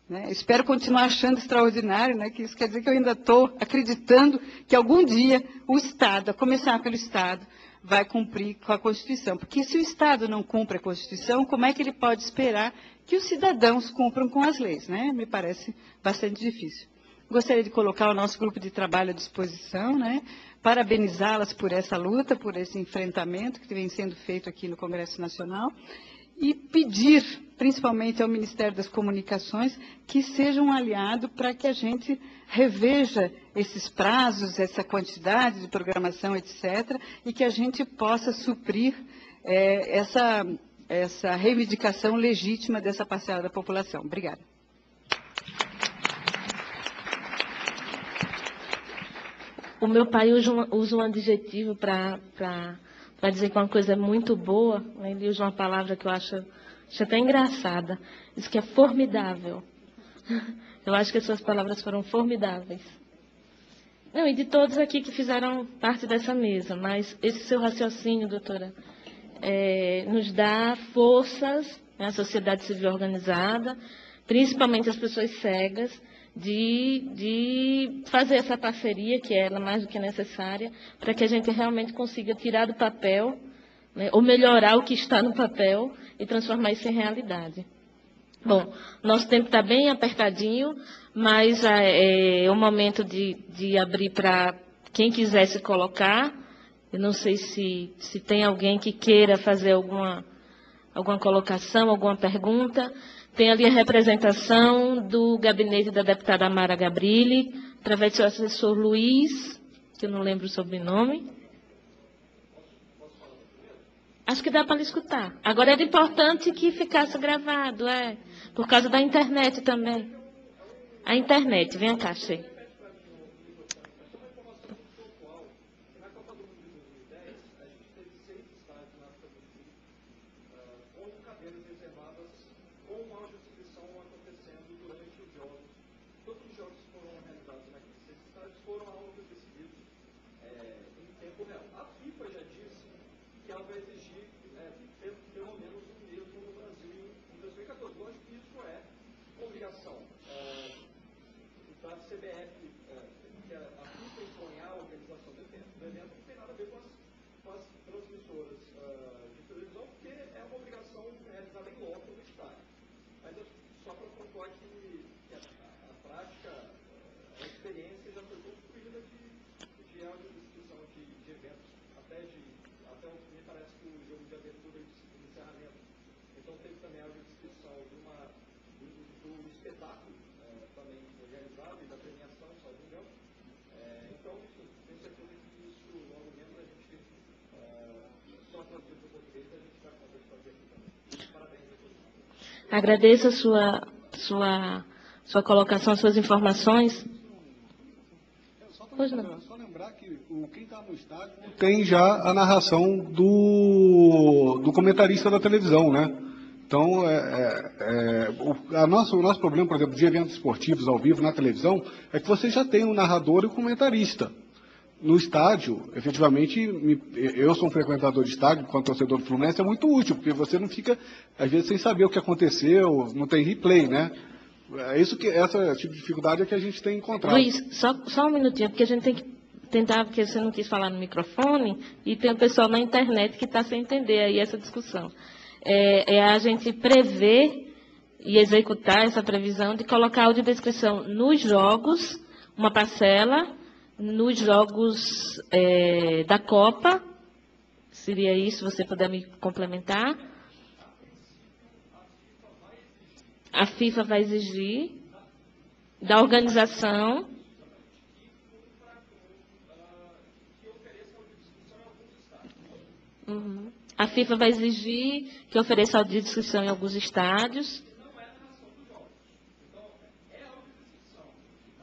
né? Espero continuar achando extraordinário, né, que isso quer dizer que eu ainda estou acreditando que algum dia o Estado, a começar pelo Estado, vai cumprir com a Constituição. Porque se o Estado não cumpre a Constituição, como é que ele pode esperar que os cidadãos cumpram com as leis? Né? Me parece bastante difícil. Gostaria de colocar o nosso grupo de trabalho à disposição, né? parabenizá-las por essa luta, por esse enfrentamento que vem sendo feito aqui no Congresso Nacional e pedir, principalmente ao Ministério das Comunicações, que seja um aliado para que a gente reveja esses prazos, essa quantidade de programação, etc., e que a gente possa suprir eh, essa, essa reivindicação legítima dessa parcela da população. Obrigada. O meu pai usa um, usa um adjetivo para dizer que uma coisa é muito boa. né? Ele usa uma palavra que eu acho, acho até engraçada. Diz que é formidável. [laughs] Eu acho que as suas palavras foram formidáveis. Não, e de todos aqui que fizeram parte dessa mesa, mas esse seu raciocínio, doutora, é, nos dá forças, né, a sociedade civil organizada, principalmente as pessoas cegas, de, de fazer essa parceria, que é ela mais do que necessária, para que a gente realmente consiga tirar do papel, né, ou melhorar o que está no papel e transformar isso em realidade. Bom, nosso tempo está bem apertadinho, mas é, é o momento de, de abrir para quem quiser se colocar. Eu não sei se, se tem alguém que queira fazer alguma, alguma colocação, alguma pergunta. Tem ali a representação do gabinete da deputada Mara Gabrilli, através do seu assessor Luiz, que eu não lembro o sobrenome. Acho que dá para escutar. Agora era importante que ficasse gravado, é. Por causa da internet também. A internet, vem cá, Che. Agradeço a sua, sua, sua colocação, suas informações. Pois não. Só lembrar que o, quem está no estádio tem já a narração do, do comentarista da televisão, né? Então, é, é, é, o, a nosso, o nosso problema, por exemplo, de eventos esportivos ao vivo na televisão, é que você já tem um narrador e um comentarista. No estádio, efetivamente, me, eu sou um frequentador de estádio, quanto torcedor do Fluminense, é muito útil, porque você não fica, às vezes, sem saber o que aconteceu, não tem replay, né? É isso que, essa tipo de dificuldade é que a gente tem encontrado. Luiz, só, só um minutinho, porque a gente tem que tentar, porque você não quis falar no microfone, e tem o pessoal na internet que está sem entender aí essa discussão. É, é, a gente prever e executar essa previsão de colocar audiodescrição nos jogos, uma parcela, nos jogos é, da Copa, seria isso, você puder me complementar. A FIFA vai exigir da organização. Uhum. A FIFA vai exigir que ofereça audiodescrição em alguns estádios.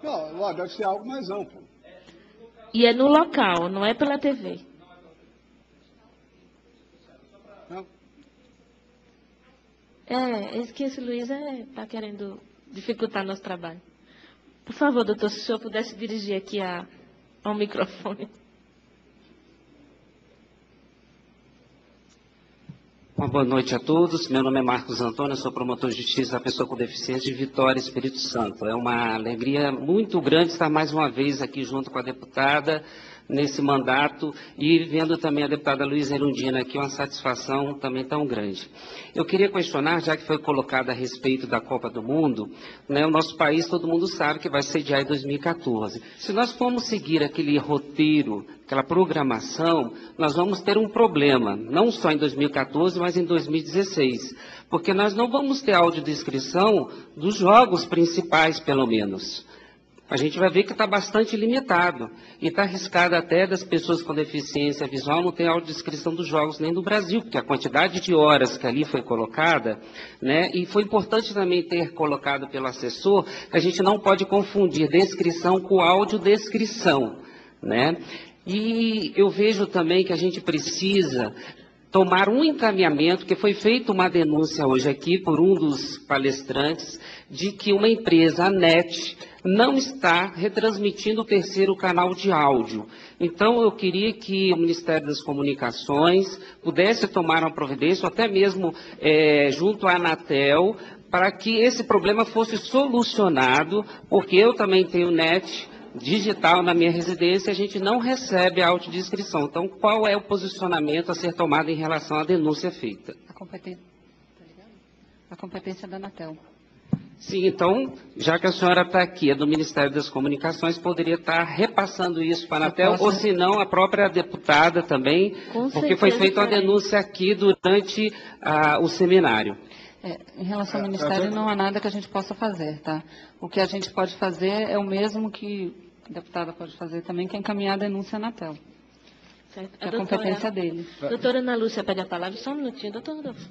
Não, lá deve ser algo mais amplo. E é no local, não é pela TV. Não. É, esse que esse Luiz está querendo dificultar nosso trabalho. Por favor, doutor, se o senhor pudesse dirigir aqui a, ao microfone. Uma boa noite a todos. Meu nome é Marcos Antônio, sou promotor de justiça da pessoa com deficiência de Vitória, Espírito Santo. É uma alegria muito grande estar mais uma vez aqui junto com a deputada nesse mandato e vendo também a deputada Luísa Erundina aqui, uma satisfação também tão grande. Eu queria questionar, já que foi colocado a respeito da Copa do Mundo, né, o nosso país, todo mundo sabe que vai sediar em 2014. Se nós formos seguir aquele roteiro, aquela programação, nós vamos ter um problema, não só em 2014, mas em 2016, porque nós não vamos ter audiodescrição dos jogos principais, pelo menos a gente vai ver que está bastante limitado. E está arriscado até das pessoas com deficiência visual não ter audiodescrição dos jogos nem do Brasil, porque a quantidade de horas que ali foi colocada, né, e foi importante também ter colocado pelo assessor, que a gente não pode confundir descrição com audiodescrição. Né? E eu vejo também que a gente precisa tomar um encaminhamento, que foi feita uma denúncia hoje aqui por um dos palestrantes, de que uma empresa, a NET, não está retransmitindo o terceiro canal de áudio. Então, eu queria que o Ministério das Comunicações pudesse tomar uma providência, até mesmo é, junto à Anatel, para que esse problema fosse solucionado, porque eu também tenho net digital na minha residência, a gente não recebe a autodescrição. Então, qual é o posicionamento a ser tomado em relação à denúncia feita? A competência, a competência da Anatel. Sim, então, já que a senhora está aqui, é do Ministério das Comunicações, poderia estar repassando isso para a Anatel, posso... ou se não, a própria deputada também, Com porque foi feita uma denúncia aqui durante ah, o seminário. É, em relação ao Ministério, não há nada que a gente possa fazer, tá? O que a gente pode fazer é o mesmo que a deputada pode fazer também, que é encaminhar a denúncia à Anatel. Certo. A, é a competência dele. Doutora Ana Lúcia pede a palavra, só um minutinho, doutora Rodolfo.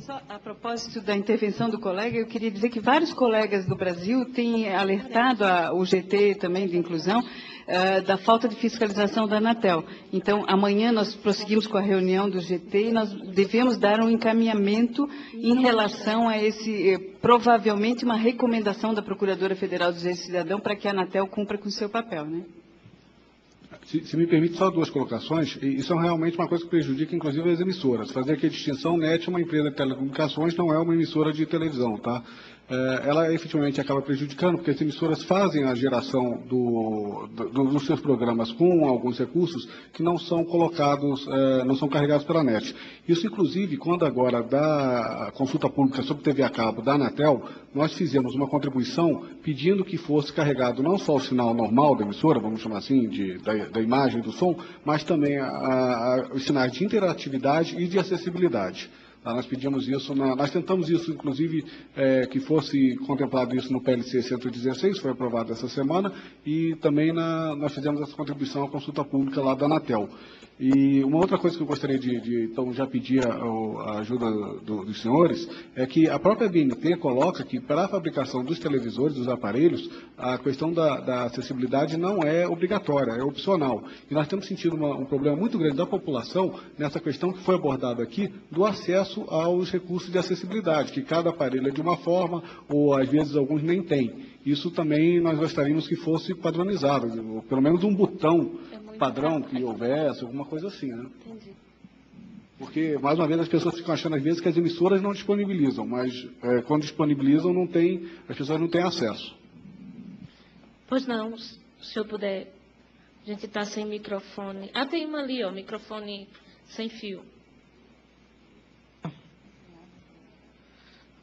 Só a propósito da intervenção do colega, eu queria dizer que vários colegas do Brasil têm alertado a, o GT também de inclusão uh, da falta de fiscalização da Anatel. Então, amanhã nós prosseguimos com a reunião do GT e nós devemos dar um encaminhamento em relação a esse, eh, provavelmente uma recomendação da Procuradora Federal do Direito Cidadão para que a Anatel cumpra com o seu papel, né? Se, se, me permite só duas colocações, isso é realmente uma coisa que prejudica inclusive as emissoras. Fazer aqui a distinção, NET é uma empresa de telecomunicações, não é uma emissora de televisão, tá? É, ela efetivamente acaba prejudicando, porque as emissoras fazem a geração do, do, dos seus programas com alguns recursos que não são colocados, é, não são carregados pela NET. Isso, inclusive, quando agora da consulta pública sobre TV a cabo da Anatel, nós fizemos uma contribuição pedindo que fosse carregado não só o sinal normal da emissora, vamos chamar assim, de, da, da imagem do som, mas também a, a, os sinais de interatividade e de acessibilidade. Tá, nós pedimos isso, nós tentamos isso, inclusive, é, que fosse contemplado isso no PLC 116, foi aprovado essa semana, e também na, nós fizemos essa contribuição à consulta pública lá da Anatel. E uma outra coisa que eu gostaria de, de então, já pedir a, a ajuda do, dos senhores, é que a própria BNT coloca que para a fabricação dos televisores, dos aparelhos, a questão da, da acessibilidade não é obrigatória, é opcional. E nós temos sentido uma, um problema muito grande da população nessa questão que foi abordada aqui, do acesso aos recursos de acessibilidade, que cada aparelho é de uma forma, ou às vezes alguns nem têm. Isso também nós gostaríamos que fosse padronizado, pelo menos um botão padrão que houvesse, alguma coisa assim, né? Entendi. Porque, mais uma vez, as pessoas ficam achando às vezes que as emissoras não disponibilizam, mas é, quando disponibilizam, não tem, as pessoas não têm acesso. Pois não, se o senhor puder. A gente está sem microfone. Ah, tem uma ali, ó, microfone sem fio.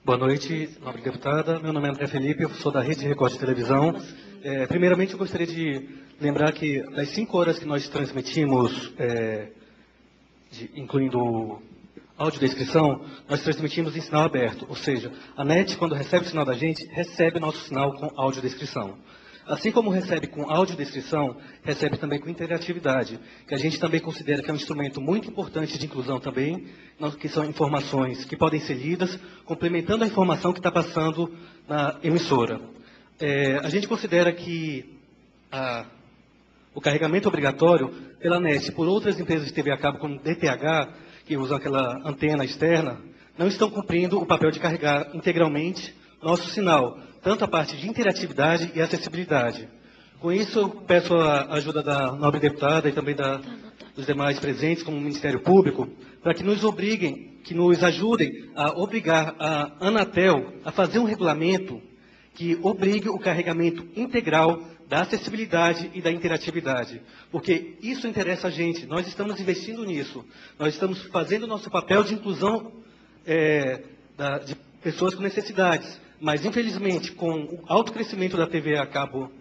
Boa noite, nobre deputada. Meu nome é André Felipe, eu sou da Rede Record de Televisão. É, primeiramente, eu gostaria de lembrar que das cinco horas que nós transmitimos, é, de, incluindo nós transmitimos em sinal aberto, ou seja, a NET, quando recebe o sinal da gente, recebe nosso sinal com audiodescrição. Assim como recebe com audiodescrição, recebe também com interatividade, que a gente também considera que é um instrumento muito importante de inclusão também, que são informações que podem ser lidas, complementando a informação que está passando na emissora. É, a gente considera que a o carregamento obrigatório pela NET por outras empresas de TV a cabo, como DTH, que usam aquela antena externa, não estão cumprindo o papel de carregar integralmente nosso sinal, tanto a parte de interatividade e acessibilidade. Com isso, peço a ajuda da nobre deputada e também da, dos demais presentes, como o Ministério Público, para que nos obriguem, que nos ajudem a obrigar a Anatel a fazer um regulamento que obrigue o carregamento integral da acessibilidade e da interatividade, porque isso interessa a gente. Nós estamos investindo nisso. Nós estamos fazendo o nosso papel de inclusão é, da, de pessoas com necessidades. Mas, infelizmente, com o alto crescimento da TV a cabo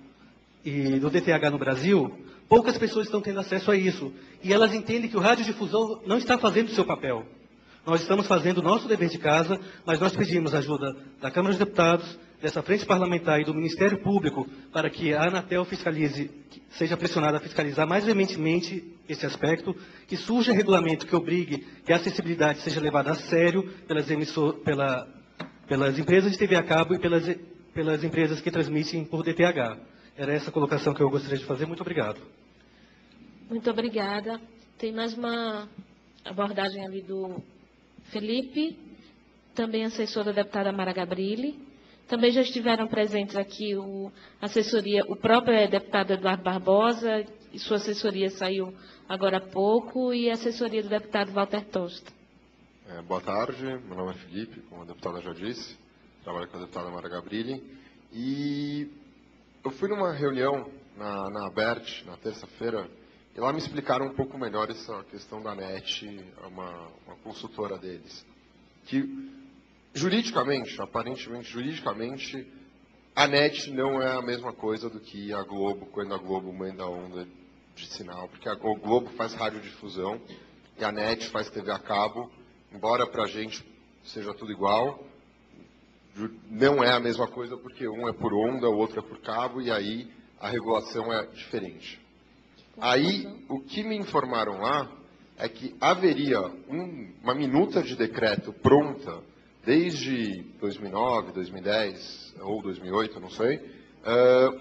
e do DTH no Brasil, poucas pessoas estão tendo acesso a isso. E elas entendem que o radiodifusão não está fazendo o seu papel. Nós estamos fazendo o nosso dever de casa, mas nós pedimos ajuda da Câmara dos Deputados, dessa frente parlamentar e do Ministério Público para que a Anatel fiscalize, seja pressionada a fiscalizar mais veementemente esse aspecto, que surja regulamento que obrigue que a acessibilidade seja levada a sério pelas, emissor, pela, pelas empresas de TV a cabo e pelas, pelas empresas que transmitem por DTH. Era essa a colocação que eu gostaria de fazer. Muito obrigado. Muito obrigada. Tem mais uma abordagem ali do Felipe, também assessor da deputada Mara Gabrilli. Também já estiveram presentes aqui o assessoria, o próprio deputado Eduardo Barbosa, e sua assessoria saiu agora há pouco, e a assessoria do deputado Walter Tosta. É, boa tarde, meu nome é Felipe, como a deputada já disse, trabalho com a deputada Mara Gabrilli, e eu fui numa reunião na, na ABERT, na terça-feira, e lá me explicaram um pouco melhor essa questão da NET, uma, uma consultora deles, que juridicamente, aparentemente juridicamente, a NET não é a mesma coisa do que a Globo, quando a Globo manda onda de sinal, porque a Globo faz radiodifusão e a NET faz TV a cabo, embora para a gente seja tudo igual, não é a mesma coisa porque um é por onda, o outro é por cabo, e aí a regulação é diferente. Aí, o que me informaram lá é que haveria um, uma minuta de decreto pronta desde 2009, 2010 ou 2008, não sei, uh,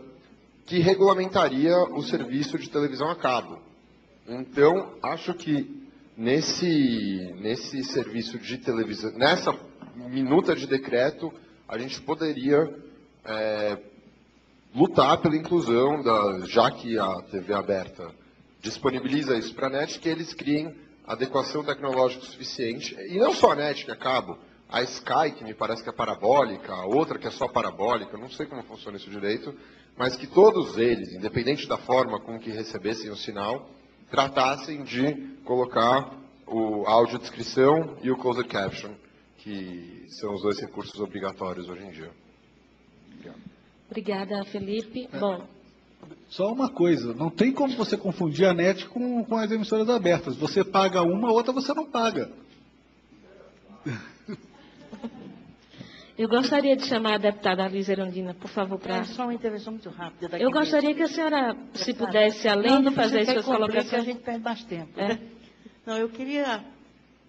que regulamentaria o serviço de televisão a cabo. Então, acho que nesse, nesse serviço de televisão, nessa minuta de decreto, a gente poderia é, lutar pela inclusão, da, já que a TV aberta disponibiliza isso para a NET, que eles criem adequação tecnológica suficiente, e não só a NET, que é cabo, a Sky, que me parece que é parabólica, a outra que é só parabólica, não sei como funciona isso direito, mas que todos eles, independente da forma com que recebessem o sinal, tratassem de colocar o audiodescrição e o closed caption, que são os dois recursos obrigatórios hoje em dia. Obrigada, Felipe. É. Bom. Só uma coisa, não tem como você confundir a NET com, com as emissoras abertas. Você paga uma, a outra você não paga. Eu gostaria de chamar a deputada Liz Erundina, por favor, para... É só uma intervenção muito rápida. Eu gostaria mesmo. que a senhora, se pudesse, além de fazer suas colocações... a gente perde mais tempo. É? Né? Não, eu queria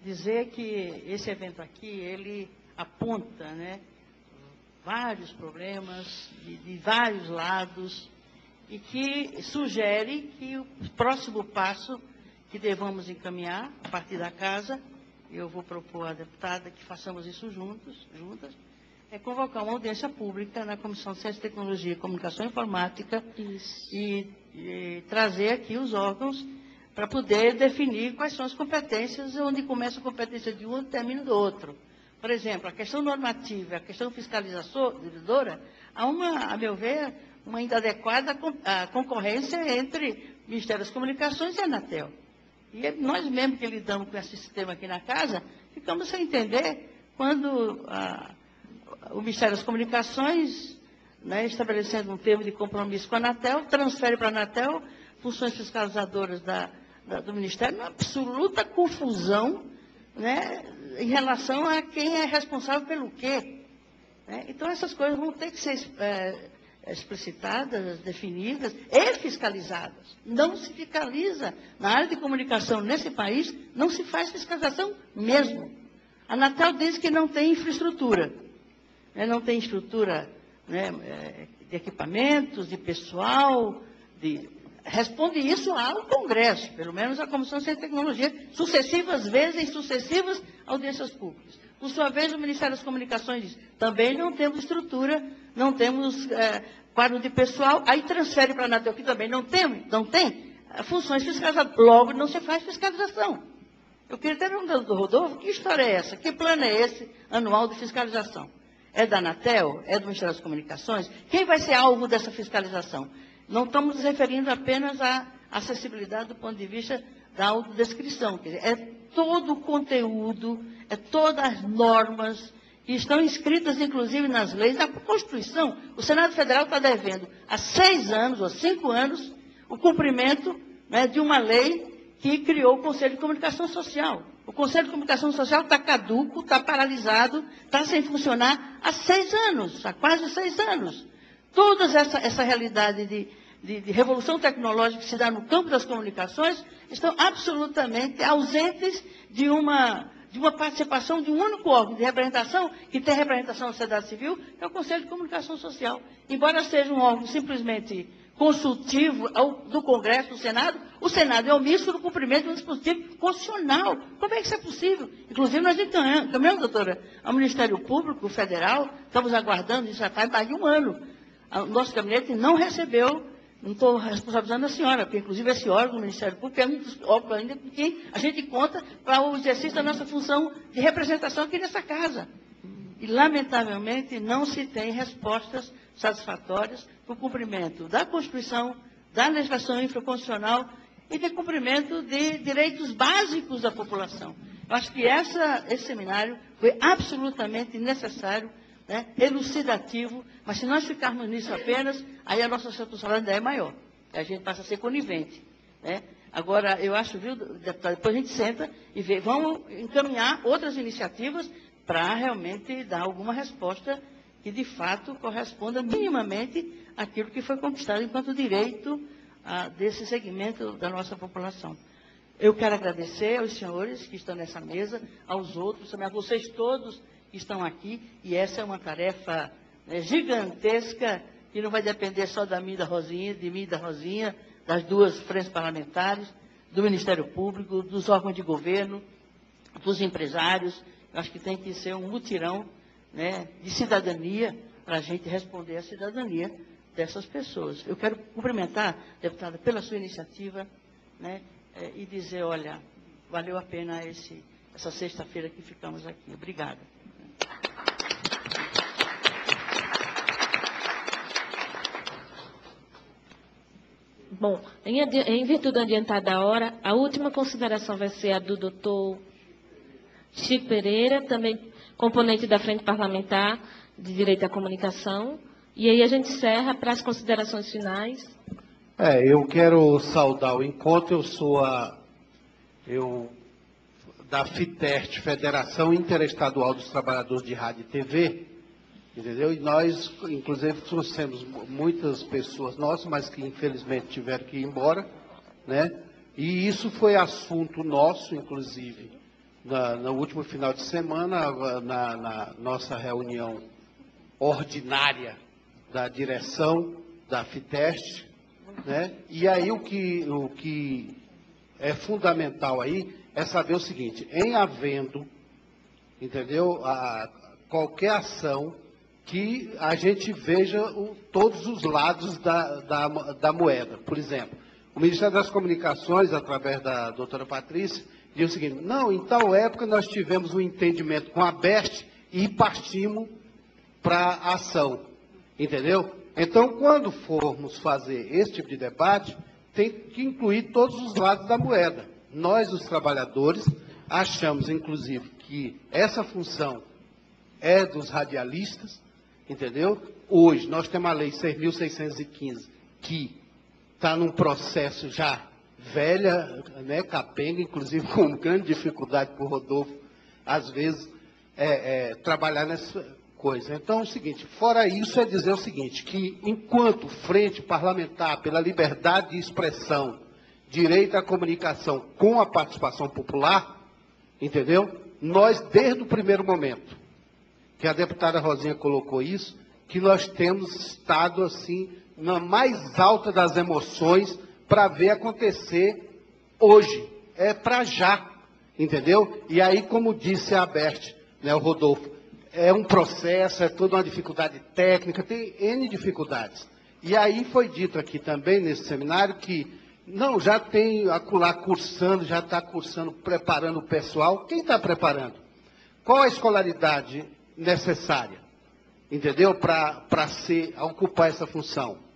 dizer que esse evento aqui, ele aponta né, vários problemas de, de vários lados e que sugere que o próximo passo que devamos encaminhar a partir da casa, eu vou propor à deputada que façamos isso juntos, juntas, é convocar uma audiência pública na Comissão de Ciência, Tecnologia, Comunicação e Informática e, e, trazer aqui os órgãos para poder definir quais são as competências, onde começa a competência de um e termina do outro. Por exemplo, a questão normativa, a questão fiscalizadora, há uma, a meu ver, uma ainda adequada concorrência entre o Ministério das Comunicações e a Anatel. E nós mesmos que lidamos com esse sistema aqui na casa, ficamos sem entender quando a, o Ministério das Comunicações, né, estabelecendo um termo de compromisso com a Anatel, transfere para a Anatel funções fiscalizadoras da, da, do Ministério, uma absoluta confusão né, em relação a quem é responsável pelo quê. Né? Então, essas coisas vão ter que ser é, explicitadas, definidas e fiscalizadas. Não se fiscaliza. Na área de comunicação nesse país, não se faz fiscalização mesmo. A Anatel diz que não tem infraestrutura né, não tem estrutura né, é, de equipamentos, de pessoal, de... responde isso ao Congresso, pelo menos à Comissão de Ciência e Tecnologia, sucessivas vezes em sucessivas audiências públicas. Por sua vez, o Ministério das Comunicações diz, também não temos estrutura, não temos é, quadro de pessoal, aí transfere para a Anatel, que também não tem, não tem é, funções fiscalizadas. Logo, não se faz fiscalização. Eu queria ter perguntar do Rodolfo, que história é essa? Que plano é esse anual de fiscalização? É da Anatel? É do Ministério das Comunicações? Quem vai ser alvo dessa fiscalização? não estamos nos referindo apenas à acessibilidade do ponto de vista da autodescrição. Quer dizer, é todo o conteúdo, é todas as normas que estão inscritas, inclusive, nas leis da Constituição. O Senado Federal está devendo há seis anos ou cinco anos o cumprimento né, de uma lei que criou o Conselho de Comunicação Social. Conselho de Comunicação Social está caduco, está paralisado, está sem funcionar há seis anos, há quase seis anos. Toda essa, essa realidade de, de, de revolução tecnológica que se dá no campo das comunicações estão absolutamente ausentes de uma, de uma participação de um único órgão de representação, que tem representação da sociedade civil, que é o Conselho de Comunicação Social. Embora seja um órgão simplesmente consultivo ao, do Congresso, do Senado, o Senado é omisso no cumprimento do dispositivo constitucional. Como é que isso é possível? Inclusive, nós encaminhamos, doutora, ao Ministério Público Federal, estamos aguardando, isso já faz mais de um ano. O nosso gabinete não recebeu, não estou responsabilizando a senhora, porque inclusive esse órgão, o Ministério Público, é um dos órgãos ainda com quem a gente conta para o exercício da nossa função de representação aqui nessa casa. E, lamentavelmente, não se tem respostas satisfatórias para o cumprimento da Constituição, da legislação infraconstitucional e de cumprimento de direitos básicos da população. Eu acho que essa, esse seminário foi absolutamente necessário, né, elucidativo, mas se nós ficarmos nisso apenas, aí a nossa responsabilidade ainda é maior. A gente passa a ser conivente. Né? Agora, eu acho, viu, deputado, depois a gente senta e vê, vamos encaminhar outras iniciativas para realmente dar alguma resposta que de fato corresponda minimamente àquilo que foi conquistado enquanto direito ah, desse segmento da nossa população. Eu quero agradecer aos senhores que estão nessa mesa, aos outros, também a vocês todos que estão aqui, e essa é uma tarefa né, gigantesca, que não vai depender só da mim da Rosinha, de mim da Rosinha, das duas frentes parlamentares, do Ministério Público, dos órgãos de governo, dos empresários. Eu acho que tem que ser um mutirão né, de cidadania para a gente responder à cidadania dessas pessoas. Eu quero cumprimentar, deputada, pela sua iniciativa né, é, e dizer, olha, valeu a pena esse, essa sexta-feira que ficamos aqui. Obrigada. Bom, em, em virtude da adiantada hora, a última consideração vai ser a do doutor Chico Pereira, também componente da Frente Parlamentar de Direito à Comunicação. E aí a gente encerra para as considerações finais. É, eu quero saudar o encontro, eu sou a, eu, da FITERT, Federação Interestadual dos Trabalhadores de Rádio e TV, entendeu? E nós, inclusive, trouxemos muitas pessoas nossas, mas que infelizmente tiveram que ir embora, né? E isso foi assunto nosso, inclusive, na, no último final de semana, na, na nossa reunião ordinária da direção da FITEST, né? E aí o que, o que é fundamental aí é saber o seguinte, em havendo, entendeu, a, qualquer ação que a gente veja o, todos os lados da, da, da moeda. Por exemplo, o Ministério das Comunicações, através da doutora Patrícia, diz o seguinte, não, em tal época nós tivemos um entendimento com a BEST e partimos para a ação. Entendeu? Então, quando formos fazer esse tipo de debate, tem que incluir todos os lados da moeda. Nós, os trabalhadores, achamos, inclusive, que essa função é dos radialistas, entendeu? Hoje, nós temos a Lei 6.615, que está num processo já velha, né, capenga, inclusive com grande dificuldade para o Rodolfo, às vezes, é, é, trabalhar nessa coisa. Então, é o seguinte, fora isso, é dizer o seguinte, que enquanto frente parlamentar pela liberdade de expressão, direito à comunicação com a participação popular, entendeu? Nós, desde o primeiro momento, que a deputada Rosinha colocou isso, que nós temos estado, assim, na mais alta das emoções, para ver acontecer hoje. É para já, entendeu? E aí, como disse a Bert, né, o Rodolfo, é um processo, é toda uma dificuldade técnica, tem N dificuldades. E aí foi dito aqui também nesse seminário que, não, já tem acolá cursando, já está cursando, preparando o pessoal. Quem está preparando? Qual a escolaridade necessária? Entendeu? Para ocupar essa função.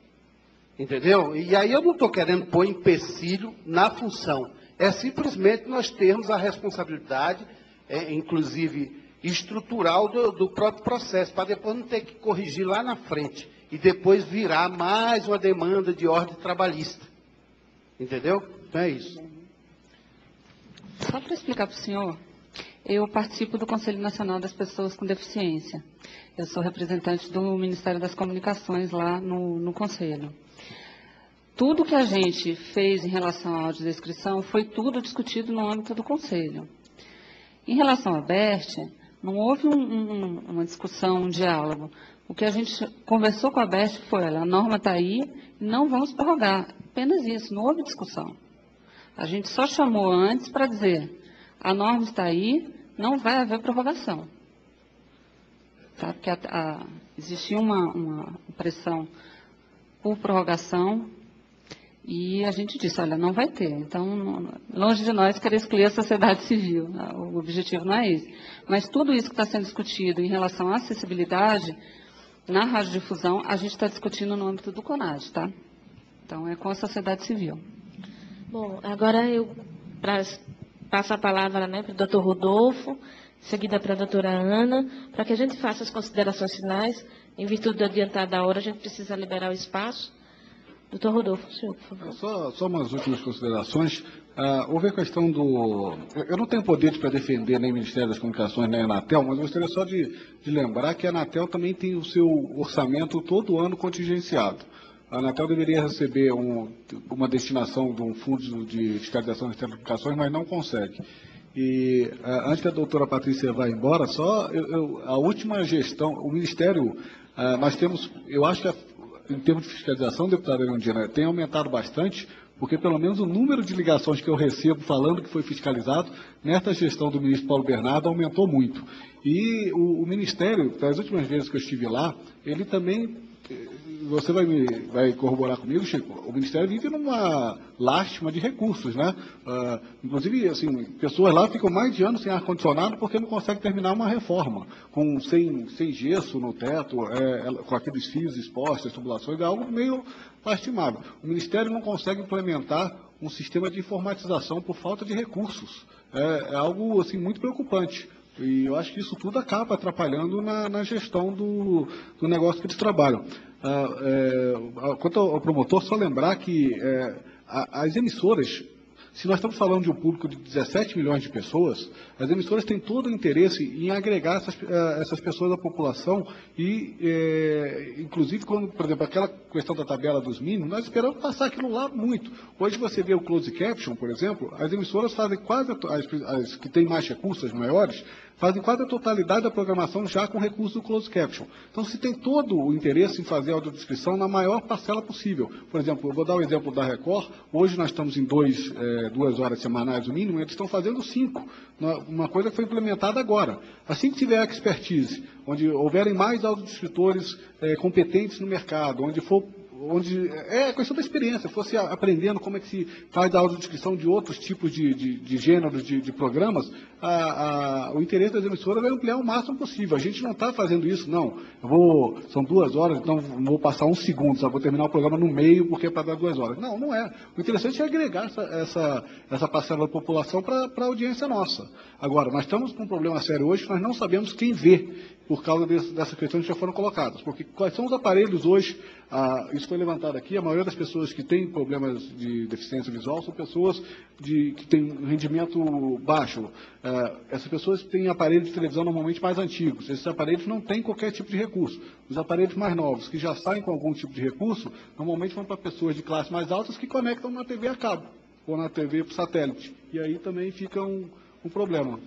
Entendeu? E aí eu não estou querendo pôr empecilho na função. É simplesmente nós termos a responsabilidade, é, inclusive estrutural, do, do próprio processo, para depois não ter que corrigir lá na frente e depois virar mais uma demanda de ordem trabalhista. Entendeu? Então é isso. Só para explicar para o senhor, eu participo do Conselho Nacional das Pessoas com Deficiência. Eu sou representante do Ministério das Comunicações lá no, no Conselho. Tudo que a gente fez em relação à audiodescrição foi tudo discutido no âmbito do Conselho. Em relação à BERT, não houve um, um, uma discussão, um diálogo. O que a gente conversou com a BERT foi, olha, a norma está aí, não vamos prorrogar. Apenas isso, não houve discussão. A gente só chamou antes para dizer, a norma está aí, não vai haver prorrogação. Tá? Porque a, a, existia uma, uma pressão por prorrogação e a gente disse, olha, não vai ter. Então, longe de nós querer excluir a sociedade [laughs] civil. Né? O objetivo não é esse. Mas tudo isso que está sendo discutido em relação à acessibilidade, na radiodifusão, a gente está discutindo no âmbito do CONAD, tá? Então, é com a sociedade civil. Bom, agora eu passo a palavra né, para o doutor Rodolfo, seguida para a doutora Ana, para que a gente faça as considerações finais. Em virtude do adiantar da hora, a gente precisa liberar o espaço. Doutor Rodolfo, senhor, por favor. Só, só umas últimas considerações. Ah, houve a questão do. Eu não tenho poder para defender nem o Ministério das Comunicações nem a Anatel, mas gostaria só de, de lembrar que a Anatel também tem o seu orçamento todo ano contingenciado. A Anatel deveria receber um, uma destinação de um fundo de fiscalização das telecomunicações, mas não consegue. E uh, antes que a doutora Patrícia vá embora, só eu, eu, a última gestão, o Ministério, uh, nós temos, eu acho que a, em termos de fiscalização, deputada Erundina, tem aumentado bastante, porque pelo menos o número de ligações que eu recebo falando que foi fiscalizado, nesta gestão do ministro Paulo Bernardo, aumentou muito. E o, o Ministério, das últimas vezes que eu estive lá, ele também você vai, me, vai corroborar comigo, Chico, o Ministério vive numa lástima de recursos, né? Uh, inclusive, assim, pessoas lá ficam mais de anos sem ar-condicionado porque não conseguem terminar uma reforma, com, sem, sem gesso no teto, é, com aqueles fios expostos, tubulações, é algo meio lastimável. O Ministério não consegue implementar um sistema de informatização por falta de recursos. É, é algo, assim, muito preocupante. E eu acho que isso tudo acaba atrapalhando na, na gestão do, do negócio que eles trabalham. Ah, é, quanto ao promotor, só lembrar que é, as emissoras se nós estamos falando de um público de 17 milhões de pessoas, as emissoras têm todo o interesse em agregar essas, eh, essas pessoas à população e, é, inclusive, quando, por exemplo, aquela questão da tabela dos mínimos, nós esperamos passar aquilo lá muito. Hoje você vê o close caption, por exemplo, as emissoras fazem quase, as, as que têm mais recursos, as maiores, fazem quase a totalidade da programação já com recurso do close caption. Então, se tem todo o interesse em fazer audiodescrição na maior parcela possível. Por exemplo, eu vou dar o um exemplo da Record. Hoje nós estamos em dois, é, duas horas semanais o mínimo, eles estão fazendo cinco. Uma coisa que foi implementada agora. Assim que tiver expertise, onde houverem mais audiodescritores é, competentes no mercado, onde for onde é a questão da experiência, fosse aprendendo como é que se faz a audiodescrição de outros tipos de, de, de gêneros de, de programas, a, a, o interesse das emissoras é ampliar o máximo possível. A gente não está fazendo isso, não. Vou, são duas horas, então vou passar um segundo, só vou terminar o programa no meio porque é para dar duas horas. Não, não é. O interessante é agregar essa, essa, essa parcela da população para a audiência nossa. Agora, nós estamos com um problema sério hoje, nós não sabemos quem vê por causa desse, dessas questões que já foram colocadas. Porque quais são os aparelhos hoje, ah, isso foi levantado aqui, a maioria das pessoas que têm problemas de deficiência visual são pessoas de, que têm rendimento baixo. Ah, essas pessoas têm aparelhos de televisão normalmente mais antigos. Esses aparelhos não têm qualquer tipo de recurso. Os aparelhos mais novos, que já saem com algum tipo de recurso, normalmente vão para pessoas de classe mais altas que conectam na TV a cabo ou na TV por satélite. E aí também fica um, um problema.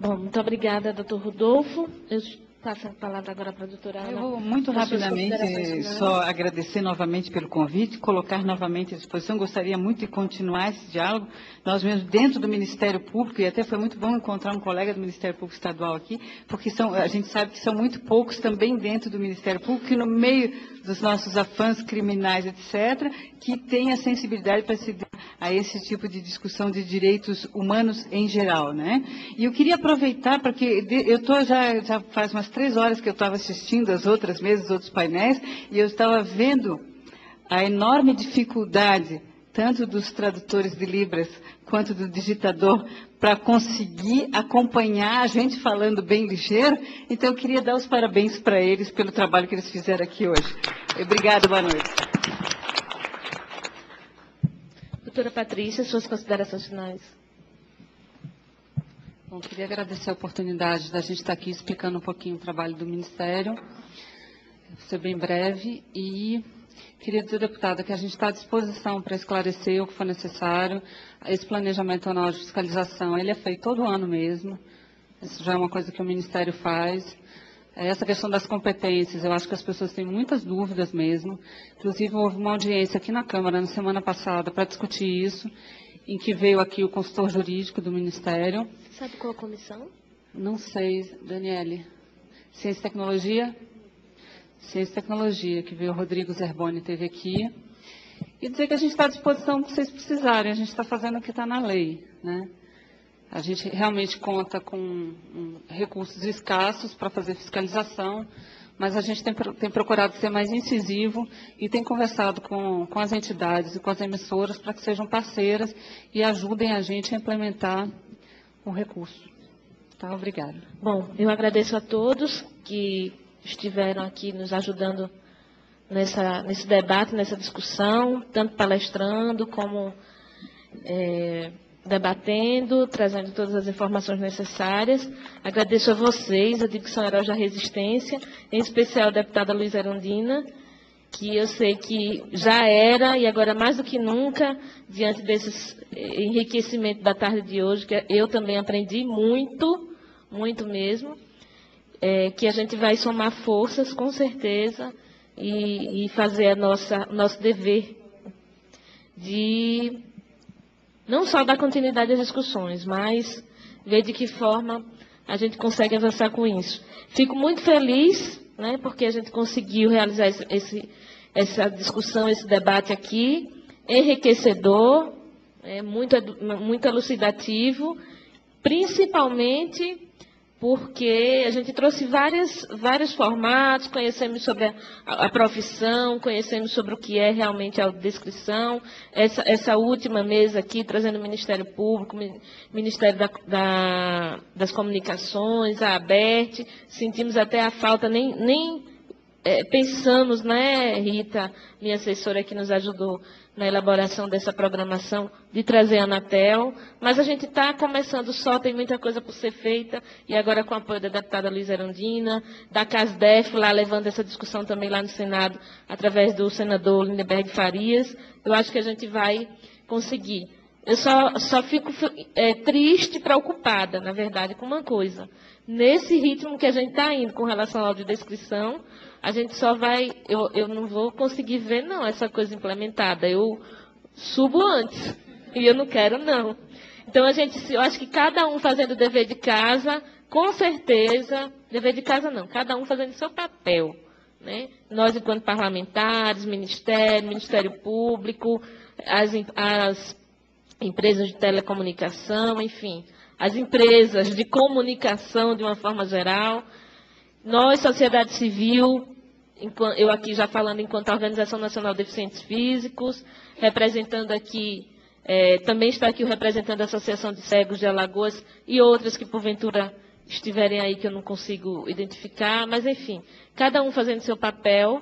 Bom, muito obrigada, doutor Rodolfo. Eu passo a palavra agora para a doutora Ana. Eu vou muito rapidamente só agradecer novamente pelo convite, colocar novamente à disposição. Gostaria muito de continuar esse diálogo. Nós mesmos, dentro do Ministério Público, e até foi muito bom encontrar um colega do Ministério Público Estadual aqui, porque são, a gente sabe que são muito poucos também dentro do Ministério Público, que no meio dos nossos afãs criminais, etc., que têm a sensibilidade para se a esse tipo de discussão de direitos humanos em geral, né? E eu queria aproveitar, porque eu estou já, já faz umas três horas que eu estava assistindo as outras mesas, os outros painéis, e eu estava vendo a enorme dificuldade, tanto dos tradutores de Libras quanto do digitador, para conseguir acompanhar a gente falando bem ligeiro. Então, eu queria dar os parabéns para eles pelo trabalho que eles fizeram aqui hoje. Obrigada, boa noite. Doutora Patrícia, suas considerações finais. Bom, queria agradecer a oportunidade da gente estar aqui explicando um pouquinho o trabalho do Ministério. Vou ser bem breve e queria dizer, deputada, que a gente está à disposição para esclarecer o que for necessário. Esse planejamento anual de fiscalização, ele é feito todo ano mesmo. Isso já é uma coisa que o Ministério faz. Essa questão das competências, eu acho que as pessoas têm muitas dúvidas mesmo. Inclusive, houve uma audiência aqui na Câmara na semana passada para discutir isso, em que veio aqui o consultor jurídico do Ministério. Sabe qual a comissão? Não sei, Daniele. Ciência e Tecnologia? Ciência e Tecnologia, que veio o Rodrigo Zerboni, teve aqui. E dizer que a gente está à disposição para vocês precisarem. A gente está fazendo o que está na lei, né? A gente realmente conta com recursos escassos para fazer fiscalização, mas a gente tem, tem, procurado ser mais incisivo e tem conversado com, com as entidades e com as emissoras para que sejam parceiras e ajudem a gente a implementar o recurso. Tá, obrigada. Bom, eu agradeço a todos que estiveram aqui nos ajudando nessa, nesse debate, nessa discussão, tanto palestrando como é, debatendo, trazendo todas as informações necessárias. Agradeço a vocês, a Dicção Heróis da Resistência, em especial a deputada Luiz Arondina, que eu sei que já era e agora mais do que nunca, diante desse enriquecimento da tarde de hoje, que eu também aprendi muito, muito mesmo, é, que a gente vai somar forças, com certeza, e, e fazer a nossa, nosso dever de não só dar continuidade às discussões, mas ver de que forma a gente consegue avançar com isso. Fico muito feliz, né, porque a gente conseguiu realizar esse, esse, essa discussão, esse debate aqui, enriquecedor, é, muito, muito elucidativo, principalmente porque a gente trouxe várias, vários formatos, conhecemos sobre a, a, profissão, conhecemos sobre o que é realmente a audiodescrição, essa, essa última mesa aqui, trazendo o Ministério Público, Ministério da, da, das Comunicações, a ABERT, sentimos até a falta, nem, nem é, pensamos, né, Rita, minha assessora que nos ajudou na elaboração dessa programação, de trazer a Anatel, mas a gente está começando só, tem muita coisa por ser feita, e agora com o apoio da deputada Luiz Erundina, da CASDEF, lá levando essa discussão também lá no Senado, através do senador Lindeberg Farias, eu acho que a gente vai conseguir. Eu só, só fico é, triste e preocupada, na verdade, com uma coisa. Nesse ritmo que a gente está indo com relação à audiodescrição, a gente só vai. Eu, eu não vou conseguir ver, não, essa coisa implementada. Eu subo antes. E eu não quero, não. Então, a gente, eu acho que cada um fazendo o dever de casa, com certeza. Dever de casa, não. Cada um fazendo seu papel. Né? Nós, enquanto parlamentares, Ministério, Ministério Público, as, as empresas de telecomunicação, enfim, as empresas de comunicação de uma forma geral. Nós, sociedade civil, eu aqui já falando enquanto Organização Nacional de Deficientes Físicos, representando aqui, é, também está aqui o representante da Associação de Cegos de Alagoas e outras que porventura estiverem aí que eu não consigo identificar, mas enfim, cada um fazendo seu papel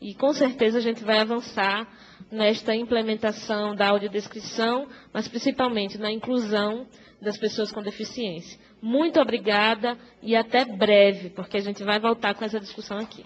e com certeza a gente vai avançar nesta implementação da audiodescrição, mas principalmente na inclusão das pessoas com deficiência. Muito obrigada e até breve, porque a gente vai voltar com essa discussão aqui.